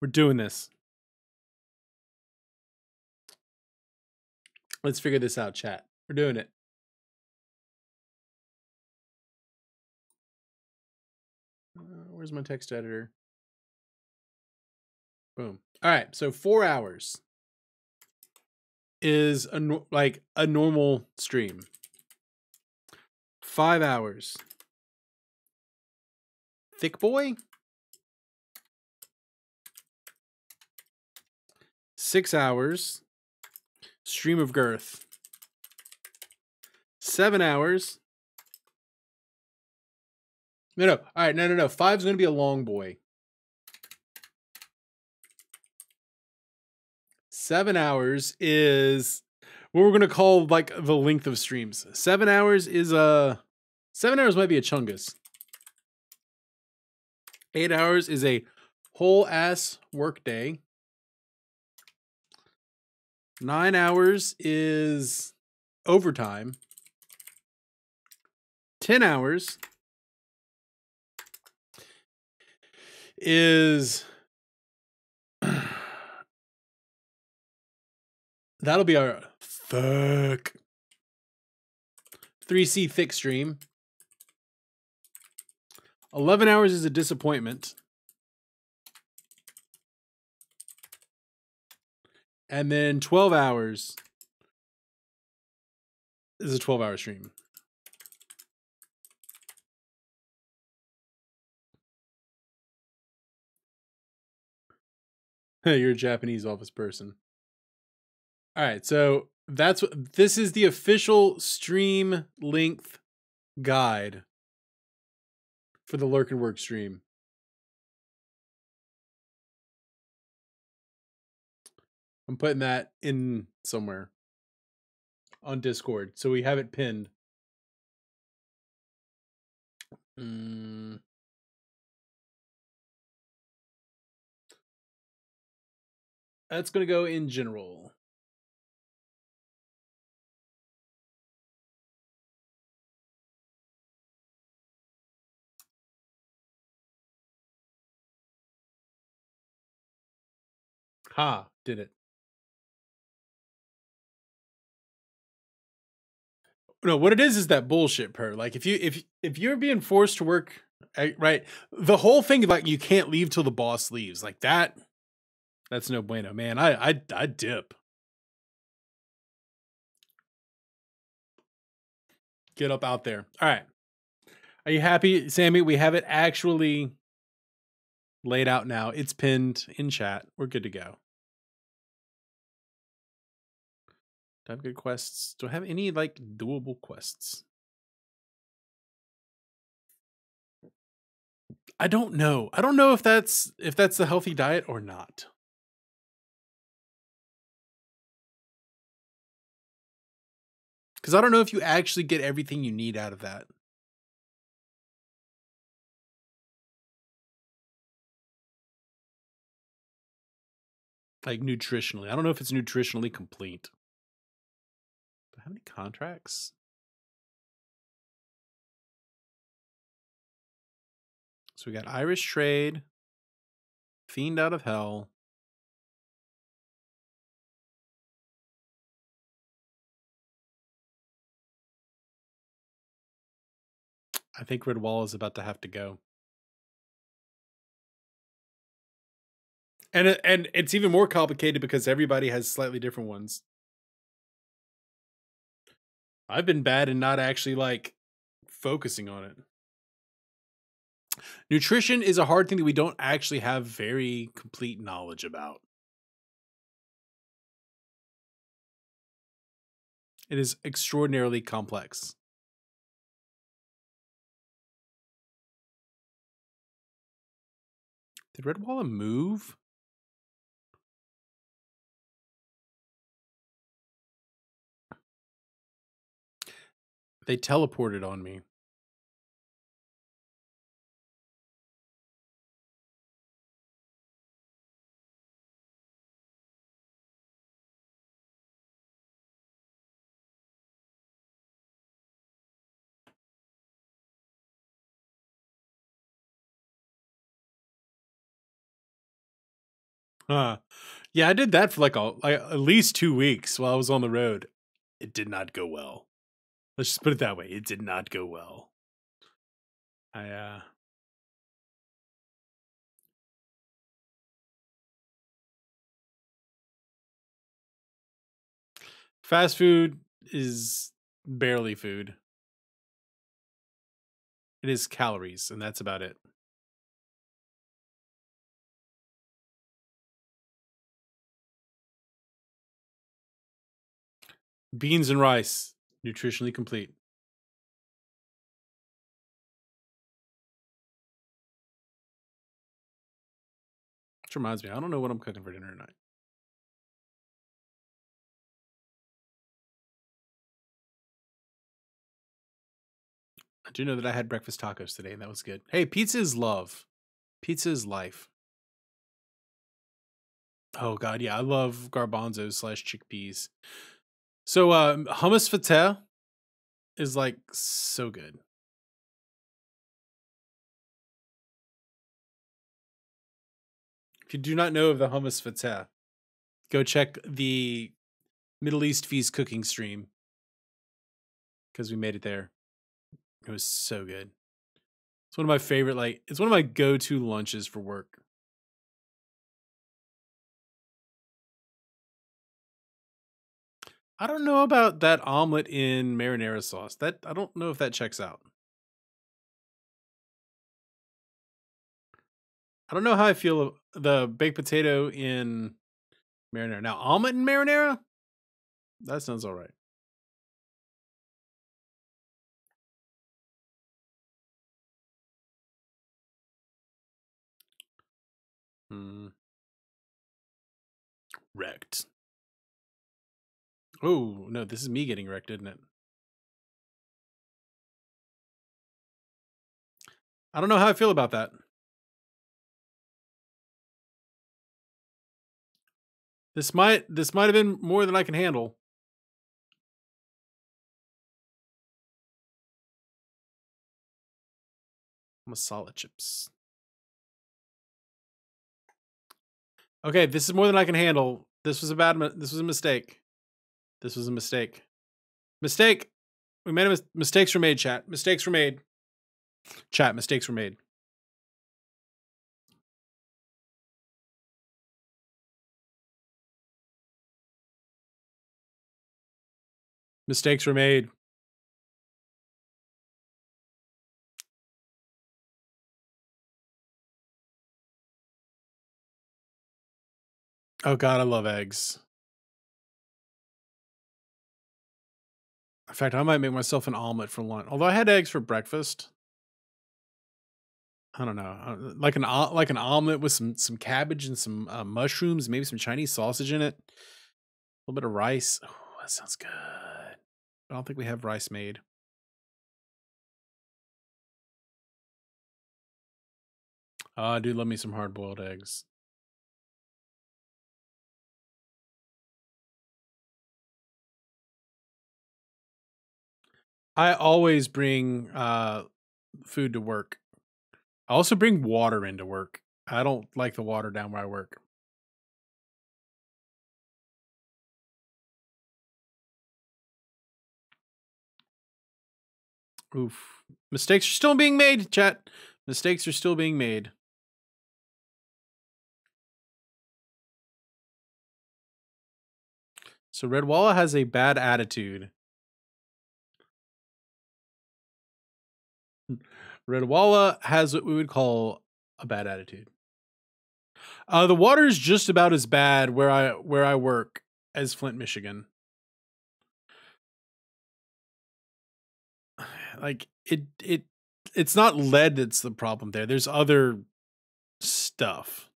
We're doing this. Let's figure this out, chat. We're doing it. Uh, where's my text editor? Boom. All right, so four hours is a like a normal stream. Five hours. Thick boy. Six hours. Stream of girth. Seven hours. No, no. All right, no, no, no. Five's going to be a long boy. Seven hours is what we're going to call like the length of streams. Seven hours is a. Seven hours might be a chungus. Eight hours is a whole ass work day. Nine hours is overtime. 10 hours is that'll be our fuck. 3c thick stream. 11 hours is a disappointment and then 12 hours this is a 12 hour stream You're a Japanese office person. All right, so that's what this is the official stream length guide for the Lurk and Work stream. I'm putting that in somewhere on Discord, so we have it pinned. Mm. That's going to go in general. Ha, did it. no, what it is is that bullshit per. Like if you if if you're being forced to work eh, right, the whole thing about you can't leave till the boss leaves, like that that's no bueno, man. I I I dip. Get up out there. All right. Are you happy, Sammy? We have it actually laid out now. It's pinned in chat. We're good to go. Do I have good quests? Do I have any like doable quests? I don't know. I don't know if that's if that's the healthy diet or not. Cuz I don't know if you actually get everything you need out of that. Like nutritionally. I don't know if it's nutritionally complete. Do many contracts? So we got Irish Trade, Fiend Out of Hell. I think Redwall is about to have to go. And and it's even more complicated because everybody has slightly different ones. I've been bad in not actually like focusing on it. Nutrition is a hard thing that we don't actually have very complete knowledge about. It is extraordinarily complex. Did Redwalla move? They teleported on me. Uh, yeah, I did that for like a like at least two weeks while I was on the road. It did not go well. Let's just put it that way. It did not go well. I uh fast food is barely food. It is calories, and that's about it. Beans and rice, nutritionally complete. Which reminds me, I don't know what I'm cooking for dinner tonight. I do know that I had breakfast tacos today, and that was good. Hey, pizza is love. Pizza is life. Oh god, yeah, I love garbanzo slash chickpeas. So uh, hummus fateh is like so good. If you do not know of the hummus fateh, go check the Middle East Feast cooking stream because we made it there. It was so good. It's one of my favorite, like, it's one of my go to lunches for work. I don't know about that omelet in marinara sauce. That I don't know if that checks out. I don't know how I feel the baked potato in marinara. Now, omelet in marinara? That sounds all right. Hmm. Wrecked. Oh, no, this is me getting wrecked, isn't it? I don't know how I feel about that. This might this might have been more than I can handle. Masala chips. Okay, this is more than I can handle. This was a bad this was a mistake. This was a mistake. Mistake. We made a mis- mistakes were made, chat. Mistakes were made. Chat, mistakes were made. Mistakes were made. Oh god, I love eggs. In fact, I might make myself an omelet for lunch. Although I had eggs for breakfast. I don't know, uh, like an like an omelet with some some cabbage and some uh, mushrooms, maybe some Chinese sausage in it, a little bit of rice. That sounds good. I don't think we have rice made. Oh, I do love me some hard boiled eggs. I always bring uh food to work. I also bring water into work. I don't like the water down where I work. Oof. Mistakes are still being made, chat. Mistakes are still being made. So Redwalla has a bad attitude. Redwalla has what we would call a bad attitude. Uh, the water is just about as bad where I where I work as Flint, Michigan. Like it it it's not lead that's the problem there. There's other stuff.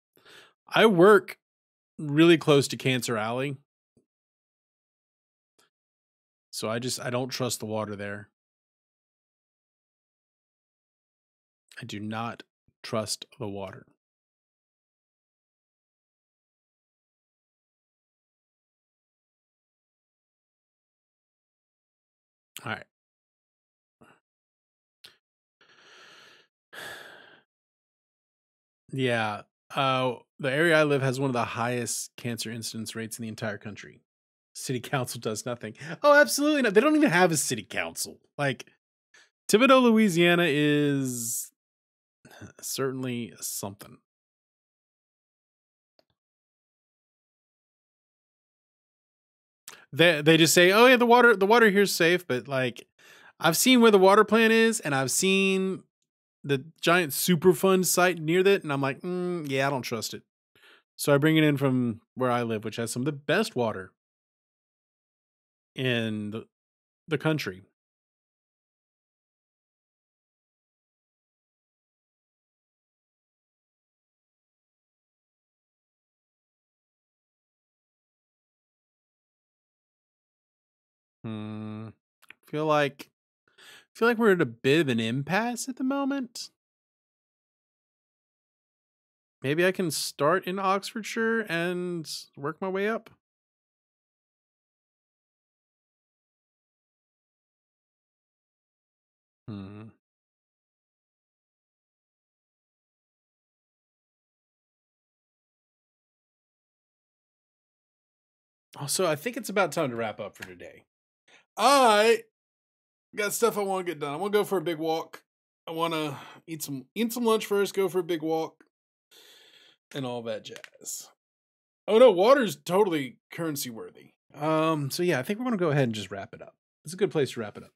I work really close to Cancer Alley. So I just I don't trust the water there. I do not trust the water. All right. Yeah. Uh, the area I live has one of the highest cancer incidence rates in the entire country. City council does nothing. Oh, absolutely not. They don't even have a city council. Like Thibodaux, Louisiana is certainly something. They they just say, "Oh yeah, the water the water here's safe," but like I've seen where the water plant is and I've seen the giant Superfund site near that and I'm like, mm, "Yeah, I don't trust it." So I bring it in from where I live, which has some of the best water in the, the country. Hmm. Feel like feel like we're at a bit of an impasse at the moment. Maybe I can start in Oxfordshire and work my way up. Hmm. Also, I think it's about time to wrap up for today. I got stuff I want to get done. I want to go for a big walk. I want to eat some eat some lunch first, go for a big walk, and all that jazz. Oh no, water's totally currency worthy. Um, so yeah, I think we're gonna go ahead and just wrap it up. It's a good place to wrap it up.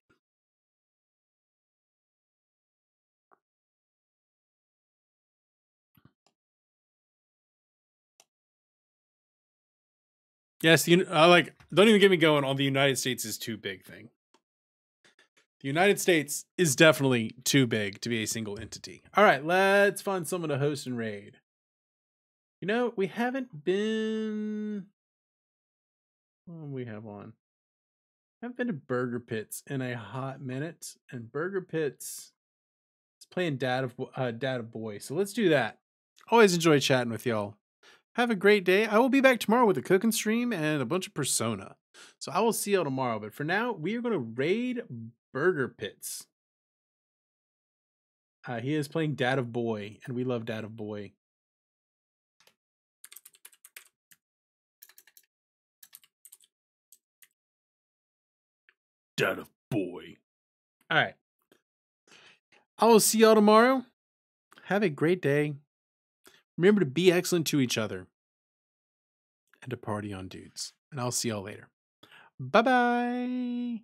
Yes, the uh, like don't even get me going on the United States is too big thing. The United States is definitely too big to be a single entity. All right, let's find someone to host and raid. You know, we haven't been. What we have on? I haven't been to Burger Pits in a hot minute, and Burger Pits is playing Dad of uh, Dad of Boy. So let's do that. Always enjoy chatting with y'all. Have a great day. I will be back tomorrow with a cooking stream and a bunch of Persona. So I will see y'all tomorrow. But for now, we are going to raid Burger Pits. Uh, he is playing Dad of Boy, and we love Dad of Boy. Dad of Boy. All right. I will see y'all tomorrow. Have a great day. Remember to be excellent to each other and to party on dudes. And I'll see y'all later. Bye bye.